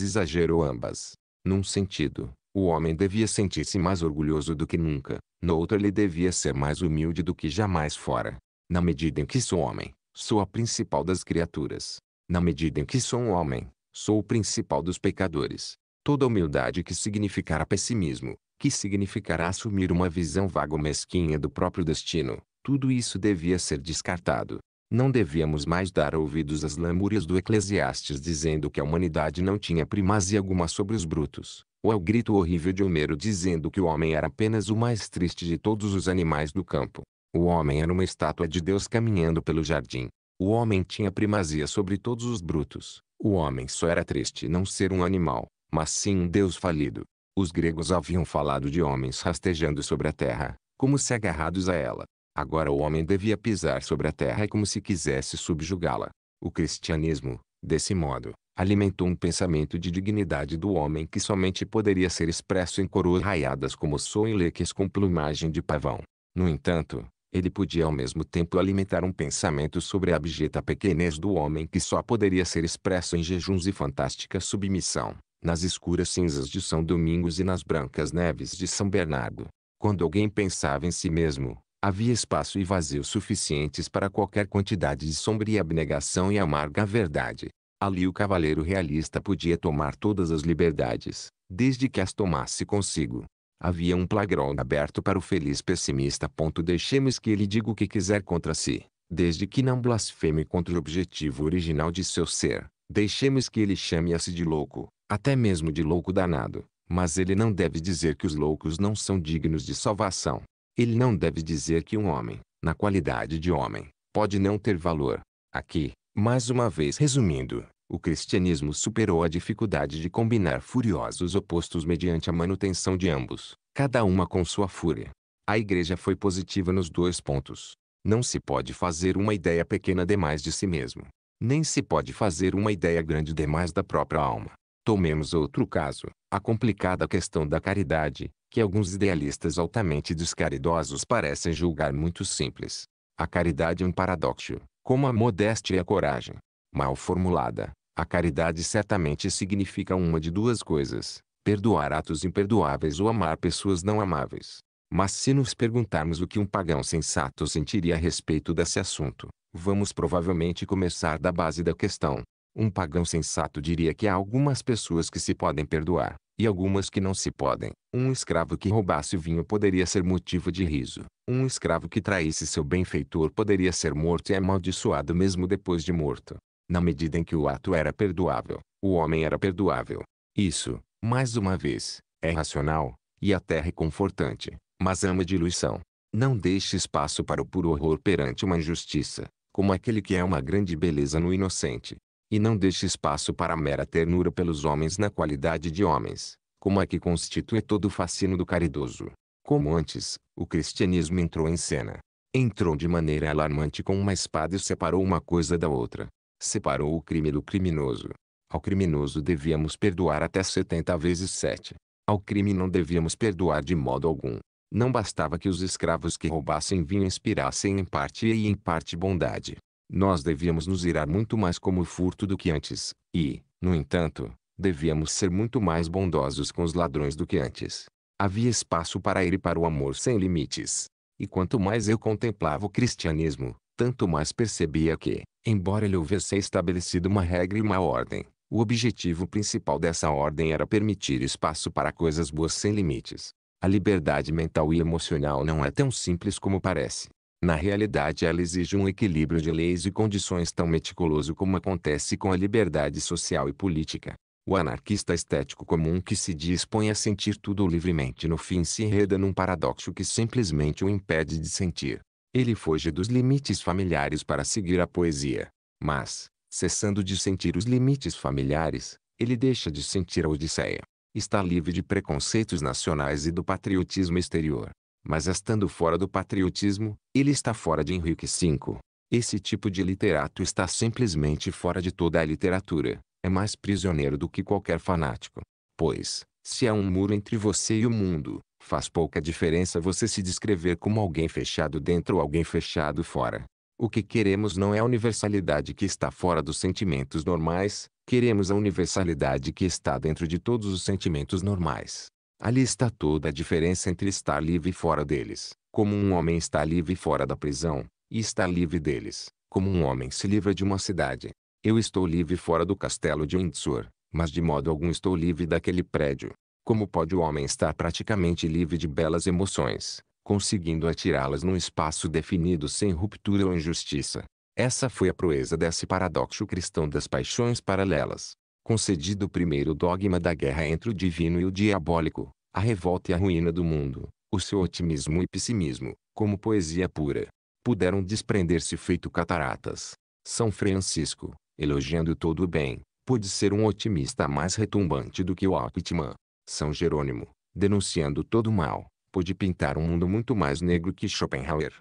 exagerou ambas. Num sentido, o homem devia sentir-se mais orgulhoso do que nunca, No outro ele devia ser mais humilde do que jamais fora. Na medida em que sou homem, sou a principal das criaturas. Na medida em que sou um homem, sou o principal dos pecadores. Toda humildade que significará pessimismo, que significará assumir uma visão vaga mesquinha do próprio destino, tudo isso devia ser descartado. Não devíamos mais dar ouvidos às lamúrias do Eclesiastes dizendo que a humanidade não tinha primazia alguma sobre os brutos, ou ao grito horrível de Homero dizendo que o homem era apenas o mais triste de todos os animais do campo. O homem era uma estátua de Deus caminhando pelo jardim. O homem tinha primazia sobre todos os brutos. O homem só era triste não ser um animal, mas sim um Deus falido. Os gregos haviam falado de homens rastejando sobre a terra, como se agarrados a ela. Agora o homem devia pisar sobre a terra como se quisesse subjugá-la. O cristianismo, desse modo, alimentou um pensamento de dignidade do homem que somente poderia ser expresso em coroas raiadas como leques com plumagem de pavão. No entanto, ele podia ao mesmo tempo alimentar um pensamento sobre a abjeta pequenez do homem que só poderia ser expresso em jejuns e fantástica submissão, nas escuras cinzas de São Domingos e nas brancas neves de São Bernardo. Quando alguém pensava em si mesmo, Havia espaço e vazio suficientes para qualquer quantidade de sombria abnegação e amarga verdade. Ali o cavaleiro realista podia tomar todas as liberdades, desde que as tomasse consigo. Havia um plagrol aberto para o feliz pessimista. Deixemos que ele diga o que quiser contra si, desde que não blasfeme contra o objetivo original de seu ser. Deixemos que ele chame a si de louco, até mesmo de louco danado, mas ele não deve dizer que os loucos não são dignos de salvação. Ele não deve dizer que um homem, na qualidade de homem, pode não ter valor. Aqui, mais uma vez resumindo, o cristianismo superou a dificuldade de combinar furiosos opostos mediante a manutenção de ambos, cada uma com sua fúria. A igreja foi positiva nos dois pontos. Não se pode fazer uma ideia pequena demais de si mesmo. Nem se pode fazer uma ideia grande demais da própria alma. Tomemos outro caso, a complicada questão da caridade, que alguns idealistas altamente descaridosos parecem julgar muito simples. A caridade é um paradoxo, como a modéstia e a coragem. Mal formulada, a caridade certamente significa uma de duas coisas: perdoar atos imperdoáveis ou amar pessoas não amáveis. Mas se nos perguntarmos o que um pagão sensato sentiria a respeito desse assunto, vamos provavelmente começar da base da questão. Um pagão sensato diria que há algumas pessoas que se podem perdoar, e algumas que não se podem. Um escravo que roubasse vinho poderia ser motivo de riso. Um escravo que traísse seu benfeitor poderia ser morto e amaldiçoado mesmo depois de morto. Na medida em que o ato era perdoável, o homem era perdoável. Isso, mais uma vez, é racional, e até reconfortante, mas ama diluição. Não deixe espaço para o puro horror perante uma injustiça, como aquele que é uma grande beleza no inocente. E não deixe espaço para a mera ternura pelos homens na qualidade de homens, como a que constitui todo o fascínio do caridoso. Como antes, o cristianismo entrou em cena. Entrou de maneira alarmante com uma espada e separou uma coisa da outra. Separou o crime do criminoso. Ao criminoso devíamos perdoar até 70 vezes 7. Ao crime não devíamos perdoar de modo algum. Não bastava que os escravos que roubassem vinho inspirassem em parte e em parte bondade. Nós devíamos nos irar muito mais como furto do que antes, e, no entanto, devíamos ser muito mais bondosos com os ladrões do que antes. Havia espaço para ir para o amor sem limites. E quanto mais eu contemplava o cristianismo, tanto mais percebia que, embora ele houvesse estabelecido uma regra e uma ordem, o objetivo principal dessa ordem era permitir espaço para coisas boas sem limites. A liberdade mental e emocional não é tão simples como parece. Na realidade ela exige um equilíbrio de leis e condições tão meticuloso como acontece com a liberdade social e política. O anarquista estético comum que se dispõe a sentir tudo livremente no fim se enreda num paradoxo que simplesmente o impede de sentir. Ele foge dos limites familiares para seguir a poesia. Mas, cessando de sentir os limites familiares, ele deixa de sentir a odisseia. Está livre de preconceitos nacionais e do patriotismo exterior. Mas estando fora do patriotismo, ele está fora de Henrique V. Esse tipo de literato está simplesmente fora de toda a literatura. É mais prisioneiro do que qualquer fanático. Pois, se há um muro entre você e o mundo, faz pouca diferença você se descrever como alguém fechado dentro ou alguém fechado fora. O que queremos não é a universalidade que está fora dos sentimentos normais, queremos a universalidade que está dentro de todos os sentimentos normais. Ali está toda a diferença entre estar livre fora deles, como um homem está livre fora da prisão, e estar livre deles, como um homem se livra de uma cidade. Eu estou livre fora do castelo de Windsor, mas de modo algum estou livre daquele prédio. Como pode o homem estar praticamente livre de belas emoções, conseguindo atirá-las num espaço definido sem ruptura ou injustiça? Essa foi a proeza desse paradoxo cristão das paixões paralelas. Concedido o primeiro dogma da guerra entre o divino e o diabólico, a revolta e a ruína do mundo, o seu otimismo e pessimismo, como poesia pura, puderam desprender-se feito cataratas. São Francisco, elogiando todo o bem, pôde ser um otimista mais retumbante do que o Altman. São Jerônimo, denunciando todo o mal, pôde pintar um mundo muito mais negro que Schopenhauer.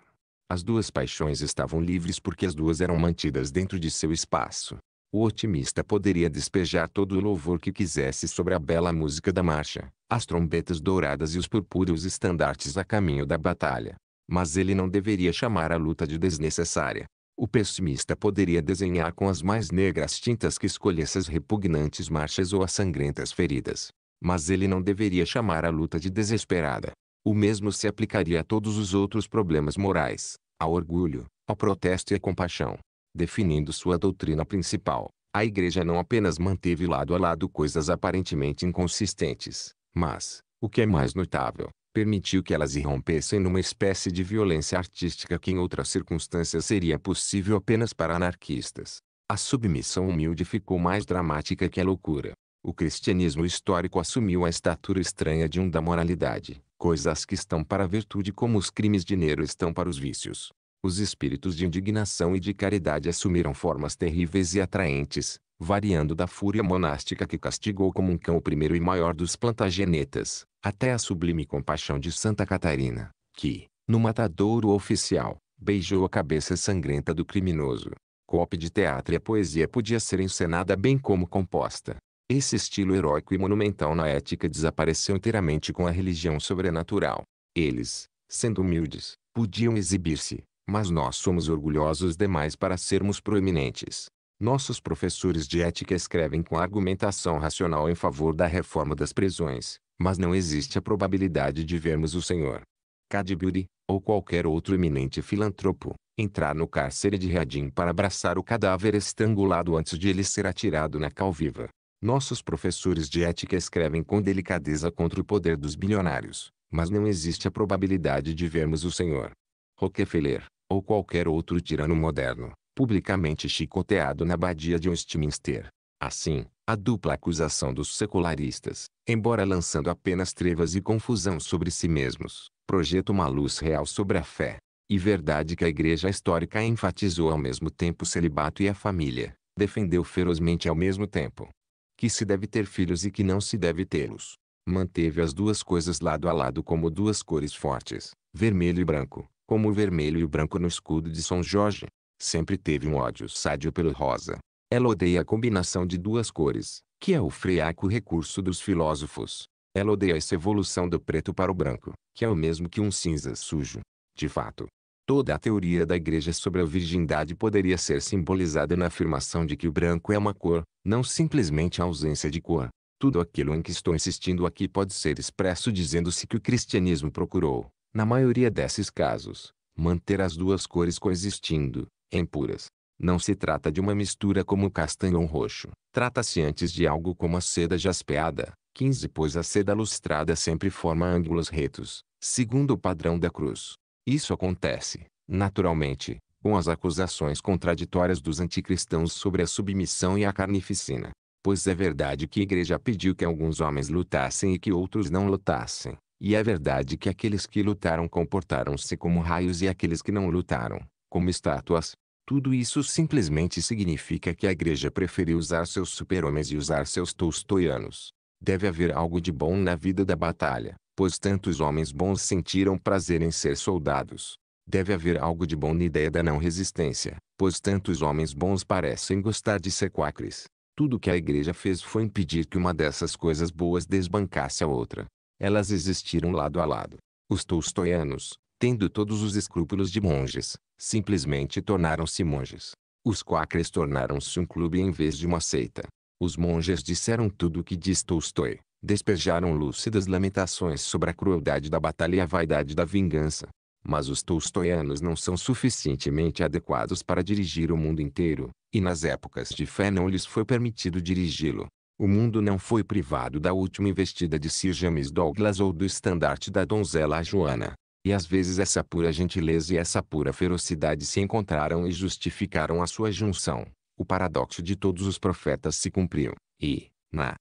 As duas paixões estavam livres porque as duas eram mantidas dentro de seu espaço. O otimista poderia despejar todo o louvor que quisesse sobre a bela música da marcha, as trombetas douradas e os purpúreos estandartes a caminho da batalha. Mas ele não deveria chamar a luta de desnecessária. O pessimista poderia desenhar com as mais negras tintas que escolhesse as repugnantes marchas ou as sangrentas feridas. Mas ele não deveria chamar a luta de desesperada. O mesmo se aplicaria a todos os outros problemas morais, ao orgulho, ao protesto e à compaixão. Definindo sua doutrina principal, a Igreja não apenas manteve lado a lado coisas aparentemente inconsistentes, mas, o que é mais notável, permitiu que elas irrompessem numa espécie de violência artística que em outras circunstâncias seria possível apenas para anarquistas. A submissão humilde ficou mais dramática que a loucura. O cristianismo histórico assumiu a estatura estranha de um da moralidade, coisas que estão para a virtude como os crimes de Nero estão para os vícios. Os espíritos de indignação e de caridade assumiram formas terríveis e atraentes, variando da fúria monástica que castigou como um cão o primeiro e maior dos plantagenetas, até a sublime compaixão de Santa Catarina, que, no matadouro oficial, beijou a cabeça sangrenta do criminoso. Cope de teatro e a poesia podia ser encenada bem como composta, esse estilo heróico e monumental na ética desapareceu inteiramente com a religião sobrenatural. Eles, sendo humildes, podiam exibir-se, mas nós somos orgulhosos demais para sermos proeminentes. Nossos professores de ética escrevem com argumentação racional em favor da reforma das prisões, mas não existe a probabilidade de vermos o Sr. Cadbury, ou qualquer outro eminente filantropo, entrar no cárcere de Reading para abraçar o cadáver estrangulado antes de ele ser atirado na calviva. Nossos professores de ética escrevem com delicadeza contra o poder dos bilionários, mas não existe a probabilidade de vermos o Sr. Rockefeller, ou qualquer outro tirano moderno, publicamente chicoteado na badia de Westminster. Assim, a dupla acusação dos secularistas, embora lançando apenas trevas e confusão sobre si mesmos, projeta uma luz real sobre a fé. E verdade que a Igreja Histórica enfatizou ao mesmo tempo o celibato e a família, defendeu ferozmente ao mesmo tempo que se deve ter filhos e que não se deve tê-los. Manteve as duas coisas lado a lado como duas cores fortes, vermelho e branco, como o vermelho e o branco no escudo de São Jorge. Sempre teve um ódio sádio pelo rosa. Ela odeia a combinação de duas cores, que é o freaco recurso dos filósofos. Ela odeia essa evolução do preto para o branco, que é o mesmo que um cinza sujo. De fato, Toda a teoria da igreja sobre a virgindade poderia ser simbolizada na afirmação de que o branco é uma cor, não simplesmente a ausência de cor. Tudo aquilo em que estou insistindo aqui pode ser expresso dizendo-se que o cristianismo procurou, na maioria desses casos, manter as duas cores coexistindo, em puras. Não se trata de uma mistura como o castanho ou roxo. Trata-se antes de algo como a seda jaspeada, 15 pois a seda lustrada sempre forma ângulos retos, segundo o padrão da cruz. Isso acontece, naturalmente, com as acusações contraditórias dos anticristãos sobre a submissão e a carnificina. Pois é verdade que a igreja pediu que alguns homens lutassem e que outros não lutassem. E é verdade que aqueles que lutaram comportaram-se como raios e aqueles que não lutaram, como estátuas. Tudo isso simplesmente significa que a igreja preferiu usar seus super-homens e usar seus tolstoianos. Deve haver algo de bom na vida da batalha pois tantos homens bons sentiram prazer em ser soldados. Deve haver algo de bom na ideia da não resistência, pois tantos homens bons parecem gostar de ser quacres. Tudo que a igreja fez foi impedir que uma dessas coisas boas desbancasse a outra. Elas existiram lado a lado. Os tolstoianos, tendo todos os escrúpulos de monges, simplesmente tornaram-se monges. Os quacres tornaram-se um clube em vez de uma seita. Os monges disseram tudo o que diz Tolstói, Despejaram lúcidas lamentações sobre a crueldade da batalha e a vaidade da vingança. Mas os tolstoianos não são suficientemente adequados para dirigir o mundo inteiro, e nas épocas de fé não lhes foi permitido dirigi-lo. O mundo não foi privado da última investida de Sir James Douglas ou do estandarte da donzela Joana. E às vezes essa pura gentileza e essa pura ferocidade se encontraram e justificaram a sua junção. O paradoxo de todos os profetas se cumpriu. E, na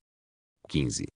15.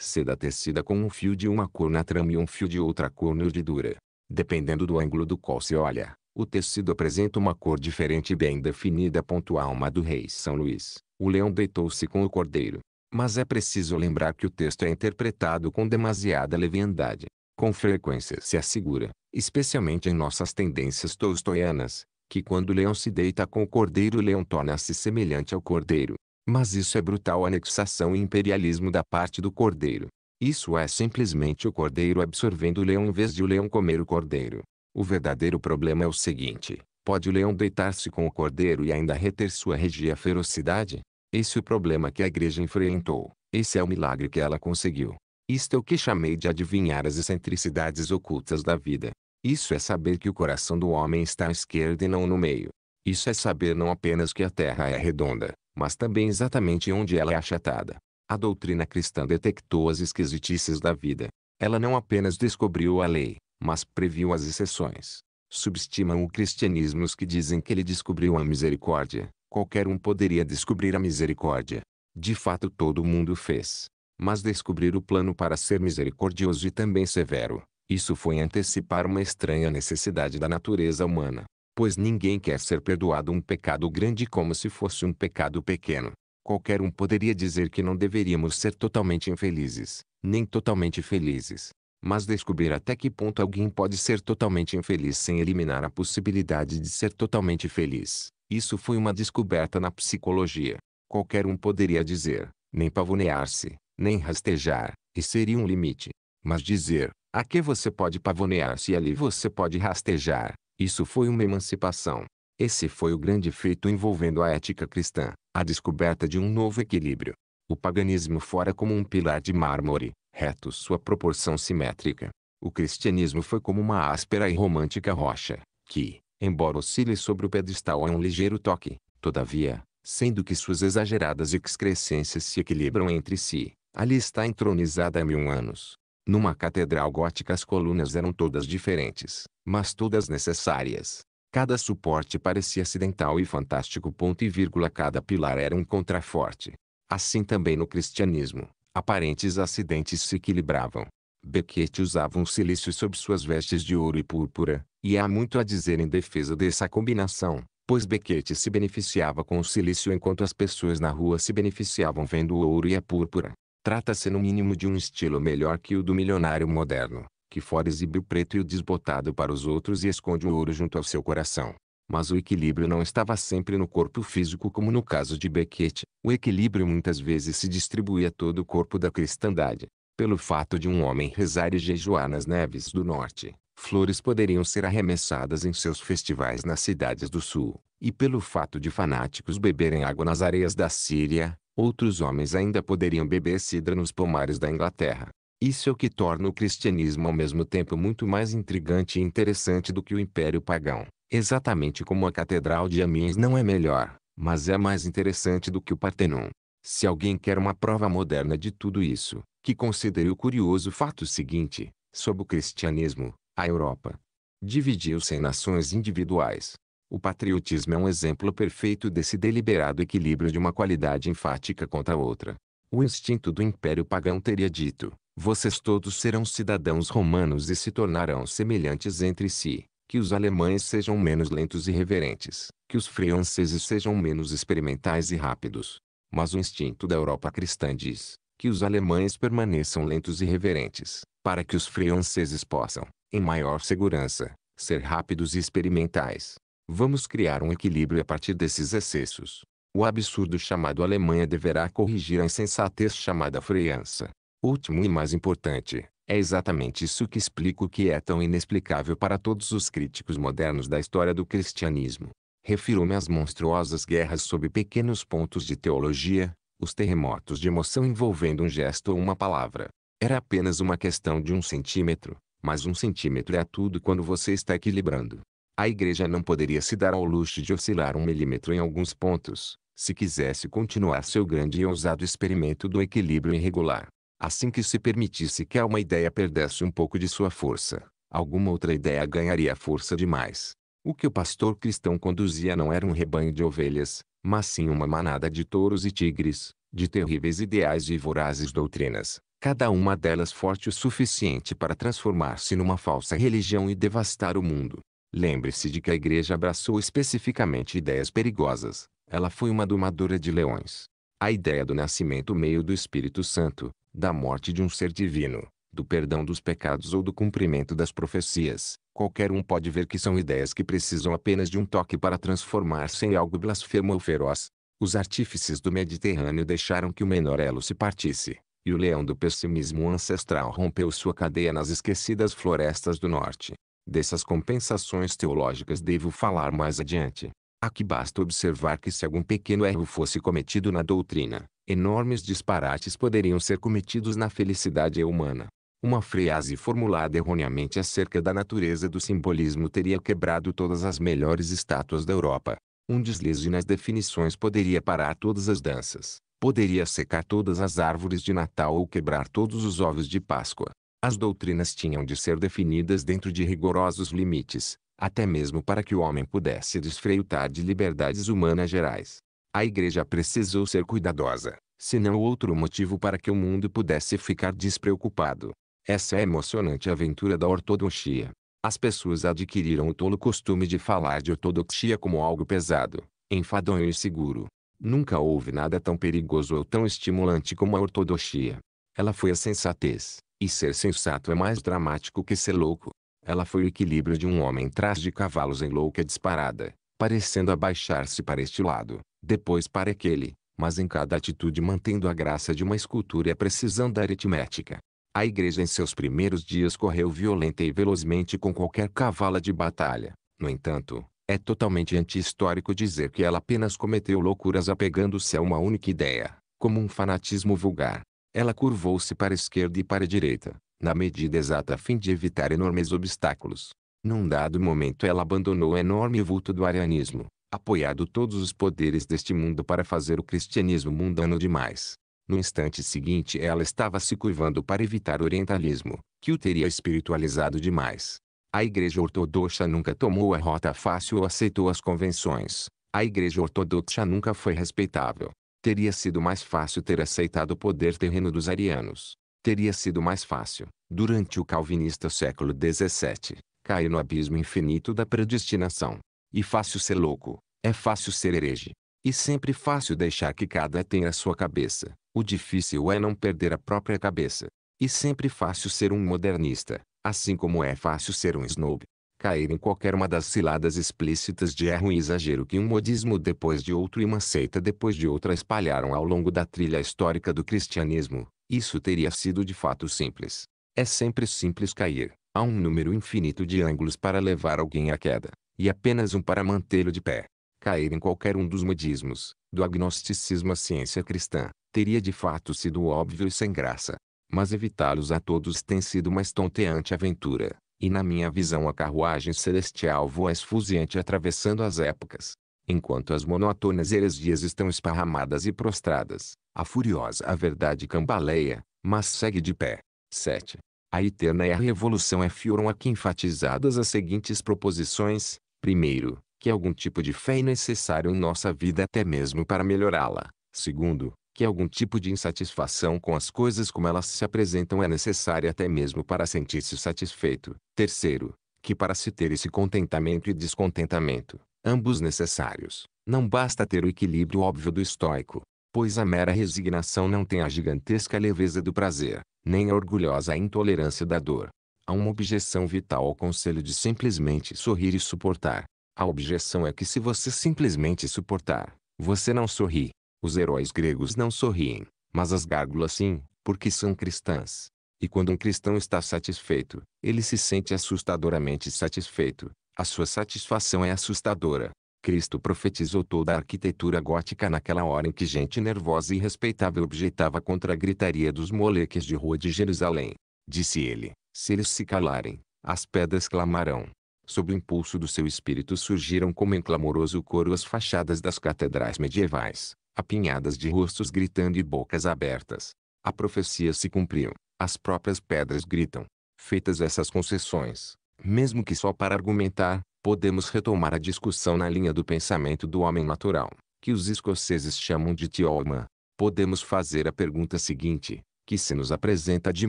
Seda tecida com um fio de uma cor na trama e um fio de outra cor no dura. Dependendo do ângulo do qual se olha, o tecido apresenta uma cor diferente e bem definida. Alma do rei São Luís. O leão deitou-se com o cordeiro. Mas é preciso lembrar que o texto é interpretado com demasiada leviandade. Com frequência se assegura, especialmente em nossas tendências tolstoianas, que quando o leão se deita com o cordeiro o leão torna-se semelhante ao cordeiro. Mas isso é brutal anexação e imperialismo da parte do cordeiro. Isso é simplesmente o cordeiro absorvendo o leão em vez de o leão comer o cordeiro. O verdadeiro problema é o seguinte, pode o leão deitar-se com o cordeiro e ainda reter sua regia ferocidade? Esse é o problema que a igreja enfrentou. Esse é o milagre que ela conseguiu. Isto é o que chamei de adivinhar as excentricidades ocultas da vida. Isso é saber que o coração do homem está à esquerda e não no meio. Isso é saber não apenas que a terra é redonda, mas também exatamente onde ela é achatada. A doutrina cristã detectou as esquisitices da vida. Ela não apenas descobriu a lei, mas previu as exceções. Subestimam o cristianismo os que dizem que ele descobriu a misericórdia. Qualquer um poderia descobrir a misericórdia. De fato todo mundo fez. Mas descobrir o plano para ser misericordioso e também severo, isso foi antecipar uma estranha necessidade da natureza humana. Pois ninguém quer ser perdoado um pecado grande como se fosse um pecado pequeno. Qualquer um poderia dizer que não deveríamos ser totalmente infelizes, nem totalmente felizes. Mas descobrir até que ponto alguém pode ser totalmente infeliz sem eliminar a possibilidade de ser totalmente feliz, isso foi uma descoberta na psicologia. Qualquer um poderia dizer, nem pavonear-se, nem rastejar, e seria um limite. Mas dizer, aqui você pode pavonear-se e ali você pode rastejar, isso foi uma emancipação. Esse foi o grande feito envolvendo a ética cristã, a descoberta de um novo equilíbrio. O paganismo fora como um pilar de mármore, reto sua proporção simétrica. O cristianismo foi como uma áspera e romântica rocha, que, embora oscile sobre o pedestal a um ligeiro toque, todavia, sendo que suas exageradas excrescências se equilibram entre si, ali está entronizada há mil anos. Numa catedral gótica as colunas eram todas diferentes, mas todas necessárias. Cada suporte parecia acidental e fantástico. Ponto e vírgula cada pilar era um contraforte. Assim também no cristianismo, aparentes acidentes se equilibravam. Beckett usava um silício sob suas vestes de ouro e púrpura, e há muito a dizer em defesa dessa combinação, pois Beckett se beneficiava com o silício enquanto as pessoas na rua se beneficiavam vendo o ouro e a púrpura. Trata-se no mínimo de um estilo melhor que o do milionário moderno, que fora exibe o preto e o desbotado para os outros e esconde o ouro junto ao seu coração. Mas o equilíbrio não estava sempre no corpo físico como no caso de Beckett. O equilíbrio muitas vezes se distribuía todo o corpo da cristandade. Pelo fato de um homem rezar e jejuar nas neves do norte, flores poderiam ser arremessadas em seus festivais nas cidades do sul. E pelo fato de fanáticos beberem água nas areias da Síria, outros homens ainda poderiam beber cidra nos pomares da Inglaterra. Isso é o que torna o cristianismo ao mesmo tempo muito mais intrigante e interessante do que o império pagão. Exatamente como a Catedral de Amiens não é melhor, mas é mais interessante do que o Partenon. Se alguém quer uma prova moderna de tudo isso, que considere o curioso fato seguinte, sob o cristianismo, a Europa dividiu-se em nações individuais. O patriotismo é um exemplo perfeito desse deliberado equilíbrio de uma qualidade enfática contra a outra. O instinto do império pagão teria dito, vocês todos serão cidadãos romanos e se tornarão semelhantes entre si. Que os alemães sejam menos lentos e reverentes. Que os franceses sejam menos experimentais e rápidos. Mas o instinto da Europa cristã diz que os alemães permaneçam lentos e reverentes, para que os franceses possam, em maior segurança, ser rápidos e experimentais. Vamos criar um equilíbrio a partir desses excessos. O absurdo chamado Alemanha deverá corrigir a insensatez chamada França. Último e mais importante, é exatamente isso que explica o que é tão inexplicável para todos os críticos modernos da história do cristianismo. Refiro-me às monstruosas guerras sob pequenos pontos de teologia, Os terremotos de emoção envolvendo um gesto ou uma palavra. Era apenas uma questão de um centímetro, mas um centímetro é tudo quando você está equilibrando. A igreja não poderia se dar ao luxo de oscilar um milímetro em alguns pontos, se quisesse continuar seu grande e ousado experimento do equilíbrio irregular. Assim que se permitisse que uma ideia perdesse um pouco de sua força, alguma outra ideia ganharia força demais. O que o pastor cristão conduzia não era um rebanho de ovelhas, mas sim uma manada de touros e tigres, de terríveis ideais e vorazes doutrinas, cada uma delas forte o suficiente para transformar-se numa falsa religião e devastar o mundo. Lembre-se de que a igreja abraçou especificamente ideias perigosas. Ela foi uma domadora de leões. A ideia do nascimento meio do Espírito Santo, da morte de um ser divino, do perdão dos pecados ou do cumprimento das profecias, qualquer um pode ver que são ideias que precisam apenas de um toque para transformar-se em algo blasfemo ou feroz. Os artífices do Mediterrâneo deixaram que o menor elo se partisse, e o leão do pessimismo ancestral rompeu sua cadeia nas esquecidas florestas do norte. Dessas compensações teológicas devo falar mais adiante. Aqui basta observar que se algum pequeno erro fosse cometido na doutrina, enormes disparates poderiam ser cometidos na felicidade humana. Uma frase formulada erroneamente acerca da natureza do simbolismo teria quebrado todas as melhores estátuas da Europa. Um deslize nas definições poderia parar todas as danças, poderia secar todas as árvores de Natal ou quebrar todos os ovos de Páscoa. As doutrinas tinham de ser definidas dentro de rigorosos limites, até mesmo para que o homem pudesse desfreutar de liberdades humanas gerais. A igreja precisou ser cuidadosa, se não outro motivo para que o mundo pudesse ficar despreocupado. Essa é a emocionante aventura da ortodoxia. As pessoas adquiriram o tolo costume de falar de ortodoxia como algo pesado, enfadonho e seguro. Nunca houve nada tão perigoso ou tão estimulante como a ortodoxia. Ela foi a sensatez, e ser sensato é mais dramático que ser louco. Ela foi o equilíbrio de um homem traz de cavalos em louca disparada, parecendo abaixar-se para este lado, depois para aquele, mas em cada atitude mantendo a graça de uma escultura e a precisão da aritmética. A igreja em seus primeiros dias correu violenta e velozmente com qualquer cavala de batalha. No entanto, é totalmente anti-histórico dizer que ela apenas cometeu loucuras apegando-se a uma única ideia, como um fanatismo vulgar. Ela curvou-se para a esquerda e para a direita, na medida exata a fim de evitar enormes obstáculos. Num dado momento ela abandonou o enorme vulto do arianismo, apoiado todos os poderes deste mundo para fazer o cristianismo mundano demais. No instante seguinte ela estava se curvando para evitar o orientalismo, que o teria espiritualizado demais. A igreja ortodoxa nunca tomou a rota fácil ou aceitou as convenções. A igreja ortodoxa nunca foi respeitável. Teria sido mais fácil ter aceitado o poder terreno dos arianos. Teria sido mais fácil, durante o calvinista século XVII, cair no abismo infinito da predestinação. E fácil ser louco, é fácil ser herege. E sempre fácil deixar que cada tenha a sua cabeça. O difícil é não perder a própria cabeça. E sempre fácil ser um modernista, assim como é fácil ser um snob cair em qualquer uma das ciladas explícitas de erro e exagero que um modismo depois de outro e uma seita depois de outra espalharam ao longo da trilha histórica do cristianismo, isso teria sido de fato simples. É sempre simples cair. Há um número infinito de ângulos para levar alguém à queda, e apenas um para mantê-lo de pé. Cair em qualquer um dos modismos, do agnosticismo à ciência cristã, teria de fato sido óbvio e sem graça. Mas evitá-los a todos tem sido uma estonteante aventura. E na minha visão a carruagem celestial voa esfuziante atravessando as épocas. Enquanto as monótonas heresias estão esparramadas e prostradas, a furiosa a verdade cambaleia, mas segue de pé. 7. A eterna e a revolução é foram aqui enfatizadas as seguintes proposições. Primeiro, que algum tipo de fé é necessário em nossa vida até mesmo para melhorá-la. Segundo, que algum tipo de insatisfação com as coisas como elas se apresentam é necessária até mesmo para sentir-se satisfeito. Terceiro, que para se ter esse contentamento e descontentamento, ambos necessários, não basta ter o equilíbrio óbvio do estoico, pois a mera resignação não tem a gigantesca leveza do prazer, nem a orgulhosa intolerância da dor. Há uma objeção vital ao conselho de simplesmente sorrir e suportar. A objeção é que se você simplesmente suportar, você não sorri. Os heróis gregos não sorriem, mas as gárgulas sim, porque são cristãs. E quando um cristão está satisfeito, ele se sente assustadoramente satisfeito. A sua satisfação é assustadora. Cristo profetizou toda a arquitetura gótica naquela hora em que gente nervosa e respeitável objetava contra a gritaria dos moleques de rua de Jerusalém. Disse ele, se eles se calarem, as pedras clamarão. Sob o impulso do seu espírito surgiram como em clamoroso coro as fachadas das catedrais medievais, apinhadas de rostos gritando e bocas abertas. A profecia se cumpriu. As próprias pedras gritam. Feitas essas concessões, mesmo que só para argumentar, podemos retomar a discussão na linha do pensamento do homem natural, que os escoceses chamam de teoma. Podemos fazer a pergunta seguinte, que se nos apresenta de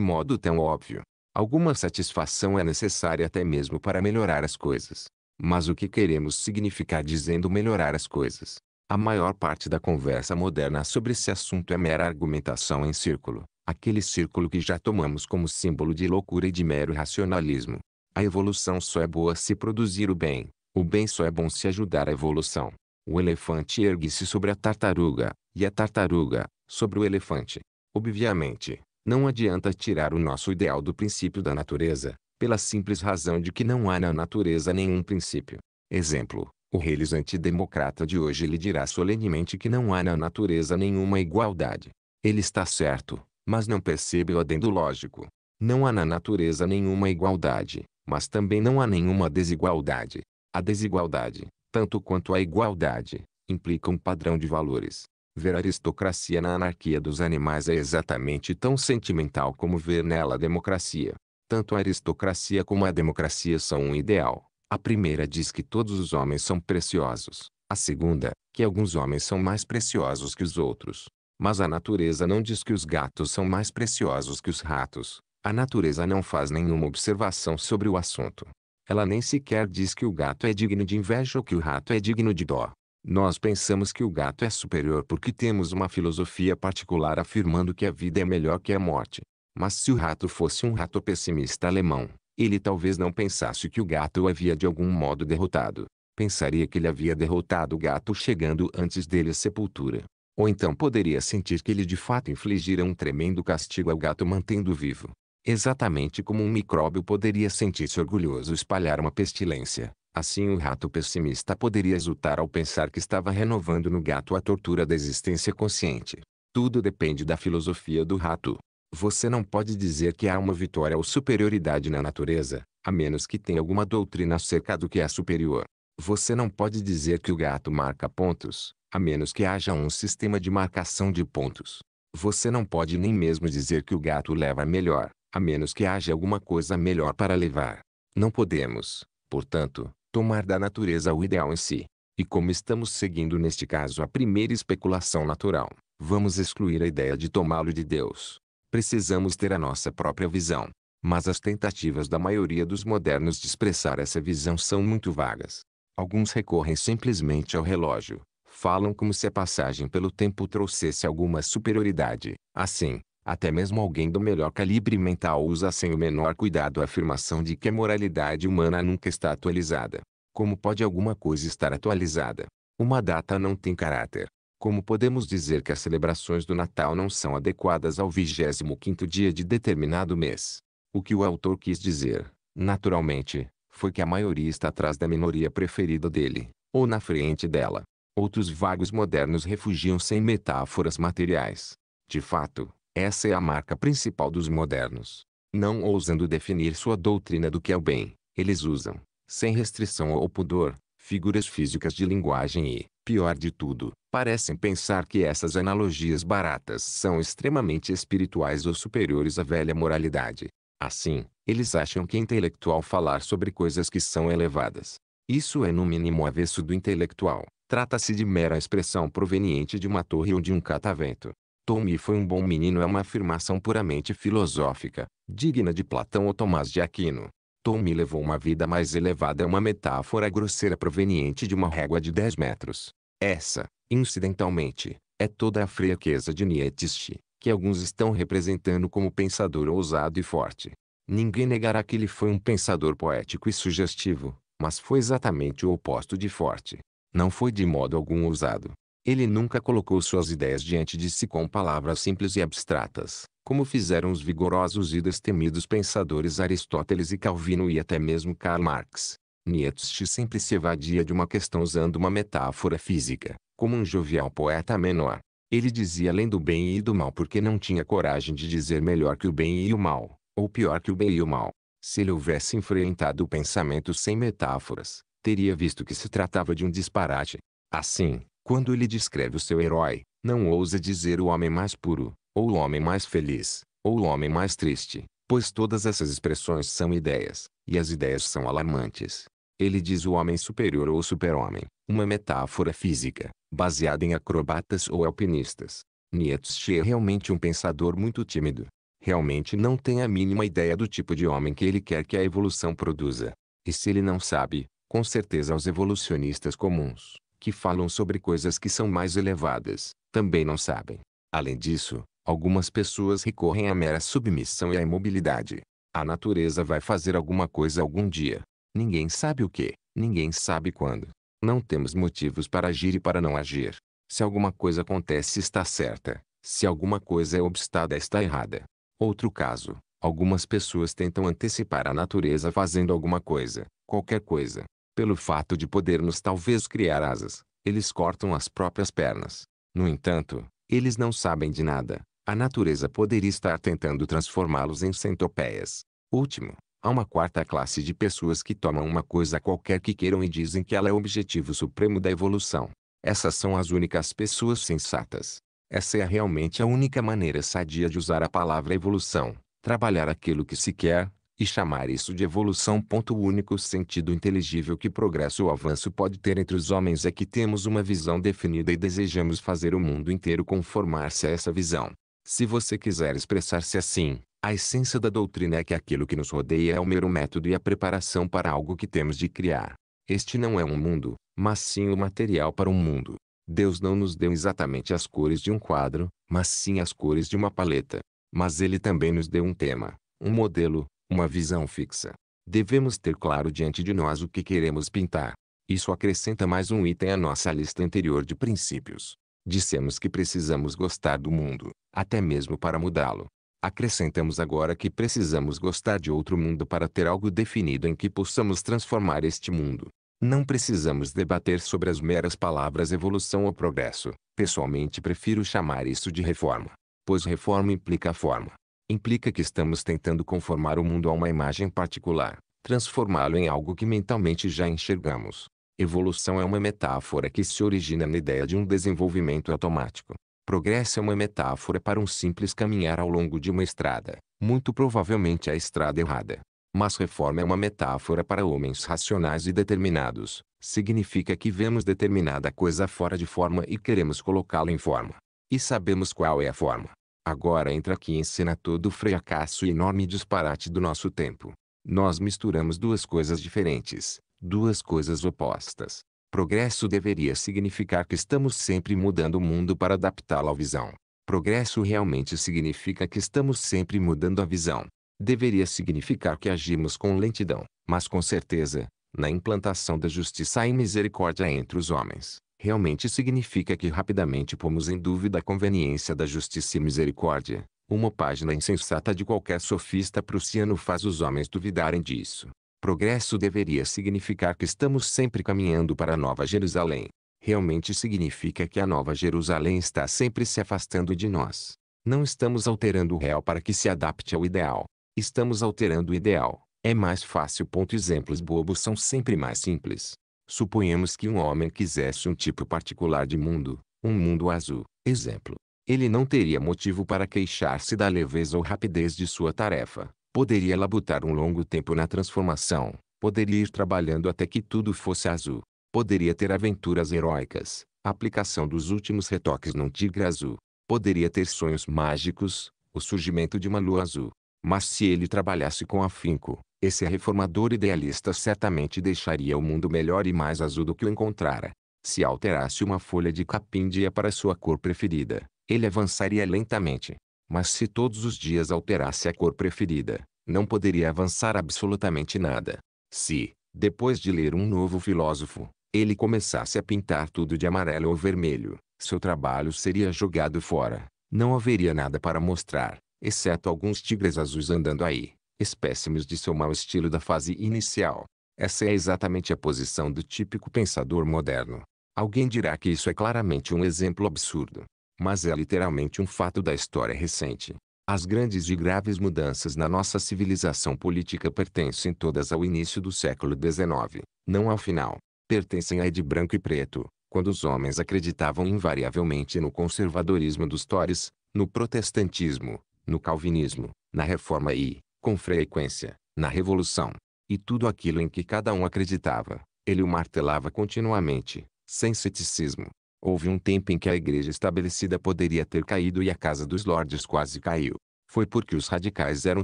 modo tão óbvio. Alguma satisfação é necessária até mesmo para melhorar as coisas. Mas o que queremos significar dizendo melhorar as coisas? A maior parte da conversa moderna sobre esse assunto é mera argumentação em círculo, aquele círculo que já tomamos como símbolo de loucura e de mero racionalismo. A evolução só é boa se produzir o bem, o bem só é bom se ajudar a evolução. O elefante ergue-se sobre a tartaruga, e a tartaruga, sobre o elefante. Obviamente, não adianta tirar o nosso ideal do princípio da natureza, pela simples razão de que não há na natureza nenhum princípio. Exemplo, o reles antidemocrata de hoje lhe dirá solenemente que não há na natureza nenhuma igualdade. Ele está certo, mas não percebe o adendo lógico. Não há na natureza nenhuma igualdade, mas também não há nenhuma desigualdade. A desigualdade, tanto quanto a igualdade, implica um padrão de valores. Ver aristocracia na anarquia dos animais é exatamente tão sentimental como ver nela a democracia. Tanto a aristocracia como a democracia são um ideal, a primeira diz que todos os homens são preciosos. A segunda, que alguns homens são mais preciosos que os outros. Mas a natureza não diz que os gatos são mais preciosos que os ratos. A natureza não faz nenhuma observação sobre o assunto. Ela nem sequer diz que o gato é digno de inveja ou que o rato é digno de dó. Nós pensamos que o gato é superior porque temos uma filosofia particular afirmando que a vida é melhor que a morte. Mas se o rato fosse um rato pessimista alemão, ele talvez não pensasse que o gato o havia de algum modo derrotado. Pensaria que ele havia derrotado o gato chegando antes dele à sepultura. Ou então poderia sentir que ele de fato infligira um tremendo castigo ao gato mantendo vivo. Exatamente como um micróbio poderia sentir-se orgulhoso espalhar uma pestilência, assim o rato pessimista poderia exultar ao pensar que estava renovando no gato a tortura da existência consciente. Tudo depende da filosofia do rato. Você não pode dizer que há uma vitória ou superioridade na natureza, a menos que tenha alguma doutrina acerca do que é superior. Você não pode dizer que o gato marca pontos, a menos que haja um sistema de marcação de pontos. Você não pode nem mesmo dizer que o gato leva melhor, a menos que haja alguma coisa melhor para levar. Não podemos, portanto, tomar da natureza o ideal em si. E como estamos seguindo neste caso a primeira especulação natural, vamos excluir a ideia de tomá-lo de Deus. Precisamos ter a nossa própria visão. Mas as tentativas da maioria dos modernos de expressar essa visão são muito vagas. Alguns recorrem simplesmente ao relógio. Falam como se a passagem pelo tempo trouxesse alguma superioridade. Assim, até mesmo alguém do melhor calibre mental usa sem o menor cuidado a afirmação de que a moralidade humana nunca está atualizada. Como pode alguma coisa estar atualizada? Uma data não tem caráter. Como podemos dizer que as celebrações do Natal não são adequadas ao 25º dia de determinado mês? O que o autor quis dizer, naturalmente, foi que a maioria está atrás da minoria preferida dele, ou na frente dela. Outros vagos modernos refugiam-se em metáforas materiais. De fato, essa é a marca principal dos modernos. Não ousando definir sua doutrina do que é o bem, eles usam, sem restrição ou pudor, figuras físicas de linguagem e, pior de tudo, parecem pensar que essas analogias baratas são extremamente espirituais ou superiores à velha moralidade. Assim, eles acham que é intelectual falar sobre coisas que são elevadas. Isso é no mínimo avesso do intelectual. Trata-se de mera expressão proveniente de uma torre ou de um catavento. Tommy foi um bom menino é uma afirmação puramente filosófica, digna de Platão ou Tomás de Aquino. Tommy levou uma vida mais elevada é uma metáfora grosseira proveniente de uma régua de 10 metros. Essa, incidentalmente, é toda a fraqueza de Nietzsche, que alguns estão representando como pensador ousado e forte. Ninguém negará que ele foi um pensador poético e sugestivo, mas foi exatamente o oposto de forte. Não foi de modo algum ousado. Ele nunca colocou suas ideias diante de si com palavras simples e abstratas, como fizeram os vigorosos e destemidos pensadores Aristóteles e Calvino e até mesmo Karl Marx. Nietzsche sempre se evadia de uma questão usando uma metáfora física, como um jovial poeta menor. Ele dizia além do bem e do mal porque não tinha coragem de dizer melhor que o bem e o mal, ou pior que o bem e o mal. Se ele houvesse enfrentado o pensamento sem metáforas, teria visto que se tratava de um disparate. Assim, quando ele descreve o seu herói, não ousa dizer o homem mais puro, ou o homem mais feliz, ou o homem mais triste, pois todas essas expressões são ideias, e as ideias são alarmantes. Ele diz o homem superior ou super-homem, uma metáfora física, baseada em acrobatas ou alpinistas. Nietzsche é realmente um pensador muito tímido. Realmente não tem a mínima ideia do tipo de homem que ele quer que a evolução produza. E se ele não sabe, com certeza os evolucionistas comuns, que falam sobre coisas que são mais elevadas, também não sabem. Além disso, Algumas pessoas recorrem à mera submissão e à imobilidade. A natureza vai fazer alguma coisa algum dia. Ninguém sabe o que, ninguém sabe quando. Não temos motivos para agir e para não agir. Se alguma coisa acontece está certa. Se alguma coisa é obstada está errada. Outro caso. Algumas pessoas tentam antecipar a natureza fazendo alguma coisa, qualquer coisa. Pelo fato de podermos talvez criar asas, eles cortam as próprias pernas. No entanto, eles não sabem de nada. A natureza poderia estar tentando transformá-los em centopeias. Último, há uma quarta classe de pessoas que tomam uma coisa qualquer que queiram e dizem que ela é o objetivo supremo da evolução. Essas são as únicas pessoas sensatas. Essa é realmente a única maneira sadia de usar a palavra evolução, trabalhar aquilo que se quer, e chamar isso de evolução. O único sentido inteligível que progresso ou avanço pode ter entre os homens é que temos uma visão definida e desejamos fazer o mundo inteiro conformar-se a essa visão. Se você quiser expressar-se assim, a essência da doutrina é que aquilo que nos rodeia é o mero método e a preparação para algo que temos de criar. Este não é um mundo, mas sim o material para um mundo. Deus não nos deu exatamente as cores de um quadro, mas sim as cores de uma paleta. Mas ele também nos deu um tema, um modelo, uma visão fixa. Devemos ter claro diante de nós o que queremos pintar. Isso acrescenta mais um item à nossa lista anterior de princípios. Dissemos que precisamos gostar do mundo, até mesmo para mudá-lo. Acrescentamos agora que precisamos gostar de outro mundo para ter algo definido em que possamos transformar este mundo. Não precisamos debater sobre as meras palavras evolução ou progresso. Pessoalmente prefiro chamar isso de reforma. Pois reforma implica forma. Implica que estamos tentando conformar o mundo a uma imagem particular, transformá-lo em algo que mentalmente já enxergamos. Evolução é uma metáfora que se origina na ideia de um desenvolvimento automático. Progresso é uma metáfora para um simples caminhar ao longo de uma estrada, muito provavelmente a estrada errada. Mas reforma é uma metáfora para homens racionais e determinados. Significa que vemos determinada coisa fora de forma e queremos colocá-la em forma. E sabemos qual é a forma. Agora entra aqui em cena todo o fracasso e enorme disparate do nosso tempo. Nós misturamos duas coisas diferentes, duas coisas opostas. Progresso deveria significar que estamos sempre mudando o mundo para adaptá-lo à visão. Progresso realmente significa que estamos sempre mudando a visão. Deveria significar que agimos com lentidão, mas com certeza, na implantação da justiça e misericórdia entre os homens, realmente significa que rapidamente pomos em dúvida a conveniência da justiça e misericórdia. Uma página insensata de qualquer sofista prussiano faz os homens duvidarem disso. Progresso deveria significar que estamos sempre caminhando para a Nova Jerusalém. Realmente significa que a Nova Jerusalém está sempre se afastando de nós. Não estamos alterando o real para que se adapte ao ideal. Estamos alterando o ideal. É mais fácil. Exemplos bobos são sempre mais simples. Suponhamos que um homem quisesse um tipo particular de mundo, um mundo azul. Exemplo. Ele não teria motivo para queixar-se da leveza ou rapidez de sua tarefa. Poderia labutar um longo tempo na transformação. Poderia ir trabalhando até que tudo fosse azul. Poderia ter aventuras heróicas. Aplicação dos últimos retoques num tigre azul. Poderia ter sonhos mágicos. O surgimento de uma lua azul. Mas se ele trabalhasse com afinco, esse reformador idealista certamente deixaria o mundo melhor e mais azul do que o encontrara. Se alterasse uma folha de capim dia para sua cor preferida, ele avançaria lentamente. Mas se todos os dias alterasse a cor preferida, não poderia avançar absolutamente nada. Se, depois de ler um novo filósofo, ele começasse a pintar tudo de amarelo ou vermelho, seu trabalho seria jogado fora. Não haveria nada para mostrar, exceto alguns tigres azuis andando aí, espécimes de seu mau estilo da fase inicial. Essa é exatamente a posição do típico pensador moderno. Alguém dirá que isso é claramente um exemplo absurdo. Mas é literalmente um fato da história recente. As grandes e graves mudanças na nossa civilização política pertencem todas ao início do século XIX, não ao final. Pertencem à de branco e preto, quando os homens acreditavam invariavelmente no conservadorismo dos Tories, no protestantismo, no calvinismo, na reforma e, com frequência, na revolução. E tudo aquilo em que cada um acreditava, ele o martelava continuamente, sem ceticismo. Houve um tempo em que a igreja estabelecida poderia ter caído e a casa dos lordes quase caiu. Foi porque os radicais eram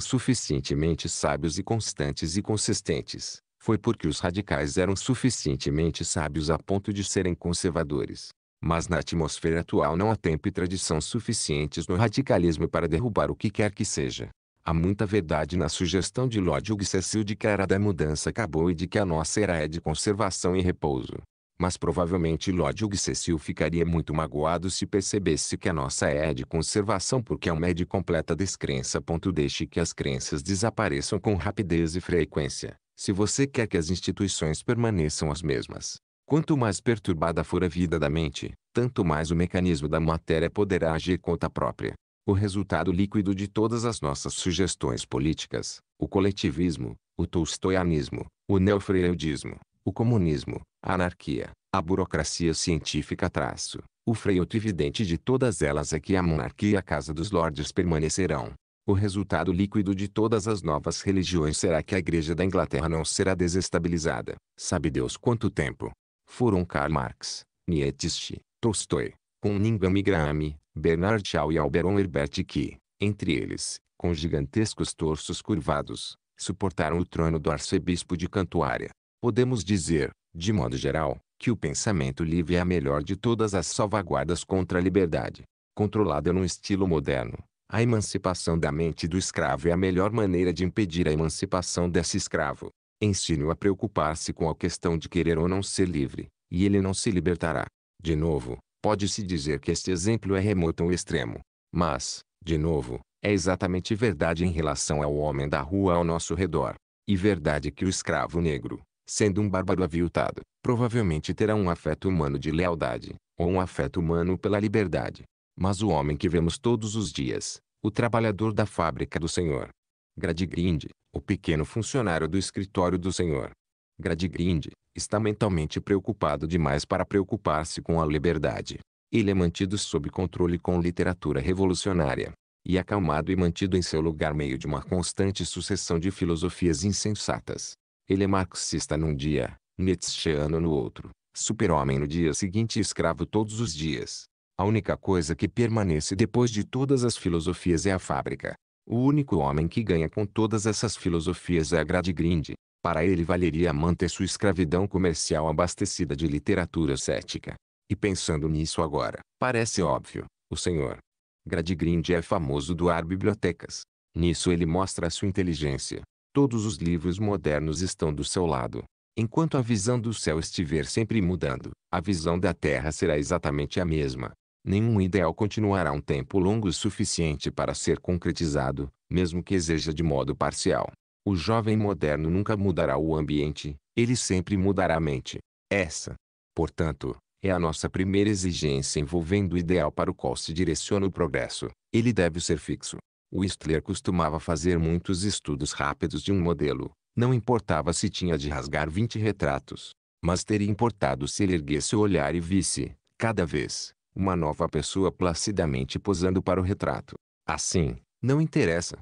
suficientemente sábios e constantes e consistentes. Foi porque os radicais eram suficientemente sábios a ponto de serem conservadores. Mas na atmosfera atual não há tempo e tradição suficientes no radicalismo para derrubar o que quer que seja. Há muita verdade na sugestão de Lord Hugh Cecil de que a era da mudança acabou e de que a nossa era é de conservação e repouso. Mas provavelmente Lord Hugh Cecil ficaria muito magoado se percebesse que a nossa é de conservação porque é uma é de completa descrença. Deixe que as crenças desapareçam com rapidez e frequência, se você quer que as instituições permaneçam as mesmas. Quanto mais perturbada for a vida da mente, tanto mais o mecanismo da matéria poderá agir conta própria. O resultado líquido de todas as nossas sugestões políticas, o coletivismo, o tolstoianismo, o neofreudismo, o comunismo, a anarquia, a burocracia científica traço, o freio evidente de todas elas é que a monarquia e a casa dos lordes permanecerão. O resultado líquido de todas as novas religiões será que a igreja da Inglaterra não será desestabilizada, sabe Deus quanto tempo. Foram Karl Marx, Nietzsche, Tolstói, Cunningham e Graham, Bernard Shaw e Alberon Herbert que, entre eles, com gigantescos torsos curvados, suportaram o trono do arcebispo de Cantuária. Podemos dizer, de modo geral, que o pensamento livre é a melhor de todas as salvaguardas contra a liberdade. Controlada num estilo moderno, a emancipação da mente do escravo é a melhor maneira de impedir a emancipação desse escravo. Ensine-o a preocupar-se com a questão de querer ou não ser livre, e ele não se libertará. De novo, pode-se dizer que este exemplo é remoto ao extremo. Mas, de novo, é exatamente verdade em relação ao homem da rua ao nosso redor. E verdade que o escravo negro, sendo um bárbaro aviltado, provavelmente terá um afeto humano de lealdade, ou um afeto humano pela liberdade. Mas o homem que vemos todos os dias, o trabalhador da fábrica do Senhor, Gradgrind, o pequeno funcionário do escritório do Senhor. Gradgrind, está mentalmente preocupado demais para preocupar-se com a liberdade. Ele é mantido sob controle com literatura revolucionária. E acalmado e mantido em seu lugar meio de uma constante sucessão de filosofias insensatas. Ele é marxista num dia, nietzscheano no outro, super-homem no dia seguinte e escravo todos os dias. A única coisa que permanece depois de todas as filosofias é a fábrica. O único homem que ganha com todas essas filosofias é a Gradgrind. Para ele valeria manter sua escravidão comercial abastecida de literatura cética. E pensando nisso agora, parece óbvio, o senhor Gradgrind é famoso doar bibliotecas. Nisso ele mostra a sua inteligência. Todos os livros modernos estão do seu lado. Enquanto a visão do céu estiver sempre mudando, a visão da terra será exatamente a mesma. Nenhum ideal continuará um tempo longo o suficiente para ser concretizado, mesmo que exija de modo parcial. O jovem moderno nunca mudará o ambiente, ele sempre mudará a mente. Essa, portanto, é a nossa primeira exigência envolvendo o ideal para o qual se direciona o progresso. Ele deve ser fixo. Whistler costumava fazer muitos estudos rápidos de um modelo. Não importava se tinha de rasgar 20 retratos. Mas teria importado se ele erguesse o olhar e visse, cada vez, uma nova pessoa placidamente posando para o retrato. Assim, não interessa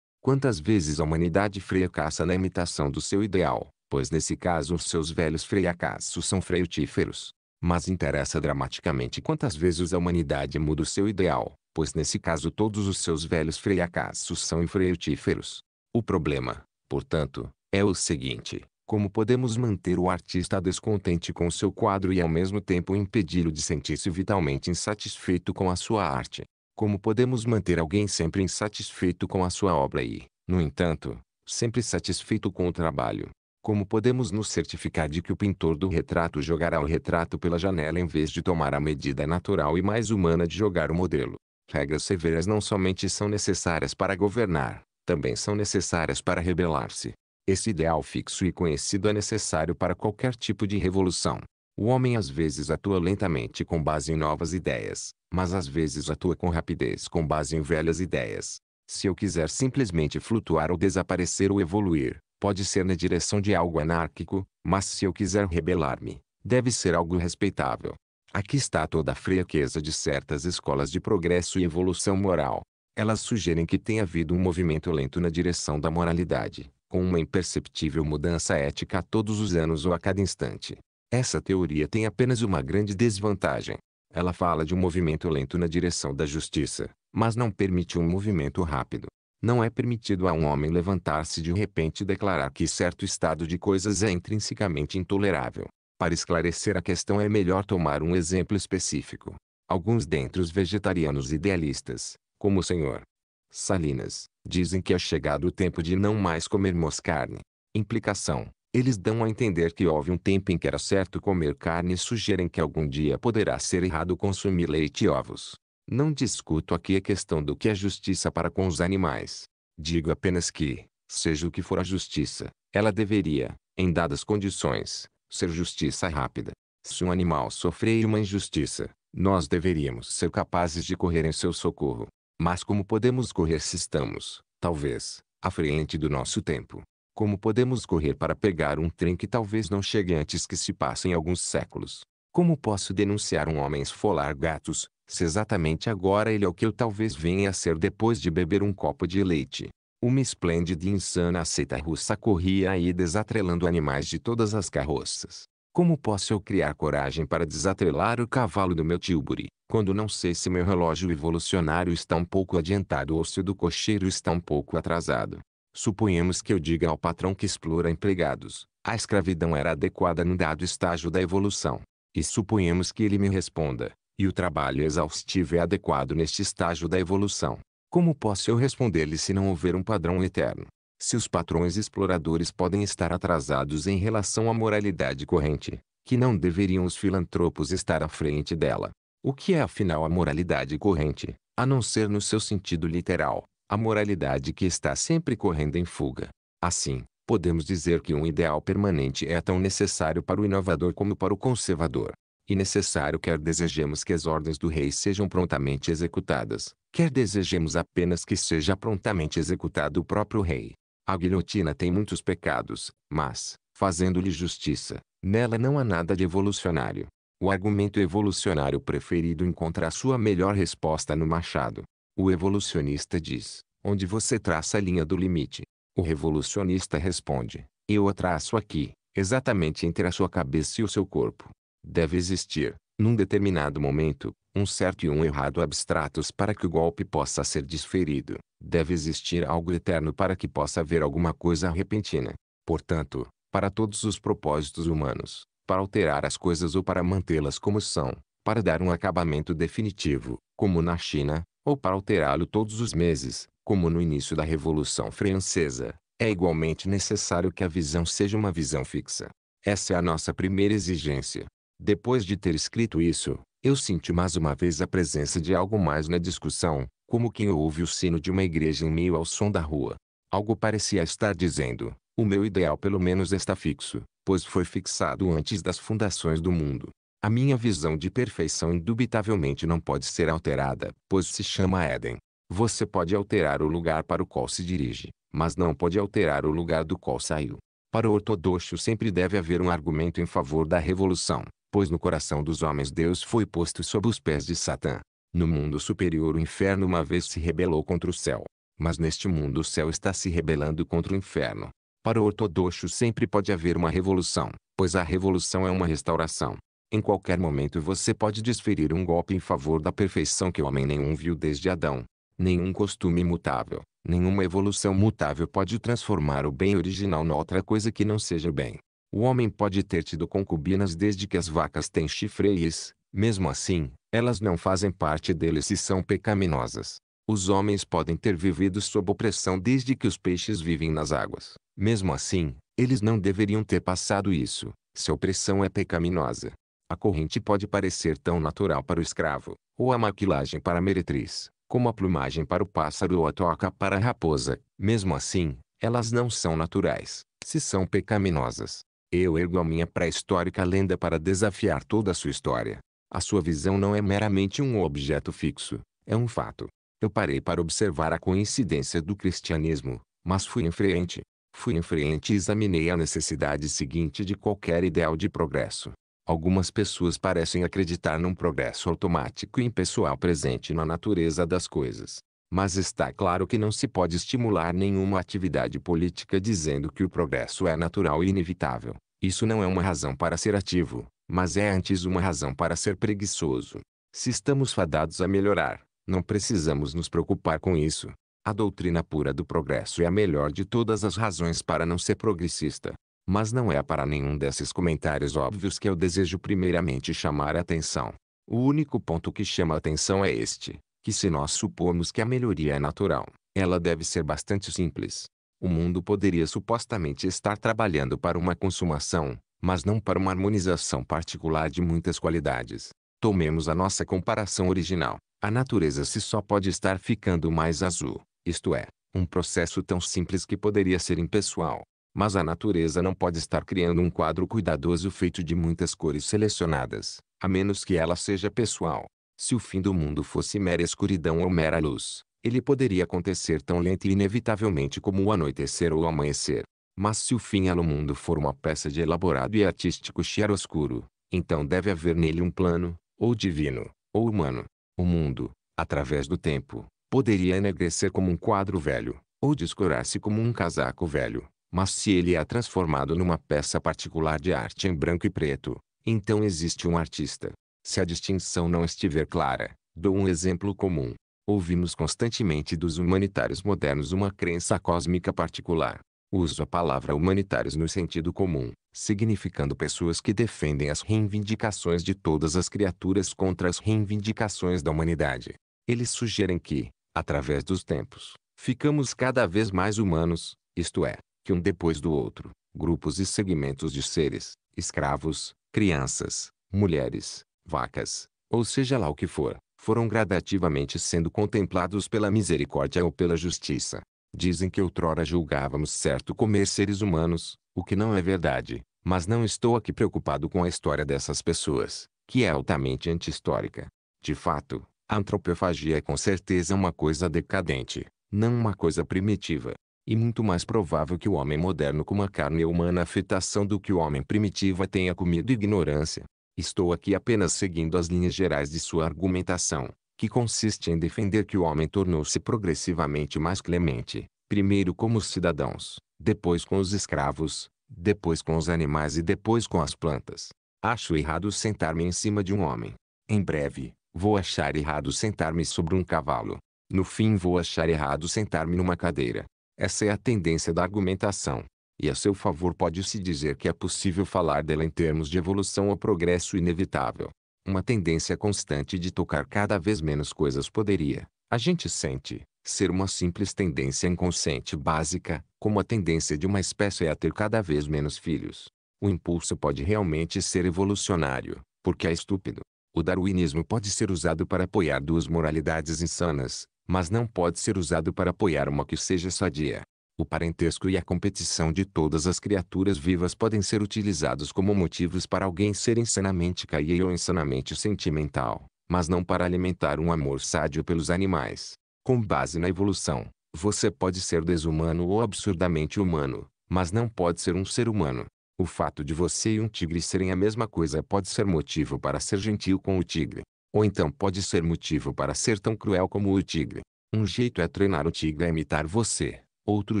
quantas vezes a humanidade fracassa na imitação do seu ideal, pois nesse caso os seus velhos fracassos são frutíferos. Mas interessa dramaticamente quantas vezes a humanidade muda o seu ideal, pois nesse caso todos os seus velhos fracassos são infrutíferos. O problema, portanto, é o seguinte: como podemos manter o artista descontente com seu quadro e ao mesmo tempo impedi-lo de sentir-se vitalmente insatisfeito com a sua arte? Como podemos manter alguém sempre insatisfeito com a sua obra e, no entanto, sempre satisfeito com o trabalho? Como podemos nos certificar de que o pintor do retrato jogará o retrato pela janela em vez de tomar a medida natural e mais humana de jogar o modelo? Regras severas não somente são necessárias para governar, também são necessárias para rebelar-se. Esse ideal fixo e conhecido é necessário para qualquer tipo de revolução. O homem às vezes atua lentamente com base em novas ideias, mas às vezes atua com rapidez com base em velhas ideias. Se eu quiser simplesmente flutuar ou desaparecer ou evoluir, pode ser na direção de algo anárquico, mas se eu quiser rebelar-me, deve ser algo respeitável. Aqui está toda a fraqueza de certas escolas de progresso e evolução moral. Elas sugerem que tem havido um movimento lento na direção da moralidade, com uma imperceptível mudança ética a todos os anos ou a cada instante. Essa teoria tem apenas uma grande desvantagem. Ela fala de um movimento lento na direção da justiça, mas não permite um movimento rápido. Não é permitido a um homem levantar-se de repente e declarar que certo estado de coisas é intrinsecamente intolerável. Para esclarecer a questão é melhor tomar um exemplo específico. Alguns dentre os vegetarianos idealistas, como o Sr. Salinas, dizem que é chegado o tempo de não mais comermos carne. Implicação. Eles dão a entender que houve um tempo em que era certo comer carne e sugerem que algum dia poderá ser errado consumir leite e ovos. Não discuto aqui a questão do que é justiça para com os animais. Digo apenas que, seja o que for a justiça, ela deveria, em dadas condições, ser justiça rápida. Se um animal sofrer uma injustiça, nós deveríamos ser capazes de correr em seu socorro. Mas como podemos correr se estamos, talvez, à frente do nosso tempo? Como podemos correr para pegar um trem que talvez não chegue antes que se passem alguns séculos? Como posso denunciar um homem esfolar gatos, se exatamente agora ele é o que eu talvez venha a ser depois de beber um copo de leite? Uma esplêndida e insana seita russa corria aí desatrelando animais de todas as carroças. Como posso eu criar coragem para desatrelar o cavalo do meu Tilbury, quando não sei se meu relógio evolucionário está um pouco adiantado ou se o do cocheiro está um pouco atrasado? Suponhamos que eu diga ao patrão que explora empregados, a escravidão era adequada num dado estágio da evolução. E suponhamos que ele me responda, e o trabalho exaustivo é adequado neste estágio da evolução. Como posso eu responder-lhe se não houver um padrão eterno? Se os patrões exploradores podem estar atrasados em relação à moralidade corrente, que não deveriam os filantropos estar à frente dela. O que é afinal a moralidade corrente, a não ser no seu sentido literal, a moralidade que está sempre correndo em fuga? Assim, podemos dizer que um ideal permanente é tão necessário para o inovador como para o conservador. E necessário quer desejemos que as ordens do rei sejam prontamente executadas, quer desejemos apenas que seja prontamente executado o próprio rei. A guilhotina tem muitos pecados, mas, fazendo-lhe justiça, nela não há nada de evolucionário. O argumento evolucionário preferido encontra a sua melhor resposta no machado. O evolucionista diz, onde você traça a linha do limite. O revolucionista responde, eu a traço aqui, exatamente entre a sua cabeça e o seu corpo. Deve existir, num determinado momento, um certo e um errado abstratos para que o golpe possa ser desferido. Deve existir algo eterno para que possa haver alguma coisa repentina. Portanto, para todos os propósitos humanos, para alterar as coisas ou para mantê-las como são, para dar um acabamento definitivo, como na China, ou para alterá-lo todos os meses, como no início da Revolução Francesa, é igualmente necessário que a visão seja uma visão fixa. Essa é a nossa primeira exigência. Depois de ter escrito isso, eu senti mais uma vez a presença de algo mais na discussão, como quem ouve o sino de uma igreja em meio ao som da rua. Algo parecia estar dizendo: o meu ideal pelo menos está fixo, pois foi fixado antes das fundações do mundo. A minha visão de perfeição indubitavelmente não pode ser alterada, pois se chama Éden. Você pode alterar o lugar para o qual se dirige, mas não pode alterar o lugar do qual saiu. Para o ortodoxo sempre deve haver um argumento em favor da revolução, pois no coração dos homens Deus foi posto sob os pés de Satã. No mundo superior o inferno uma vez se rebelou contra o céu. Mas neste mundo o céu está se rebelando contra o inferno. Para o ortodoxo sempre pode haver uma revolução, pois a revolução é uma restauração. Em qualquer momento você pode desferir um golpe em favor da perfeição que o homem nenhum viu desde Adão. Nenhum costume imutável, nenhuma evolução mutável pode transformar o bem original noutra coisa que não seja bem. O homem pode ter tido concubinas desde que as vacas têm chifres, mesmo assim, elas não fazem parte dele se são pecaminosas. Os homens podem ter vivido sob opressão desde que os peixes vivem nas águas. Mesmo assim, eles não deveriam ter passado isso, se opressão é pecaminosa. A corrente pode parecer tão natural para o escravo, ou a maquilagem para a meretriz, como a plumagem para o pássaro ou a toca para a raposa. Mesmo assim, elas não são naturais. se são pecaminosas. Eu ergo a minha pré-histórica lenda para desafiar toda a sua história. A sua visão não é meramente um objeto fixo, é um fato. Eu parei para observar a coincidência do cristianismo, mas fui em frente. Fui em frente e examinei a necessidade seguinte de qualquer ideal de progresso. Algumas pessoas parecem acreditar num progresso automático e impessoal presente na natureza das coisas. Mas está claro que não se pode estimular nenhuma atividade política dizendo que o progresso é natural e inevitável. Isso não é uma razão para ser ativo, mas é antes uma razão para ser preguiçoso. Se estamos fadados a melhorar, não precisamos nos preocupar com isso. A doutrina pura do progresso é a melhor de todas as razões para não ser progressista. Mas não é para nenhum desses comentários óbvios que eu desejo primeiramente chamar a atenção. O único ponto que chama a atenção é este, que se nós supomos que a melhoria é natural, ela deve ser bastante simples. O mundo poderia supostamente estar trabalhando para uma consumação, mas não para uma harmonização particular de muitas qualidades. Tomemos a nossa comparação original. A natureza se só pode estar ficando mais azul, isto é, um processo tão simples que poderia ser impessoal. Mas a natureza não pode estar criando um quadro cuidadoso feito de muitas cores selecionadas, a menos que ela seja pessoal. Se o fim do mundo fosse mera escuridão ou mera luz, ele poderia acontecer tão lento e inevitavelmente como o anoitecer ou o amanhecer. Mas se o fim no mundo for uma peça de elaborado e artístico chiaroscuro, então deve haver nele um plano, ou divino, ou humano. O mundo, através do tempo, poderia enegrecer como um quadro velho, ou descorar-se como um casaco velho. Mas se ele é transformado numa peça particular de arte em branco e preto, então existe um artista. Se a distinção não estiver clara, dou um exemplo comum. Ouvimos constantemente dos humanitários modernos uma crença cósmica particular, Uso a palavra humanitários no sentido comum, significando pessoas que defendem as reivindicações de todas as criaturas contra as reivindicações da humanidade. Eles sugerem que, através dos tempos, ficamos cada vez mais humanos, isto é, que um depois do outro, grupos e segmentos de seres, escravos, crianças, mulheres, vacas, ou seja lá o que for, foram gradativamente sendo contemplados pela misericórdia ou pela justiça, Dizem que outrora julgávamos certo comer seres humanos, o que não é verdade, mas não estou aqui preocupado com a história dessas pessoas, que é altamente anti-histórica. De fato, a antropofagia é com certeza uma coisa decadente, não uma coisa primitiva. E muito mais provável que o homem moderno coma carne humana afetação do que o homem primitivo tenha comido ignorância. Estou aqui apenas seguindo as linhas gerais de sua argumentação, que consiste em defender que o homem tornou-se progressivamente mais clemente, primeiro como os cidadãos, depois com os escravos, depois com os animais e depois com as plantas. Acho errado sentar-me em cima de um homem. Em breve, vou achar errado sentar-me sobre um cavalo. No fim vou achar errado sentar-me numa cadeira. Essa é a tendência da argumentação. E a seu favor pode-se dizer que é possível falar dela em termos de evolução ou progresso inevitável. Uma tendência constante de tocar cada vez menos coisas poderia, a gente sente, ser uma simples tendência inconsciente básica, como a tendência de uma espécie a ter cada vez menos filhos. O impulso pode realmente ser evolucionário, porque é estúpido. O darwinismo pode ser usado para apoiar duas moralidades insanas, mas não pode ser usado para apoiar uma que seja sadia. O parentesco e a competição de todas as criaturas vivas podem ser utilizados como motivos para alguém ser insanamente caído ou insanamente sentimental, mas não para alimentar um amor sádio pelos animais. Com base na evolução, você pode ser desumano ou absurdamente humano, mas não pode ser um ser humano. O fato de você e um tigre serem a mesma coisa pode ser motivo para ser gentil com o tigre. Ou então pode ser motivo para ser tão cruel como o tigre. Um jeito é treinar o tigre a imitar você. Outro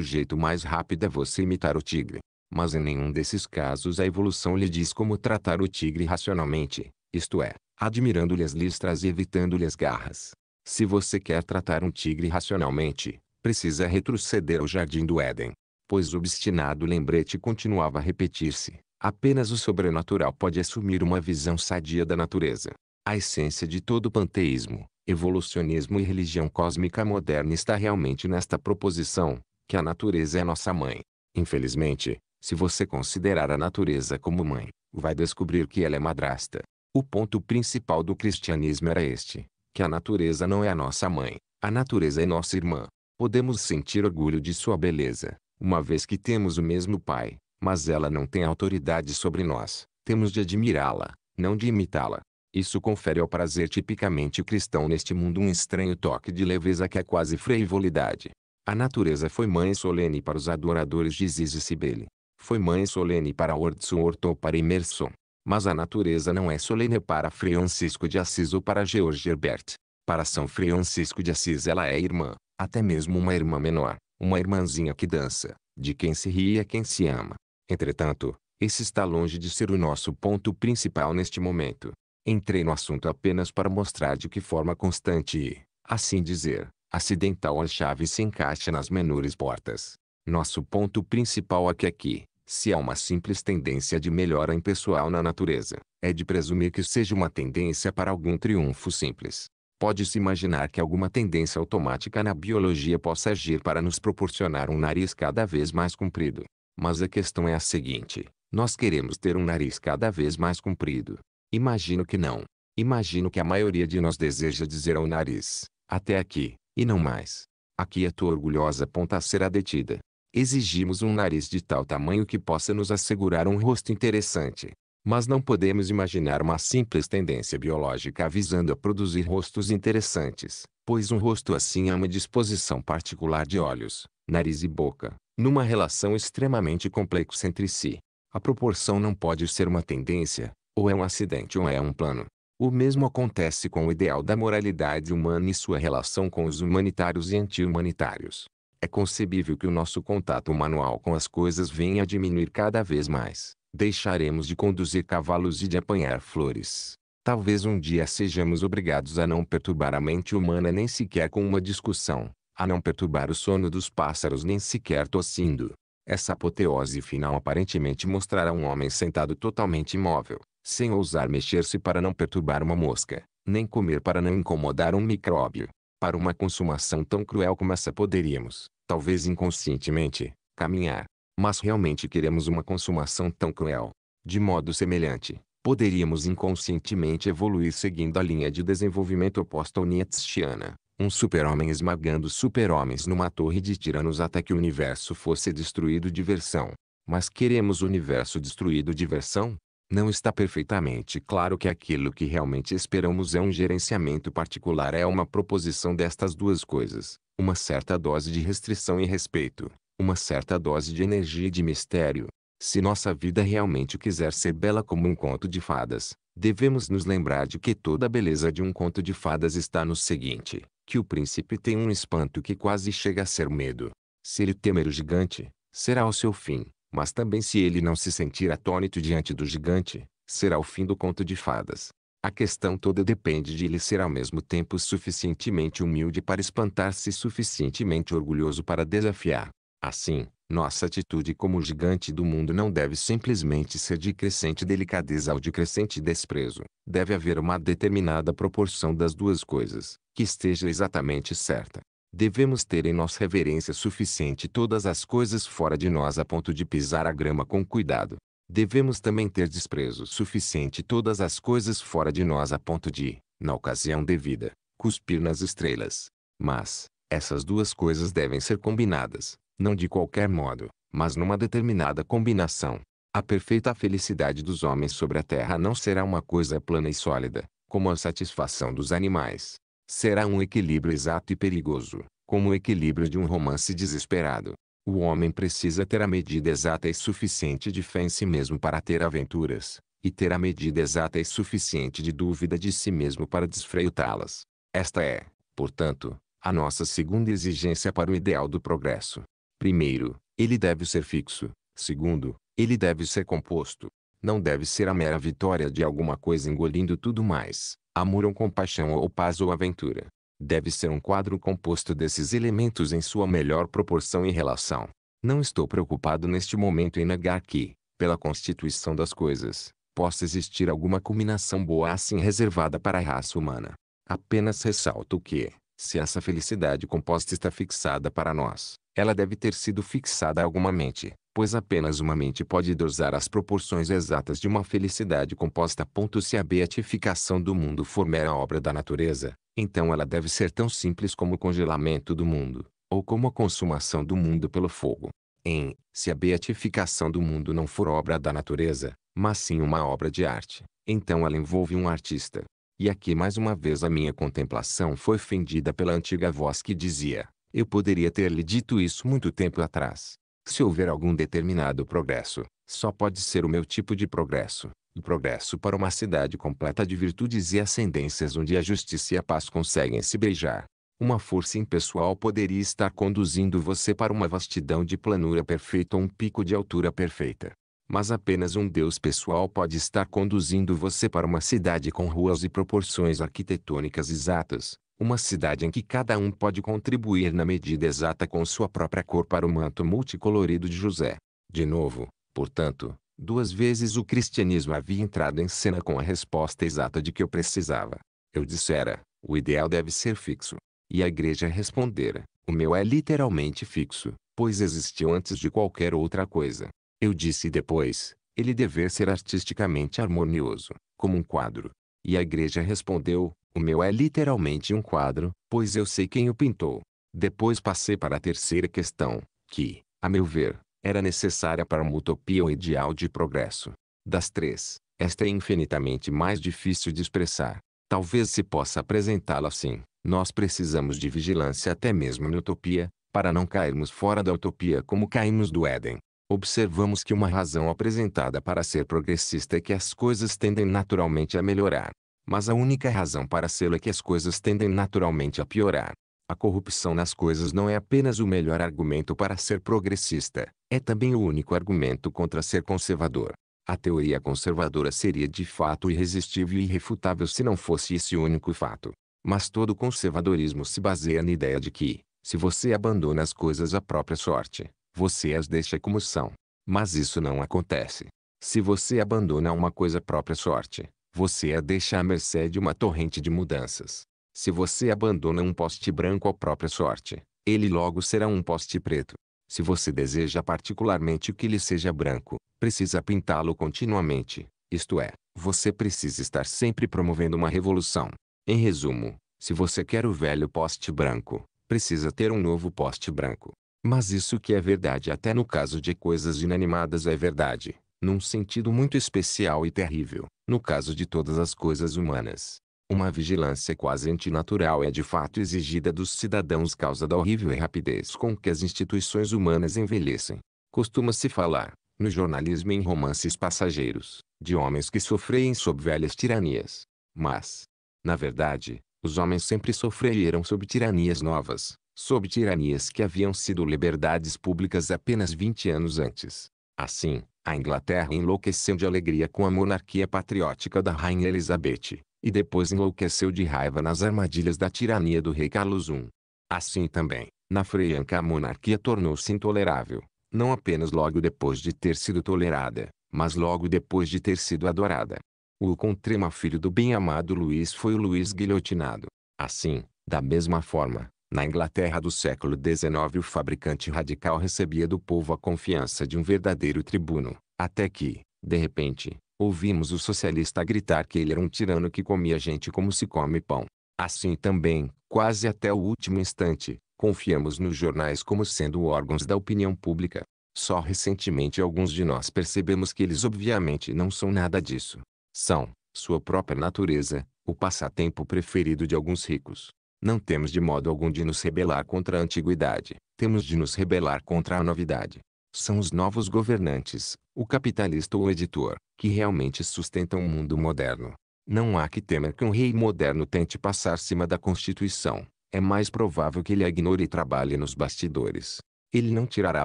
jeito mais rápido é você imitar o tigre. Mas em nenhum desses casos a evolução lhe diz como tratar o tigre racionalmente, isto é, admirando-lhe as listras e evitando-lhe as garras. Se você quer tratar um tigre racionalmente, precisa retroceder ao jardim do Éden. Pois o obstinado lembrete continuava a repetir-se. Apenas o sobrenatural pode assumir uma visão sadia da natureza. A essência de todo panteísmo, evolucionismo e religião cósmica moderna está realmente nesta proposição, que a natureza é nossa mãe. Infelizmente, se você considerar a natureza como mãe, vai descobrir que ela é madrasta. O ponto principal do cristianismo era este, que a natureza não é a nossa mãe, a natureza é nossa irmã. Podemos sentir orgulho de sua beleza, uma vez que temos o mesmo Pai, mas ela não tem autoridade sobre nós, temos de admirá-la, não de imitá-la. Isso confere ao prazer tipicamente cristão neste mundo um estranho toque de leveza que é quase frivolidade. A natureza foi mãe solene para os adoradores de Ziz e Cibele. Foi mãe solene para Ortson ou para Emerson. Mas a natureza não é solene para Francisco de Assis ou para George Herbert. Para São Francisco de Assis ela é irmã, até mesmo uma irmã menor, uma irmãzinha que dança, de quem se ri é quem se ama. Entretanto, esse está longe de ser o nosso ponto principal neste momento. Entrei no assunto apenas para mostrar de que forma constante e, assim dizer, acidental a chave se encaixa nas menores portas. Nosso ponto principal é que aqui, se há uma simples tendência de melhora impessoal na natureza, é de presumir que seja uma tendência para algum triunfo simples. Pode-se imaginar que alguma tendência automática na biologia possa agir para nos proporcionar um nariz cada vez mais comprido. Mas a questão é a seguinte: nós queremos ter um nariz cada vez mais comprido. Imagino que não. Imagino que a maioria de nós deseja dizer ao nariz, até aqui, e não mais. Aqui a tua orgulhosa ponta será detida. Exigimos um nariz de tal tamanho que possa nos assegurar um rosto interessante. Mas não podemos imaginar uma simples tendência biológica visando a produzir rostos interessantes, pois um rosto assim é uma disposição particular de olhos, nariz e boca, numa relação extremamente complexa entre si. A proporção não pode ser uma tendência, ou é um acidente ou é um plano. O mesmo acontece com o ideal da moralidade humana e sua relação com os humanitários e anti-humanitários. É concebível que o nosso contato manual com as coisas venha a diminuir cada vez mais. Deixaremos de conduzir cavalos e de apanhar flores. Talvez um dia sejamos obrigados a não perturbar a mente humana nem sequer com uma discussão, a não perturbar o sono dos pássaros nem sequer tossindo. Essa apoteose final aparentemente mostrará um homem sentado totalmente imóvel, sem ousar mexer-se para não perturbar uma mosca, nem comer para não incomodar um micróbio. Para uma consumação tão cruel como essa poderíamos, talvez inconscientemente, caminhar. Mas realmente queremos uma consumação tão cruel. De modo semelhante, poderíamos inconscientemente evoluir seguindo a linha de desenvolvimento oposta ao Nietzscheana, um super-homem esmagando super-homens numa torre de tiranos até que o universo fosse destruído de versão. Mas queremos o universo destruído de versão? Não está perfeitamente claro que aquilo que realmente esperamos é um gerenciamento particular é uma proposição destas duas coisas, uma certa dose de restrição e respeito, uma certa dose de energia e de mistério. Se nossa vida realmente quiser ser bela como um conto de fadas, devemos nos lembrar de que toda a beleza de um conto de fadas está no seguinte, que o príncipe tem um espanto que quase chega a ser medo. Se ele temer o gigante, será o seu fim. Mas também se ele não se sentir atônito diante do gigante, será o fim do conto de fadas. A questão toda depende de ele ser ao mesmo tempo suficientemente humilde para espantar-se e suficientemente orgulhoso para desafiar. Assim, nossa atitude como gigante do mundo não deve simplesmente ser de crescente delicadeza ou de crescente desprezo. Deve haver uma determinada proporção das duas coisas, que esteja exatamente certa. Devemos ter em nós reverência suficiente todas as coisas fora de nós a ponto de pisar a grama com cuidado. Devemos também ter desprezo suficiente todas as coisas fora de nós a ponto de, na ocasião devida, cuspir nas estrelas. Mas, essas duas coisas devem ser combinadas, não de qualquer modo, mas numa determinada combinação. A perfeita felicidade dos homens sobre a terra não será uma coisa plana e sólida, como a satisfação dos animais, Será um equilíbrio exato e perigoso, como o equilíbrio de um romance desesperado. O homem precisa ter a medida exata e suficiente de fé em si mesmo para ter aventuras, e ter a medida exata e suficiente de dúvida de si mesmo para desfreitá-las. Esta é, portanto, a nossa segunda exigência para o ideal do progresso. Primeiro, ele deve ser fixo. Segundo, ele deve ser composto. Não deve ser a mera vitória de alguma coisa engolindo tudo mais amor ou compaixão ou paz ou aventura. Deve ser um quadro composto desses elementos em sua melhor proporção e relação. Não estou preocupado neste momento em negar que, pela constituição das coisas, possa existir alguma culminação boa assim reservada para a raça humana. Apenas ressalto que, se essa felicidade composta está fixada para nós, ela deve ter sido fixada a alguma mente, pois apenas uma mente pode dosar as proporções exatas de uma felicidade composta. Se a beatificação do mundo for mera obra da natureza, então ela deve ser tão simples como o congelamento do mundo, ou como a consumação do mundo pelo fogo. em Se a beatificação do mundo não for obra da natureza, mas sim uma obra de arte, então ela envolve um artista. E aqui mais uma vez a minha contemplação foi fendida pela antiga voz que dizia, eu poderia ter lhe dito isso muito tempo atrás. Se houver algum determinado progresso, só pode ser o meu tipo de progresso, o progresso para uma cidade completa de virtudes e ascendências onde a justiça e a paz conseguem se beijar. Uma força impessoal poderia estar conduzindo você para uma vastidão de planura perfeita ou um pico de altura perfeita. Mas apenas um Deus pessoal pode estar conduzindo você para uma cidade com ruas e proporções arquitetônicas exatas, uma cidade em que cada um pode contribuir na medida exata com sua própria cor para o manto multicolorido de José. De novo, portanto, duas vezes o cristianismo havia entrado em cena com a resposta exata de que eu precisava. Eu dissera, o ideal deve ser fixo. E a igreja respondera, o meu é literalmente fixo, pois existiu antes de qualquer outra coisa. Eu disse depois, ele dever ser artisticamente harmonioso, como um quadro. E a igreja respondeu, o meu é literalmente um quadro, pois eu sei quem o pintou. Depois passei para a terceira questão, que, a meu ver, era necessária para uma utopia ou ideal de progresso. Das três, esta é infinitamente mais difícil de expressar. Talvez se possa apresentá-la assim. Nós precisamos de vigilância até mesmo na utopia, para não cairmos fora da utopia como caímos do Éden. Observamos que uma razão apresentada para ser progressista é que as coisas tendem naturalmente a melhorar. Mas a única razão para ser é que as coisas tendem naturalmente a piorar. A corrupção nas coisas não é apenas o melhor argumento para ser progressista, é também o único argumento contra ser conservador. A teoria conservadora seria de fato irresistível e irrefutável se não fosse esse único fato. Mas todo conservadorismo se baseia na ideia de que, se você abandona as coisas à própria sorte, você as deixa como são. Mas isso não acontece. Se você abandona uma coisa à própria sorte, você a deixa à mercê de uma torrente de mudanças. Se você abandona um poste branco à própria sorte, ele logo será um poste preto. Se você deseja particularmente que ele seja branco, precisa pintá-lo continuamente. Isto é, você precisa estar sempre promovendo uma revolução. Em resumo, se você quer o velho poste branco, precisa ter um novo poste branco. Mas isso que é verdade até no caso de coisas inanimadas é verdade, num sentido muito especial e terrível, no caso de todas as coisas humanas. Uma vigilância quase antinatural é de fato exigida dos cidadãos causa da horrível rapidez com que as instituições humanas envelhecem. Costuma-se falar, no jornalismo e em romances passageiros, de homens que sofreem sob velhas tiranias. Mas, na verdade, os homens sempre sofreram sob tiranias novas, sob tiranias que haviam sido liberdades públicas apenas 20 anos antes. Assim, a Inglaterra enlouqueceu de alegria com a monarquia patriótica da Rainha Elizabeth, e depois enlouqueceu de raiva nas armadilhas da tirania do rei Carlos I. Assim também, na Franca a monarquia tornou-se intolerável, não apenas logo depois de ter sido tolerada, mas logo depois de ter sido adorada. O contrema filho do bem-amado Luís foi o Luís guilhotinado. Assim, da mesma forma, na Inglaterra do século XIX o fabricante radical recebia do povo a confiança de um verdadeiro tribuno, até que, de repente, ouvimos o socialista gritar que ele era um tirano que comia gente como se come pão. Assim também, quase até o último instante, confiamos nos jornais como sendo órgãos da opinião pública. Só recentemente alguns de nós percebemos que eles obviamente não são nada disso. São, sua própria natureza, o passatempo preferido de alguns ricos. Não temos de modo algum de nos rebelar contra a antiguidade, temos de nos rebelar contra a novidade. São os novos governantes, o capitalista ou o editor, que realmente sustentam o mundo moderno. Não há que temer que um rei moderno tente passar cima da Constituição. É mais provável que ele a ignore e trabalhe nos bastidores. Ele não tirará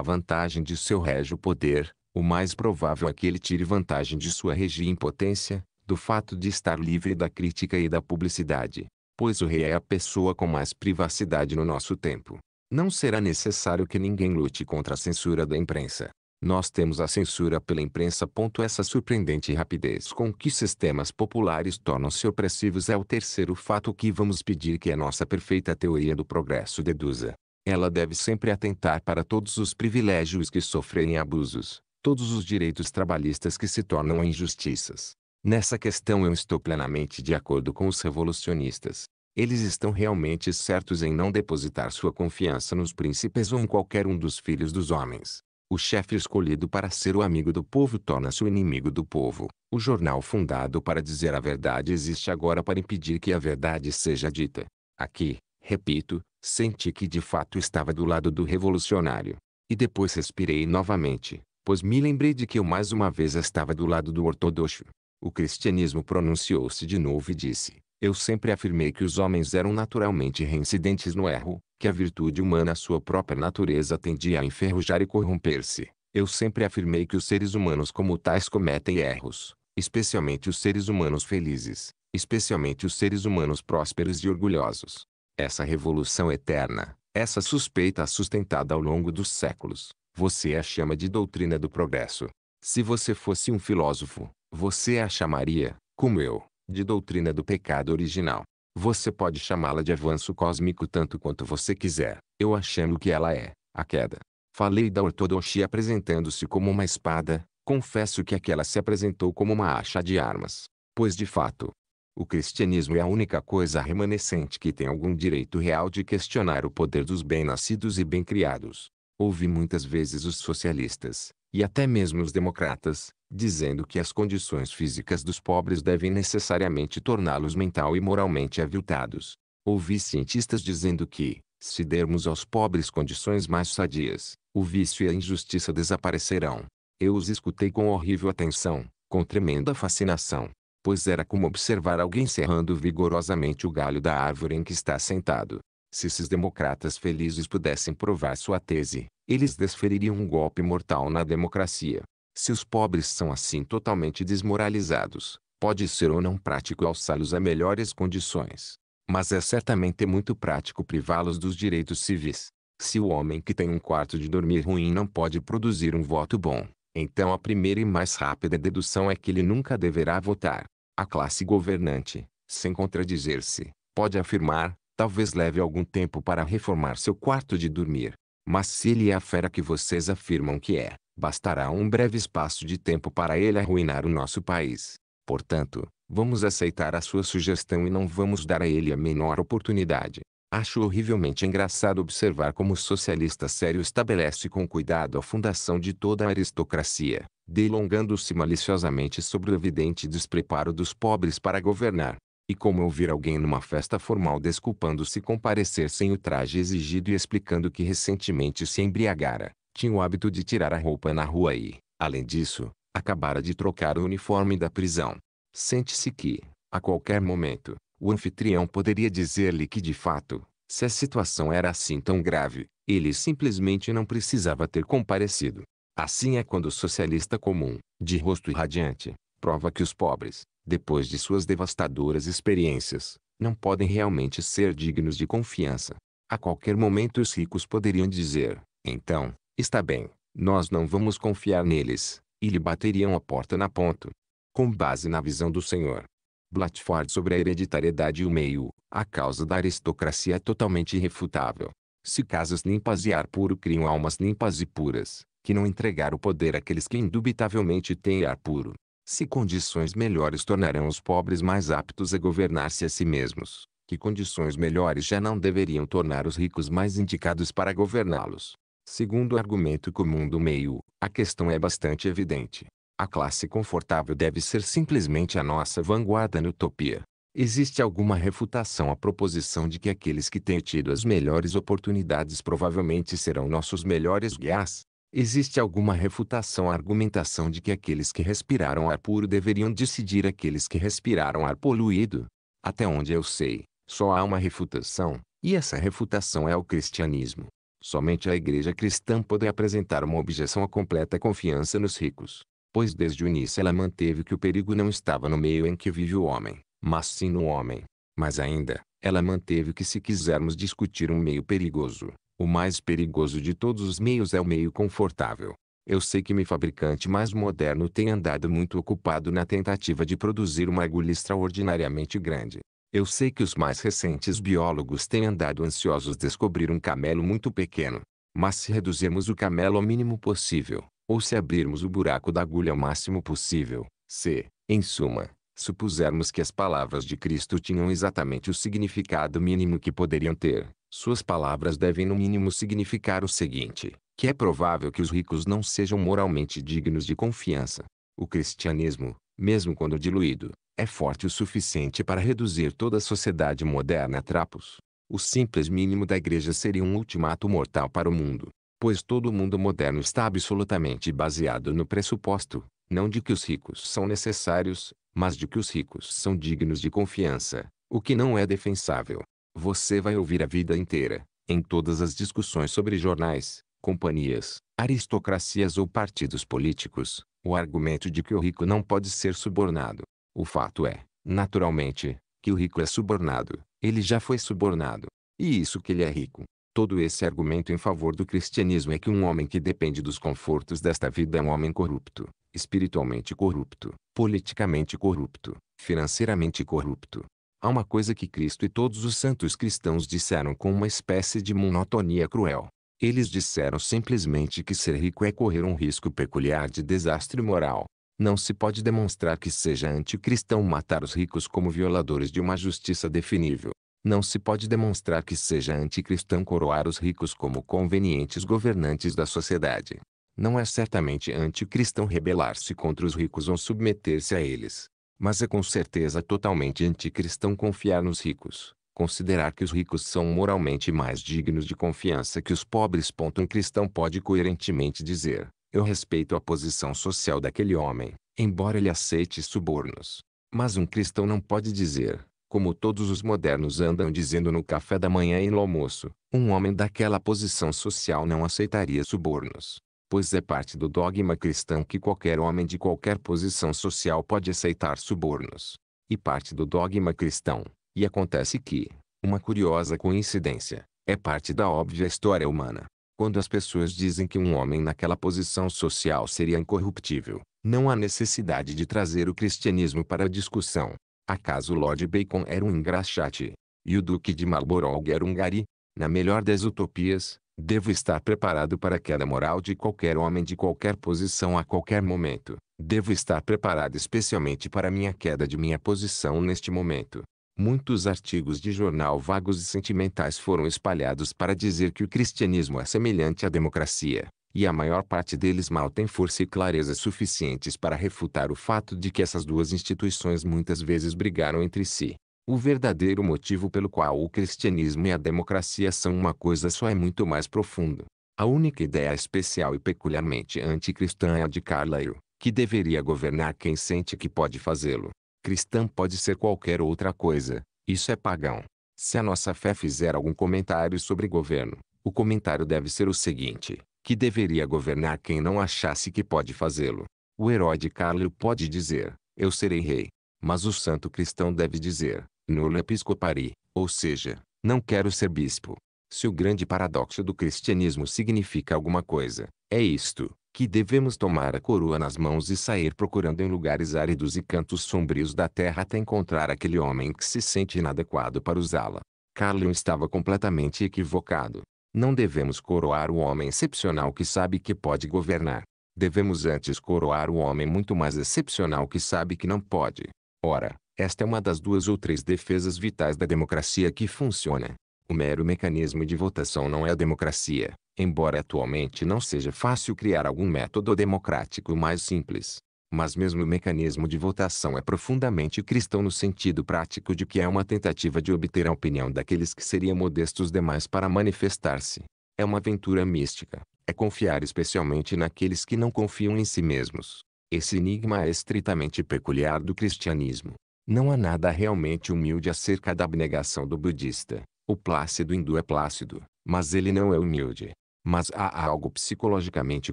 vantagem de seu régio poder, o mais provável é que ele tire vantagem de sua regia impotência, do fato de estar livre da crítica e da publicidade pois o rei é a pessoa com mais privacidade no nosso tempo. Não será necessário que ninguém lute contra a censura da imprensa. Nós temos a censura pela imprensa. Essa surpreendente rapidez com que sistemas populares tornam-se opressivos é o terceiro fato que vamos pedir que a nossa perfeita teoria do progresso deduza. Ela deve sempre atentar para todos os privilégios que sofrem abusos, todos os direitos trabalhistas que se tornam injustiças, Nessa questão eu estou plenamente de acordo com os revolucionistas. Eles estão realmente certos em não depositar sua confiança nos príncipes ou em qualquer um dos filhos dos homens. O chefe escolhido para ser o amigo do povo torna-se o inimigo do povo. O jornal fundado para dizer a verdade existe agora para impedir que a verdade seja dita. Aqui, repito, senti que de fato estava do lado do revolucionário. E depois respirei novamente, pois me lembrei de que eu mais uma vez estava do lado do ortodoxo. O cristianismo pronunciou-se de novo e disse: Eu sempre afirmei que os homens eram naturalmente reincidentes no erro, que a virtude humana sua própria natureza tendia a enferrujar e corromper-se. Eu sempre afirmei que os seres humanos como tais cometem erros, especialmente os seres humanos felizes, especialmente os seres humanos prósperos e orgulhosos. Essa revolução eterna, essa suspeita sustentada ao longo dos séculos, você a chama de doutrina do progresso. Se você fosse um filósofo, você a chamaria, como eu, de doutrina do pecado original. Você pode chamá-la de avanço cósmico tanto quanto você quiser. Eu a chamo que ela é, a queda. Falei da ortodoxia apresentando-se como uma espada, confesso que aquela se apresentou como uma acha de armas. Pois de fato, o cristianismo é a única coisa remanescente que tem algum direito real de questionar o poder dos bem-nascidos e bem-criados. Ouvi muitas vezes os socialistas, e até mesmo os democratas, dizendo que as condições físicas dos pobres devem necessariamente torná-los mental e moralmente aviltados. Ouvi cientistas dizendo que, se dermos aos pobres condições mais sadias, o vício e a injustiça desaparecerão. Eu os escutei com horrível atenção, com tremenda fascinação, pois era como observar alguém serrando vigorosamente o galho da árvore em que está sentado. Se esses democratas felizes pudessem provar sua tese, eles desfeririam um golpe mortal na democracia. Se os pobres são assim totalmente desmoralizados, pode ser ou não prático alçá-los a melhores condições. Mas é certamente muito prático privá-los dos direitos civis. Se o homem que tem um quarto de dormir ruim não pode produzir um voto bom, então a primeira e mais rápida dedução é que ele nunca deverá votar. A classe governante, sem contradizer-se, pode afirmar, talvez leve algum tempo para reformar seu quarto de dormir. Mas se ele é a fera que vocês afirmam que é, bastará um breve espaço de tempo para ele arruinar o nosso país. Portanto, vamos aceitar a sua sugestão e não vamos dar a ele a menor oportunidade. Acho horrivelmente engraçado observar como o socialista sério estabelece com cuidado a fundação de toda a aristocracia, delongando-se maliciosamente sobre o evidente despreparo dos pobres para governar. E como ouvir alguém numa festa formal desculpando-se comparecer sem o traje exigido e explicando que recentemente se embriagara, tinha o hábito de tirar a roupa na rua e, além disso, acabara de trocar o uniforme da prisão. Sente-se que, a qualquer momento, o anfitrião poderia dizer-lhe que de fato, se a situação era assim tão grave, ele simplesmente não precisava ter comparecido. Assim é quando o socialista comum, de rosto irradiante, prova que os pobres, depois de suas devastadoras experiências, não podem realmente ser dignos de confiança. A qualquer momento os ricos poderiam dizer, então, está bem, nós não vamos confiar neles, e lhe bateriam a porta na ponto. Com base na visão do Senhor, Blatford sobre a hereditariedade e o meio, a causa da aristocracia é totalmente irrefutável. Se casas limpas e ar puro criam almas limpas e puras, que não entregar o poder àqueles que indubitavelmente têm ar puro. Se condições melhores tornarão os pobres mais aptos a governar-se a si mesmos, que condições melhores já não deveriam tornar os ricos mais indicados para governá-los. Segundo o argumento comum do meio, a questão é bastante evidente. A classe confortável deve ser simplesmente a nossa vanguarda na utopia. Existe alguma refutação à proposição de que aqueles que têm tido as melhores oportunidades provavelmente serão nossos melhores guias? Existe alguma refutação à argumentação de que aqueles que respiraram ar puro deveriam decidir aqueles que respiraram ar poluído? Até onde eu sei, só há uma refutação, e essa refutação é o cristianismo. Somente a igreja cristã pode apresentar uma objeção à completa confiança nos ricos pois desde o início ela manteve que o perigo não estava no meio em que vive o homem, mas sim no homem. Mas ainda, ela manteve que se quisermos discutir um meio perigoso, o mais perigoso de todos os meios é o meio confortável. Eu sei que meu fabricante mais moderno tem andado muito ocupado na tentativa de produzir uma agulha extraordinariamente grande. Eu sei que os mais recentes biólogos têm andado ansiosos descobrir um camelo muito pequeno. Mas se reduzirmos o camelo ao mínimo possível, ou se abrirmos o buraco da agulha ao máximo possível, se, em suma, supusermos que as palavras de Cristo tinham exatamente o significado mínimo que poderiam ter, suas palavras devem no mínimo significar o seguinte, que é provável que os ricos não sejam moralmente dignos de confiança. O cristianismo, mesmo quando diluído, é forte o suficiente para reduzir toda a sociedade moderna a trapos. O simples mínimo da igreja seria um ultimato mortal para o mundo, pois todo o mundo moderno está absolutamente baseado no pressuposto, não de que os ricos são necessários, mas de que os ricos são dignos de confiança, o que não é defensável. Você vai ouvir a vida inteira, em todas as discussões sobre jornais, companhias, aristocracias ou partidos políticos, o argumento de que o rico não pode ser subornado. O fato é, naturalmente, que o rico é subornado, ele já foi subornado. E isso que ele é rico. Todo esse argumento em favor do cristianismo é que um homem que depende dos confortos desta vida é um homem corrupto, espiritualmente corrupto, politicamente corrupto, financeiramente corrupto. Há uma coisa que Cristo e todos os santos cristãos disseram com uma espécie de monotonia cruel. Eles disseram simplesmente que ser rico é correr um risco peculiar de desastre moral. Não se pode demonstrar que seja anticristão matar os ricos como violadores de uma justiça definível. Não se pode demonstrar que seja anticristão coroar os ricos como convenientes governantes da sociedade. Não é certamente anticristão rebelar-se contra os ricos ou submeter-se a eles. Mas é com certeza totalmente anticristão confiar nos ricos, considerar que os ricos são moralmente mais dignos de confiança que os pobres. Um cristão pode coerentemente dizer: Eu respeito a posição social daquele homem, embora ele aceite subornos. Mas um cristão não pode dizer, como todos os modernos andam dizendo no café da manhã e no almoço, um homem daquela posição social não aceitaria subornos. Pois é parte do dogma cristão que qualquer homem de qualquer posição social pode aceitar subornos. E parte do dogma cristão, e acontece que, uma curiosa coincidência, é parte da óbvia história humana. Quando as pessoas dizem que um homem naquela posição social seria incorruptível, não há necessidade de trazer o cristianismo para a discussão. Acaso Lord Bacon era um engraxate? E o Duque de Marlborough era um gari? Na melhor das utopias, devo estar preparado para a queda moral de qualquer homem de qualquer posição a qualquer momento. Devo estar preparado especialmente para minha queda de minha posição neste momento. Muitos artigos de jornal vagos e sentimentais foram espalhados para dizer que o cristianismo é semelhante à democracia, e a maior parte deles mal tem força e clareza suficientes para refutar o fato de que essas duas instituições muitas vezes brigaram entre si. O verdadeiro motivo pelo qual o cristianismo e a democracia são uma coisa só é muito mais profundo. A única ideia especial e peculiarmente anticristã é a de Carlyle, que deveria governar quem sente que pode fazê-lo. Cristã pode ser qualquer outra coisa, isso é pagão. Se a nossa fé fizer algum comentário sobre governo, o comentário deve ser o seguinte, que deveria governar quem não achasse que pode fazê-lo. O herói de Carlo pode dizer, eu serei rei. Mas o santo cristão deve dizer, nulla episcopari, ou seja, não quero ser bispo. Se o grande paradoxo do cristianismo significa alguma coisa, é isto, que devemos tomar a coroa nas mãos e sair procurando em lugares áridos e cantos sombrios da terra até encontrar aquele homem que se sente inadequado para usá-la. Carlion estava completamente equivocado. Não devemos coroar o homem excepcional que sabe que pode governar. Devemos antes coroar o homem muito mais excepcional que sabe que não pode. Ora, esta é uma das duas ou três defesas vitais da democracia que funciona. O mero mecanismo de votação não é a democracia, embora atualmente não seja fácil criar algum método democrático mais simples. Mas mesmo o mecanismo de votação é profundamente cristão no sentido prático de que é uma tentativa de obter a opinião daqueles que seriam modestos demais para manifestar-se. É uma aventura mística. É confiar especialmente naqueles que não confiam em si mesmos. Esse enigma é estritamente peculiar do cristianismo. Não há nada realmente humilde acerca da abnegação do budista. O plácido hindu é plácido, mas ele não é humilde. Mas há algo psicologicamente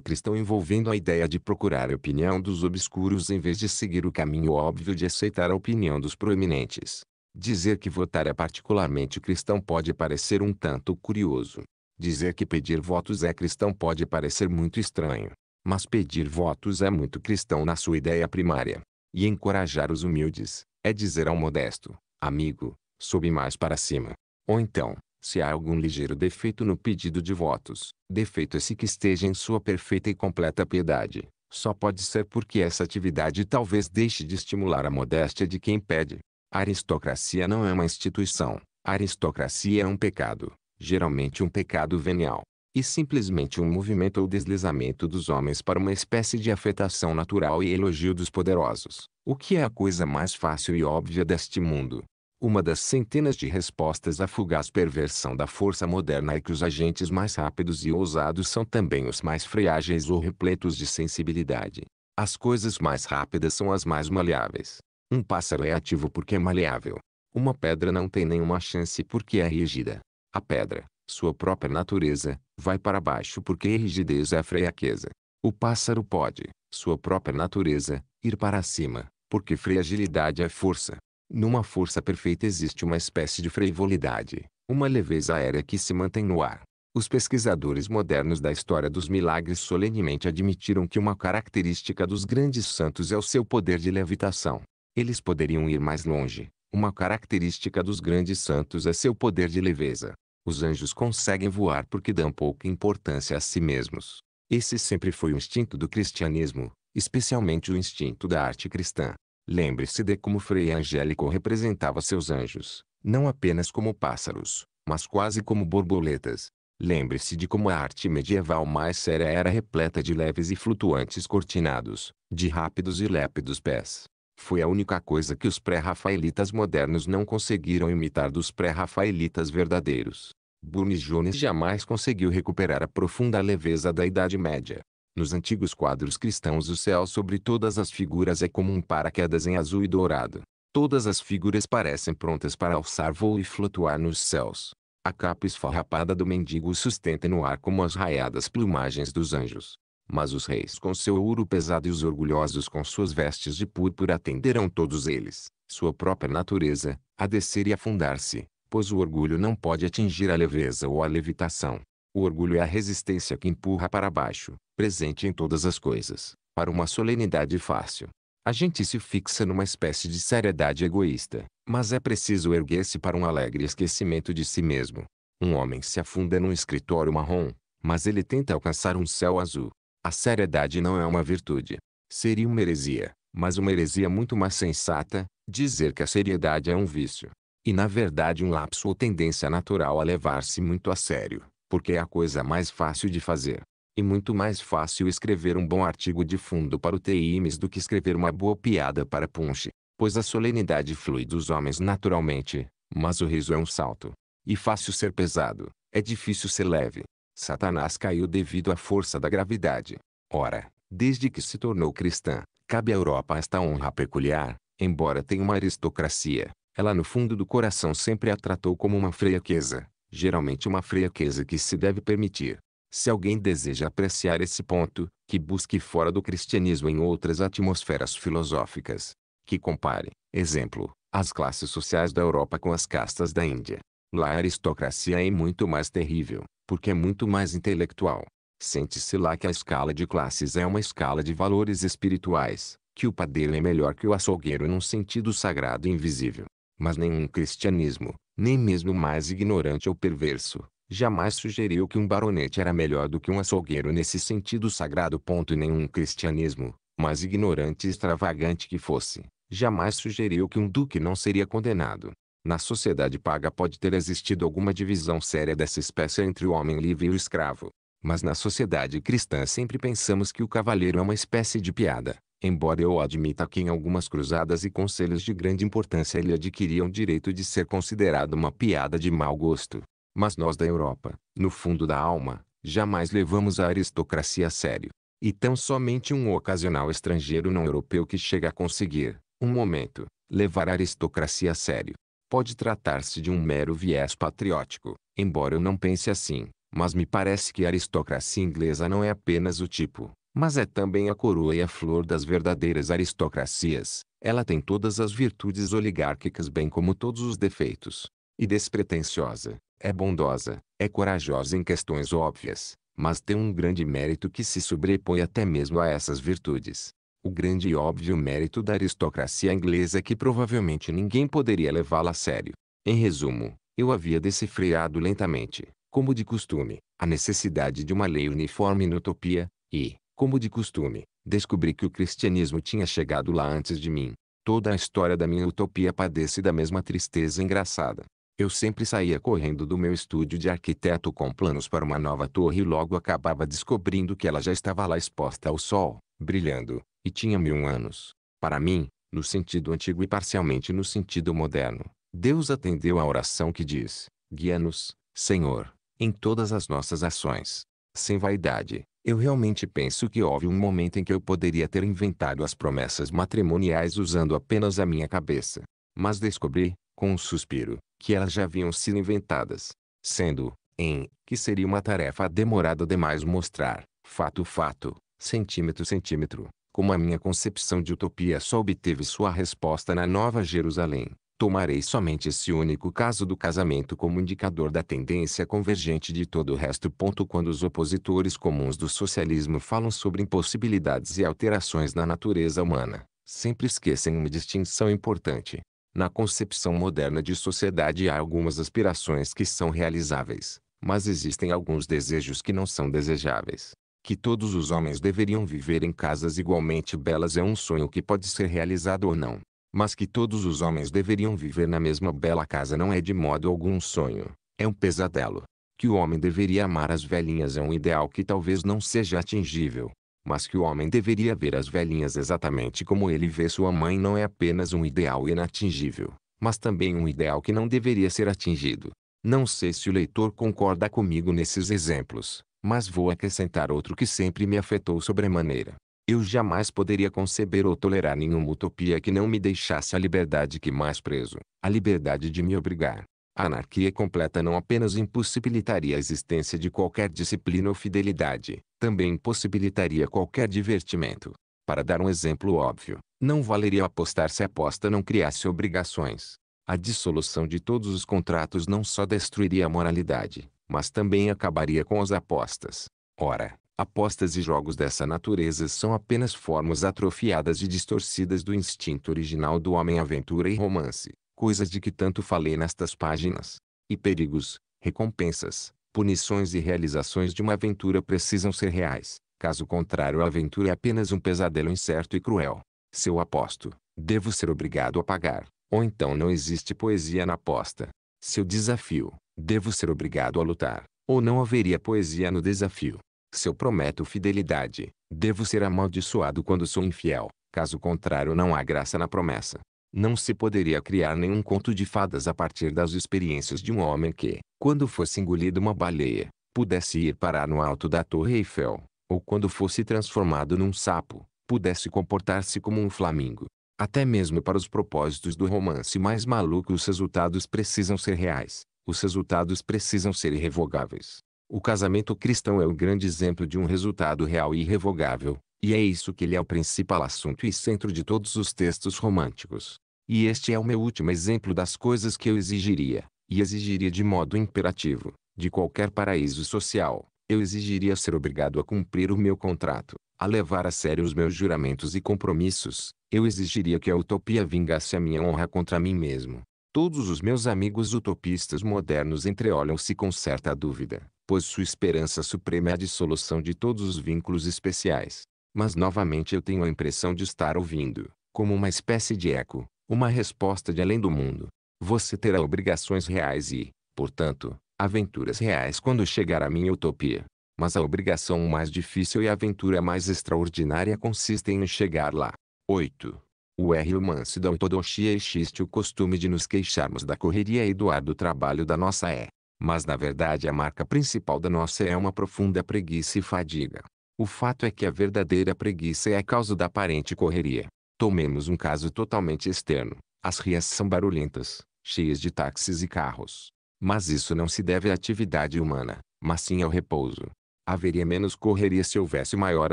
cristão envolvendo a ideia de procurar a opinião dos obscuros em vez de seguir o caminho óbvio de aceitar a opinião dos proeminentes. Dizer que votar é particularmente cristão pode parecer um tanto curioso. Dizer que pedir votos é cristão pode parecer muito estranho. Mas pedir votos é muito cristão na sua ideia primária. E encorajar os humildes, é dizer ao modesto, amigo, sobe mais para cima. Ou então, se há algum ligeiro defeito no pedido de votos, defeito esse que esteja em sua perfeita e completa piedade, só pode ser porque essa atividade talvez deixe de estimular a modéstia de quem pede. A aristocracia não é uma instituição, a aristocracia é um pecado, geralmente um pecado venial. E simplesmente um movimento ou deslizamento dos homens para uma espécie de afetação natural e elogio dos poderosos, o que é a coisa mais fácil e óbvia deste mundo. Uma das centenas de respostas à fugaz perversão da força moderna é que os agentes mais rápidos e ousados são também os mais frágeis ou repletos de sensibilidade. As coisas mais rápidas são as mais maleáveis. Um pássaro é ativo porque é maleável. Uma pedra não tem nenhuma chance porque é rígida. A pedra, sua própria natureza, vai para baixo porque rigidez é fraqueza. O pássaro pode, sua própria natureza, ir para cima, porque fragilidade é força. Numa força perfeita existe uma espécie de frivolidade, uma leveza aérea que se mantém no ar. Os pesquisadores modernos da história dos milagres solenemente admitiram que uma característica dos grandes santos é o seu poder de levitação. Eles poderiam ir mais longe. Uma característica dos grandes santos é seu poder de leveza. Os anjos conseguem voar porque dão pouca importância a si mesmos. Esse sempre foi o instinto do cristianismo, especialmente o instinto da arte cristã. Lembre-se de como Frei Angélico representava seus anjos, não apenas como pássaros, mas quase como borboletas. Lembre-se de como a arte medieval mais séria era repleta de leves e flutuantes cortinados, de rápidos e lépidos pés. Foi a única coisa que os pré-rafaelitas modernos não conseguiram imitar dos pré-rafaelitas verdadeiros. Burne Jones jamais conseguiu recuperar a profunda leveza da Idade Média. Nos antigos quadros cristãos o céu sobre todas as figuras é como um paraquedas em azul e dourado. Todas as figuras parecem prontas para alçar voo e flutuar nos céus. A capa esfarrapada do mendigo sustenta no ar como as raiadas plumagens dos anjos. Mas os reis com seu ouro pesado e os orgulhosos com suas vestes de púrpura atenderão todos eles, sua própria natureza, a descer e afundar-se, pois o orgulho não pode atingir a leveza ou a levitação. O orgulho é a resistência que empurra para baixo, presente em todas as coisas, para uma solenidade fácil. A gente se fixa numa espécie de seriedade egoísta, mas é preciso erguer-se para um alegre esquecimento de si mesmo. Um homem se afunda num escritório marrom, mas ele tenta alcançar um céu azul. A seriedade não é uma virtude. Seria uma heresia, mas uma heresia muito mais sensata, dizer que a seriedade é um vício e na verdade um lapso ou tendência natural a levar-se muito a sério, porque é a coisa mais fácil de fazer. E muito mais fácil escrever um bom artigo de fundo para o Times do que escrever uma boa piada para Punch, pois a solenidade flui dos homens naturalmente, mas o riso é um salto. E fácil ser pesado, é difícil ser leve. Satanás caiu devido à força da gravidade. Ora, desde que se tornou cristã, cabe à Europa esta honra peculiar, embora tenha uma aristocracia, ela no fundo do coração sempre a tratou como uma fraqueza, geralmente uma fraqueza que se deve permitir. Se alguém deseja apreciar esse ponto, que busque fora do cristianismo em outras atmosferas filosóficas. Que compare, exemplo, as classes sociais da Europa com as castas da Índia. Lá a aristocracia é muito mais terrível, porque é muito mais intelectual. Sente-se lá que a escala de classes é uma escala de valores espirituais, que o padeiro é melhor que o açougueiro num sentido sagrado e invisível, mas nenhum cristianismo, nem mesmo o mais ignorante ou perverso, jamais sugeriu que um baronete era melhor do que um açougueiro nesse sentido sagrado. Ponto. Nenhum cristianismo, mais ignorante e extravagante que fosse, jamais sugeriu que um duque não seria condenado. Na sociedade paga pode ter existido alguma divisão séria dessa espécie entre o homem livre e o escravo. Mas na sociedade cristã sempre pensamos que o cavalheiro é uma espécie de piada, Embora eu admita que em algumas cruzadas e conselhos de grande importância ele adquiria o direito de ser considerado uma piada de mau gosto. Mas nós da Europa, no fundo da alma, jamais levamos a aristocracia a sério. E tão somente um ocasional estrangeiro não europeu que chega a conseguir, um momento, levar a aristocracia a sério. Pode tratar-se de um mero viés patriótico, embora eu não pense assim, mas me parece que a aristocracia inglesa não é apenas o tipo, mas é também a coroa e a flor das verdadeiras aristocracias. Ela tem todas as virtudes oligárquicas bem como todos os defeitos. E despretensiosa, é bondosa, é corajosa em questões óbvias, mas tem um grande mérito que se sobrepõe até mesmo a essas virtudes. O grande e óbvio mérito da aristocracia inglesa é que provavelmente ninguém poderia levá-la a sério. Em resumo, eu havia decifrado lentamente, como de costume, a necessidade de uma lei uniforme na utopia, e, como de costume, descobri que o cristianismo tinha chegado lá antes de mim. Toda a história da minha utopia padece da mesma tristeza engraçada. Eu sempre saía correndo do meu estúdio de arquiteto com planos para uma nova torre e logo acabava descobrindo que ela já estava lá exposta ao sol, brilhando, e tinha mil anos. Para mim, no sentido antigo e parcialmente no sentido moderno, Deus atendeu à oração que diz: Guia-nos, Senhor, em todas as nossas ações. Sem vaidade, eu realmente penso que houve um momento em que eu poderia ter inventado as promessas matrimoniais usando apenas a minha cabeça. Mas descobri, com um suspiro, que elas já haviam sido inventadas. Sendo, em, que seria uma tarefa demorada demais mostrar, fato fato, centímetro centímetro, como a minha concepção de utopia só obteve sua resposta na Nova Jerusalém. Tomarei somente esse único caso do casamento como indicador da tendência convergente de todo o resto. Quando os opositores comuns do socialismo falam sobre impossibilidades e alterações na natureza humana, sempre esquecem uma distinção importante. Na concepção moderna de sociedade há algumas aspirações que são realizáveis, mas existem alguns desejos que não são desejáveis. Que todos os homens deveriam viver em casas igualmente belas é um sonho que pode ser realizado ou não. Mas que todos os homens deveriam viver na mesma bela casa não é de modo algum um sonho, é um pesadelo. Que o homem deveria amar as velhinhas é um ideal que talvez não seja atingível, mas que o homem deveria ver as velhinhas exatamente como ele vê sua mãe não é apenas um ideal inatingível, mas também um ideal que não deveria ser atingido. Não sei se o leitor concorda comigo nesses exemplos, mas vou acrescentar outro que sempre me afetou sobremaneira. Eu jamais poderia conceber ou tolerar nenhuma utopia que não me deixasse a liberdade que mais preso, a liberdade de me obrigar, a anarquia completa não apenas impossibilitaria a existência de qualquer disciplina ou fidelidade, também impossibilitaria qualquer divertimento. Para dar um exemplo óbvio, não valeria apostar se a aposta não criasse obrigações. A dissolução de todos os contratos não só destruiria a moralidade, mas também acabaria com as apostas. Ora, apostas e jogos dessa natureza são apenas formas atrofiadas e distorcidas do instinto original do homem-aventura e romance coisas de que tanto falei nestas páginas. E perigos, recompensas, punições e realizações de uma aventura precisam ser reais. Caso contrário a aventura é apenas um pesadelo incerto e cruel. Se eu aposto, devo ser obrigado a pagar, ou então não existe poesia na aposta. Se eu desafio, devo ser obrigado a lutar, ou não haveria poesia no desafio. Se eu prometo fidelidade, devo ser amaldiçoado quando sou infiel, caso contrário não há graça na promessa. Não se poderia criar nenhum conto de fadas a partir das experiências de um homem que, quando fosse engolido uma baleia, pudesse ir parar no alto da Torre Eiffel, ou quando fosse transformado num sapo, pudesse comportar-se como um flamingo. Até mesmo para os propósitos do romance mais maluco os resultados precisam ser reais, os resultados precisam ser irrevogáveis. O casamento cristão é o grande exemplo de um resultado real e irrevogável, e é isso que ele é o principal assunto e centro de todos os textos românticos. E este é o meu último exemplo das coisas que eu exigiria, e exigiria de modo imperativo, de qualquer paraíso social. Eu exigiria ser obrigado a cumprir o meu contrato, a levar a sério os meus juramentos e compromissos. Eu exigiria que a utopia vingasse a minha honra contra mim mesmo. Todos os meus amigos utopistas modernos entreolham-se com certa dúvida, pois sua esperança suprema é a dissolução de todos os vínculos especiais, mas novamente eu tenho a impressão de estar ouvindo, como uma espécie de eco, uma resposta de além do mundo. Você terá obrigações reais e, portanto, aventuras reais quando chegar à minha utopia. Mas a obrigação mais difícil e a aventura mais extraordinária consistem em chegar lá. 8. O R. romance da ortodoxia existe o costume de nos queixarmos da correria e do ar do trabalho da nossa é. Mas na verdade a marca principal da nossa é uma profunda preguiça e fadiga. O fato é que a verdadeira preguiça é a causa da aparente correria. Tomemos um caso totalmente externo. As rias são barulhentas, cheias de táxis e carros. Mas isso não se deve à atividade humana, mas sim ao repouso. Haveria menos correria se houvesse maior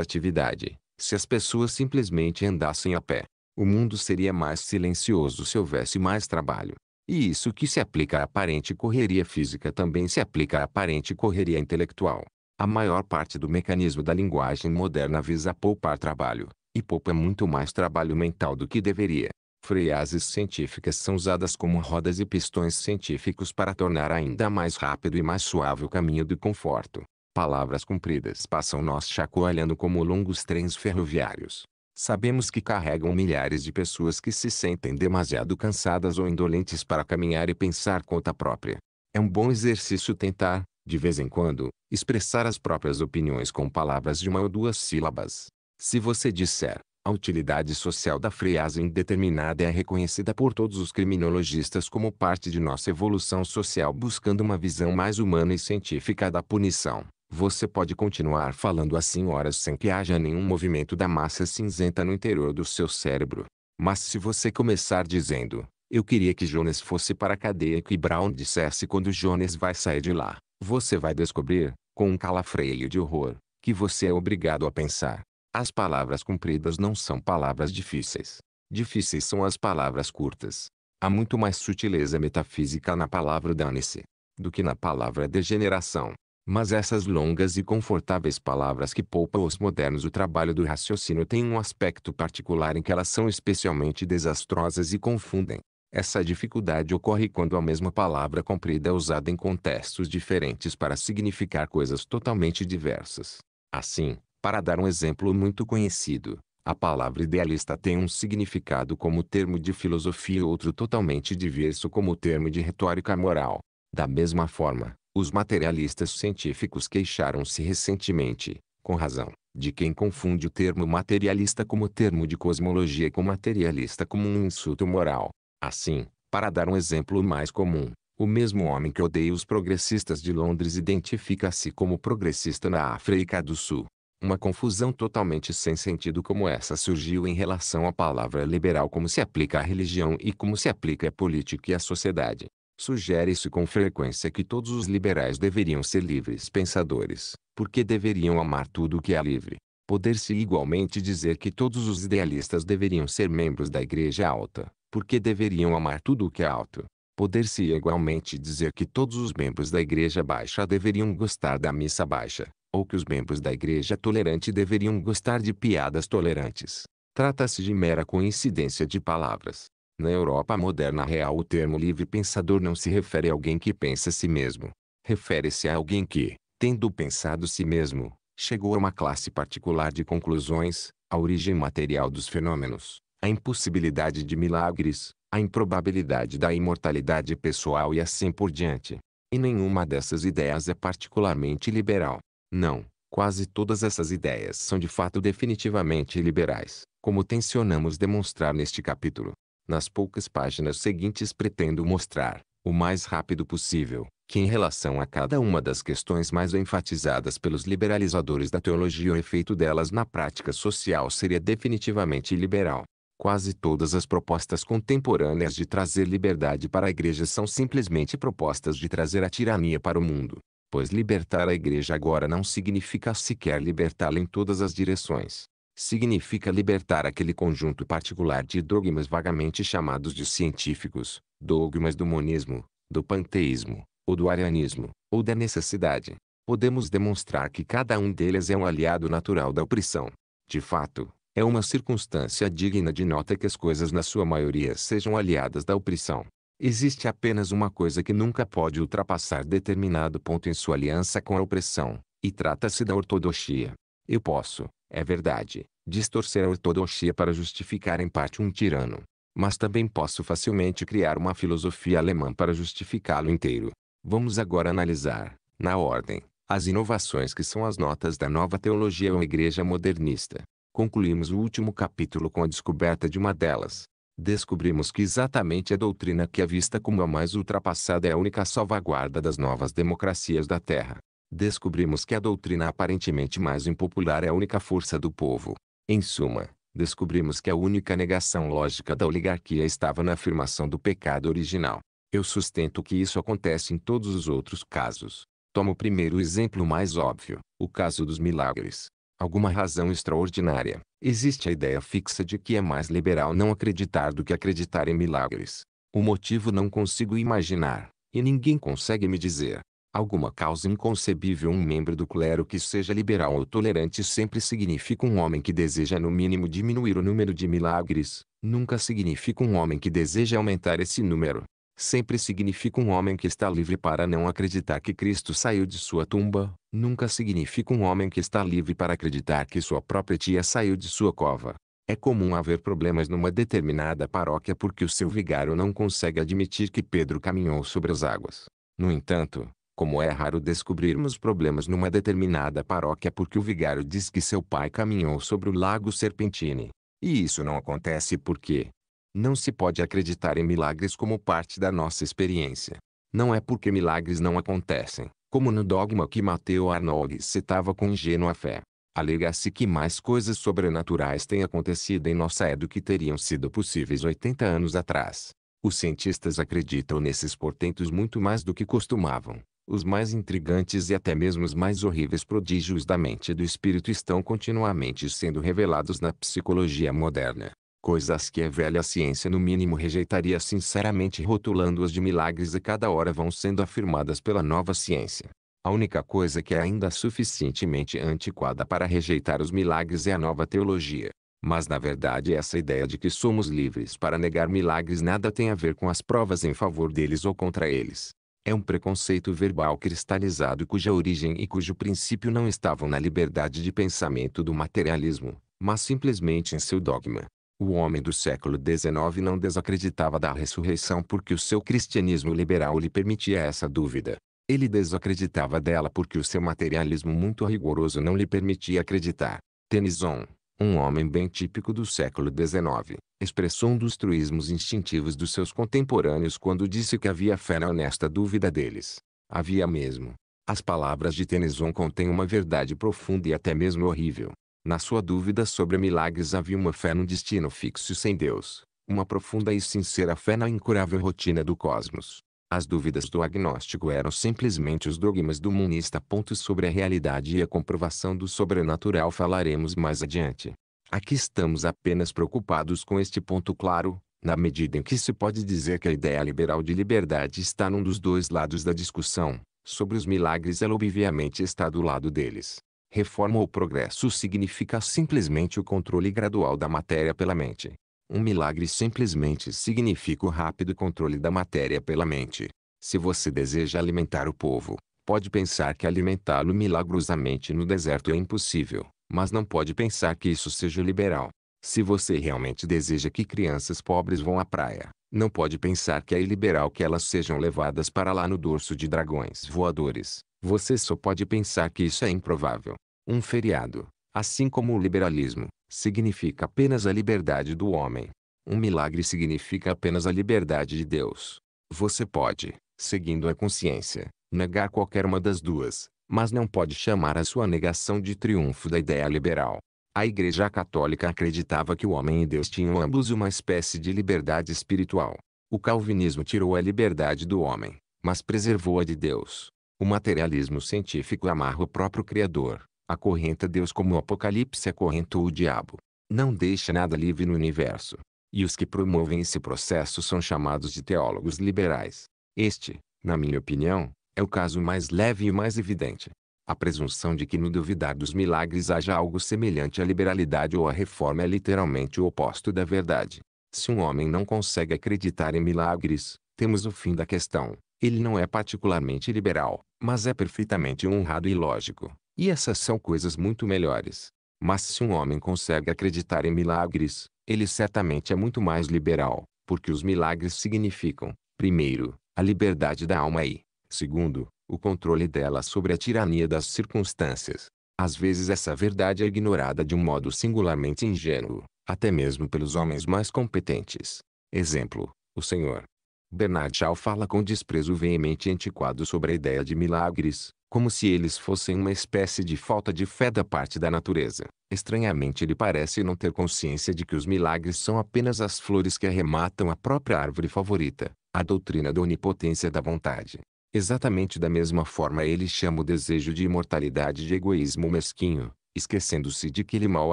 atividade, se as pessoas simplesmente andassem a pé. O mundo seria mais silencioso se houvesse mais trabalho. E isso que se aplica à aparente correria física também se aplica à aparente correria intelectual. A maior parte do mecanismo da linguagem moderna visa poupar trabalho, e poupa muito mais trabalho mental do que deveria. Freases científicas são usadas como rodas e pistões científicos para tornar ainda mais rápido e mais suave o caminho do conforto. Palavras compridas passam nós chacoalhando como longos trens ferroviários. Sabemos que carregam milhares de pessoas que se sentem demasiado cansadas ou indolentes para caminhar e pensar conta própria. É um bom exercício tentar, de vez em quando, expressar as próprias opiniões com palavras de uma ou duas sílabas. Se você disser, a utilidade social da friagem indeterminada é reconhecida por todos os criminologistas como parte de nossa evolução social buscando uma visão mais humana e científica da punição. Você pode continuar falando assim horas sem que haja nenhum movimento da massa cinzenta no interior do seu cérebro. Mas se você começar dizendo, eu queria que Jonas fosse para a cadeia que Brown dissesse quando Jonas vai sair de lá, você vai descobrir, com um calafreio de horror, que você é obrigado a pensar. As palavras compridas não são palavras difíceis. Difíceis são as palavras curtas. Há muito mais sutileza metafísica na palavra dane-se do que na palavra degeneração. Mas essas longas e confortáveis palavras que poupam aos modernos o trabalho do raciocínio têm um aspecto particular em que elas são especialmente desastrosas e confundem. Essa dificuldade ocorre quando a mesma palavra comprida é usada em contextos diferentes para significar coisas totalmente diversas. Assim, para dar um exemplo muito conhecido, a palavra idealista tem um significado como termo de filosofia e outro totalmente diverso como termo de retórica moral. Da mesma forma, os materialistas científicos queixaram-se recentemente, com razão, de quem confunde o termo materialista como termo de cosmologia com materialista como um insulto moral. Assim, para dar um exemplo mais comum, o mesmo homem que odeia os progressistas de Londres identifica-se como progressista na África do Sul. Uma confusão totalmente sem sentido como essa surgiu em relação à palavra liberal como se aplica à religião e como se aplica à política e à sociedade. Sugere-se com frequência que todos os liberais deveriam ser livres pensadores, porque deveriam amar tudo o que é livre. Poder-se igualmente dizer que todos os idealistas deveriam ser membros da Igreja Alta, porque deveriam amar tudo o que é alto. Poder-se igualmente dizer que todos os membros da Igreja Baixa deveriam gostar da missa baixa, ou que os membros da Igreja Tolerante deveriam gostar de piadas tolerantes. Trata-se de mera coincidência de palavras. Na Europa moderna real o termo livre pensador não se refere a alguém que pensa a si mesmo. Refere-se a alguém que, tendo pensado si mesmo, chegou a uma classe particular de conclusões, a origem material dos fenômenos, a impossibilidade de milagres, a improbabilidade da imortalidade pessoal e assim por diante. E nenhuma dessas ideias é particularmente liberal. Não, quase todas essas ideias são de fato definitivamente liberais, como tensionamos demonstrar neste capítulo. Nas poucas páginas seguintes pretendo mostrar, o mais rápido possível, que em relação a cada uma das questões mais enfatizadas pelos liberalizadores da teologia o efeito delas na prática social seria definitivamente liberal. Quase todas as propostas contemporâneas de trazer liberdade para a igreja são simplesmente propostas de trazer a tirania para o mundo. Pois libertar a igreja agora não significa sequer libertá-la em todas as direções. Significa libertar aquele conjunto particular de dogmas vagamente chamados de científicos, dogmas do monismo, do panteísmo, ou do arianismo, ou da necessidade. Podemos demonstrar que cada um deles é um aliado natural da opressão. De fato, é uma circunstância digna de nota que as coisas na sua maioria sejam aliadas da opressão. Existe apenas uma coisa que nunca pode ultrapassar determinado ponto em sua aliança com a opressão, e trata-se da ortodoxia. Eu posso, é verdade, distorcer a ortodoxia para justificar em parte um tirano. Mas também posso facilmente criar uma filosofia alemã para justificá-lo inteiro. Vamos agora analisar, na ordem, as inovações que são as notas da nova teologia ou igreja modernista. Concluímos o último capítulo com a descoberta de uma delas. Descobrimos que exatamente a doutrina que é vista como a mais ultrapassada é a única salvaguarda das novas democracias da Terra. Descobrimos que a doutrina aparentemente mais impopular é a única força do povo. Em suma, descobrimos que a única negação lógica da oligarquia estava na afirmação do pecado original. Eu sustento que isso acontece em todos os outros casos. Tomo o primeiro exemplo mais óbvio, o caso dos milagres alguma razão extraordinária, existe a ideia fixa de que é mais liberal não acreditar do que acreditar em milagres. O motivo não consigo imaginar, e ninguém consegue me dizer. Alguma causa inconcebível um membro do clero que seja liberal ou tolerante sempre significa um homem que deseja no mínimo diminuir o número de milagres, nunca significa um homem que deseja aumentar esse número sempre significa um homem que está livre para não acreditar que Cristo saiu de sua tumba, nunca significa um homem que está livre para acreditar que sua própria tia saiu de sua cova. É comum haver problemas numa determinada paróquia porque o seu vigário não consegue admitir que Pedro caminhou sobre as águas. No entanto, como é raro descobrirmos problemas numa determinada paróquia porque o vigário diz que seu pai caminhou sobre o lago Serpentine. E isso não acontece porque não se pode acreditar em milagres como parte da nossa experiência. Não é porque milagres não acontecem, como no dogma que Mateo Arnold citava com ingênua fé. Alega-se que mais coisas sobrenaturais têm acontecido em nossa era do que teriam sido possíveis 80 anos atrás. Os cientistas acreditam nesses portentos muito mais do que costumavam. Os mais intrigantes e até mesmo os mais horríveis prodígios da mente e do espírito estão continuamente sendo revelados na psicologia moderna. Coisas que a velha ciência no mínimo rejeitaria sinceramente rotulando-as de milagres e cada hora vão sendo afirmadas pela nova ciência. A única coisa que é ainda suficientemente antiquada para rejeitar os milagres é a nova teologia. Mas na verdade essa ideia de que somos livres para negar milagres nada tem a ver com as provas em favor deles ou contra eles. É um preconceito verbal cristalizado cuja origem e cujo princípio não estavam na liberdade de pensamento do materialismo, mas simplesmente em seu dogma. O homem do século XIX não desacreditava da ressurreição porque o seu cristianismo liberal lhe permitia essa dúvida. Ele desacreditava dela porque o seu materialismo muito rigoroso não lhe permitia acreditar. Tennyson, um homem bem típico do século XIX, expressou um dos truísmos instintivos dos seus contemporâneos quando disse que havia fé na honesta dúvida deles. Havia mesmo. As palavras de Tennyson contêm uma verdade profunda e até mesmo horrível. Na sua dúvida sobre milagres havia uma fé num destino fixo sem Deus, uma profunda e sincera fé na incurável rotina do cosmos. As dúvidas do agnóstico eram simplesmente os dogmas do monista. Sobre a realidade e a comprovação do sobrenatural falaremos mais adiante. Aqui estamos apenas preocupados com este ponto claro, na medida em que se pode dizer que a ideia liberal de liberdade está num dos dois lados da discussão, sobre os milagres ela obviamente está do lado deles. Reforma ou progresso significa simplesmente o controle gradual da matéria pela mente. Um milagre simplesmente significa o rápido controle da matéria pela mente. Se você deseja alimentar o povo, pode pensar que alimentá-lo milagrosamente no deserto é impossível, mas não pode pensar que isso seja liberal. Se você realmente deseja que crianças pobres vão à praia, não pode pensar que é iliberal que elas sejam levadas para lá no dorso de dragões voadores. Você só pode pensar que isso é improvável. Um feriado, assim como o liberalismo, significa apenas a liberdade do homem. Um milagre significa apenas a liberdade de Deus. Você pode, seguindo a consciência, negar qualquer uma das duas, mas não pode chamar a sua negação de triunfo da ideia liberal. A Igreja Católica acreditava que o homem e Deus tinham ambos uma espécie de liberdade espiritual. O calvinismo tirou a liberdade do homem, mas preservou a de Deus. O materialismo científico amarra o próprio Criador, Acorrenta Deus como o Apocalipse acorrentou o diabo. Não deixa nada livre no universo. E os que promovem esse processo são chamados de teólogos liberais. Este, na minha opinião, é o caso mais leve e mais evidente. A presunção de que no duvidar dos milagres haja algo semelhante à liberalidade ou à reforma é literalmente o oposto da verdade. Se um homem não consegue acreditar em milagres, temos o fim da questão. Ele não é particularmente liberal, mas é perfeitamente honrado e lógico. E essas são coisas muito melhores. Mas se um homem consegue acreditar em milagres, ele certamente é muito mais liberal, porque os milagres significam, primeiro, a liberdade da alma e, segundo, o controle dela sobre a tirania das circunstâncias. Às vezes essa verdade é ignorada de um modo singularmente ingênuo, até mesmo pelos homens mais competentes. Exemplo, o Senhor. Bernard Shaw fala com desprezo veemente e antiquado sobre a ideia de milagres, como se eles fossem uma espécie de falta de fé da parte da natureza. Estranhamente ele parece não ter consciência de que os milagres são apenas as flores que arrematam a própria árvore favorita, a doutrina da onipotência da vontade. Exatamente da mesma forma ele chama o desejo de imortalidade de egoísmo mesquinho, esquecendo-se de que ele mal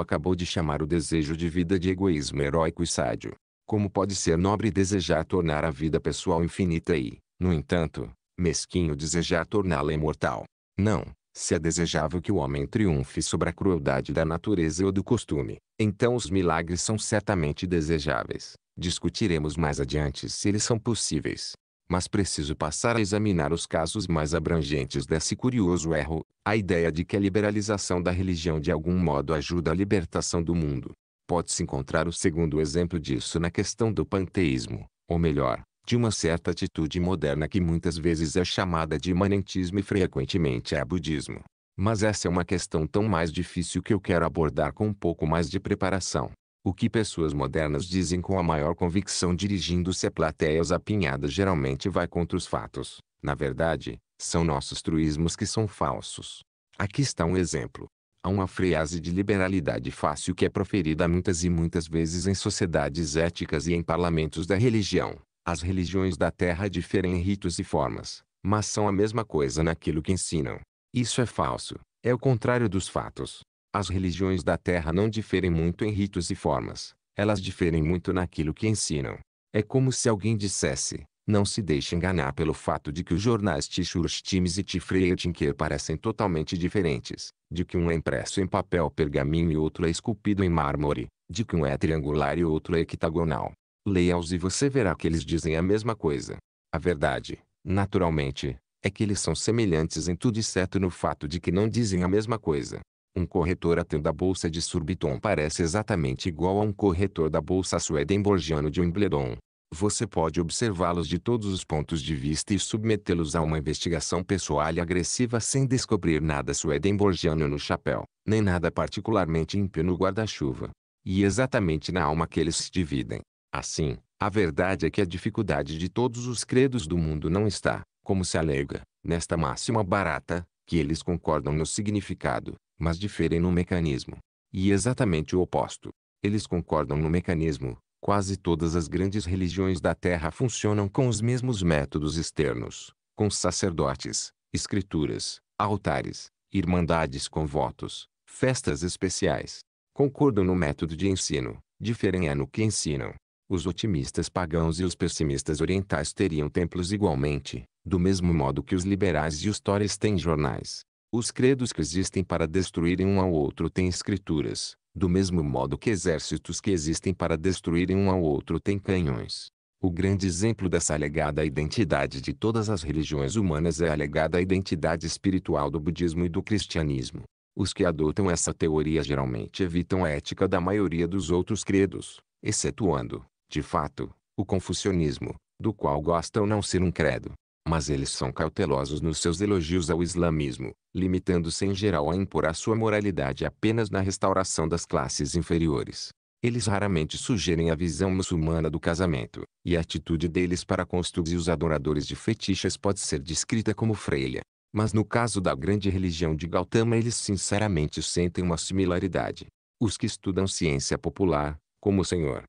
acabou de chamar o desejo de vida de egoísmo heróico e sádio. Como pode ser nobre desejar tornar a vida pessoal infinita e, no entanto, mesquinho desejar torná-la imortal. Não, se é desejável que o homem triunfe sobre a crueldade da natureza ou do costume, então os milagres são certamente desejáveis. Discutiremos mais adiante se eles são possíveis. Mas preciso passar a examinar os casos mais abrangentes desse curioso erro, a ideia de que a liberalização da religião de algum modo ajuda a libertação do mundo. Pode-se encontrar o segundo exemplo disso na questão do panteísmo, ou melhor, de uma certa atitude moderna que muitas vezes é chamada de imanentismo e frequentemente é budismo. Mas essa é uma questão tão mais difícil que eu quero abordar com um pouco mais de preparação. O que pessoas modernas dizem com a maior convicção dirigindo-se a plateias apinhadas geralmente vai contra os fatos. Na verdade, são nossos truísmos que são falsos. Aqui está um exemplo. Há uma frase de liberalidade fácil que é proferida muitas e muitas vezes em sociedades éticas e em parlamentos da religião. As religiões da Terra diferem em ritos e formas, mas são a mesma coisa naquilo que ensinam. Isso é falso, é o contrário dos fatos. As religiões da Terra não diferem muito em ritos e formas, elas diferem muito naquilo que ensinam. É como se alguém dissesse, não se deixe enganar pelo fato de que os jornais Tichurch Times e Tifreitinker parecem totalmente diferentes, de que um é impresso em papel pergaminho e outro é esculpido em mármore, de que um é triangular e outro é hectagonal. Leia-os e você verá que eles dizem a mesma coisa. A verdade, naturalmente, é que eles são semelhantes em tudo exceto no fato de que não dizem a mesma coisa. Um corretor ateu da bolsa de Surbiton parece exatamente igual a um corretor da bolsa Swedenborgiano de Wimbledon. Você pode observá-los de todos os pontos de vista e submetê-los a uma investigação pessoal e agressiva sem descobrir nada Swedenborgiano no chapéu, nem nada particularmente ímpio no guarda-chuva. E exatamente na alma que eles se dividem. Assim, a verdade é que a dificuldade de todos os credos do mundo não está, como se alega, nesta máxima barata, que eles concordam no significado, mas diferem no mecanismo. E exatamente o oposto. Eles concordam no mecanismo. Quase todas as grandes religiões da Terra funcionam com os mesmos métodos externos, com sacerdotes, escrituras, altares, irmandades com votos, festas especiais. Concordam no método de ensino, diferem é no que ensinam. Os otimistas pagãos e os pessimistas orientais teriam templos igualmente, do mesmo modo que os liberais e os tories têm jornais. Os credos que existem para destruírem um ao outro têm escrituras, do mesmo modo que exércitos que existem para destruírem um ao outro têm canhões. O grande exemplo dessa alegada identidade de todas as religiões humanas é a alegada identidade espiritual do budismo e do cristianismo. Os que adotam essa teoria geralmente evitam a ética da maioria dos outros credos, excetuando, de fato, o confucionismo, do qual gostam não ser um credo. Mas eles são cautelosos nos seus elogios ao islamismo, limitando-se em geral a impor a sua moralidade apenas na restauração das classes inferiores. Eles raramente sugerem a visão muçulmana do casamento, e a atitude deles para com os os adoradores de fetiches pode ser descrita como freia. Mas no caso da grande religião de Gautama eles sinceramente sentem uma similaridade. Os que estudam ciência popular, como o Sr.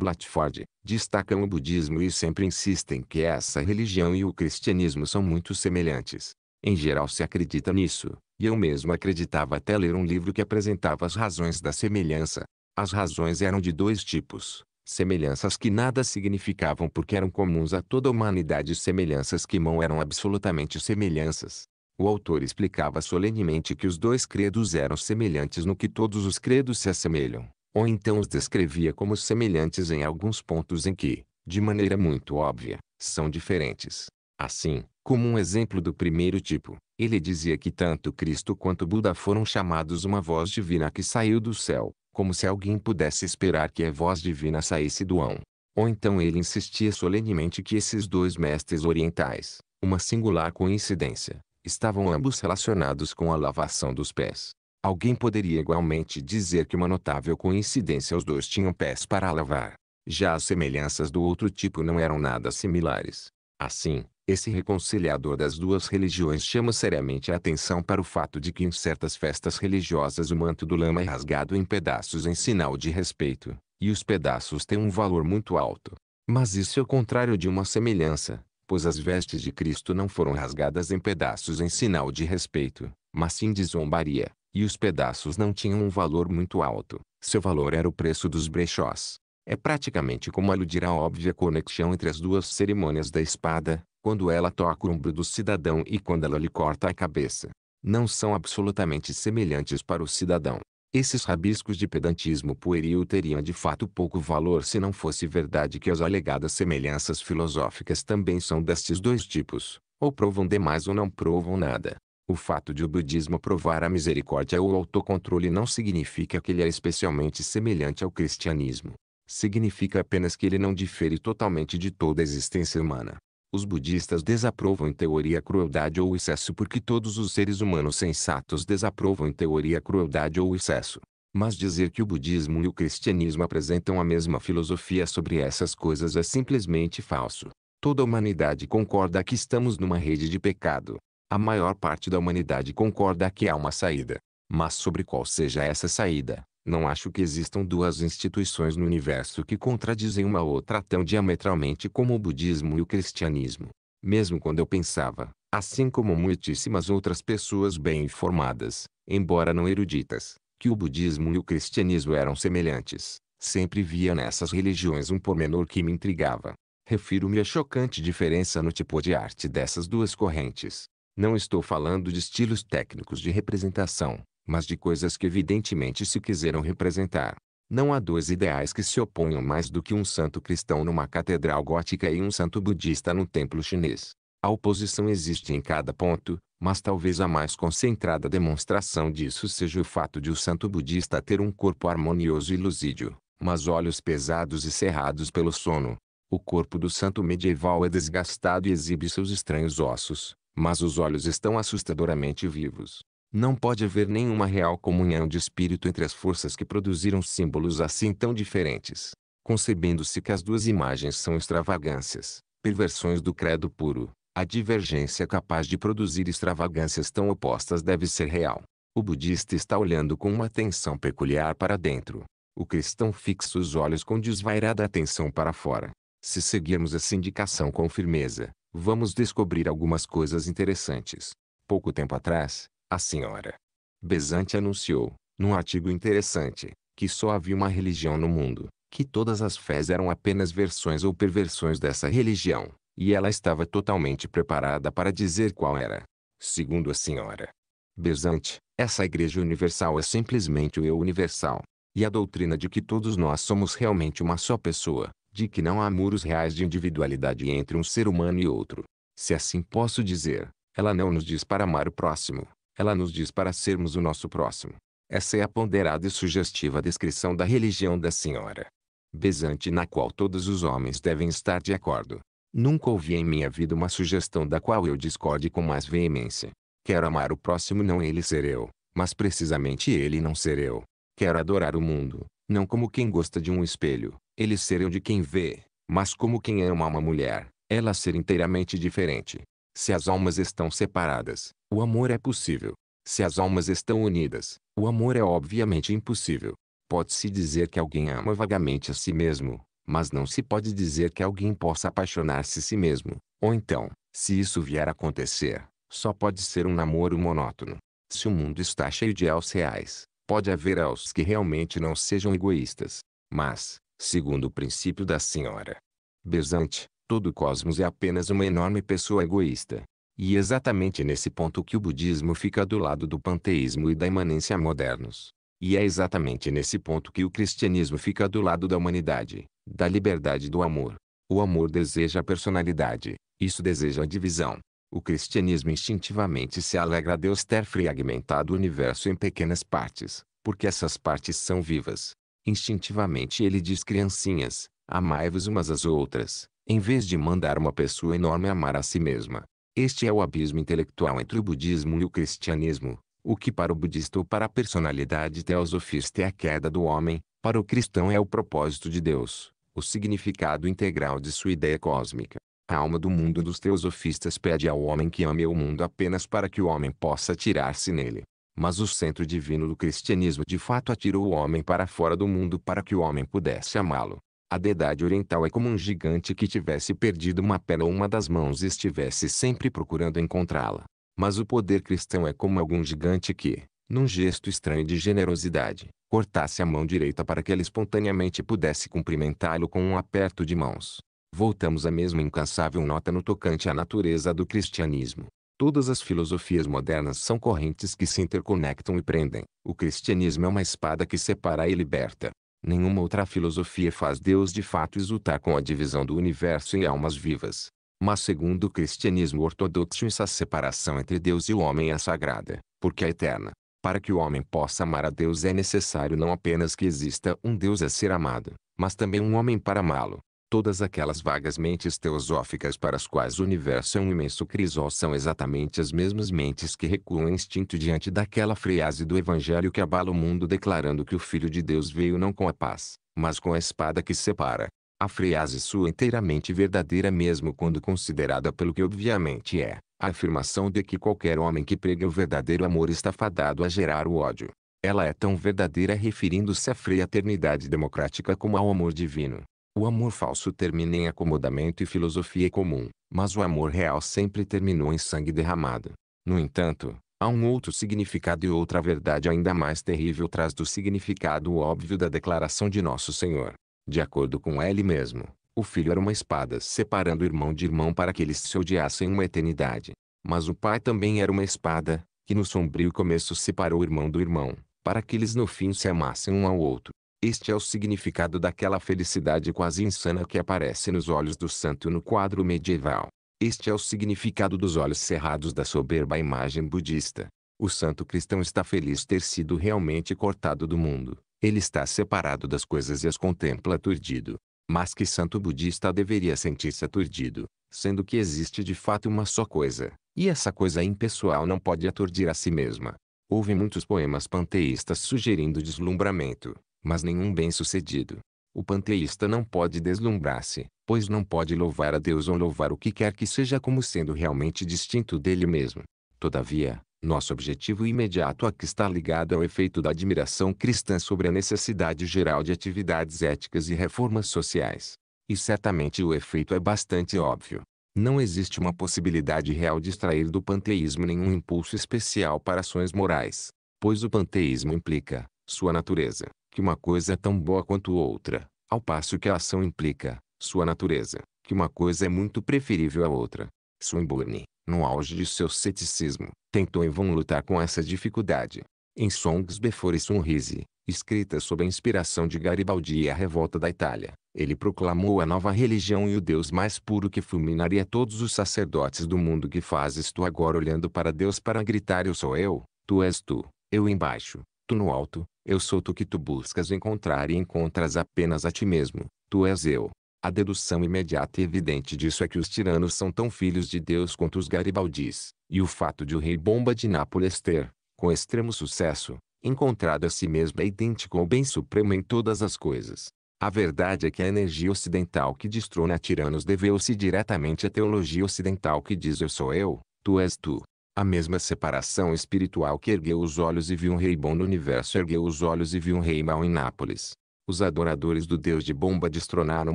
Blatford, destacam o budismo e sempre insistem que essa religião e o cristianismo são muito semelhantes. Em geral se acredita nisso, e eu mesmo acreditava até ler um livro que apresentava as razões da semelhança. As razões eram de dois tipos, semelhanças que nada significavam porque eram comuns a toda a humanidade e semelhanças que não eram absolutamente semelhanças. O autor explicava solenemente que os dois credos eram semelhantes no que todos os credos se assemelham ou então os descrevia como semelhantes em alguns pontos em que, de maneira muito óbvia, são diferentes. Assim, como um exemplo do primeiro tipo, ele dizia que tanto Cristo quanto Buda foram chamados uma voz divina que saiu do céu, como se alguém pudesse esperar que a voz divina saísse do ão. Ou então ele insistia solenemente que esses dois mestres orientais, uma singular coincidência, estavam ambos relacionados com a lavação dos pés. Alguém poderia igualmente dizer que uma notável coincidência os dois tinham pés para lavar. Já as semelhanças do outro tipo não eram nada similares. Assim, esse reconciliador das duas religiões chama seriamente a atenção para o fato de que em certas festas religiosas o manto do lama é rasgado em pedaços em sinal de respeito, e os pedaços têm um valor muito alto. Mas isso é o contrário de uma semelhança, pois as vestes de Cristo não foram rasgadas em pedaços em sinal de respeito, mas sim de zombaria. E os pedaços não tinham um valor muito alto. Seu valor era o preço dos brechós. É praticamente como aludir à óbvia conexão entre as duas cerimônias da espada, quando ela toca o ombro do cidadão e quando ela lhe corta a cabeça. Não são absolutamente semelhantes para o cidadão. Esses rabiscos de pedantismo pueril teriam de fato pouco valor se não fosse verdade que as alegadas semelhanças filosóficas também são destes dois tipos, ou provam demais ou não provam nada. O fato de o budismo provar a misericórdia ou o autocontrole não significa que ele é especialmente semelhante ao cristianismo. Significa apenas que ele não difere totalmente de toda a existência humana. Os budistas desaprovam em teoria a crueldade ou o excesso porque todos os seres humanos sensatos desaprovam em teoria a crueldade ou o excesso. Mas dizer que o budismo e o cristianismo apresentam a mesma filosofia sobre essas coisas é simplesmente falso. Toda a humanidade concorda que estamos numa rede de pecado. A maior parte da humanidade concorda que há uma saída. Mas sobre qual seja essa saída, não acho que existam duas instituições no universo que contradizem uma outra tão diametralmente como o budismo e o cristianismo. Mesmo quando eu pensava, assim como muitíssimas outras pessoas bem informadas, embora não eruditas, que o budismo e o cristianismo eram semelhantes, sempre via nessas religiões um pormenor que me intrigava. Refiro-me à chocante diferença no tipo de arte dessas duas correntes. Não estou falando de estilos técnicos de representação, mas de coisas que evidentemente se quiseram representar. Não há dois ideais que se oponham mais do que um santo cristão numa catedral gótica e um santo budista num templo chinês. A oposição existe em cada ponto, mas talvez a mais concentrada demonstração disso seja o fato de o santo budista ter um corpo harmonioso e luzídio, mas olhos pesados e cerrados pelo sono. O corpo do santo medieval é desgastado e exibe seus estranhos ossos, mas os olhos estão assustadoramente vivos. Não pode haver nenhuma real comunhão de espírito entre as forças que produziram símbolos assim tão diferentes. Concebendo-se que as duas imagens são extravagâncias, perversões do credo puro, a divergência capaz de produzir extravagâncias tão opostas deve ser real. O budista está olhando com uma atenção peculiar para dentro. O cristão fixa os olhos com desvairada atenção para fora. Se seguirmos essa indicação com firmeza, vamos descobrir algumas coisas interessantes. Pouco tempo atrás, a senhora Besante anunciou, num artigo interessante, que só havia uma religião no mundo, que todas as fés eram apenas versões ou perversões dessa religião, e ela estava totalmente preparada para dizer qual era. Segundo a senhora Besante, essa Igreja Universal é simplesmente o eu universal, e a doutrina de que todos nós somos realmente uma só pessoa, de que não há muros reais de individualidade entre um ser humano e outro. Se assim posso dizer, ela não nos diz para amar o próximo, ela nos diz para sermos o nosso próximo. Essa é a ponderada e sugestiva descrição da religião da senhora. Besante na qual todos os homens devem estar de acordo. Nunca ouvi em minha vida uma sugestão da qual eu discorde com mais veemência. Quero amar o próximo não ele ser eu, mas precisamente ele não ser eu. Quero adorar o mundo, não como quem gosta de um espelho, ele ser de quem vê, mas como quem ama uma mulher, ela ser inteiramente diferente. Se as almas estão separadas, o amor é possível. Se as almas estão unidas, o amor é obviamente impossível. Pode-se dizer que alguém ama vagamente a si mesmo, mas não se pode dizer que alguém possa apaixonar-se a si mesmo. Ou então, se isso vier a acontecer, só pode ser um namoro monótono. Se o mundo está cheio de els reais, pode haver els que realmente não sejam egoístas. Mas, segundo o princípio da senhora Besante, todo o cosmos é apenas uma enorme pessoa egoísta. E exatamente nesse ponto que o budismo fica do lado do panteísmo e da imanência modernos. E é exatamente nesse ponto que o cristianismo fica do lado da humanidade, da liberdade do amor. O amor deseja a personalidade, isso deseja a divisão. O cristianismo instintivamente se alegra a Deus ter fragmentado o universo em pequenas partes, porque essas partes são vivas. Instintivamente ele diz criancinhas, amai-vos umas às outras, em vez de mandar uma pessoa enorme amar a si mesma. Este é o abismo intelectual entre o budismo e o cristianismo, o que para o budista ou para a personalidade teosofista é a queda do homem, para o cristão é o propósito de Deus, o significado integral de sua ideia cósmica. A alma do mundo dos teosofistas pede ao homem que ame o mundo apenas para que o homem possa tirar-se nele. Mas o centro divino do cristianismo de fato atirou o homem para fora do mundo para que o homem pudesse amá-lo. A deidade oriental é como um gigante que tivesse perdido uma perna ou uma das mãos e estivesse sempre procurando encontrá-la. Mas o poder cristão é como algum gigante que, num gesto estranho de generosidade, cortasse a mão direita para que ele espontaneamente pudesse cumprimentá-lo com um aperto de mãos. Voltamos à mesma incansável nota no tocante à natureza do cristianismo. Todas as filosofias modernas são correntes que se interconectam e prendem. O cristianismo é uma espada que separa e liberta. Nenhuma outra filosofia faz Deus de fato exultar com a divisão do universo em almas vivas. Mas segundo o cristianismo ortodoxo essa separação entre Deus e o homem é sagrada, porque é eterna. Para que o homem possa amar a Deus é necessário não apenas que exista um Deus a ser amado, mas também um homem para amá-lo. Todas aquelas vagas mentes teosóficas para as quais o universo é um imenso crisol são exatamente as mesmas mentes que recuam instinto diante daquela frase do evangelho que abala o mundo declarando que o Filho de Deus veio não com a paz, mas com a espada que separa. A frase sua inteiramente verdadeira mesmo quando considerada pelo que obviamente é. A afirmação de que qualquer homem que pregue o verdadeiro amor está fadado a gerar o ódio. Ela é tão verdadeira referindo-se à freia eternidade democrática como ao amor divino. O amor falso termina em acomodamento e filosofia comum, mas o amor real sempre terminou em sangue derramado. No entanto, há um outro significado e outra verdade ainda mais terrível traz do significado óbvio da declaração de Nosso Senhor. De acordo com ele mesmo, o filho era uma espada separando irmão de irmão para que eles se odiassem uma eternidade. Mas o pai também era uma espada, que no sombrio começo separou o irmão do irmão, para que eles no fim se amassem um ao outro. Este é o significado daquela felicidade quase insana que aparece nos olhos do santo no quadro medieval. Este é o significado dos olhos cerrados da soberba imagem budista. O santo cristão está feliz ter sido realmente cortado do mundo. Ele está separado das coisas e as contempla aturdido. Mas que santo budista deveria sentir-se aturdido, sendo que existe de fato uma só coisa, e essa coisa impessoal não pode aturdir a si mesma. Houve muitos poemas panteístas sugerindo deslumbramento, mas nenhum bem-sucedido. O panteísta não pode deslumbrar-se, pois não pode louvar a Deus ou louvar o que quer que seja como sendo realmente distinto dele mesmo. Todavia, nosso objetivo imediato aqui está ligado ao efeito da admiração cristã sobre a necessidade geral de atividades éticas e reformas sociais. E certamente o efeito é bastante óbvio. Não existe uma possibilidade real de extrair do panteísmo nenhum impulso especial para ações morais, pois o panteísmo implica, sua natureza, que uma coisa é tão boa quanto outra, ao passo que a ação implica, sua natureza, que uma coisa é muito preferível à outra. Swinburne, no auge de seu ceticismo, tentou em vão lutar com essa dificuldade. Em Songs Before Sunrise, escrita sob a inspiração de Garibaldi e a revolta da Itália, ele proclamou a nova religião e o Deus mais puro que fulminaria todos os sacerdotes do mundo que fazes tu agora olhando para Deus para gritar eu sou eu, tu és tu, eu embaixo, tu no alto, eu sou tu que tu buscas encontrar e encontras apenas a ti mesmo, tu és eu. A dedução imediata e evidente disso é que os tiranos são tão filhos de Deus quanto os Garibaldis, e o fato de o rei Bomba de Nápoles ter, com extremo sucesso, encontrado a si mesmo é idêntico ao bem supremo em todas as coisas. A verdade é que a energia ocidental que destrona tiranos deveu-se diretamente à teologia ocidental que diz eu sou eu, tu és tu. A mesma separação espiritual que ergueu os olhos e viu um rei bom no universo ergueu os olhos e viu um rei mau em Nápoles. Os adoradores do deus de Bomba destronaram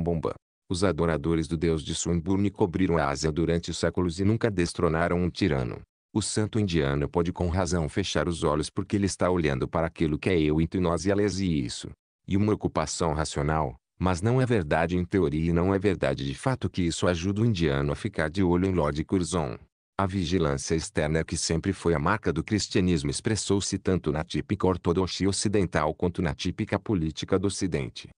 Bomba. Os adoradores do deus de Swinburne cobriram a Ásia durante séculos e nunca destronaram um tirano. O santo indiano pode com razão fechar os olhos porque ele está olhando para aquilo que é eu entre nós e a e isso. E uma ocupação racional, mas não é verdade em teoria e não é verdade de fato que isso ajuda o indiano a ficar de olho em Lord Curzon. A vigilância externa que sempre foi a marca do cristianismo expressou-se tanto na típica ortodoxia ocidental quanto na típica política do ocidente.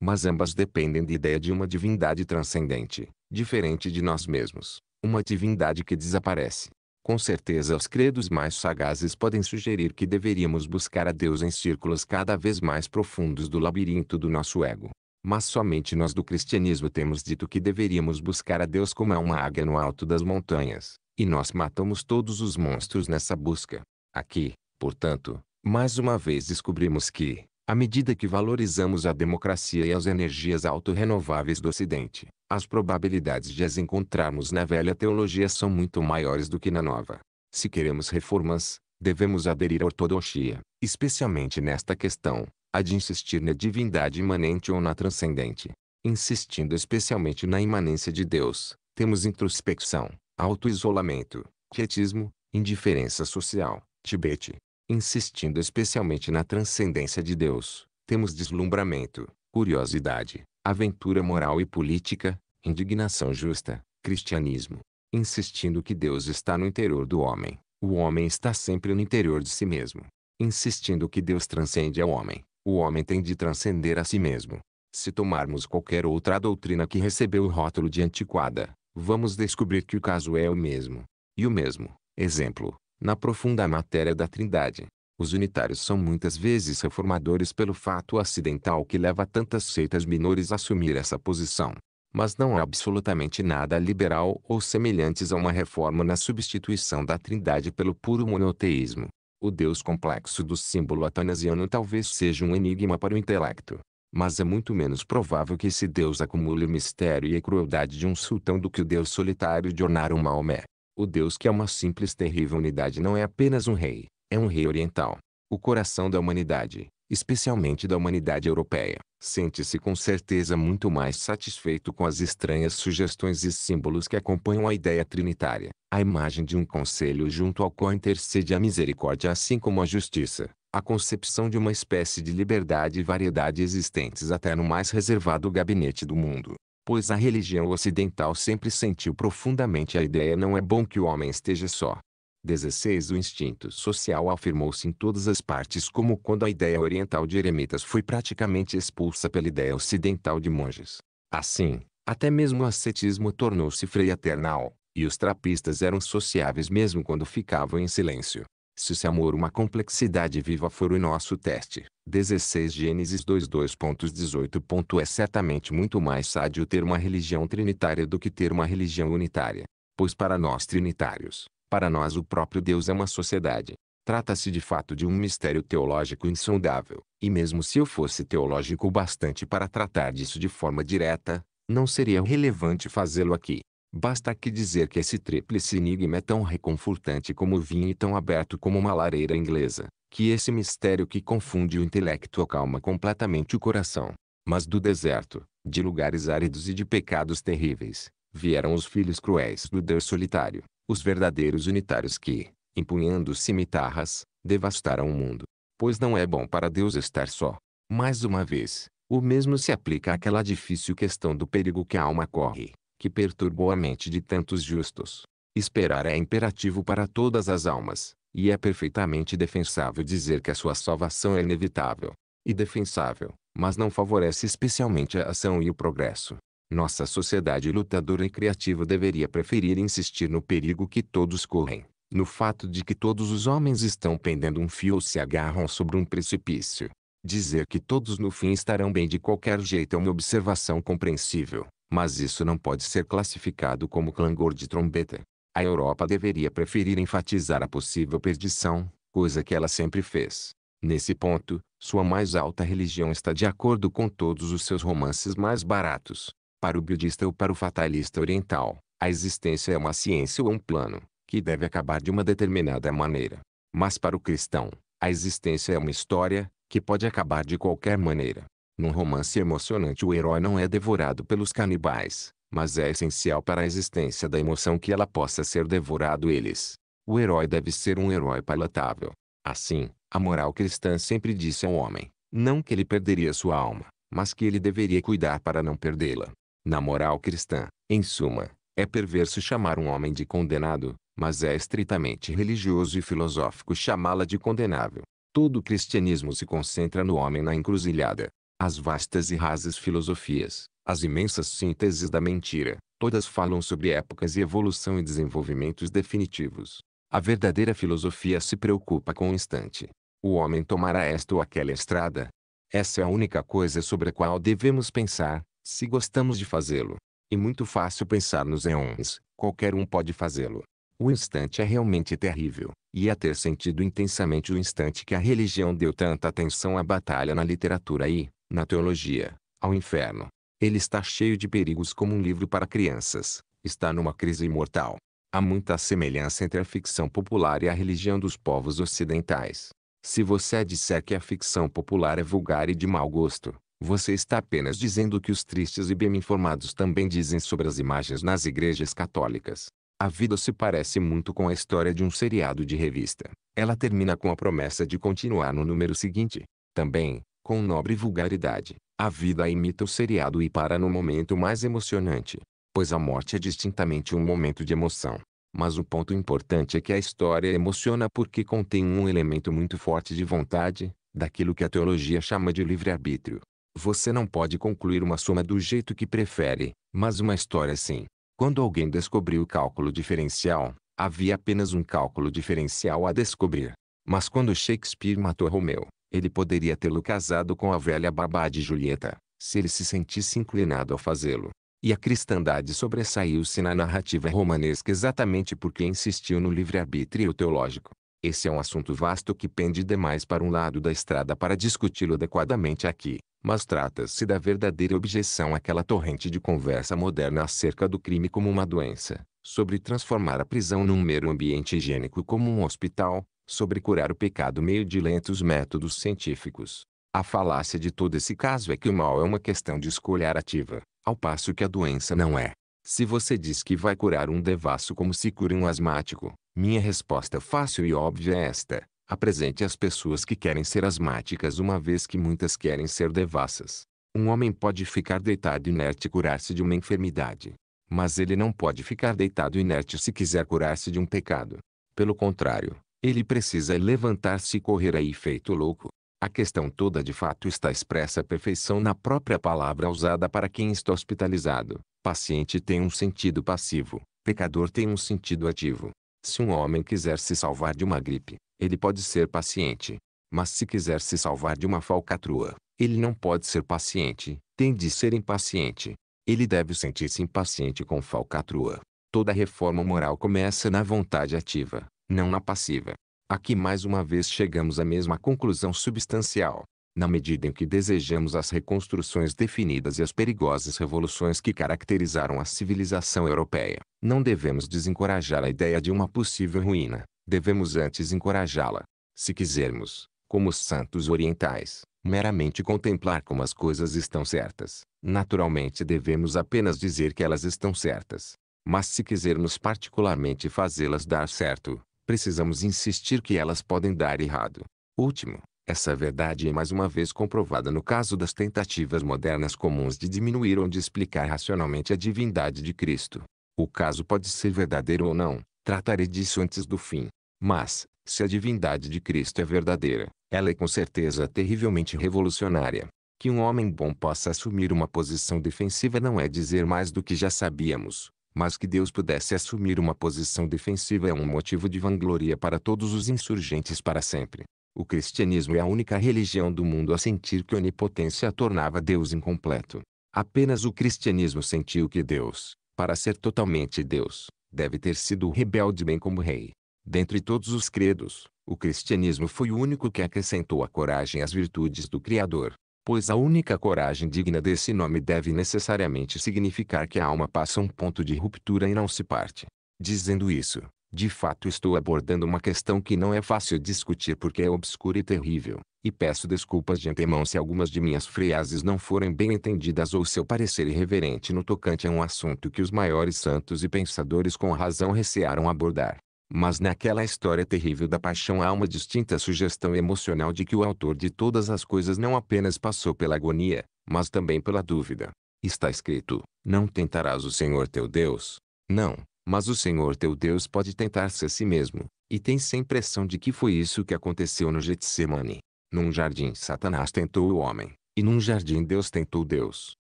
Mas ambas dependem da ideia de uma divindade transcendente, diferente de nós mesmos, uma divindade que desaparece. Com certeza os credos mais sagazes podem sugerir que deveríamos buscar a Deus em círculos cada vez mais profundos do labirinto do nosso ego. Mas somente nós do cristianismo temos dito que deveríamos buscar a Deus como é uma águia no alto das montanhas, e nós matamos todos os monstros nessa busca. Aqui, portanto, mais uma vez descobrimos que, à medida que valorizamos a democracia e as energias autorrenováveis do Ocidente, as probabilidades de as encontrarmos na velha teologia são muito maiores do que na nova. Se queremos reformas, devemos aderir à ortodoxia, especialmente nesta questão, a de insistir na divindade imanente ou na transcendente. Insistindo especialmente na imanência de Deus, temos introspecção, auto-isolamento, quietismo, indiferença social, Tibete. Insistindo especialmente na transcendência de Deus, temos deslumbramento, curiosidade, aventura moral e política, indignação justa, cristianismo. Insistindo que Deus está no interior do homem, o homem está sempre no interior de si mesmo. Insistindo que Deus transcende ao homem, o homem tem de transcender a si mesmo. Se tomarmos qualquer outra doutrina que recebeu o rótulo de antiquada, vamos descobrir que o caso é o mesmo. E o mesmo, exemplo, na profunda matéria da Trindade. Os unitários são muitas vezes reformadores pelo fato acidental que leva tantas seitas menores a assumir essa posição. Mas não há absolutamente nada liberal ou semelhantes a uma reforma na substituição da Trindade pelo puro monoteísmo. O Deus complexo do símbolo atanasiano talvez seja um enigma para o intelecto. Mas é muito menos provável que esse Deus acumule o mistério e a crueldade de um sultão do que o Deus solitário de Ornar um Maomé. O Deus que é uma simples terrível unidade não é apenas um rei, é um rei oriental. O coração da humanidade, especialmente da humanidade europeia, sente-se com certeza muito mais satisfeito com as estranhas sugestões e símbolos que acompanham a ideia trinitária, a imagem de um conselho junto ao qual intercede a misericórdia assim como a justiça, a concepção de uma espécie de liberdade e variedade existentes até no mais reservado gabinete do mundo. Pois a religião ocidental sempre sentiu profundamente a ideia não é bom que o homem esteja só, 16 O instinto social afirmou-se em todas as partes como quando a ideia oriental de eremitas foi praticamente expulsa pela ideia ocidental de monges. Assim, até mesmo o ascetismo tornou-se fraternal, e os trapistas eram sociáveis mesmo quando ficavam em silêncio. Se esse amor uma complexidade viva for o nosso teste, 16 Gênesis 2.2.18. É certamente muito mais sádio ter uma religião trinitária do que ter uma religião unitária. Pois para nós trinitários, para nós o próprio Deus é uma sociedade. Trata-se de fato de um mistério teológico insondável, e mesmo se eu fosse teológico bastante para tratar disso de forma direta, não seria relevante fazê-lo aqui. Basta aqui dizer que esse tríplice enigma é tão reconfortante como o vinho e tão aberto como uma lareira inglesa, que esse mistério que confunde o intelecto acalma completamente o coração. Mas do deserto, de lugares áridos e de pecados terríveis, vieram os filhos cruéis do Deus solitário, os verdadeiros unitários que, empunhando cimitarras, devastaram o mundo. Pois não é bom para Deus estar só. Mais uma vez, o mesmo se aplica àquela difícil questão do perigo que a alma corre, que perturbou a mente de tantos justos. Esperar é imperativo para todas as almas, e é perfeitamente defensável dizer que a sua salvação é inevitável. E defensável, mas não favorece especialmente a ação e o progresso. Nossa sociedade lutadora e criativa deveria preferir insistir no perigo que todos correm, no fato de que todos os homens estão pendendo um fio ou se agarram sobre um precipício. Dizer que todos no fim estarão bem de qualquer jeito é uma observação compreensível, mas isso não pode ser classificado como clangor de trombeta. A Europa deveria preferir enfatizar a possível perdição, coisa que ela sempre fez. Nesse ponto, sua mais alta religião está de acordo com todos os seus romances mais baratos. Para o budista ou para o fatalista oriental, a existência é uma ciência ou um plano, que deve acabar de uma determinada maneira. Mas para o cristão, a existência é uma história, que pode acabar de qualquer maneira. Num romance emocionante o herói não é devorado pelos canibais, mas é essencial para a existência da emoção que ela possa ser devorado eles. O herói deve ser um herói palatável. Assim, a moral cristã sempre disse ao homem, não que ele perderia sua alma, mas que ele deveria cuidar para não perdê-la. Na moral cristã, em suma, é perverso chamar um homem de condenado, mas é estritamente religioso e filosófico chamá-la de condenável. Todo o cristianismo se concentra no homem na encruzilhada. As vastas e rasas filosofias, as imensas sínteses da mentira, todas falam sobre épocas e evolução e desenvolvimentos definitivos. A verdadeira filosofia se preocupa com o instante. O homem tomará esta ou aquela estrada. Essa é a única coisa sobre a qual devemos pensar, se gostamos de fazê-lo. E muito fácil pensar nos eons, qualquer um pode fazê-lo. O instante é realmente terrível, e é ter sentido intensamente o instante que a religião deu tanta atenção à batalha na literatura e, na teologia, ao inferno. Ele está cheio de perigos como um livro para crianças, está numa crise imortal. Há muita semelhança entre a ficção popular e a religião dos povos ocidentais. Se você disser que a ficção popular é vulgar e de mau gosto, você está apenas dizendo o que os tristes e bem informados também dizem sobre as imagens nas igrejas católicas. A vida se parece muito com a história de um seriado de revista. Ela termina com a promessa de continuar no número seguinte. Também, com nobre vulgaridade, a vida imita o seriado e para no momento mais emocionante. Pois a morte é distintamente um momento de emoção. Mas o ponto importante é que a história emociona porque contém um elemento muito forte de vontade, daquilo que a teologia chama de livre-arbítrio. Você não pode concluir uma soma do jeito que prefere, mas uma história sim. Quando alguém descobriu o cálculo diferencial, havia apenas um cálculo diferencial a descobrir. Mas quando Shakespeare matou Romeu, ele poderia tê-lo casado com a velha babá de Julieta, se ele se sentisse inclinado a fazê-lo. E a cristandade sobressaiu-se na narrativa romanesca exatamente porque insistiu no livre-arbítrio teológico. Esse é um assunto vasto que pende demais para um lado da estrada para discuti-lo adequadamente aqui, mas trata-se da verdadeira objeção àquela torrente de conversa moderna acerca do crime como uma doença, sobre transformar a prisão num mero ambiente higiênico como um hospital, sobre curar o pecado meio de lentos métodos científicos. A falácia de todo esse caso é que o mal é uma questão de escolha ativa, ao passo que a doença não é. Se você diz que vai curar um devasso como se cura um asmático, minha resposta fácil e óbvia é esta. Apresente as pessoas que querem ser asmáticas uma vez que muitas querem ser devassas. Um homem pode ficar deitado inerte e curar-se de uma enfermidade. Mas ele não pode ficar deitado inerte se quiser curar-se de um pecado. Pelo contrário, ele precisa levantar-se e correr aí feito louco. A questão toda de fato está expressa perfeição na própria palavra usada para quem está hospitalizado. Paciente tem um sentido passivo, pecador tem um sentido ativo. Se um homem quiser se salvar de uma gripe, ele pode ser paciente. Mas se quiser se salvar de uma falcatrua, ele não pode ser paciente, tem de ser impaciente. Ele deve sentir-se impaciente com falcatrua. Toda reforma moral começa na vontade ativa, não na passiva. Aqui mais uma vez chegamos à mesma conclusão substancial. Na medida em que desejamos as reconstruções definidas e as perigosas revoluções que caracterizaram a civilização europeia, não devemos desencorajar a ideia de uma possível ruína, devemos antes encorajá-la. Se quisermos, como os santos orientais, meramente contemplar como as coisas estão certas, naturalmente devemos apenas dizer que elas estão certas. Mas se quisermos particularmente fazê-las dar certo, precisamos insistir que elas podem dar errado. Último, essa verdade é mais uma vez comprovada no caso das tentativas modernas comuns de diminuir ou de explicar racionalmente a divindade de Cristo. O caso pode ser verdadeiro ou não, tratarei disso antes do fim. Mas, se a divindade de Cristo é verdadeira, ela é com certeza terrivelmente revolucionária. Que um homem bom possa assumir uma posição defensiva não é dizer mais do que já sabíamos, mas que Deus pudesse assumir uma posição defensiva é um motivo de vangloria para todos os insurgentes para sempre. O cristianismo é a única religião do mundo a sentir que a onipotência tornava Deus incompleto. Apenas o cristianismo sentiu que Deus, para ser totalmente Deus, deve ter sido rebelde bem como rei. Dentre todos os credos, o cristianismo foi o único que acrescentou a coragem às virtudes do Criador, pois a única coragem digna desse nome deve necessariamente significar que a alma passa um ponto de ruptura e não se parte. Dizendo isso, de fato estou abordando uma questão que não é fácil discutir porque é obscura e terrível, e peço desculpas de antemão se algumas de minhas frases não forem bem entendidas ou seu parecer irreverente no tocante a um assunto que os maiores santos e pensadores com razão recearam abordar. Mas naquela história terrível da paixão há uma distinta sugestão emocional de que o autor de todas as coisas não apenas passou pela agonia, mas também pela dúvida. Está escrito: Não tentarás o Senhor teu Deus. Não, mas o Senhor teu Deus pode tentar-se a si mesmo, e tem-se a impressão de que foi isso que aconteceu no Getsemane. Num jardim Satanás tentou o homem, e num jardim Deus tentou Deus.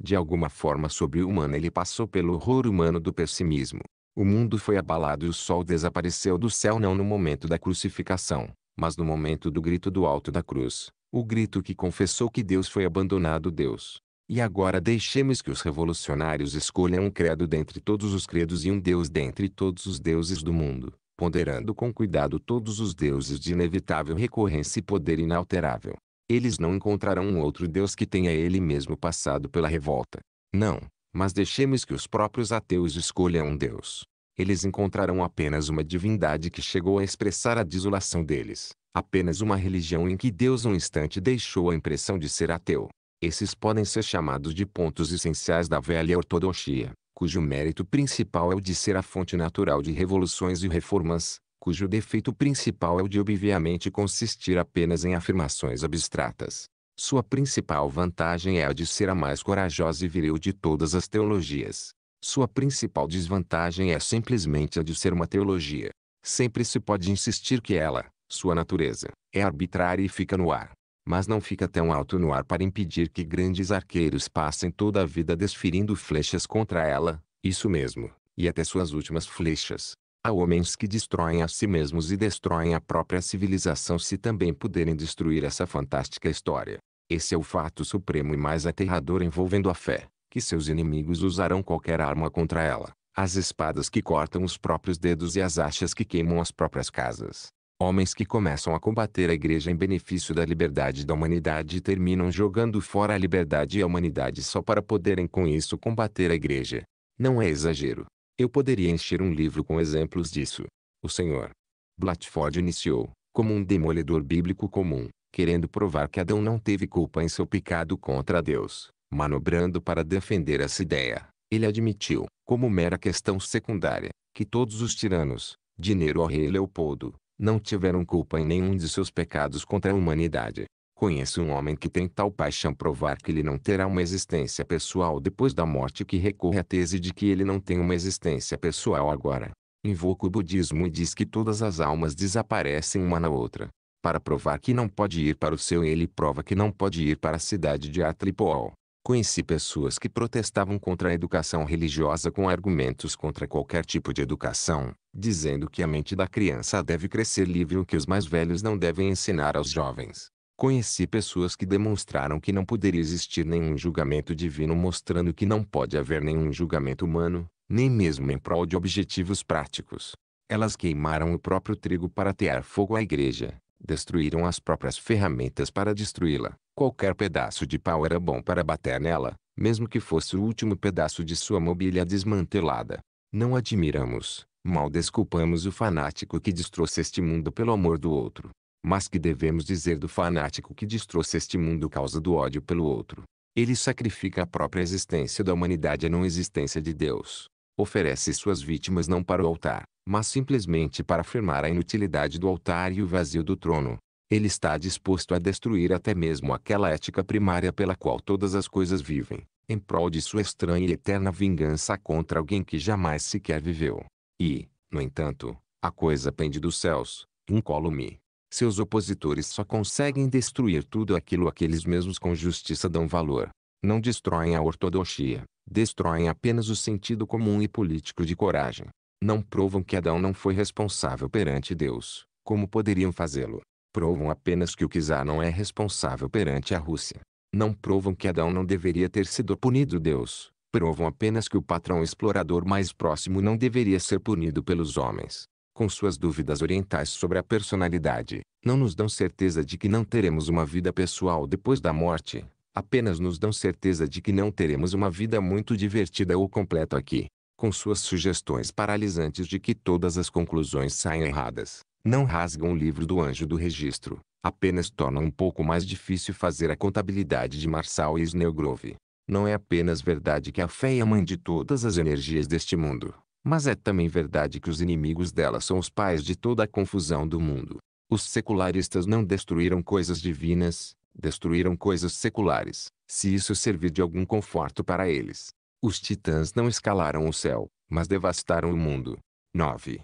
De alguma forma sobre-humana ele passou pelo horror humano do pessimismo, o mundo foi abalado e o sol desapareceu do céu não no momento da crucificação, mas no momento do grito do alto da cruz, o grito que confessou que Deus foi abandonado Deus. E agora deixemos que os revolucionários escolham um credo dentre todos os credos e um Deus dentre todos os deuses do mundo, ponderando com cuidado todos os deuses de inevitável recorrência e poder inalterável. Eles não encontrarão um outro Deus que tenha ele mesmo passado pela revolta. Não, mas deixemos que os próprios ateus escolham um Deus. Eles encontrarão apenas uma divindade que chegou a expressar a desolação deles, apenas uma religião em que Deus um instante deixou a impressão de ser ateu. Esses podem ser chamados de pontos essenciais da velha ortodoxia, cujo mérito principal é o de ser a fonte natural de revoluções e reformas, cujo defeito principal é o de obviamente consistir apenas em afirmações abstratas. Sua principal vantagem é a de ser a mais corajosa e viril de todas as teologias. Sua principal desvantagem é simplesmente a de ser uma teologia. Sempre se pode insistir que ela, sua natureza, é arbitrária e fica no ar. Mas não fica tão alto no ar para impedir que grandes arqueiros passem toda a vida desferindo flechas contra ela. Isso mesmo, e até suas últimas flechas. Há homens que destroem a si mesmos e destroem a própria civilização se também puderem destruir essa fantástica história. Esse é o fato supremo e mais aterrador envolvendo a fé, que seus inimigos usarão qualquer arma contra ela. As espadas que cortam os próprios dedos e as achas que queimam as próprias casas. Homens que começam a combater a igreja em benefício da liberdade da humanidade e terminam jogando fora a liberdade e a humanidade só para poderem com isso combater a igreja. Não é exagero. Eu poderia encher um livro com exemplos disso. O Sr. Blatford iniciou, como um demolidor bíblico comum, querendo provar que Adão não teve culpa em seu pecado contra Deus, manobrando para defender essa ideia. Ele admitiu, como mera questão secundária, que todos os tiranos, de Nero ao rei Leopoldo, não tiveram culpa em nenhum de seus pecados contra a humanidade. Conheço um homem que tem tal paixão provar que ele não terá uma existência pessoal depois da morte que recorre à tese de que ele não tem uma existência pessoal agora. Invoca o budismo e diz que todas as almas desaparecem uma na outra. Para provar que não pode ir para o céu ele prova que não pode ir para a cidade de Atlipol. Conheci pessoas que protestavam contra a educação religiosa com argumentos contra qualquer tipo de educação, dizendo que a mente da criança deve crescer livre o que os mais velhos não devem ensinar aos jovens. Conheci pessoas que demonstraram que não poderia existir nenhum julgamento divino mostrando que não pode haver nenhum julgamento humano, nem mesmo em prol de objetivos práticos. Elas queimaram o próprio trigo para atear fogo à igreja, destruíram as próprias ferramentas para destruí-la. Qualquer pedaço de pau era bom para bater nela, mesmo que fosse o último pedaço de sua mobília desmantelada. Não admiramos, mal desculpamos o fanático que destroça este mundo pelo amor do outro. Mas que devemos dizer do fanático que destroça este mundo causa do ódio pelo outro? Ele sacrifica a própria existência da humanidade à não existência de Deus. Oferece suas vítimas não para o altar, mas simplesmente para afirmar a inutilidade do altar e o vazio do trono. Ele está disposto a destruir até mesmo aquela ética primária pela qual todas as coisas vivem, em prol de sua estranha e eterna vingança contra alguém que jamais sequer viveu. E, no entanto, a coisa pende dos céus, incólume. Seus opositores só conseguem destruir tudo aquilo a que eles mesmos com justiça dão valor. Não destroem a ortodoxia, destroem apenas o sentido comum e político de coragem. Não provam que Adão não foi responsável perante Deus, como poderiam fazê-lo. Provam apenas que o czar não é responsável perante a Rússia. Não provam que Adão não deveria ter sido punido Deus. Provam apenas que o patrão explorador mais próximo não deveria ser punido pelos homens com suas dúvidas orientais sobre a personalidade, não nos dão certeza de que não teremos uma vida pessoal depois da morte, apenas nos dão certeza de que não teremos uma vida muito divertida ou completa aqui. Com suas sugestões paralisantes de que todas as conclusões saem erradas, não rasgam o livro do anjo do registro, apenas tornam um pouco mais difícil fazer a contabilidade de Marçal e Snellgrove. Não é apenas verdade que a fé é a mãe de todas as energias deste mundo, mas é também verdade que os inimigos dela são os pais de toda a confusão do mundo. Os secularistas não destruíram coisas divinas, destruíram coisas seculares, se isso servir de algum conforto para eles. Os titãs não escalaram o céu, mas devastaram o mundo. 9.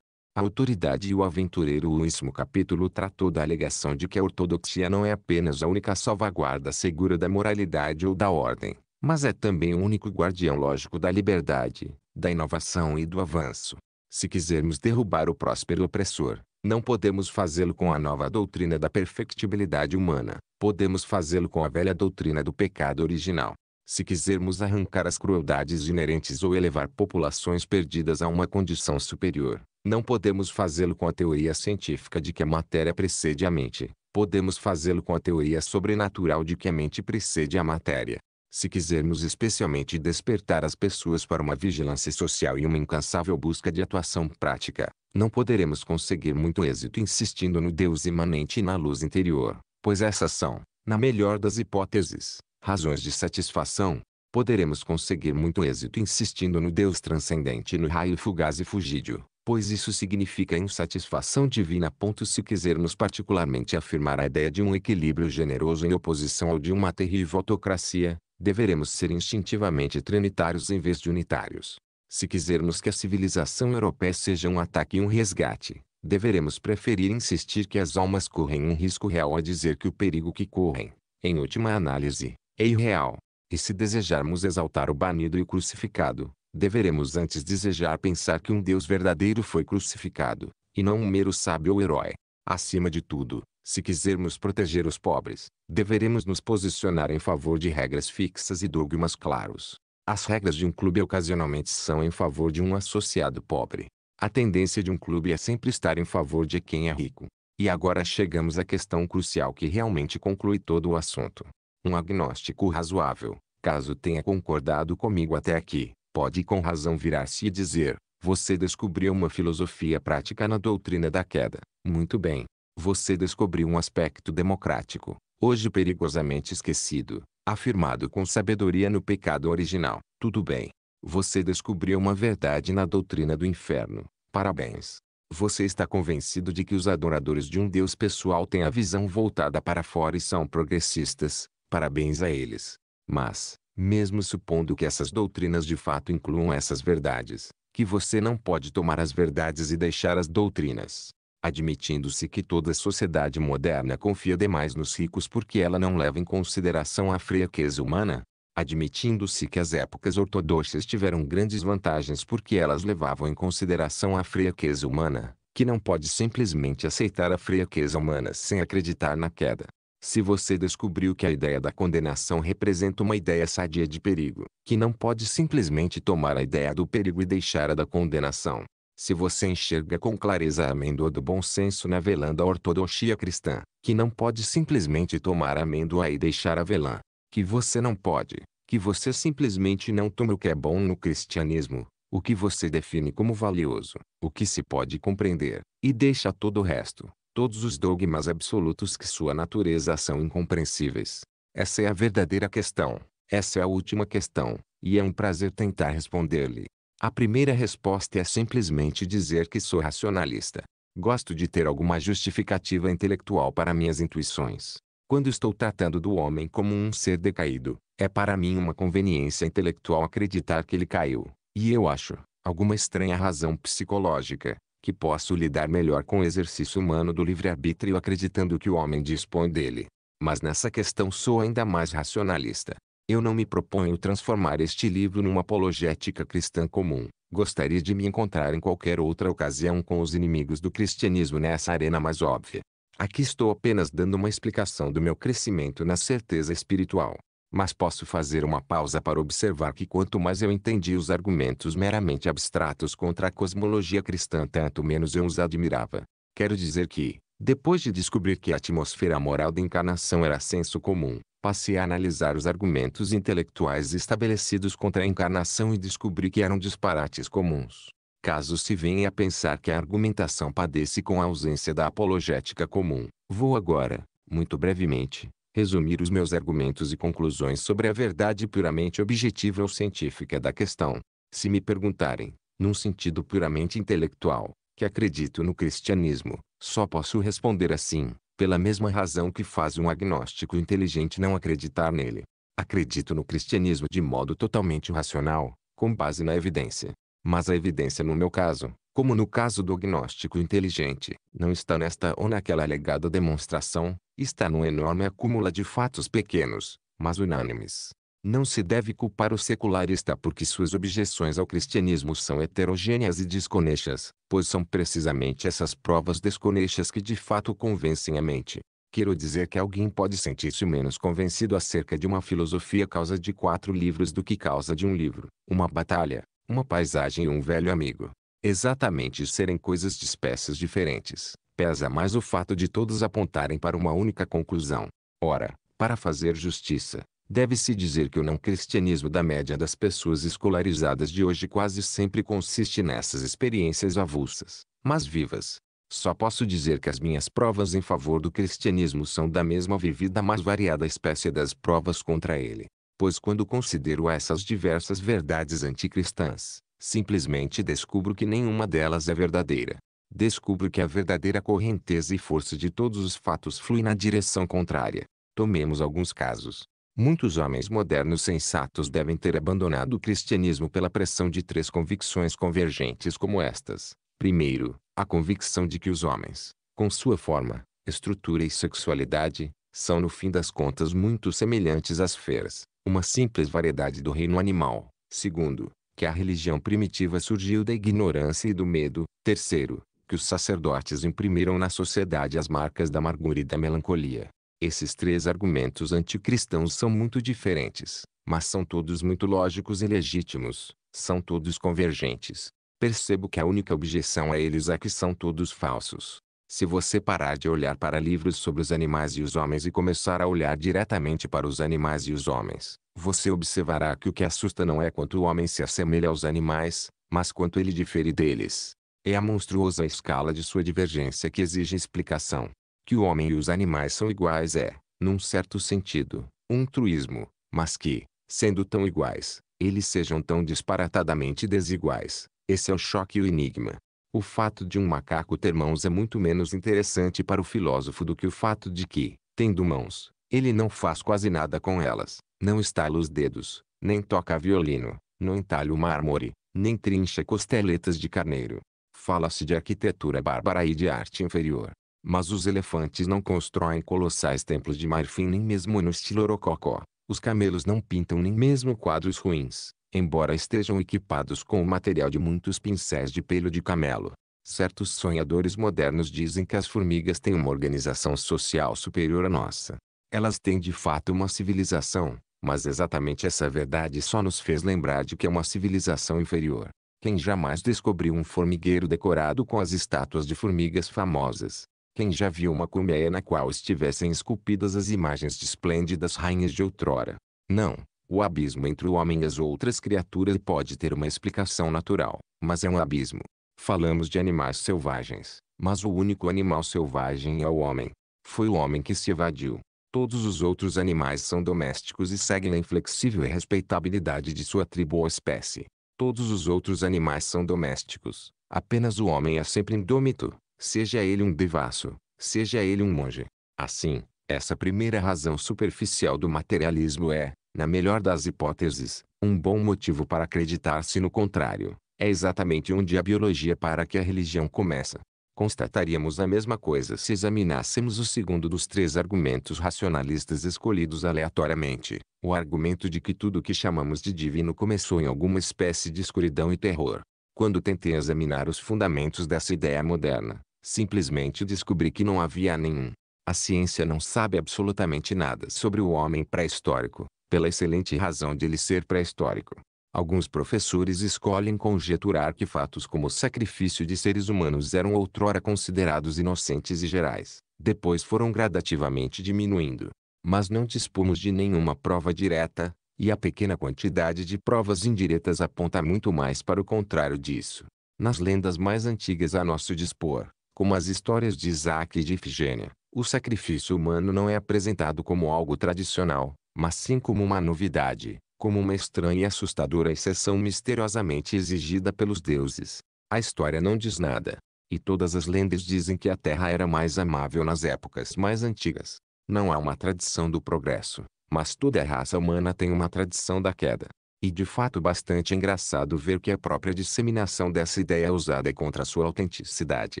A autoridade e o aventureiro O último capítulo tratou da alegação de que a ortodoxia não é apenas a única salvaguarda segura da moralidade ou da ordem, mas é também o único guardião lógico da liberdade, da inovação e do avanço. Se quisermos derrubar o próspero opressor, não podemos fazê-lo com a nova doutrina da perfectibilidade humana, podemos fazê-lo com a velha doutrina do pecado original. Se quisermos arrancar as crueldades inerentes ou elevar populações perdidas a uma condição superior, não podemos fazê-lo com a teoria científica de que a matéria precede a mente, podemos fazê-lo com a teoria sobrenatural de que a mente precede a matéria. Se quisermos especialmente despertar as pessoas para uma vigilância social e uma incansável busca de atuação prática, não poderemos conseguir muito êxito insistindo no Deus imanente e na luz interior, pois essas são, na melhor das hipóteses, razões de satisfação. Poderemos conseguir muito êxito insistindo no Deus transcendente e no raio fugaz e fugídio, pois isso significa insatisfação divina. Se quisermos particularmente afirmar a ideia de um equilíbrio generoso em oposição ao de uma terrível autocracia, deveremos ser instintivamente trinitários em vez de unitários. Se quisermos que a civilização europeia seja um ataque e um resgate, deveremos preferir insistir que as almas correm um risco real a dizer que o perigo que correm, em última análise, é irreal. E se desejarmos exaltar o banido e o crucificado, Deveremos antes desejar pensar que um Deus verdadeiro foi crucificado, e não um mero sábio ou herói. Acima de tudo, se quisermos proteger os pobres, deveremos nos posicionar em favor de regras fixas e dogmas claros. As regras de um clube ocasionalmente são em favor de um associado pobre. A tendência de um clube é sempre estar em favor de quem é rico. E agora chegamos à questão crucial que realmente conclui todo o assunto. Um agnóstico razoável, caso tenha concordado comigo até aqui, pode com razão virar-se e dizer: Você descobriu uma filosofia prática na doutrina da queda. Muito bem. Você descobriu um aspecto democrático, hoje perigosamente esquecido, afirmado com sabedoria no pecado original. Tudo bem. Você descobriu uma verdade na doutrina do inferno. Parabéns. Você está convencido de que os adoradores de um Deus pessoal têm a visão voltada para fora e são progressistas. Parabéns a eles. Mas, mesmo supondo que essas doutrinas de fato incluam essas verdades, que você não pode tomar as verdades e deixar as doutrinas, admitindo-se que toda sociedade moderna confia demais nos ricos porque ela não leva em consideração a fraqueza humana, admitindo-se que as épocas ortodoxas tiveram grandes vantagens porque elas levavam em consideração a fraqueza humana, que não pode simplesmente aceitar a fraqueza humana sem acreditar na queda. Se você descobriu que a ideia da condenação representa uma ideia sadia de perigo, que não pode simplesmente tomar a ideia do perigo e deixar a da condenação, se você enxerga com clareza a amêndoa do bom senso na velã da ortodoxia cristã, que não pode simplesmente tomar a amêndoa e deixar a velã, que você não pode, que você simplesmente não toma o que é bom no cristianismo, o que você define como valioso, o que se pode compreender, e deixa todo o resto, todos os dogmas absolutos que sua natureza são incompreensíveis. Essa é a verdadeira questão, essa é a última questão, e é um prazer tentar responder-lhe. A primeira resposta é simplesmente dizer que sou racionalista. Gosto de ter alguma justificativa intelectual para minhas intuições. Quando estou tratando do homem como um ser decaído, é para mim uma conveniência intelectual acreditar que ele caiu, e eu acho, alguma estranha razão psicológica, que posso lidar melhor com o exercício humano do livre-arbítrio acreditando que o homem dispõe dele. Mas nessa questão sou ainda mais racionalista. Eu não me proponho transformar este livro numa apologética cristã comum. Gostaria de me encontrar em qualquer outra ocasião com os inimigos do cristianismo nessa arena mais óbvia. Aqui estou apenas dando uma explicação do meu crescimento na certeza espiritual. Mas posso fazer uma pausa para observar que quanto mais eu entendi os argumentos meramente abstratos contra a cosmologia cristã, tanto menos eu os admirava. Quero dizer que, depois de descobrir que a atmosfera moral da encarnação era senso comum, passei a analisar os argumentos intelectuais estabelecidos contra a encarnação e descobri que eram disparates comuns. Caso se venha a pensar que a argumentação padece com a ausência da apologética comum, vou agora, muito brevemente, resumir os meus argumentos e conclusões sobre a verdade puramente objetiva ou científica da questão. Se me perguntarem, num sentido puramente intelectual, que acredito no cristianismo, só posso responder assim, pela mesma razão que faz um agnóstico inteligente não acreditar nele. Acredito no cristianismo de modo totalmente racional, com base na evidência. Mas a evidência no meu caso, como no caso do agnóstico inteligente, não está nesta ou naquela alegada demonstração, está num enorme acúmulo de fatos pequenos, mas unânimes, não se deve culpar o secularista porque suas objeções ao cristianismo são heterogêneas e desconexas, pois são precisamente essas provas desconexas que de fato convencem a mente. Quero dizer que alguém pode sentir-se menos convencido acerca de uma filosofia causa de quatro livros do que causa de um livro, uma batalha, uma paisagem e um velho amigo. Exatamente serem coisas de espécies diferentes, pesa mais o fato de todos apontarem para uma única conclusão. Ora, para fazer justiça, Deve-se dizer que o não cristianismo da média das pessoas escolarizadas de hoje quase sempre consiste nessas experiências avulsas, mas vivas. Só posso dizer que as minhas provas em favor do cristianismo são da mesma vivida mais variada espécie das provas contra ele. Pois quando considero essas diversas verdades anticristãs, simplesmente descubro que nenhuma delas é verdadeira. Descubro que a verdadeira correnteza e força de todos os fatos flui na direção contrária. Tomemos alguns casos. Muitos homens modernos sensatos devem ter abandonado o cristianismo pela pressão de três convicções convergentes como estas. Primeiro, a convicção de que os homens, com sua forma, estrutura e sexualidade, são no fim das contas muito semelhantes às feras, uma simples variedade do reino animal. Segundo, que a religião primitiva surgiu da ignorância e do medo. Terceiro, que os sacerdotes imprimiram na sociedade as marcas da amargura e da melancolia. Esses três argumentos anticristãos são muito diferentes, mas são todos muito lógicos e legítimos, são todos convergentes. Percebo que a única objeção a eles é que são todos falsos. Se você parar de olhar para livros sobre os animais e os homens e começar a olhar diretamente para os animais e os homens, você observará que o que assusta não é quanto o homem se assemelha aos animais, mas quanto ele difere deles. É a monstruosa escala de sua divergência que exige explicação. Que o homem e os animais são iguais é, num certo sentido, um truísmo, mas que, sendo tão iguais, eles sejam tão disparatadamente desiguais. Esse é o choque e o enigma. O fato de um macaco ter mãos é muito menos interessante para o filósofo do que o fato de que, tendo mãos, ele não faz quase nada com elas, não estala os dedos, nem toca violino, não entalha o mármore, nem trincha costeletas de carneiro. Fala-se de arquitetura bárbara e de arte inferior. Mas os elefantes não constroem colossais templos de marfim nem mesmo no estilo rococó. Os camelos não pintam nem mesmo quadros ruins embora estejam equipados com o material de muitos pincéis de pelo de camelo. Certos sonhadores modernos dizem que as formigas têm uma organização social superior à nossa. Elas têm de fato uma civilização, mas exatamente essa verdade só nos fez lembrar de que é uma civilização inferior. Quem jamais descobriu um formigueiro decorado com as estátuas de formigas famosas? Quem já viu uma colmeia na qual estivessem esculpidas as imagens de esplêndidas rainhas de outrora? Não, o abismo entre o homem e as outras criaturas pode ter uma explicação natural, mas é um abismo. Falamos de animais selvagens, mas o único animal selvagem é o homem. Foi o homem que se evadiu. Todos os outros animais são domésticos e seguem a inflexível respeitabilidade de sua tribo ou espécie. Todos os outros animais são domésticos. Apenas o homem é sempre indômito, seja ele um devasso, seja ele um monge. Assim, essa primeira razão superficial do materialismo é, na melhor das hipóteses, um bom motivo para acreditar-se no contrário. É exatamente onde a biologia para que a religião começa. Constataríamos a mesma coisa se examinássemos o segundo dos três argumentos racionalistas escolhidos aleatoriamente, o argumento de que tudo o que chamamos de divino começou em alguma espécie de escuridão e terror. Quando tentei examinar os fundamentos dessa ideia moderna, simplesmente descobri que não havia nenhum. A ciência não sabe absolutamente nada sobre o homem pré-histórico, pela excelente razão de ele ser pré-histórico. Alguns professores escolhem conjeturar que fatos como o sacrifício de seres humanos eram outrora considerados inocentes e gerais, depois foram gradativamente diminuindo. Mas não dispomos de nenhuma prova direta, e a pequena quantidade de provas indiretas aponta muito mais para o contrário disso. Nas lendas mais antigas a nosso dispor, como as histórias de Isaac e de Ifigênia, o sacrifício humano não é apresentado como algo tradicional, mas sim como uma novidade, como uma estranha e assustadora exceção misteriosamente exigida pelos deuses. A história não diz nada. E todas as lendas dizem que a Terra era mais amável nas épocas mais antigas. Não há uma tradição do progresso, mas toda a raça humana tem uma tradição da queda. E de fato bastante engraçado ver que a própria disseminação dessa ideia é usada contra sua autenticidade.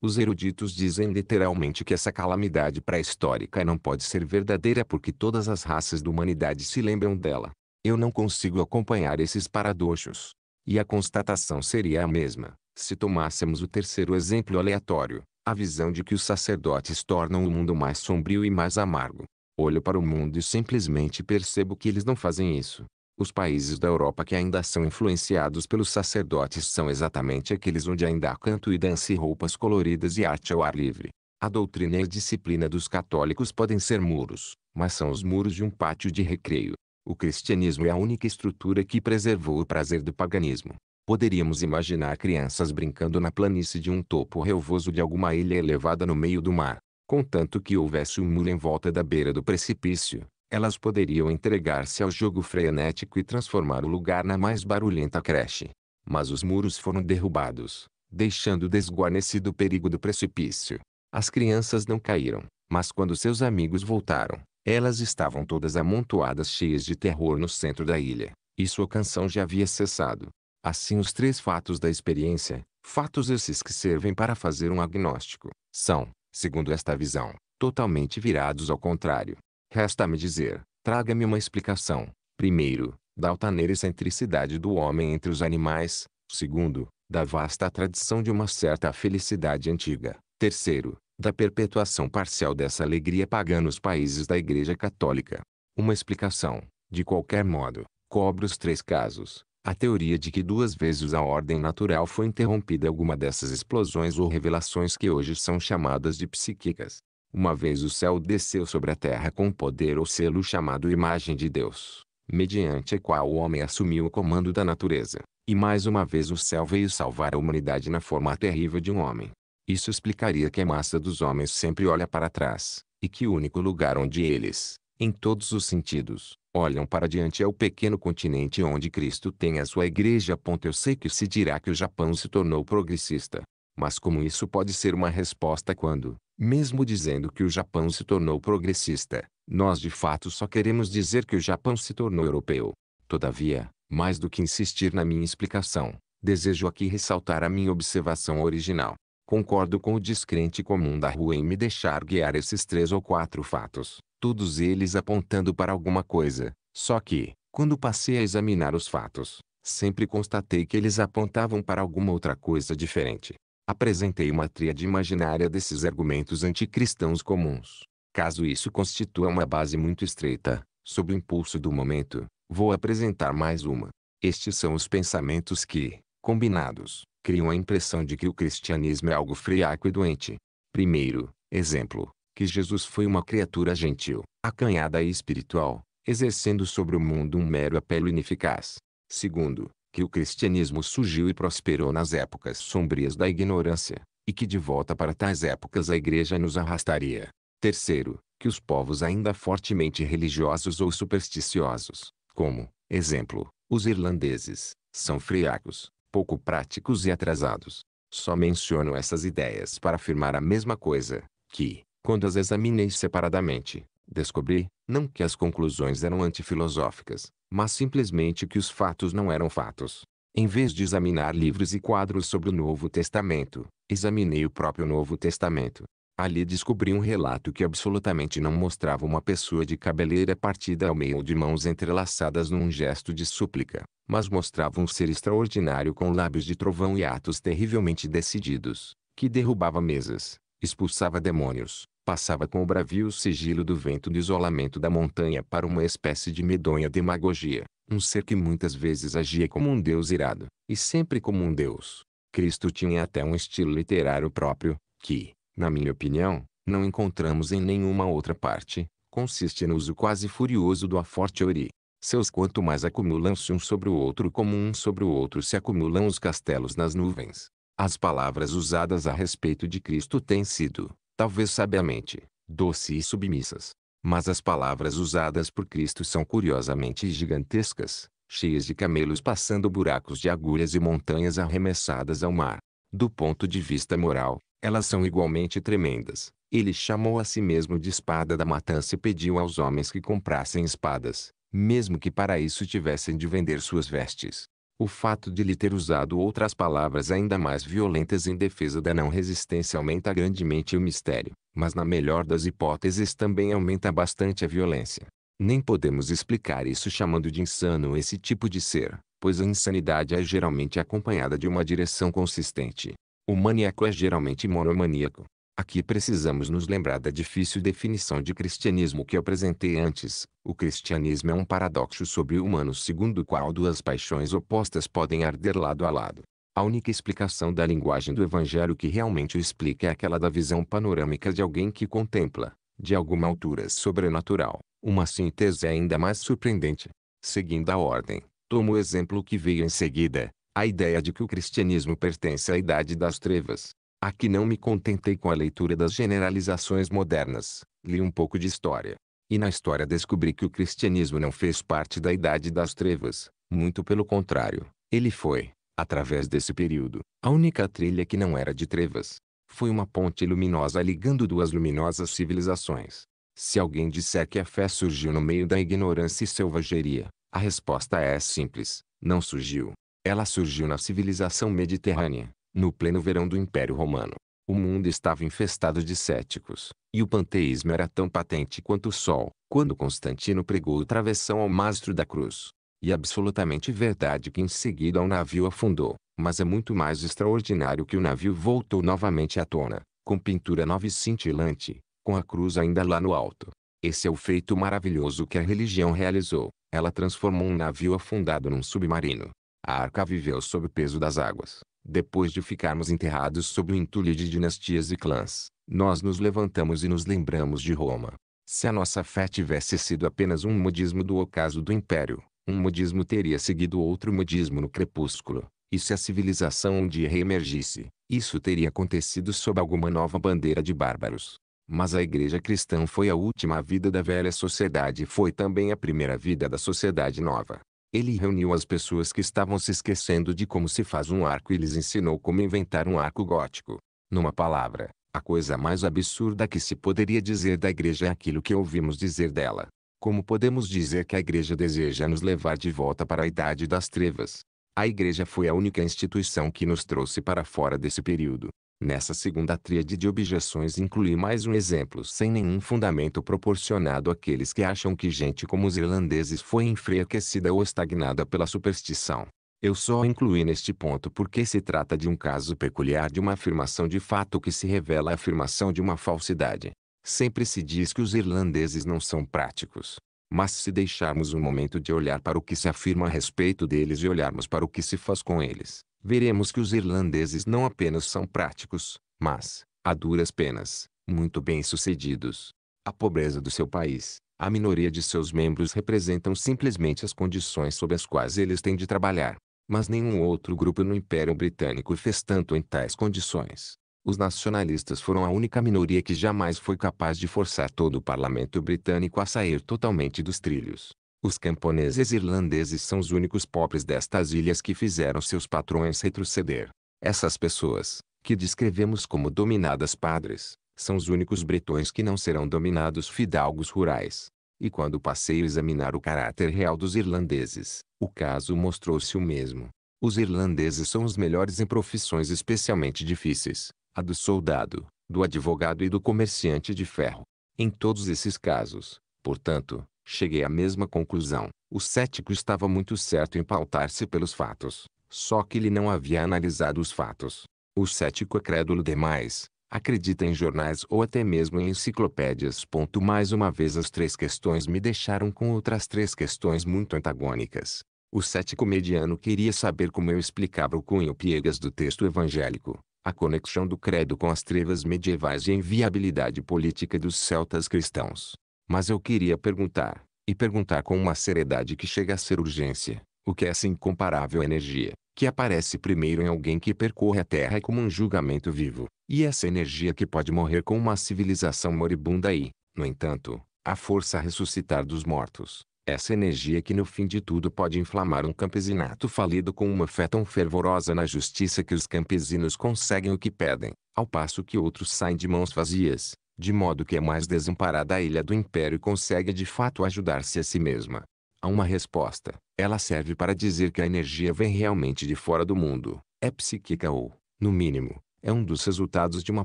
Os eruditos dizem literalmente que essa calamidade pré-histórica não pode ser verdadeira porque todas as raças da humanidade se lembram dela. Eu não consigo acompanhar esses paradoxos. E a constatação seria a mesma, se tomássemos o terceiro exemplo aleatório, a visão de que os sacerdotes tornam o mundo mais sombrio e mais amargo. Olho para o mundo e simplesmente percebo que eles não fazem isso. Os países da Europa que ainda são influenciados pelos sacerdotes são exatamente aqueles onde ainda há canto e dança e roupas coloridas e arte ao ar livre. A doutrina e a disciplina dos católicos podem ser muros, mas são os muros de um pátio de recreio. O cristianismo é a única estrutura que preservou o prazer do paganismo. Poderíamos imaginar crianças brincando na planície de um topo relvoso de alguma ilha elevada no meio do mar, contanto que houvesse um muro em volta da beira do precipício, elas poderiam entregar-se ao jogo frenético e transformar o lugar na mais barulhenta creche. Mas os muros foram derrubados, deixando desguarnecido o perigo do precipício. As crianças não caíram, mas quando seus amigos voltaram, elas estavam todas amontoadas cheias de terror no centro da ilha, e sua canção já havia cessado. Assim os três fatos da experiência, fatos esses que servem para fazer um agnóstico, são, segundo esta visão, totalmente virados ao contrário. Resta-me dizer, traga-me uma explicação. Primeiro, da altaneira excentricidade do homem entre os animais. Segundo, da vasta tradição de uma certa felicidade antiga. Terceiro, da perpetuação parcial dessa alegria pagã nos países da Igreja Católica. Uma explicação, de qualquer modo, cobre os três casos. A teoria de que duas vezes a ordem natural foi interrompida alguma dessas explosões ou revelações que hoje são chamadas de psíquicas. Uma vez o céu desceu sobre a terra com um poder ou selo chamado imagem de Deus, mediante a qual o homem assumiu o comando da natureza. E mais uma vez o céu veio salvar a humanidade na forma terrível de um homem. Isso explicaria que a massa dos homens sempre olha para trás, e que o único lugar onde eles, em todos os sentidos, olham para diante é o pequeno continente onde Cristo tem a sua igreja. Eu sei que se dirá que o Japão se tornou progressista. Mas como isso pode ser uma resposta quando, mesmo dizendo que o Japão se tornou progressista, nós de fato só queremos dizer que o Japão se tornou europeu. Todavia, mais do que insistir na minha explicação, desejo aqui ressaltar a minha observação original. Concordo com o descrente comum da rua em me deixar guiar esses três ou quatro fatos, todos eles apontando para alguma coisa, só que, quando passei a examinar os fatos, sempre constatei que eles apontavam para alguma outra coisa diferente. Apresentei uma tríade imaginária desses argumentos anticristãos comuns. Caso isso constitua uma base muito estreita, sob o impulso do momento, Vou apresentar mais uma. Estes são os pensamentos que, combinados, criam a impressão de que o cristianismo é algo friaco e doente. Primeiro, exemplo, que Jesus foi uma criatura gentil, acanhada e espiritual, exercendo sobre o mundo um mero apelo ineficaz. Segundo, que o cristianismo surgiu e prosperou nas épocas sombrias da ignorância, e que de volta para tais épocas a igreja nos arrastaria. Terceiro, que os povos ainda fortemente religiosos ou supersticiosos, como, exemplo, os irlandeses, são friacos, pouco práticos e atrasados. Só menciono essas ideias para afirmar a mesma coisa, que, quando as examinei separadamente, descobri, não que as conclusões eram antifilosóficas, mas simplesmente que os fatos não eram fatos. Em vez de examinar livros e quadros sobre o Novo Testamento, examinei o próprio Novo Testamento. Ali descobri um relato que absolutamente não mostrava uma pessoa de cabeleira partida ao meio de mãos entrelaçadas num gesto de súplica, mas mostrava um ser extraordinário com lábios de trovão e atos terrivelmente decididos, que derrubava mesas, expulsava demônios, passava com o bravio sigilo do vento do isolamento da montanha para uma espécie de medonha demagogia, um ser que muitas vezes agia como um deus irado, e sempre como um deus. Cristo tinha até um estilo literário próprio, que, na minha opinião, não encontramos em nenhuma outra parte, consiste no uso quase furioso do a fortiori. Seus quanto mais acumulam-se um sobre o outro como um sobre o outro se acumulam os castelos nas nuvens. As palavras usadas a respeito de Cristo têm sido, talvez sabiamente, doce e submissas. Mas as palavras usadas por Cristo são curiosamente gigantescas, cheias de camelos passando buracos de agulhas e montanhas arremessadas ao mar. Do ponto de vista moral, elas são igualmente tremendas. Ele chamou a si mesmo de espada da matança e pediu aos homens que comprassem espadas, mesmo que para isso tivessem de vender suas vestes. O fato de lhe ter usado outras palavras ainda mais violentas em defesa da não resistência aumenta grandemente o mistério, mas na melhor das hipóteses também aumenta bastante a violência. Nem podemos explicar isso chamando de insano esse tipo de ser, pois a insanidade é geralmente acompanhada de uma direção consistente. O maníaco é geralmente monomaníaco. Aqui precisamos nos lembrar da difícil definição de cristianismo que apresentei antes. O cristianismo é um paradoxo sobre-humano segundo o qual duas paixões opostas podem arder lado a lado. A única explicação da linguagem do evangelho que realmente o explica é aquela da visão panorâmica de alguém que contempla, de alguma altura sobrenatural, uma síntese ainda mais surpreendente. Seguindo a ordem, tomo o exemplo que veio em seguida, a ideia de que o cristianismo pertence à idade das trevas. Aqui não me contentei com a leitura das generalizações modernas, li um pouco de história. E na história descobri que o cristianismo não fez parte da idade das trevas, muito pelo contrário, ele foi, através desse período, a única trilha que não era de trevas. Foi uma ponte luminosa ligando duas luminosas civilizações. Se alguém disser que a fé surgiu no meio da ignorância e selvageria, a resposta é simples: não surgiu. Ela surgiu na civilização mediterrânea, no pleno verão do Império Romano. O mundo estava infestado de céticos, e o panteísmo era tão patente quanto o sol, quando Constantino pregou o travessão ao mastro da cruz. E absolutamente verdade que em seguida o navio afundou, mas é muito mais extraordinário que o navio voltou novamente à tona, com pintura nova e cintilante, com a cruz ainda lá no alto. Esse é o feito maravilhoso que a religião realizou. Ela transformou um navio afundado num submarino. A arca viveu sob o peso das águas. Depois de ficarmos enterrados sob o entulho de dinastias e clãs, nós nos levantamos e nos lembramos de Roma. Se a nossa fé tivesse sido apenas um modismo do ocaso do império, um modismo teria seguido outro modismo no crepúsculo. E se a civilização um dia reemergisse, isso teria acontecido sob alguma nova bandeira de bárbaros. Mas a igreja cristã foi a última vida da velha sociedade e foi também a primeira vida da sociedade nova. Ele reuniu as pessoas que estavam se esquecendo de como se faz um arco e lhes ensinou como inventar um arco gótico. Numa palavra, a coisa mais absurda que se poderia dizer da igreja é aquilo que ouvimos dizer dela. Como podemos dizer que a igreja deseja nos levar de volta para a idade das trevas? A igreja foi a única instituição que nos trouxe para fora desse período. Nessa segunda tríade de objeções incluí mais um exemplo sem nenhum fundamento proporcionado àqueles que acham que gente como os irlandeses foi enfraquecida ou estagnada pela superstição. Eu só incluí neste ponto porque se trata de um caso peculiar de uma afirmação de fato que se revela a afirmação de uma falsidade. Sempre se diz que os irlandeses não são práticos. Mas se deixarmos um momento de olhar para o que se afirma a respeito deles e olharmos para o que se faz com eles, veremos que os irlandeses não apenas são práticos, mas, a duras penas, muito bem-sucedidos. A pobreza do seu país, a minoria de seus membros representam simplesmente as condições sob as quais eles têm de trabalhar mas nenhum outro grupo no Império Britânico fez tanto em tais condições. Os nacionalistas foram a única minoria que jamais foi capaz de forçar todo o parlamento britânico a sair totalmente dos trilhos. Os camponeses irlandeses são os únicos pobres destas ilhas que fizeram seus patrões retroceder. Essas pessoas, que descrevemos como dominadas padres, são os únicos bretões que não serão dominados fidalgos rurais. E quando passei a examinar o caráter real dos irlandeses, o caso mostrou-se o mesmo. Os irlandeses são os melhores em profissões especialmente difíceis, a do soldado, do advogado e do comerciante de ferro. Em todos esses casos, portanto, cheguei à mesma conclusão. O cético estava muito certo em pautar-se pelos fatos, só que ele não havia analisado os fatos. O cético é crédulo demais, acredita em jornais ou até mesmo em enciclopédias. Mais uma vez as três questões me deixaram com outras três questões muito antagônicas. O cético mediano queria saber como eu explicava o cunho piegas do texto evangélico, a conexão do credo com as trevas medievais e a inviabilidade política dos celtas cristãos. Mas eu queria perguntar, e perguntar com uma seriedade que chega a ser urgência, o que é essa incomparável energia, que aparece primeiro em alguém que percorre a Terra como um julgamento vivo, e essa energia que pode morrer com uma civilização moribunda e, no entanto, a força a ressuscitar dos mortos. Essa energia que no fim de tudo pode inflamar um campesinato falido com uma fé tão fervorosa na justiça que os campesinos conseguem o que pedem, ao passo que outros saem de mãos vazias, de modo que a mais desamparada ilha do império consegue de fato ajudar-se a si mesma. Há uma resposta. Ela serve para dizer que a energia vem realmente de fora do mundo, é psíquica ou, no mínimo, é um dos resultados de uma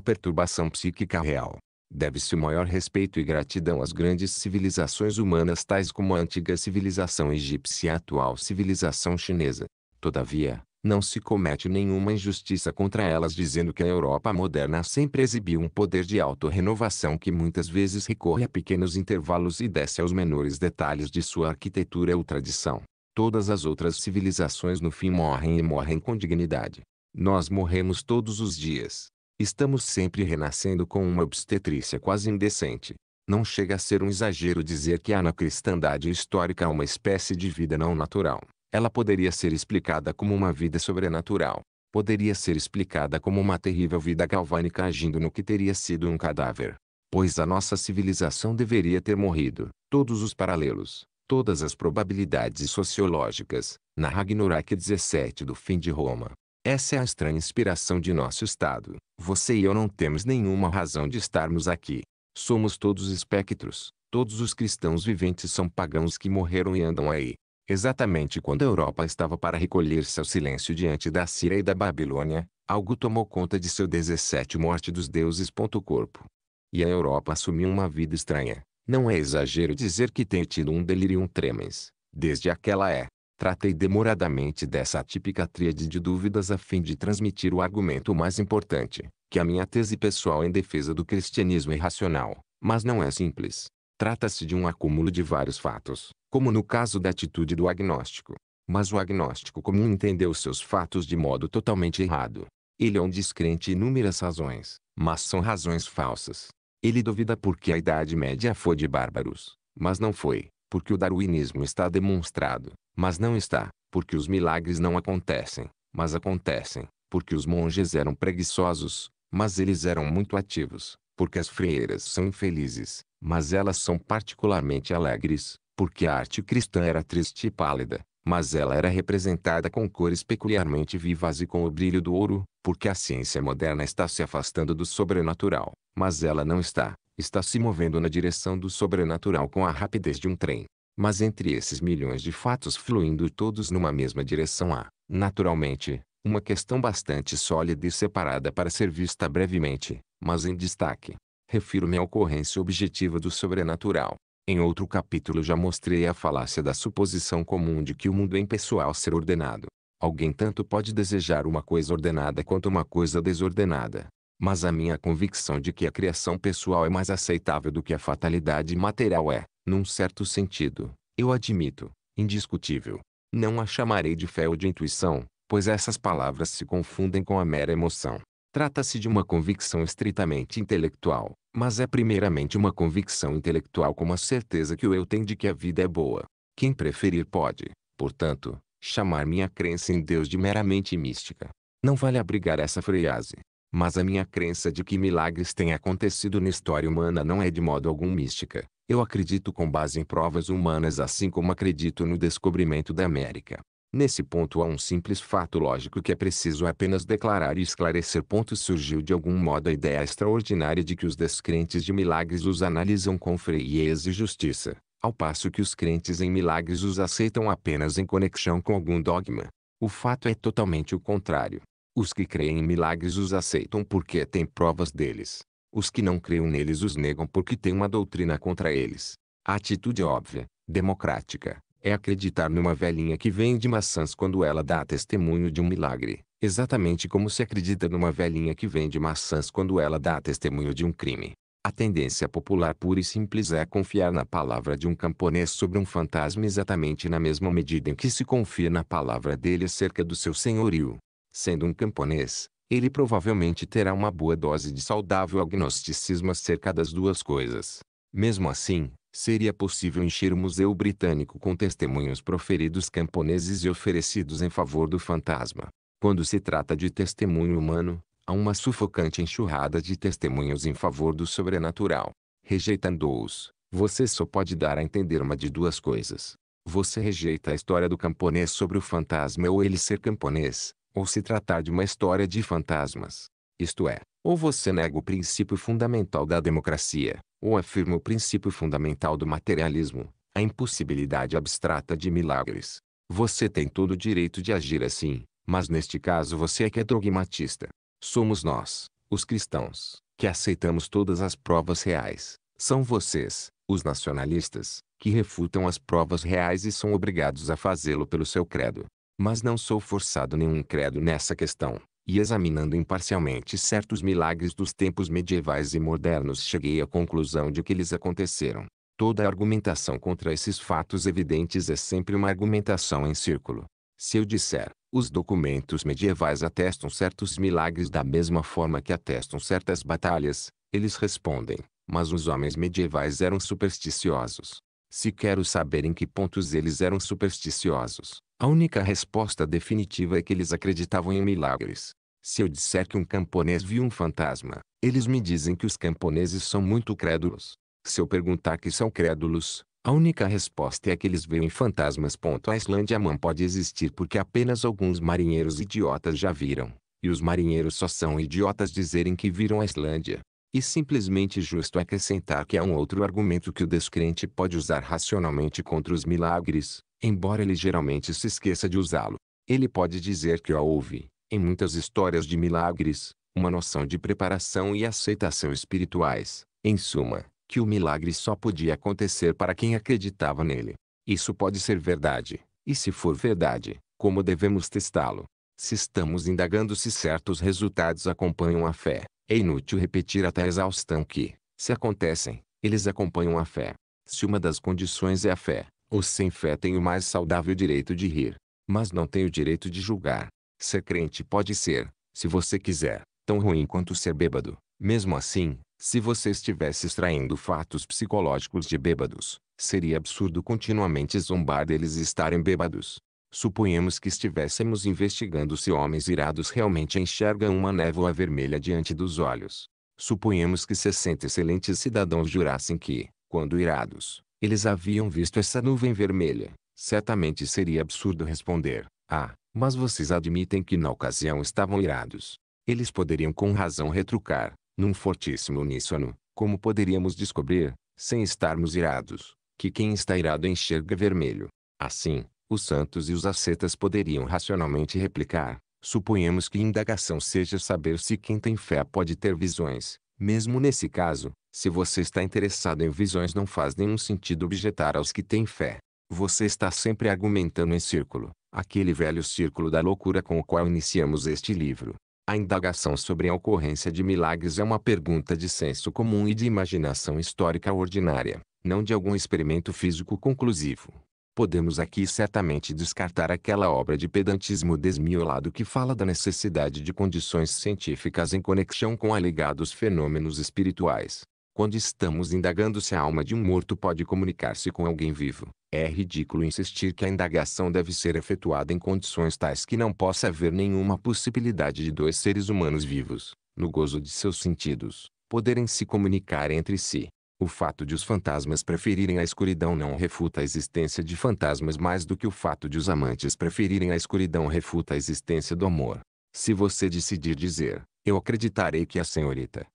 perturbação psíquica real. Deve-se o maior respeito e gratidão às grandes civilizações humanas tais como a antiga civilização egípcia e a atual civilização chinesa. Todavia, não se comete nenhuma injustiça contra elas dizendo que a Europa moderna sempre exibiu um poder de autorrenovação que muitas vezes recorre a pequenos intervalos e desce aos menores detalhes de sua arquitetura ou tradição. Todas as outras civilizações no fim morrem e morrem com dignidade. Nós morremos todos os dias. Estamos sempre renascendo com uma obstetrícia quase indecente. Não chega a ser um exagero dizer que há na cristandade histórica uma espécie de vida não natural. Ela poderia ser explicada como uma vida sobrenatural. Poderia ser explicada como uma terrível vida galvânica agindo no que teria sido um cadáver. Pois a nossa civilização deveria ter morrido. Todos os paralelos, todas as probabilidades sociológicas, na Ragnarok 17 do fim de Roma. Essa é a estranha inspiração de nosso Estado. Você e eu não temos nenhuma razão de estarmos aqui. Somos todos espectros. Todos os cristãos viventes são pagãos que morreram e andam aí. Exatamente quando a Europa estava para recolher-se ao silêncio diante da Síria e da Babilônia, algo tomou conta de seu 17 morte dos deuses. Corpo. E a Europa assumiu uma vida estranha. Não é exagero dizer que tem tido um delirium tremens, desde aquela é. Tratei demoradamente dessa típica tríade de dúvidas a fim de transmitir o argumento mais importante, que a minha tese pessoal em defesa do cristianismo é racional, mas não é simples. Trata-se de um acúmulo de vários fatos, como no caso da atitude do agnóstico. Mas o agnóstico comum entendeu seus fatos de modo totalmente errado. Ele é um descrente inúmeras razões, mas são razões falsas. Ele duvida porque a Idade Média foi de bárbaros, mas não foi, porque o darwinismo está demonstrado, mas não está, porque os milagres não acontecem, mas acontecem, porque os monges eram preguiçosos, mas eles eram muito ativos, porque as freiras são infelizes, mas elas são particularmente alegres, porque a arte cristã era triste e pálida, mas ela era representada com cores peculiarmente vivas e com o brilho do ouro, porque a ciência moderna está se afastando do sobrenatural, mas ela não está, está se movendo na direção do sobrenatural com a rapidez de um trem. Mas entre esses milhões de fatos fluindo todos numa mesma direção há, naturalmente, uma questão bastante sólida e separada para ser vista brevemente, mas em destaque. Refiro-me à ocorrência objetiva do sobrenatural. Em outro capítulo já mostrei a falácia da suposição comum de que o mundo é impessoal ser ordenado. Alguém tanto pode desejar uma coisa ordenada quanto uma coisa desordenada. Mas a minha convicção de que a criação pessoal é mais aceitável do que a fatalidade material é, num certo sentido, eu admito, indiscutível. Não a chamarei de fé ou de intuição, pois essas palavras se confundem com a mera emoção. Trata-se de uma convicção estritamente intelectual, mas é primeiramente uma convicção intelectual com a certeza que o eu tem de que a vida é boa. Quem preferir pode, portanto, chamar minha crença em Deus de meramente mística. Não vale abrigar essa frase. Mas a minha crença de que milagres têm acontecido na história humana não é de modo algum mística. Eu acredito com base em provas humanas assim como acredito no descobrimento da América. Nesse ponto há um simples fato lógico que é preciso apenas declarar e esclarecer. Ponto surgiu de algum modo a ideia extraordinária de que os descrentes de milagres os analisam com frieza e justiça, ao passo que os crentes em milagres os aceitam apenas em conexão com algum dogma. O fato é totalmente o contrário. Os que creem em milagres os aceitam porque têm provas deles. Os que não creem neles os negam porque têm uma doutrina contra eles. A atitude óbvia, democrática, é acreditar numa velhinha que vende maçãs quando ela dá testemunho de um milagre, exatamente como se acredita numa velhinha que vende maçãs quando ela dá testemunho de um crime. A tendência popular pura e simples é confiar na palavra de um camponês sobre um fantasma exatamente na mesma medida em que se confia na palavra dele acerca do seu senhorio. Sendo um camponês, ele provavelmente terá uma boa dose de saudável agnosticismo acerca das duas coisas. Mesmo assim, seria possível encher o Museu Britânico com testemunhos proferidos camponeses e oferecidos em favor do fantasma. Quando se trata de testemunho humano, há uma sufocante enxurrada de testemunhos em favor do sobrenatural. Rejeitando-os, você só pode dar a entender uma de duas coisas. Você rejeita a história do camponês sobre o fantasma ou ele ser camponês, ou se tratar de uma história de fantasmas. Isto é, ou você nega o princípio fundamental da democracia, ou afirma o princípio fundamental do materialismo, a impossibilidade abstrata de milagres. Você tem todo o direito de agir assim, mas neste caso você é que é dogmatista. Somos nós, os cristãos, que aceitamos todas as provas reais. São vocês, os nacionalistas, que refutam as provas reais e são obrigados a fazê-lo pelo seu credo. Mas não sou forçado nenhum credo nessa questão e examinando imparcialmente certos milagres dos tempos medievais e modernos cheguei à conclusão de que eles aconteceram. Toda argumentação contra esses fatos evidentes é sempre uma argumentação em círculo. Se eu disser, os documentos medievais atestam certos milagres da mesma forma que atestam certas batalhas, eles respondem, mas os homens medievais eram supersticiosos. Se quero saber em que pontos eles eram supersticiosos, a única resposta definitiva é que eles acreditavam em milagres. Se eu disser que um camponês viu um fantasma, eles me dizem que os camponeses são muito crédulos. Se eu perguntar que são crédulos, a única resposta é que eles veem fantasmas. A Islândia não pode existir porque apenas alguns marinheiros idiotas já viram. E os marinheiros só são idiotas dizerem que viram a Islândia. E simplesmente justo acrescentar que há um outro argumento que o descrente pode usar racionalmente contra os milagres, embora ele geralmente se esqueça de usá-lo. Ele pode dizer que houve, em muitas histórias de milagres, uma noção de preparação e aceitação espirituais, em suma, que o milagre só podia acontecer para quem acreditava nele. Isso pode ser verdade, E se for verdade, como devemos testá-lo? Se estamos indagando se certos resultados acompanham a fé, é inútil repetir até a exaustão que, se acontecem, eles acompanham a fé. Se uma das condições é a fé, o sem fé tem o mais saudável direito de rir, mas não tem o direito de julgar. Ser crente pode ser, se você quiser, tão ruim quanto ser bêbado. Mesmo assim, se você estivesse extraindo fatos psicológicos de bêbados, seria absurdo continuamente zombar deles estarem bêbados. Suponhamos que estivéssemos investigando se homens irados realmente enxergam uma névoa vermelha diante dos olhos. Suponhamos que 60 excelentes cidadãos jurassem que, quando irados, eles haviam visto essa nuvem vermelha. Certamente seria absurdo responder: Ah, mas vocês admitem que na ocasião estavam irados. Eles poderiam com razão retrucar, num fortíssimo uníssono, como poderíamos descobrir, sem estarmos irados, que quem está irado enxerga vermelho. Assim, os santos e os ascetas poderiam racionalmente replicar, suponhamos que indagação seja saber se quem tem fé pode ter visões. Mesmo nesse caso, se você está interessado em visões não faz nenhum sentido objetar aos que têm fé. Você está sempre argumentando em círculo, aquele velho círculo da loucura com o qual iniciamos este livro. A indagação sobre a ocorrência de milagres é uma pergunta de senso comum e de imaginação histórica ordinária, não de algum experimento físico conclusivo. Podemos aqui certamente descartar aquela obra de pedantismo desmiolado que fala da necessidade de condições científicas em conexão com alegados fenômenos espirituais. Quando estamos indagando se a alma de um morto pode comunicar-se com alguém vivo, é ridículo insistir que a indagação deve ser efetuada em condições tais que não possa haver nenhuma possibilidade de dois seres humanos vivos, no gozo de seus sentidos, poderem se comunicar entre si. O fato de os fantasmas preferirem a escuridão não refuta a existência de fantasmas mais do que o fato de os amantes preferirem a escuridão refuta a existência do amor. Se você decidir dizer, eu acreditarei que a senhorita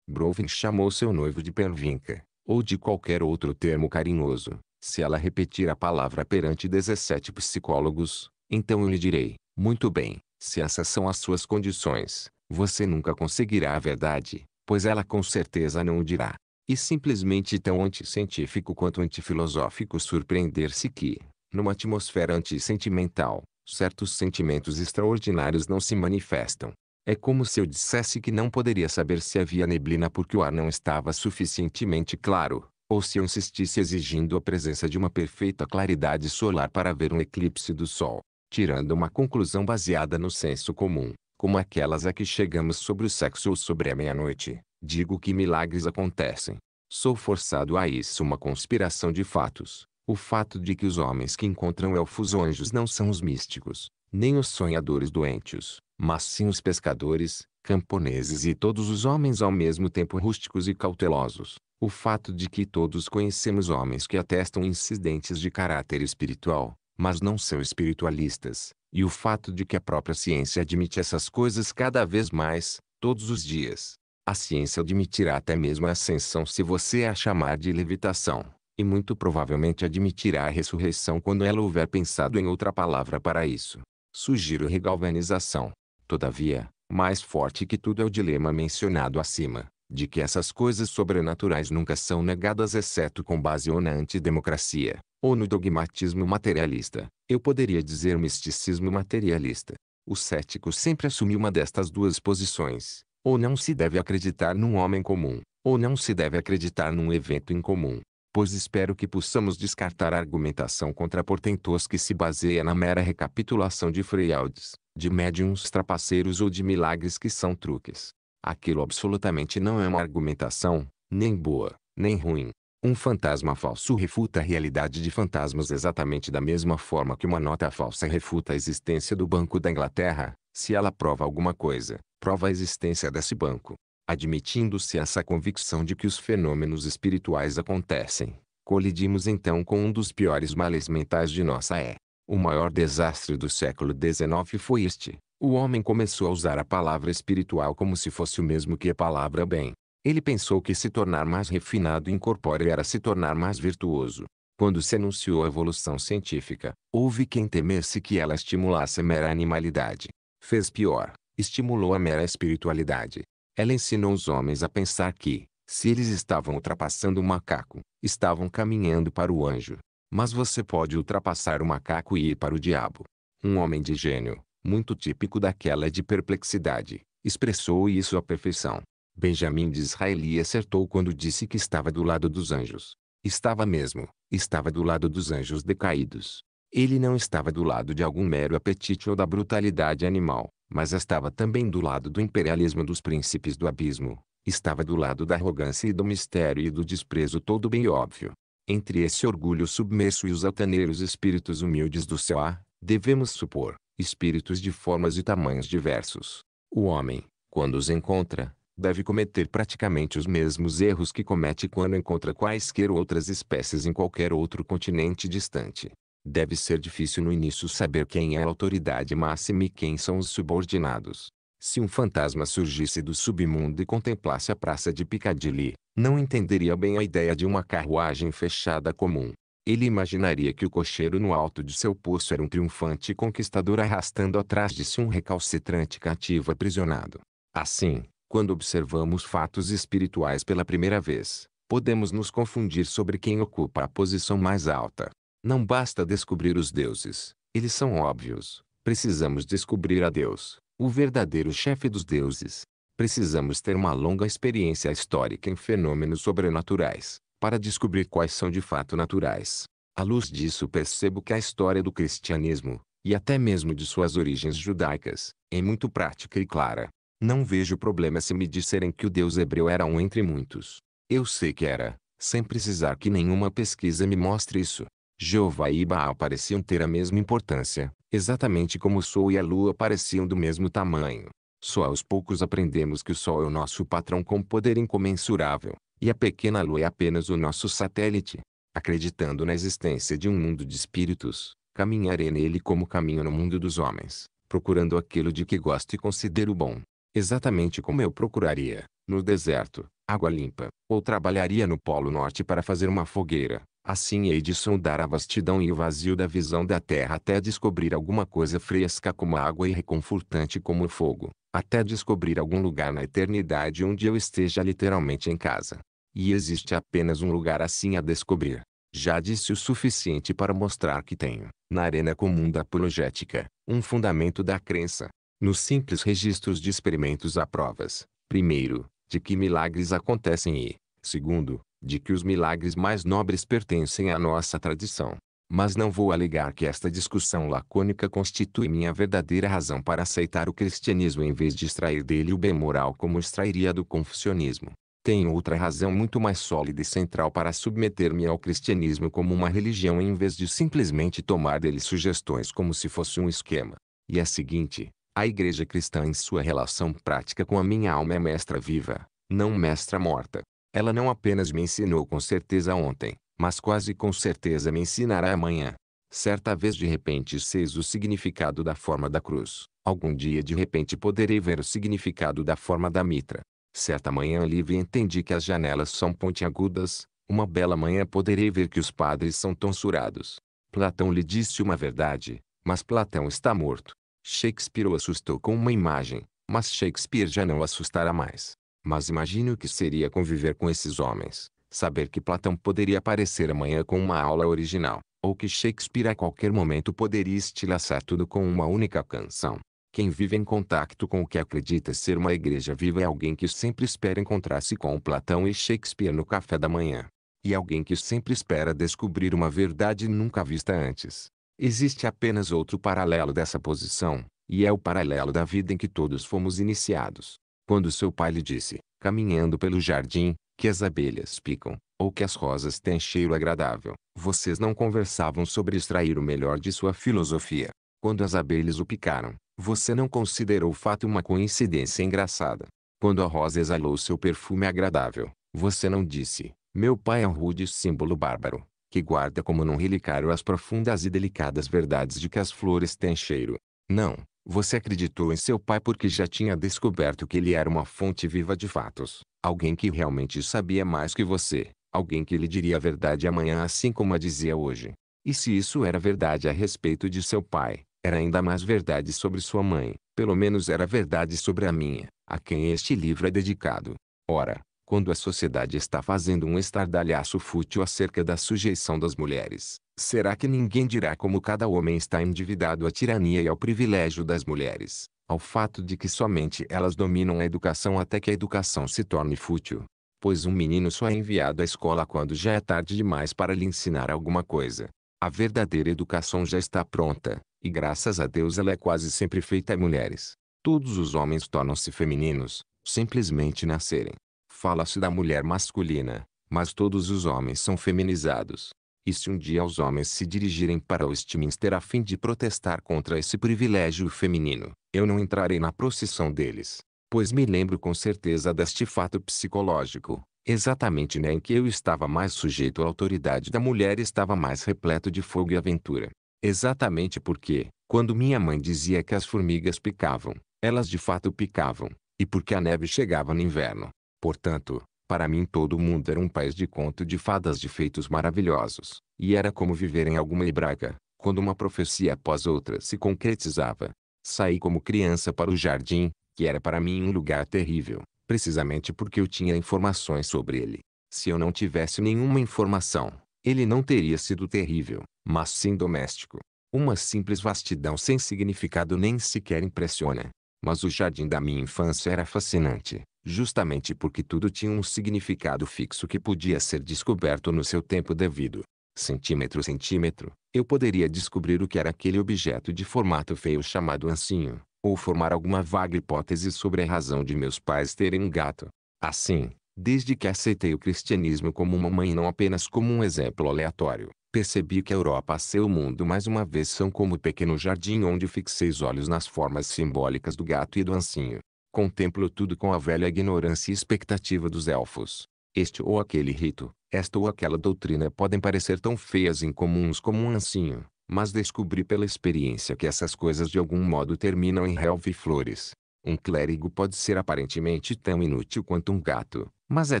Brovin chamou seu noivo de Pervinca, ou de qualquer outro termo carinhoso, se ela repetir a palavra perante 17 psicólogos, então eu lhe direi, muito bem, se essas são as suas condições, você nunca conseguirá a verdade, pois ela com certeza não o dirá e simplesmente tão anticientífico quanto antifilosófico surpreender-se que, numa atmosfera antissentimental, certos sentimentos extraordinários não se manifestam. É como se eu dissesse que não poderia saber se havia neblina porque o ar não estava suficientemente claro, ou se eu insistisse exigindo a presença de uma perfeita claridade solar para ver um eclipse do Sol, tirando uma conclusão baseada no senso comum, como aquelas a que chegamos sobre o sexo ou sobre a meia-noite. Digo que milagres acontecem. Sou forçado a isso uma conspiração de fatos. O fato de que os homens que encontram elfos ou anjos não são os místicos, nem os sonhadores doentes, mas sim os pescadores, camponeses e todos os homens ao mesmo tempo rústicos e cautelosos. O fato de que todos conhecemos homens que atestam incidentes de caráter espiritual, mas não são espiritualistas, e o fato de que a própria ciência admite essas coisas cada vez mais, todos os dias, a ciência admitirá até mesmo a ascensão se você a chamar de levitação, e muito provavelmente admitirá a ressurreição quando ela houver pensado em outra palavra para isso. Sugiro regalvanização. Todavia, mais forte que tudo é o dilema mencionado acima, de que essas coisas sobrenaturais nunca são negadas exceto com base ou na antidemocracia, ou no dogmatismo materialista. Eu poderia dizer misticismo materialista. O cético sempre assume uma destas duas posições, ou não se deve acreditar num homem comum, ou não se deve acreditar num evento incomum. Pois espero que possamos descartar a argumentação contra portentos que se baseia na mera recapitulação de fraudes, de médiums trapaceiros ou de milagres que são truques. Aquilo absolutamente não é uma argumentação, nem boa, nem ruim. Um fantasma falso refuta a realidade de fantasmas exatamente da mesma forma que uma nota falsa refuta a existência do Banco da Inglaterra, se ela prova alguma coisa, prova a existência desse banco. Admitindo-se essa convicção de que os fenômenos espirituais acontecem, colidimos então com um dos piores males mentais de nossa é. O maior desastre do século XIX foi este. O homem começou a usar a palavra espiritual como se fosse o mesmo que a palavra bem. Ele pensou que se tornar mais refinado e incorpóreo era se tornar mais virtuoso. Quando se anunciou a evolução científica, houve quem temesse que ela estimulasse a mera animalidade. Fez pior, estimulou a mera espiritualidade. Ela ensinou os homens a pensar que, se eles estavam ultrapassando o macaco, estavam caminhando para o anjo. Mas você pode ultrapassar o macaco e ir para o diabo. Um homem de gênio, muito típico daquela de perplexidade, expressou isso à perfeição. Benjamin de Israeli acertou quando disse que estava do lado dos anjos. Estava mesmo, estava do lado dos anjos decaídos. Ele não estava do lado de algum mero apetite ou da brutalidade animal, mas estava também do lado do imperialismo dos príncipes do abismo. Estava do lado da arrogância e do mistério e do desprezo todo bem óbvio. Entre esse orgulho submerso e os altaneiros espíritos humildes do céu há, devemos supor, espíritos de formas e tamanhos diversos. O homem, quando os encontra, deve cometer praticamente os mesmos erros que comete quando encontra quaisquer outras espécies em qualquer outro continente distante. Deve ser difícil no início saber quem é a autoridade máxima e quem são os subordinados. Se um fantasma surgisse do submundo e contemplasse a praça de Piccadilly, não entenderia bem a ideia de uma carruagem fechada comum. Ele imaginaria que o cocheiro no alto de seu poço era um triunfante conquistador arrastando atrás de si um recalcitrante cativo aprisionado. Assim, quando observamos fatos espirituais pela primeira vez, podemos nos confundir sobre quem ocupa a posição mais alta. Não basta descobrir os deuses, eles são óbvios. Precisamos descobrir a Deus, o verdadeiro chefe dos deuses. Precisamos ter uma longa experiência histórica em fenômenos sobrenaturais, para descobrir quais são de fato naturais. À luz disso percebo que a história do cristianismo, e até mesmo de suas origens judaicas, é muito prática e clara. Não vejo problema se me disserem que o Deus hebreu era um entre muitos. Eu sei que era, sem precisar que nenhuma pesquisa me mostre isso. Jeová e Baal pareciam ter a mesma importância, exatamente como o Sol e a Lua pareciam do mesmo tamanho. Só aos poucos aprendemos que o Sol é o nosso patrão com poder incomensurável, e a pequena Lua é apenas o nosso satélite. Acreditando na existência de um mundo de espíritos, caminharei nele como caminho no mundo dos homens, procurando aquilo de que gosto e considero bom. Exatamente como eu procuraria, no deserto, água limpa, ou trabalharia no Polo Norte para fazer uma fogueira, Assim hei de sondar a vastidão e o vazio da visão da terra até descobrir alguma coisa fresca como a água e reconfortante como o fogo, até descobrir algum lugar na eternidade onde eu esteja literalmente em casa. E existe apenas um lugar assim a descobrir. Já disse o suficiente para mostrar que tenho, na arena comum da apologética, um fundamento da crença. Nos simples registros de experimentos há provas, primeiro, de que milagres acontecem e, segundo, de que os milagres mais nobres pertencem à nossa tradição. Mas não vou alegar que esta discussão lacônica constitui minha verdadeira razão para aceitar o cristianismo em vez de extrair dele o bem moral como extrairia do confucionismo. Tenho outra razão muito mais sólida e central para submeter-me ao cristianismo como uma religião em vez de simplesmente tomar dele sugestões como se fosse um esquema. E é a seguinte, a igreja cristã em sua relação prática com a minha alma é mestra viva, não mestra morta. Ela não apenas me ensinou com certeza ontem, mas quase com certeza me ensinará amanhã. Certa vez de repente seis o significado da forma da cruz. Algum dia de repente poderei ver o significado da forma da mitra. Certa manhã livre entendi que as janelas são pontiagudas. Uma bela manhã poderei ver que os padres são tonsurados. Platão lhe disse uma verdade, mas Platão está morto. Shakespeare o assustou com uma imagem, mas Shakespeare já não o assustará mais. Mas imagine o que seria conviver com esses homens, saber que Platão poderia aparecer amanhã com uma aula original, ou que Shakespeare a qualquer momento poderia estilhaçar tudo com uma única canção. Quem vive em contato com o que acredita ser uma igreja viva é alguém que sempre espera encontrar-se com Platão e Shakespeare no café da manhã. E alguém que sempre espera descobrir uma verdade nunca vista antes. Existe apenas outro paralelo dessa posição, e é o paralelo da vida em que todos fomos iniciados. Quando seu pai lhe disse, caminhando pelo jardim, que as abelhas picam, ou que as rosas têm cheiro agradável, vocês não conversavam sobre extrair o melhor de sua filosofia. Quando as abelhas o picaram, você não considerou o fato uma coincidência engraçada. Quando a rosa exalou seu perfume agradável, você não disse, meu pai é um rude símbolo bárbaro, que guarda como num relicário as profundas e delicadas verdades de que as flores têm cheiro. Não, você acreditou em seu pai porque já tinha descoberto que ele era uma fonte viva de fatos, alguém que realmente sabia mais que você, alguém que lhe diria a verdade amanhã assim como a dizia hoje. E se isso era verdade a respeito de seu pai, era ainda mais verdade sobre sua mãe, pelo menos era verdade sobre a minha, a quem este livro é dedicado. Ora, quando a sociedade está fazendo um estardalhaço fútil acerca da sujeição das mulheres, será que ninguém dirá como cada homem está endividado à tirania e ao privilégio das mulheres, ao fato de que somente elas dominam a educação até que a educação se torne fútil? Pois um menino só é enviado à escola quando já é tarde demais para lhe ensinar alguma coisa. A verdadeira educação já está pronta, e graças a Deus ela é quase sempre feita a mulheres. Todos os homens tornam-se femininos, simplesmente nascerem fala-se da mulher masculina, mas todos os homens são feminizados. E se um dia os homens se dirigirem para Westminster a fim de protestar contra esse privilégio feminino, eu não entrarei na procissão deles, pois me lembro com certeza deste fato psicológico. Exatamente né em que eu estava mais sujeito à autoridade da mulher estava mais repleto de fogo e aventura. Exatamente porque, quando minha mãe dizia que as formigas picavam, elas de fato picavam, e porque a neve chegava no inverno, Portanto, para mim todo mundo era um país de conto de fadas de feitos maravilhosos, e era como viver em alguma hebraica, quando uma profecia após outra se concretizava. Saí como criança para o jardim, que era para mim um lugar terrível, precisamente porque eu tinha informações sobre ele. Se eu não tivesse nenhuma informação, ele não teria sido terrível, mas sim doméstico. Uma simples vastidão sem significado nem sequer impressiona. Mas o jardim da minha infância era fascinante justamente porque tudo tinha um significado fixo que podia ser descoberto no seu tempo devido. Centímetro centímetro, eu poderia descobrir o que era aquele objeto de formato feio chamado ancinho, ou formar alguma vaga hipótese sobre a razão de meus pais terem um gato. Assim, desde que aceitei o cristianismo como uma mãe e não apenas como um exemplo aleatório, percebi que a Europa e o mundo mais uma vez são como o pequeno jardim onde fixei os olhos nas formas simbólicas do gato e do ancinho. Contemplo tudo com a velha ignorância e expectativa dos elfos. Este ou aquele rito, esta ou aquela doutrina podem parecer tão feias e incomuns como um ancinho, mas descobri pela experiência que essas coisas de algum modo terminam em relva e flores. Um clérigo pode ser aparentemente tão inútil quanto um gato, mas é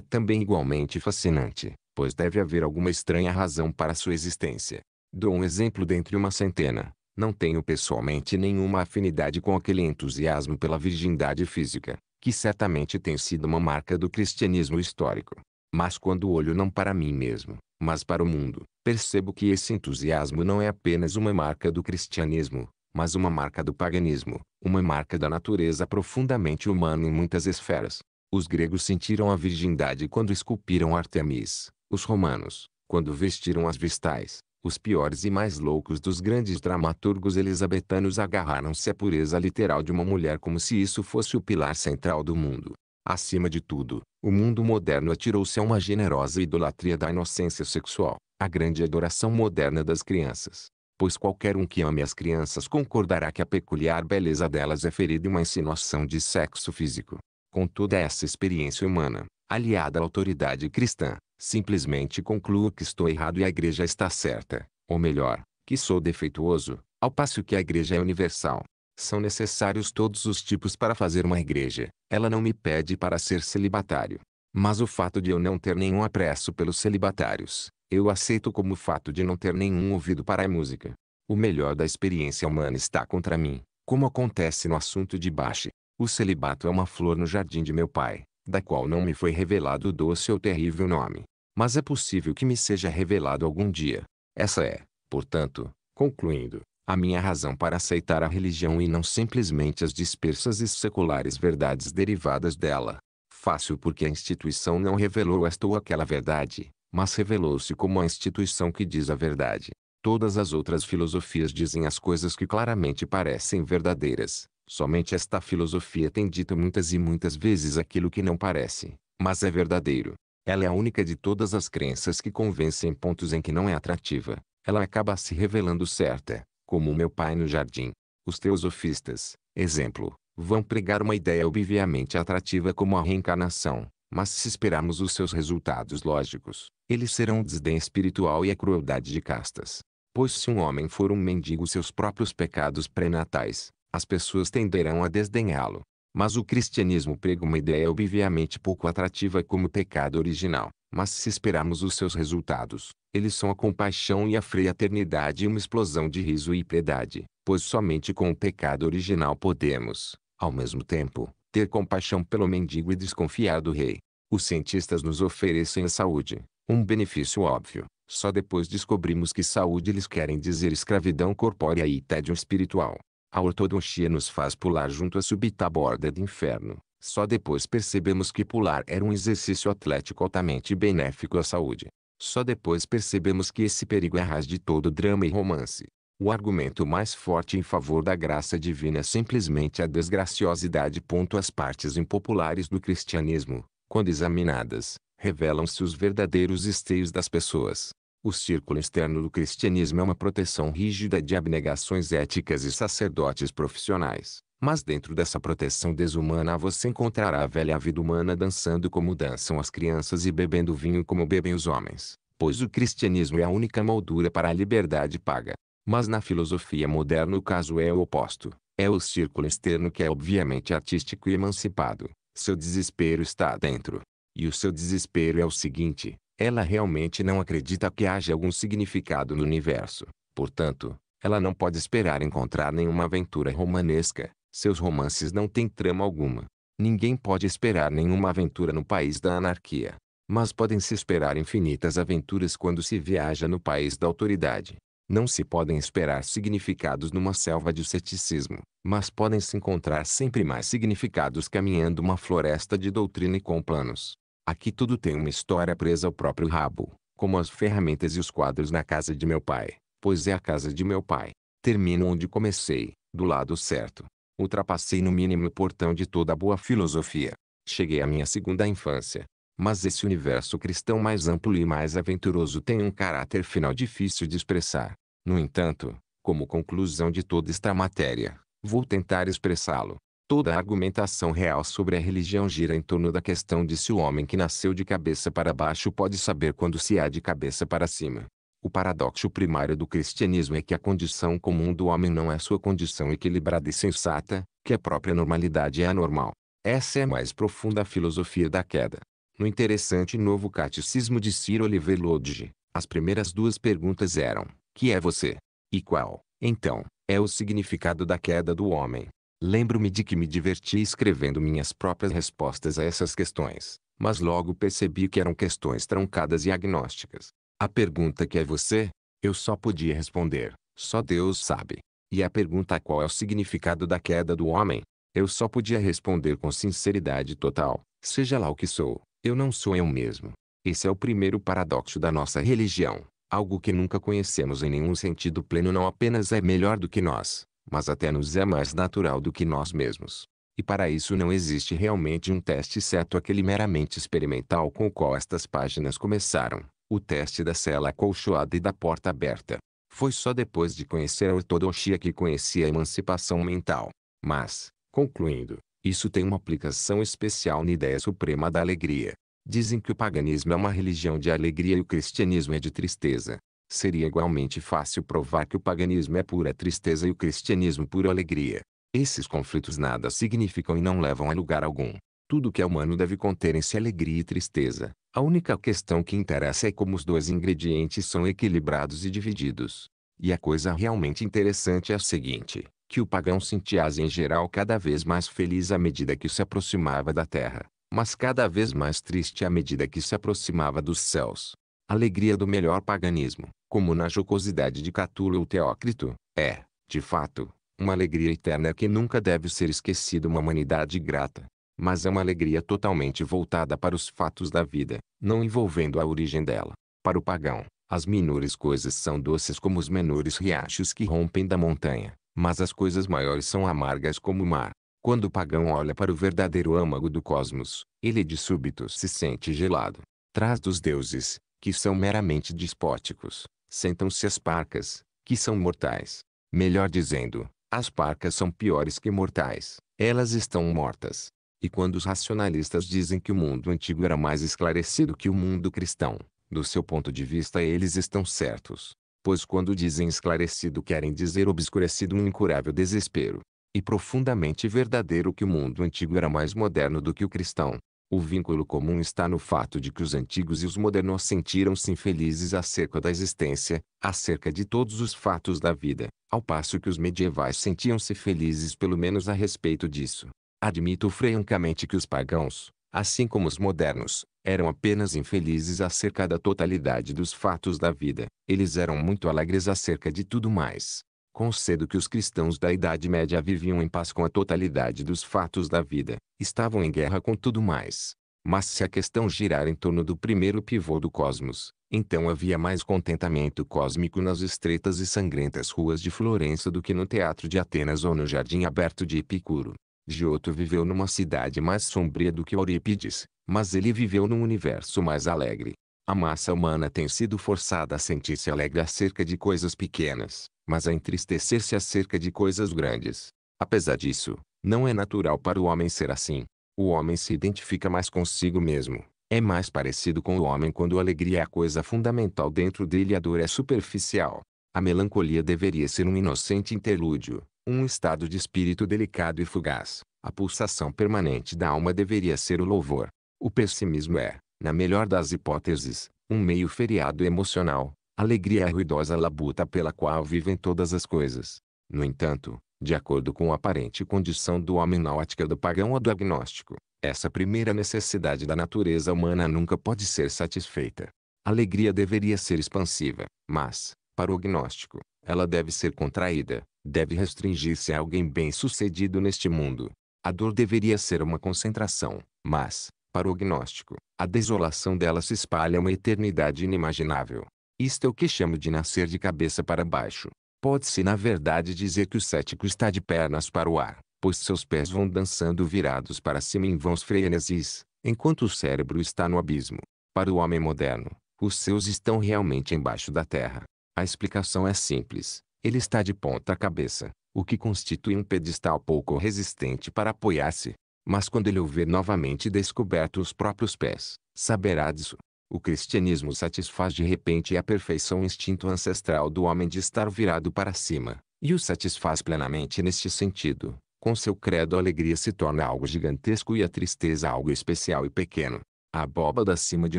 também igualmente fascinante, pois deve haver alguma estranha razão para sua existência. Dou um exemplo dentre uma centena. Não tenho pessoalmente nenhuma afinidade com aquele entusiasmo pela virgindade física, que certamente tem sido uma marca do cristianismo histórico. Mas quando olho não para mim mesmo, mas para o mundo, percebo que esse entusiasmo não é apenas uma marca do cristianismo, mas uma marca do paganismo, uma marca da natureza profundamente humana em muitas esferas. Os gregos sentiram a virgindade quando esculpiram Artemis, os romanos, quando vestiram as vistais, os piores e mais loucos dos grandes dramaturgos elisabetanos agarraram-se à pureza literal de uma mulher como se isso fosse o pilar central do mundo. Acima de tudo, o mundo moderno atirou-se a uma generosa idolatria da inocência sexual, a grande adoração moderna das crianças. Pois qualquer um que ame as crianças concordará que a peculiar beleza delas é ferida em uma insinuação de sexo físico. Com toda essa experiência humana, aliada à autoridade cristã, Simplesmente concluo que estou errado e a igreja está certa, ou melhor, que sou defeituoso, ao passo que a igreja é universal. São necessários todos os tipos para fazer uma igreja. Ela não me pede para ser celibatário. Mas o fato de eu não ter nenhum apreço pelos celibatários, eu aceito como o fato de não ter nenhum ouvido para a música. O melhor da experiência humana está contra mim, como acontece no assunto de Bache. O celibato é uma flor no jardim de meu pai, da qual não me foi revelado o doce ou terrível nome mas é possível que me seja revelado algum dia. Essa é, portanto, concluindo, a minha razão para aceitar a religião e não simplesmente as dispersas e seculares verdades derivadas dela. Fácil porque a instituição não revelou esta ou aquela verdade, mas revelou-se como a instituição que diz a verdade. Todas as outras filosofias dizem as coisas que claramente parecem verdadeiras. Somente esta filosofia tem dito muitas e muitas vezes aquilo que não parece, mas é verdadeiro. Ela é a única de todas as crenças que convence em pontos em que não é atrativa. Ela acaba se revelando certa, como meu pai no jardim. Os teosofistas, exemplo, vão pregar uma ideia obviamente atrativa como a reencarnação, mas se esperarmos os seus resultados lógicos, eles serão o desdém espiritual e a crueldade de castas. Pois se um homem for um mendigo seus próprios pecados pré-natais, as pessoas tenderão a desdenhá-lo. Mas o cristianismo prega uma ideia obviamente pouco atrativa como pecado original. Mas se esperarmos os seus resultados, eles são a compaixão e a fraternidade e uma explosão de riso e piedade, pois somente com o pecado original podemos, ao mesmo tempo, ter compaixão pelo mendigo e desconfiar do rei. Os cientistas nos oferecem a saúde, um benefício óbvio. Só depois descobrimos que saúde eles querem dizer escravidão corpórea e tédio espiritual. A ortodoxia nos faz pular junto à súbita borda do inferno. Só depois percebemos que pular era um exercício atlético altamente benéfico à saúde. Só depois percebemos que esse perigo é a raiz de todo drama e romance. O argumento mais forte em favor da graça divina é simplesmente a desgraciosidade. As partes impopulares do cristianismo, quando examinadas, revelam-se os verdadeiros esteios das pessoas. O círculo externo do cristianismo é uma proteção rígida de abnegações éticas e sacerdotes profissionais. Mas dentro dessa proteção desumana você encontrará a velha vida humana dançando como dançam as crianças e bebendo vinho como bebem os homens, pois o cristianismo é a única moldura para a liberdade paga. Mas na filosofia moderna o caso é o oposto. É o círculo externo que é obviamente artístico e emancipado. Seu desespero está dentro. E o seu desespero é o seguinte, ela realmente não acredita que haja algum significado no universo. Portanto, ela não pode esperar encontrar nenhuma aventura romanesca. Seus romances não têm trama alguma. Ninguém pode esperar nenhuma aventura no país da anarquia. Mas podem se esperar infinitas aventuras quando se viaja no país da autoridade. Não se podem esperar significados numa selva de ceticismo, mas podem se encontrar sempre mais significados caminhando uma floresta de doutrina e com planos. Aqui tudo tem uma história presa ao próprio rabo, como as ferramentas e os quadros na casa de meu pai, pois é a casa de meu pai. Termino onde comecei, do lado certo. Ultrapassei no mínimo o portão de toda boa filosofia. Cheguei à minha segunda infância. Mas esse universo cristão mais amplo e mais aventuroso tem um caráter final difícil de expressar. No entanto, como conclusão de toda esta matéria, vou tentar expressá-lo. Toda a argumentação real sobre a religião gira em torno da questão de se o homem que nasceu de cabeça para baixo pode saber quando se há de cabeça para cima. O paradoxo primário do cristianismo é que a condição comum do homem não é sua condição equilibrada e sensata, que a própria normalidade é anormal. Essa é a mais profunda filosofia da queda. No interessante novo catecismo de Ciro Oliver Lodge, as primeiras duas perguntas eram: que é você? E qual, então, é o significado da queda do homem? Lembro-me de que me diverti escrevendo minhas próprias respostas a essas questões, mas logo percebi que eram questões truncadas e agnósticas. A pergunta que é você, eu só podia responder, só Deus sabe. E a pergunta qual é o significado da queda do homem, eu só podia responder com sinceridade total, seja lá o que sou, eu não sou eu mesmo. Esse é o primeiro paradoxo da nossa religião. Algo que nunca conhecemos em nenhum sentido pleno não apenas é melhor do que nós, mas até nos é mais natural do que nós mesmos. E para isso não existe realmente um teste certo aquele meramente experimental com o qual estas páginas começaram, o teste da cela acolchoada e da porta aberta. Foi só depois de conhecer a ortodoxia que conheci a emancipação mental. Mas, concluindo, isso tem uma aplicação especial na ideia suprema da alegria. Dizem que o paganismo é uma religião de alegria e o cristianismo é de tristeza. Seria igualmente fácil provar que o paganismo é pura tristeza e o cristianismo pura alegria. Esses conflitos nada significam e não levam a lugar algum. Tudo que é humano deve conter em si alegria e tristeza. A única questão que interessa é como os dois ingredientes são equilibrados e divididos. E a coisa realmente interessante é a seguinte, que o pagão sentia-se em geral cada vez mais feliz à medida que se aproximava da terra, mas cada vez mais triste à medida que se aproximava dos céus. Alegria do melhor paganismo, como na jocosidade de Catulo ou Teócrito, é, de fato, uma alegria eterna que nunca deve ser esquecida uma humanidade grata. Mas é uma alegria totalmente voltada para os fatos da vida, não envolvendo a origem dela. Para o pagão, as menores coisas são doces como os menores riachos que rompem da montanha, mas as coisas maiores são amargas como o mar. Quando o pagão olha para o verdadeiro âmago do cosmos, ele de súbito se sente gelado. Traz dos deuses, que são meramente despóticos, sentam-se as parcas, que são mortais. Melhor dizendo, as parcas são piores que mortais, elas estão mortas. E quando os racionalistas dizem que o mundo antigo era mais esclarecido que o mundo cristão, do seu ponto de vista eles estão certos. Pois quando dizem esclarecido querem dizer obscurecido um incurável desespero. E profundamente verdadeiro que o mundo antigo era mais moderno do que o cristão, o vínculo comum está no fato de que os antigos e os modernos sentiram-se infelizes acerca da existência, acerca de todos os fatos da vida, ao passo que os medievais sentiam-se felizes pelo menos a respeito disso. Admito francamente que os pagãos, assim como os modernos, eram apenas infelizes acerca da totalidade dos fatos da vida. Eles eram muito alegres acerca de tudo mais. Concedo que os cristãos da Idade Média viviam em paz com a totalidade dos fatos da vida, estavam em guerra com tudo mais. Mas se a questão girar em torno do primeiro pivô do cosmos, então havia mais contentamento cósmico nas estreitas e sangrentas ruas de Florença do que no teatro de Atenas ou no jardim aberto de Epicuro. Giotto viveu numa cidade mais sombria do que Eurípides, mas ele viveu num universo mais alegre. A massa humana tem sido forçada a sentir-se alegre acerca de coisas pequenas, mas a entristecer-se acerca de coisas grandes. Apesar disso, não é natural para o homem ser assim. O homem se identifica mais consigo mesmo. É mais parecido com o homem quando a alegria é a coisa fundamental dentro dele e a dor é superficial. A melancolia deveria ser um inocente interlúdio, um estado de espírito delicado e fugaz. A pulsação permanente da alma deveria ser o louvor. O pessimismo é, na melhor das hipóteses, um meio feriado emocional. Alegria é a ruidosa labuta pela qual vivem todas as coisas. No entanto, de acordo com a aparente condição do homem na ótica do pagão ou do agnóstico, essa primeira necessidade da natureza humana nunca pode ser satisfeita. A alegria deveria ser expansiva, mas, para o agnóstico, ela deve ser contraída, deve restringir-se a alguém bem-sucedido neste mundo. A dor deveria ser uma concentração, mas, para o agnóstico, a desolação dela se espalha uma eternidade inimaginável. Isto é o que chamo de nascer de cabeça para baixo. Pode-se na verdade dizer que o cético está de pernas para o ar, pois seus pés vão dançando virados para cima em vãos frenesis, enquanto o cérebro está no abismo. Para o homem moderno, os seus estão realmente embaixo da terra. A explicação é simples. Ele está de ponta cabeça, o que constitui um pedestal pouco resistente para apoiar-se. Mas quando ele houver novamente descoberto os próprios pés, saberá disso. O cristianismo satisfaz de repente a perfeição instinto ancestral do homem de estar virado para cima, e o satisfaz plenamente neste sentido. Com seu credo a alegria se torna algo gigantesco e a tristeza algo especial e pequeno. A abóbada acima de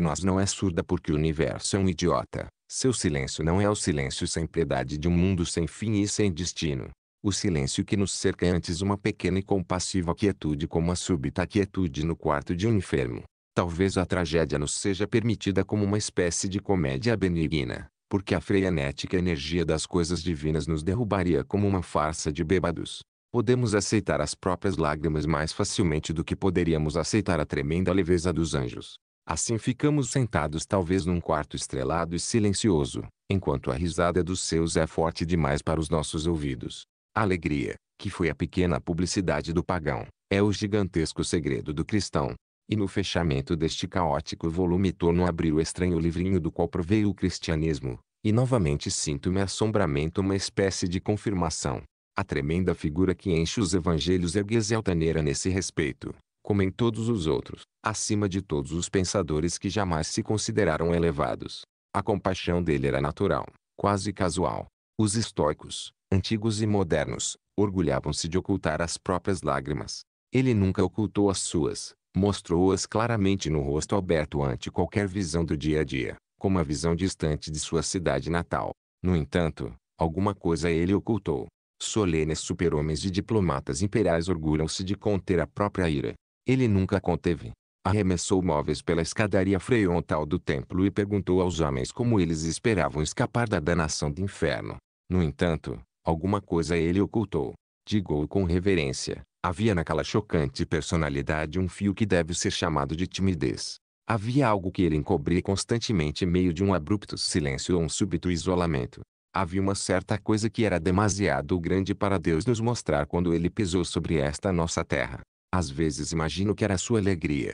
nós não é surda porque o universo é um idiota. Seu silêncio não é o silêncio sem piedade de um mundo sem fim e sem destino. O silêncio que nos cerca é antes uma pequena e compassiva quietude como a súbita quietude no quarto de um enfermo. Talvez a tragédia nos seja permitida como uma espécie de comédia benigna, porque a frenética energia das coisas divinas nos derrubaria como uma farsa de bêbados. Podemos aceitar as próprias lágrimas mais facilmente do que poderíamos aceitar a tremenda leveza dos anjos. Assim ficamos sentados talvez num quarto estrelado e silencioso, enquanto a risada dos seus é forte demais para os nossos ouvidos. A alegria, que foi a pequena publicidade do pagão, é o gigantesco segredo do cristão. E no fechamento deste caótico volume torno a abrir o estranho livrinho do qual proveio o cristianismo, e novamente sinto-me assombramento uma espécie de confirmação. A tremenda figura que enche os evangelhos ergue-se altaneira nesse respeito, como em todos os outros, acima de todos os pensadores que jamais se consideraram elevados. A compaixão dele era natural, quase casual. Os estoicos, antigos e modernos, orgulhavam-se de ocultar as próprias lágrimas. Ele nunca ocultou as suas, mostrou-as claramente no rosto aberto ante qualquer visão do dia a dia, como a visão distante de sua cidade natal. No entanto, alguma coisa ele ocultou. Solenes super-homens e diplomatas imperiais orgulham-se de conter a própria ira, ele nunca conteve. Arremessou móveis pela escadaria frontal do templo e perguntou aos homens como eles esperavam escapar da danação do inferno. No entanto, alguma coisa ele ocultou. Digo com reverência, havia naquela chocante personalidade um fio que deve ser chamado de timidez. Havia algo que ele encobria constantemente em meio de um abrupto silêncio ou um súbito isolamento. Havia uma certa coisa que era demasiado grande para Deus nos mostrar quando ele pisou sobre esta nossa terra. Às vezes imagino que era sua alegria,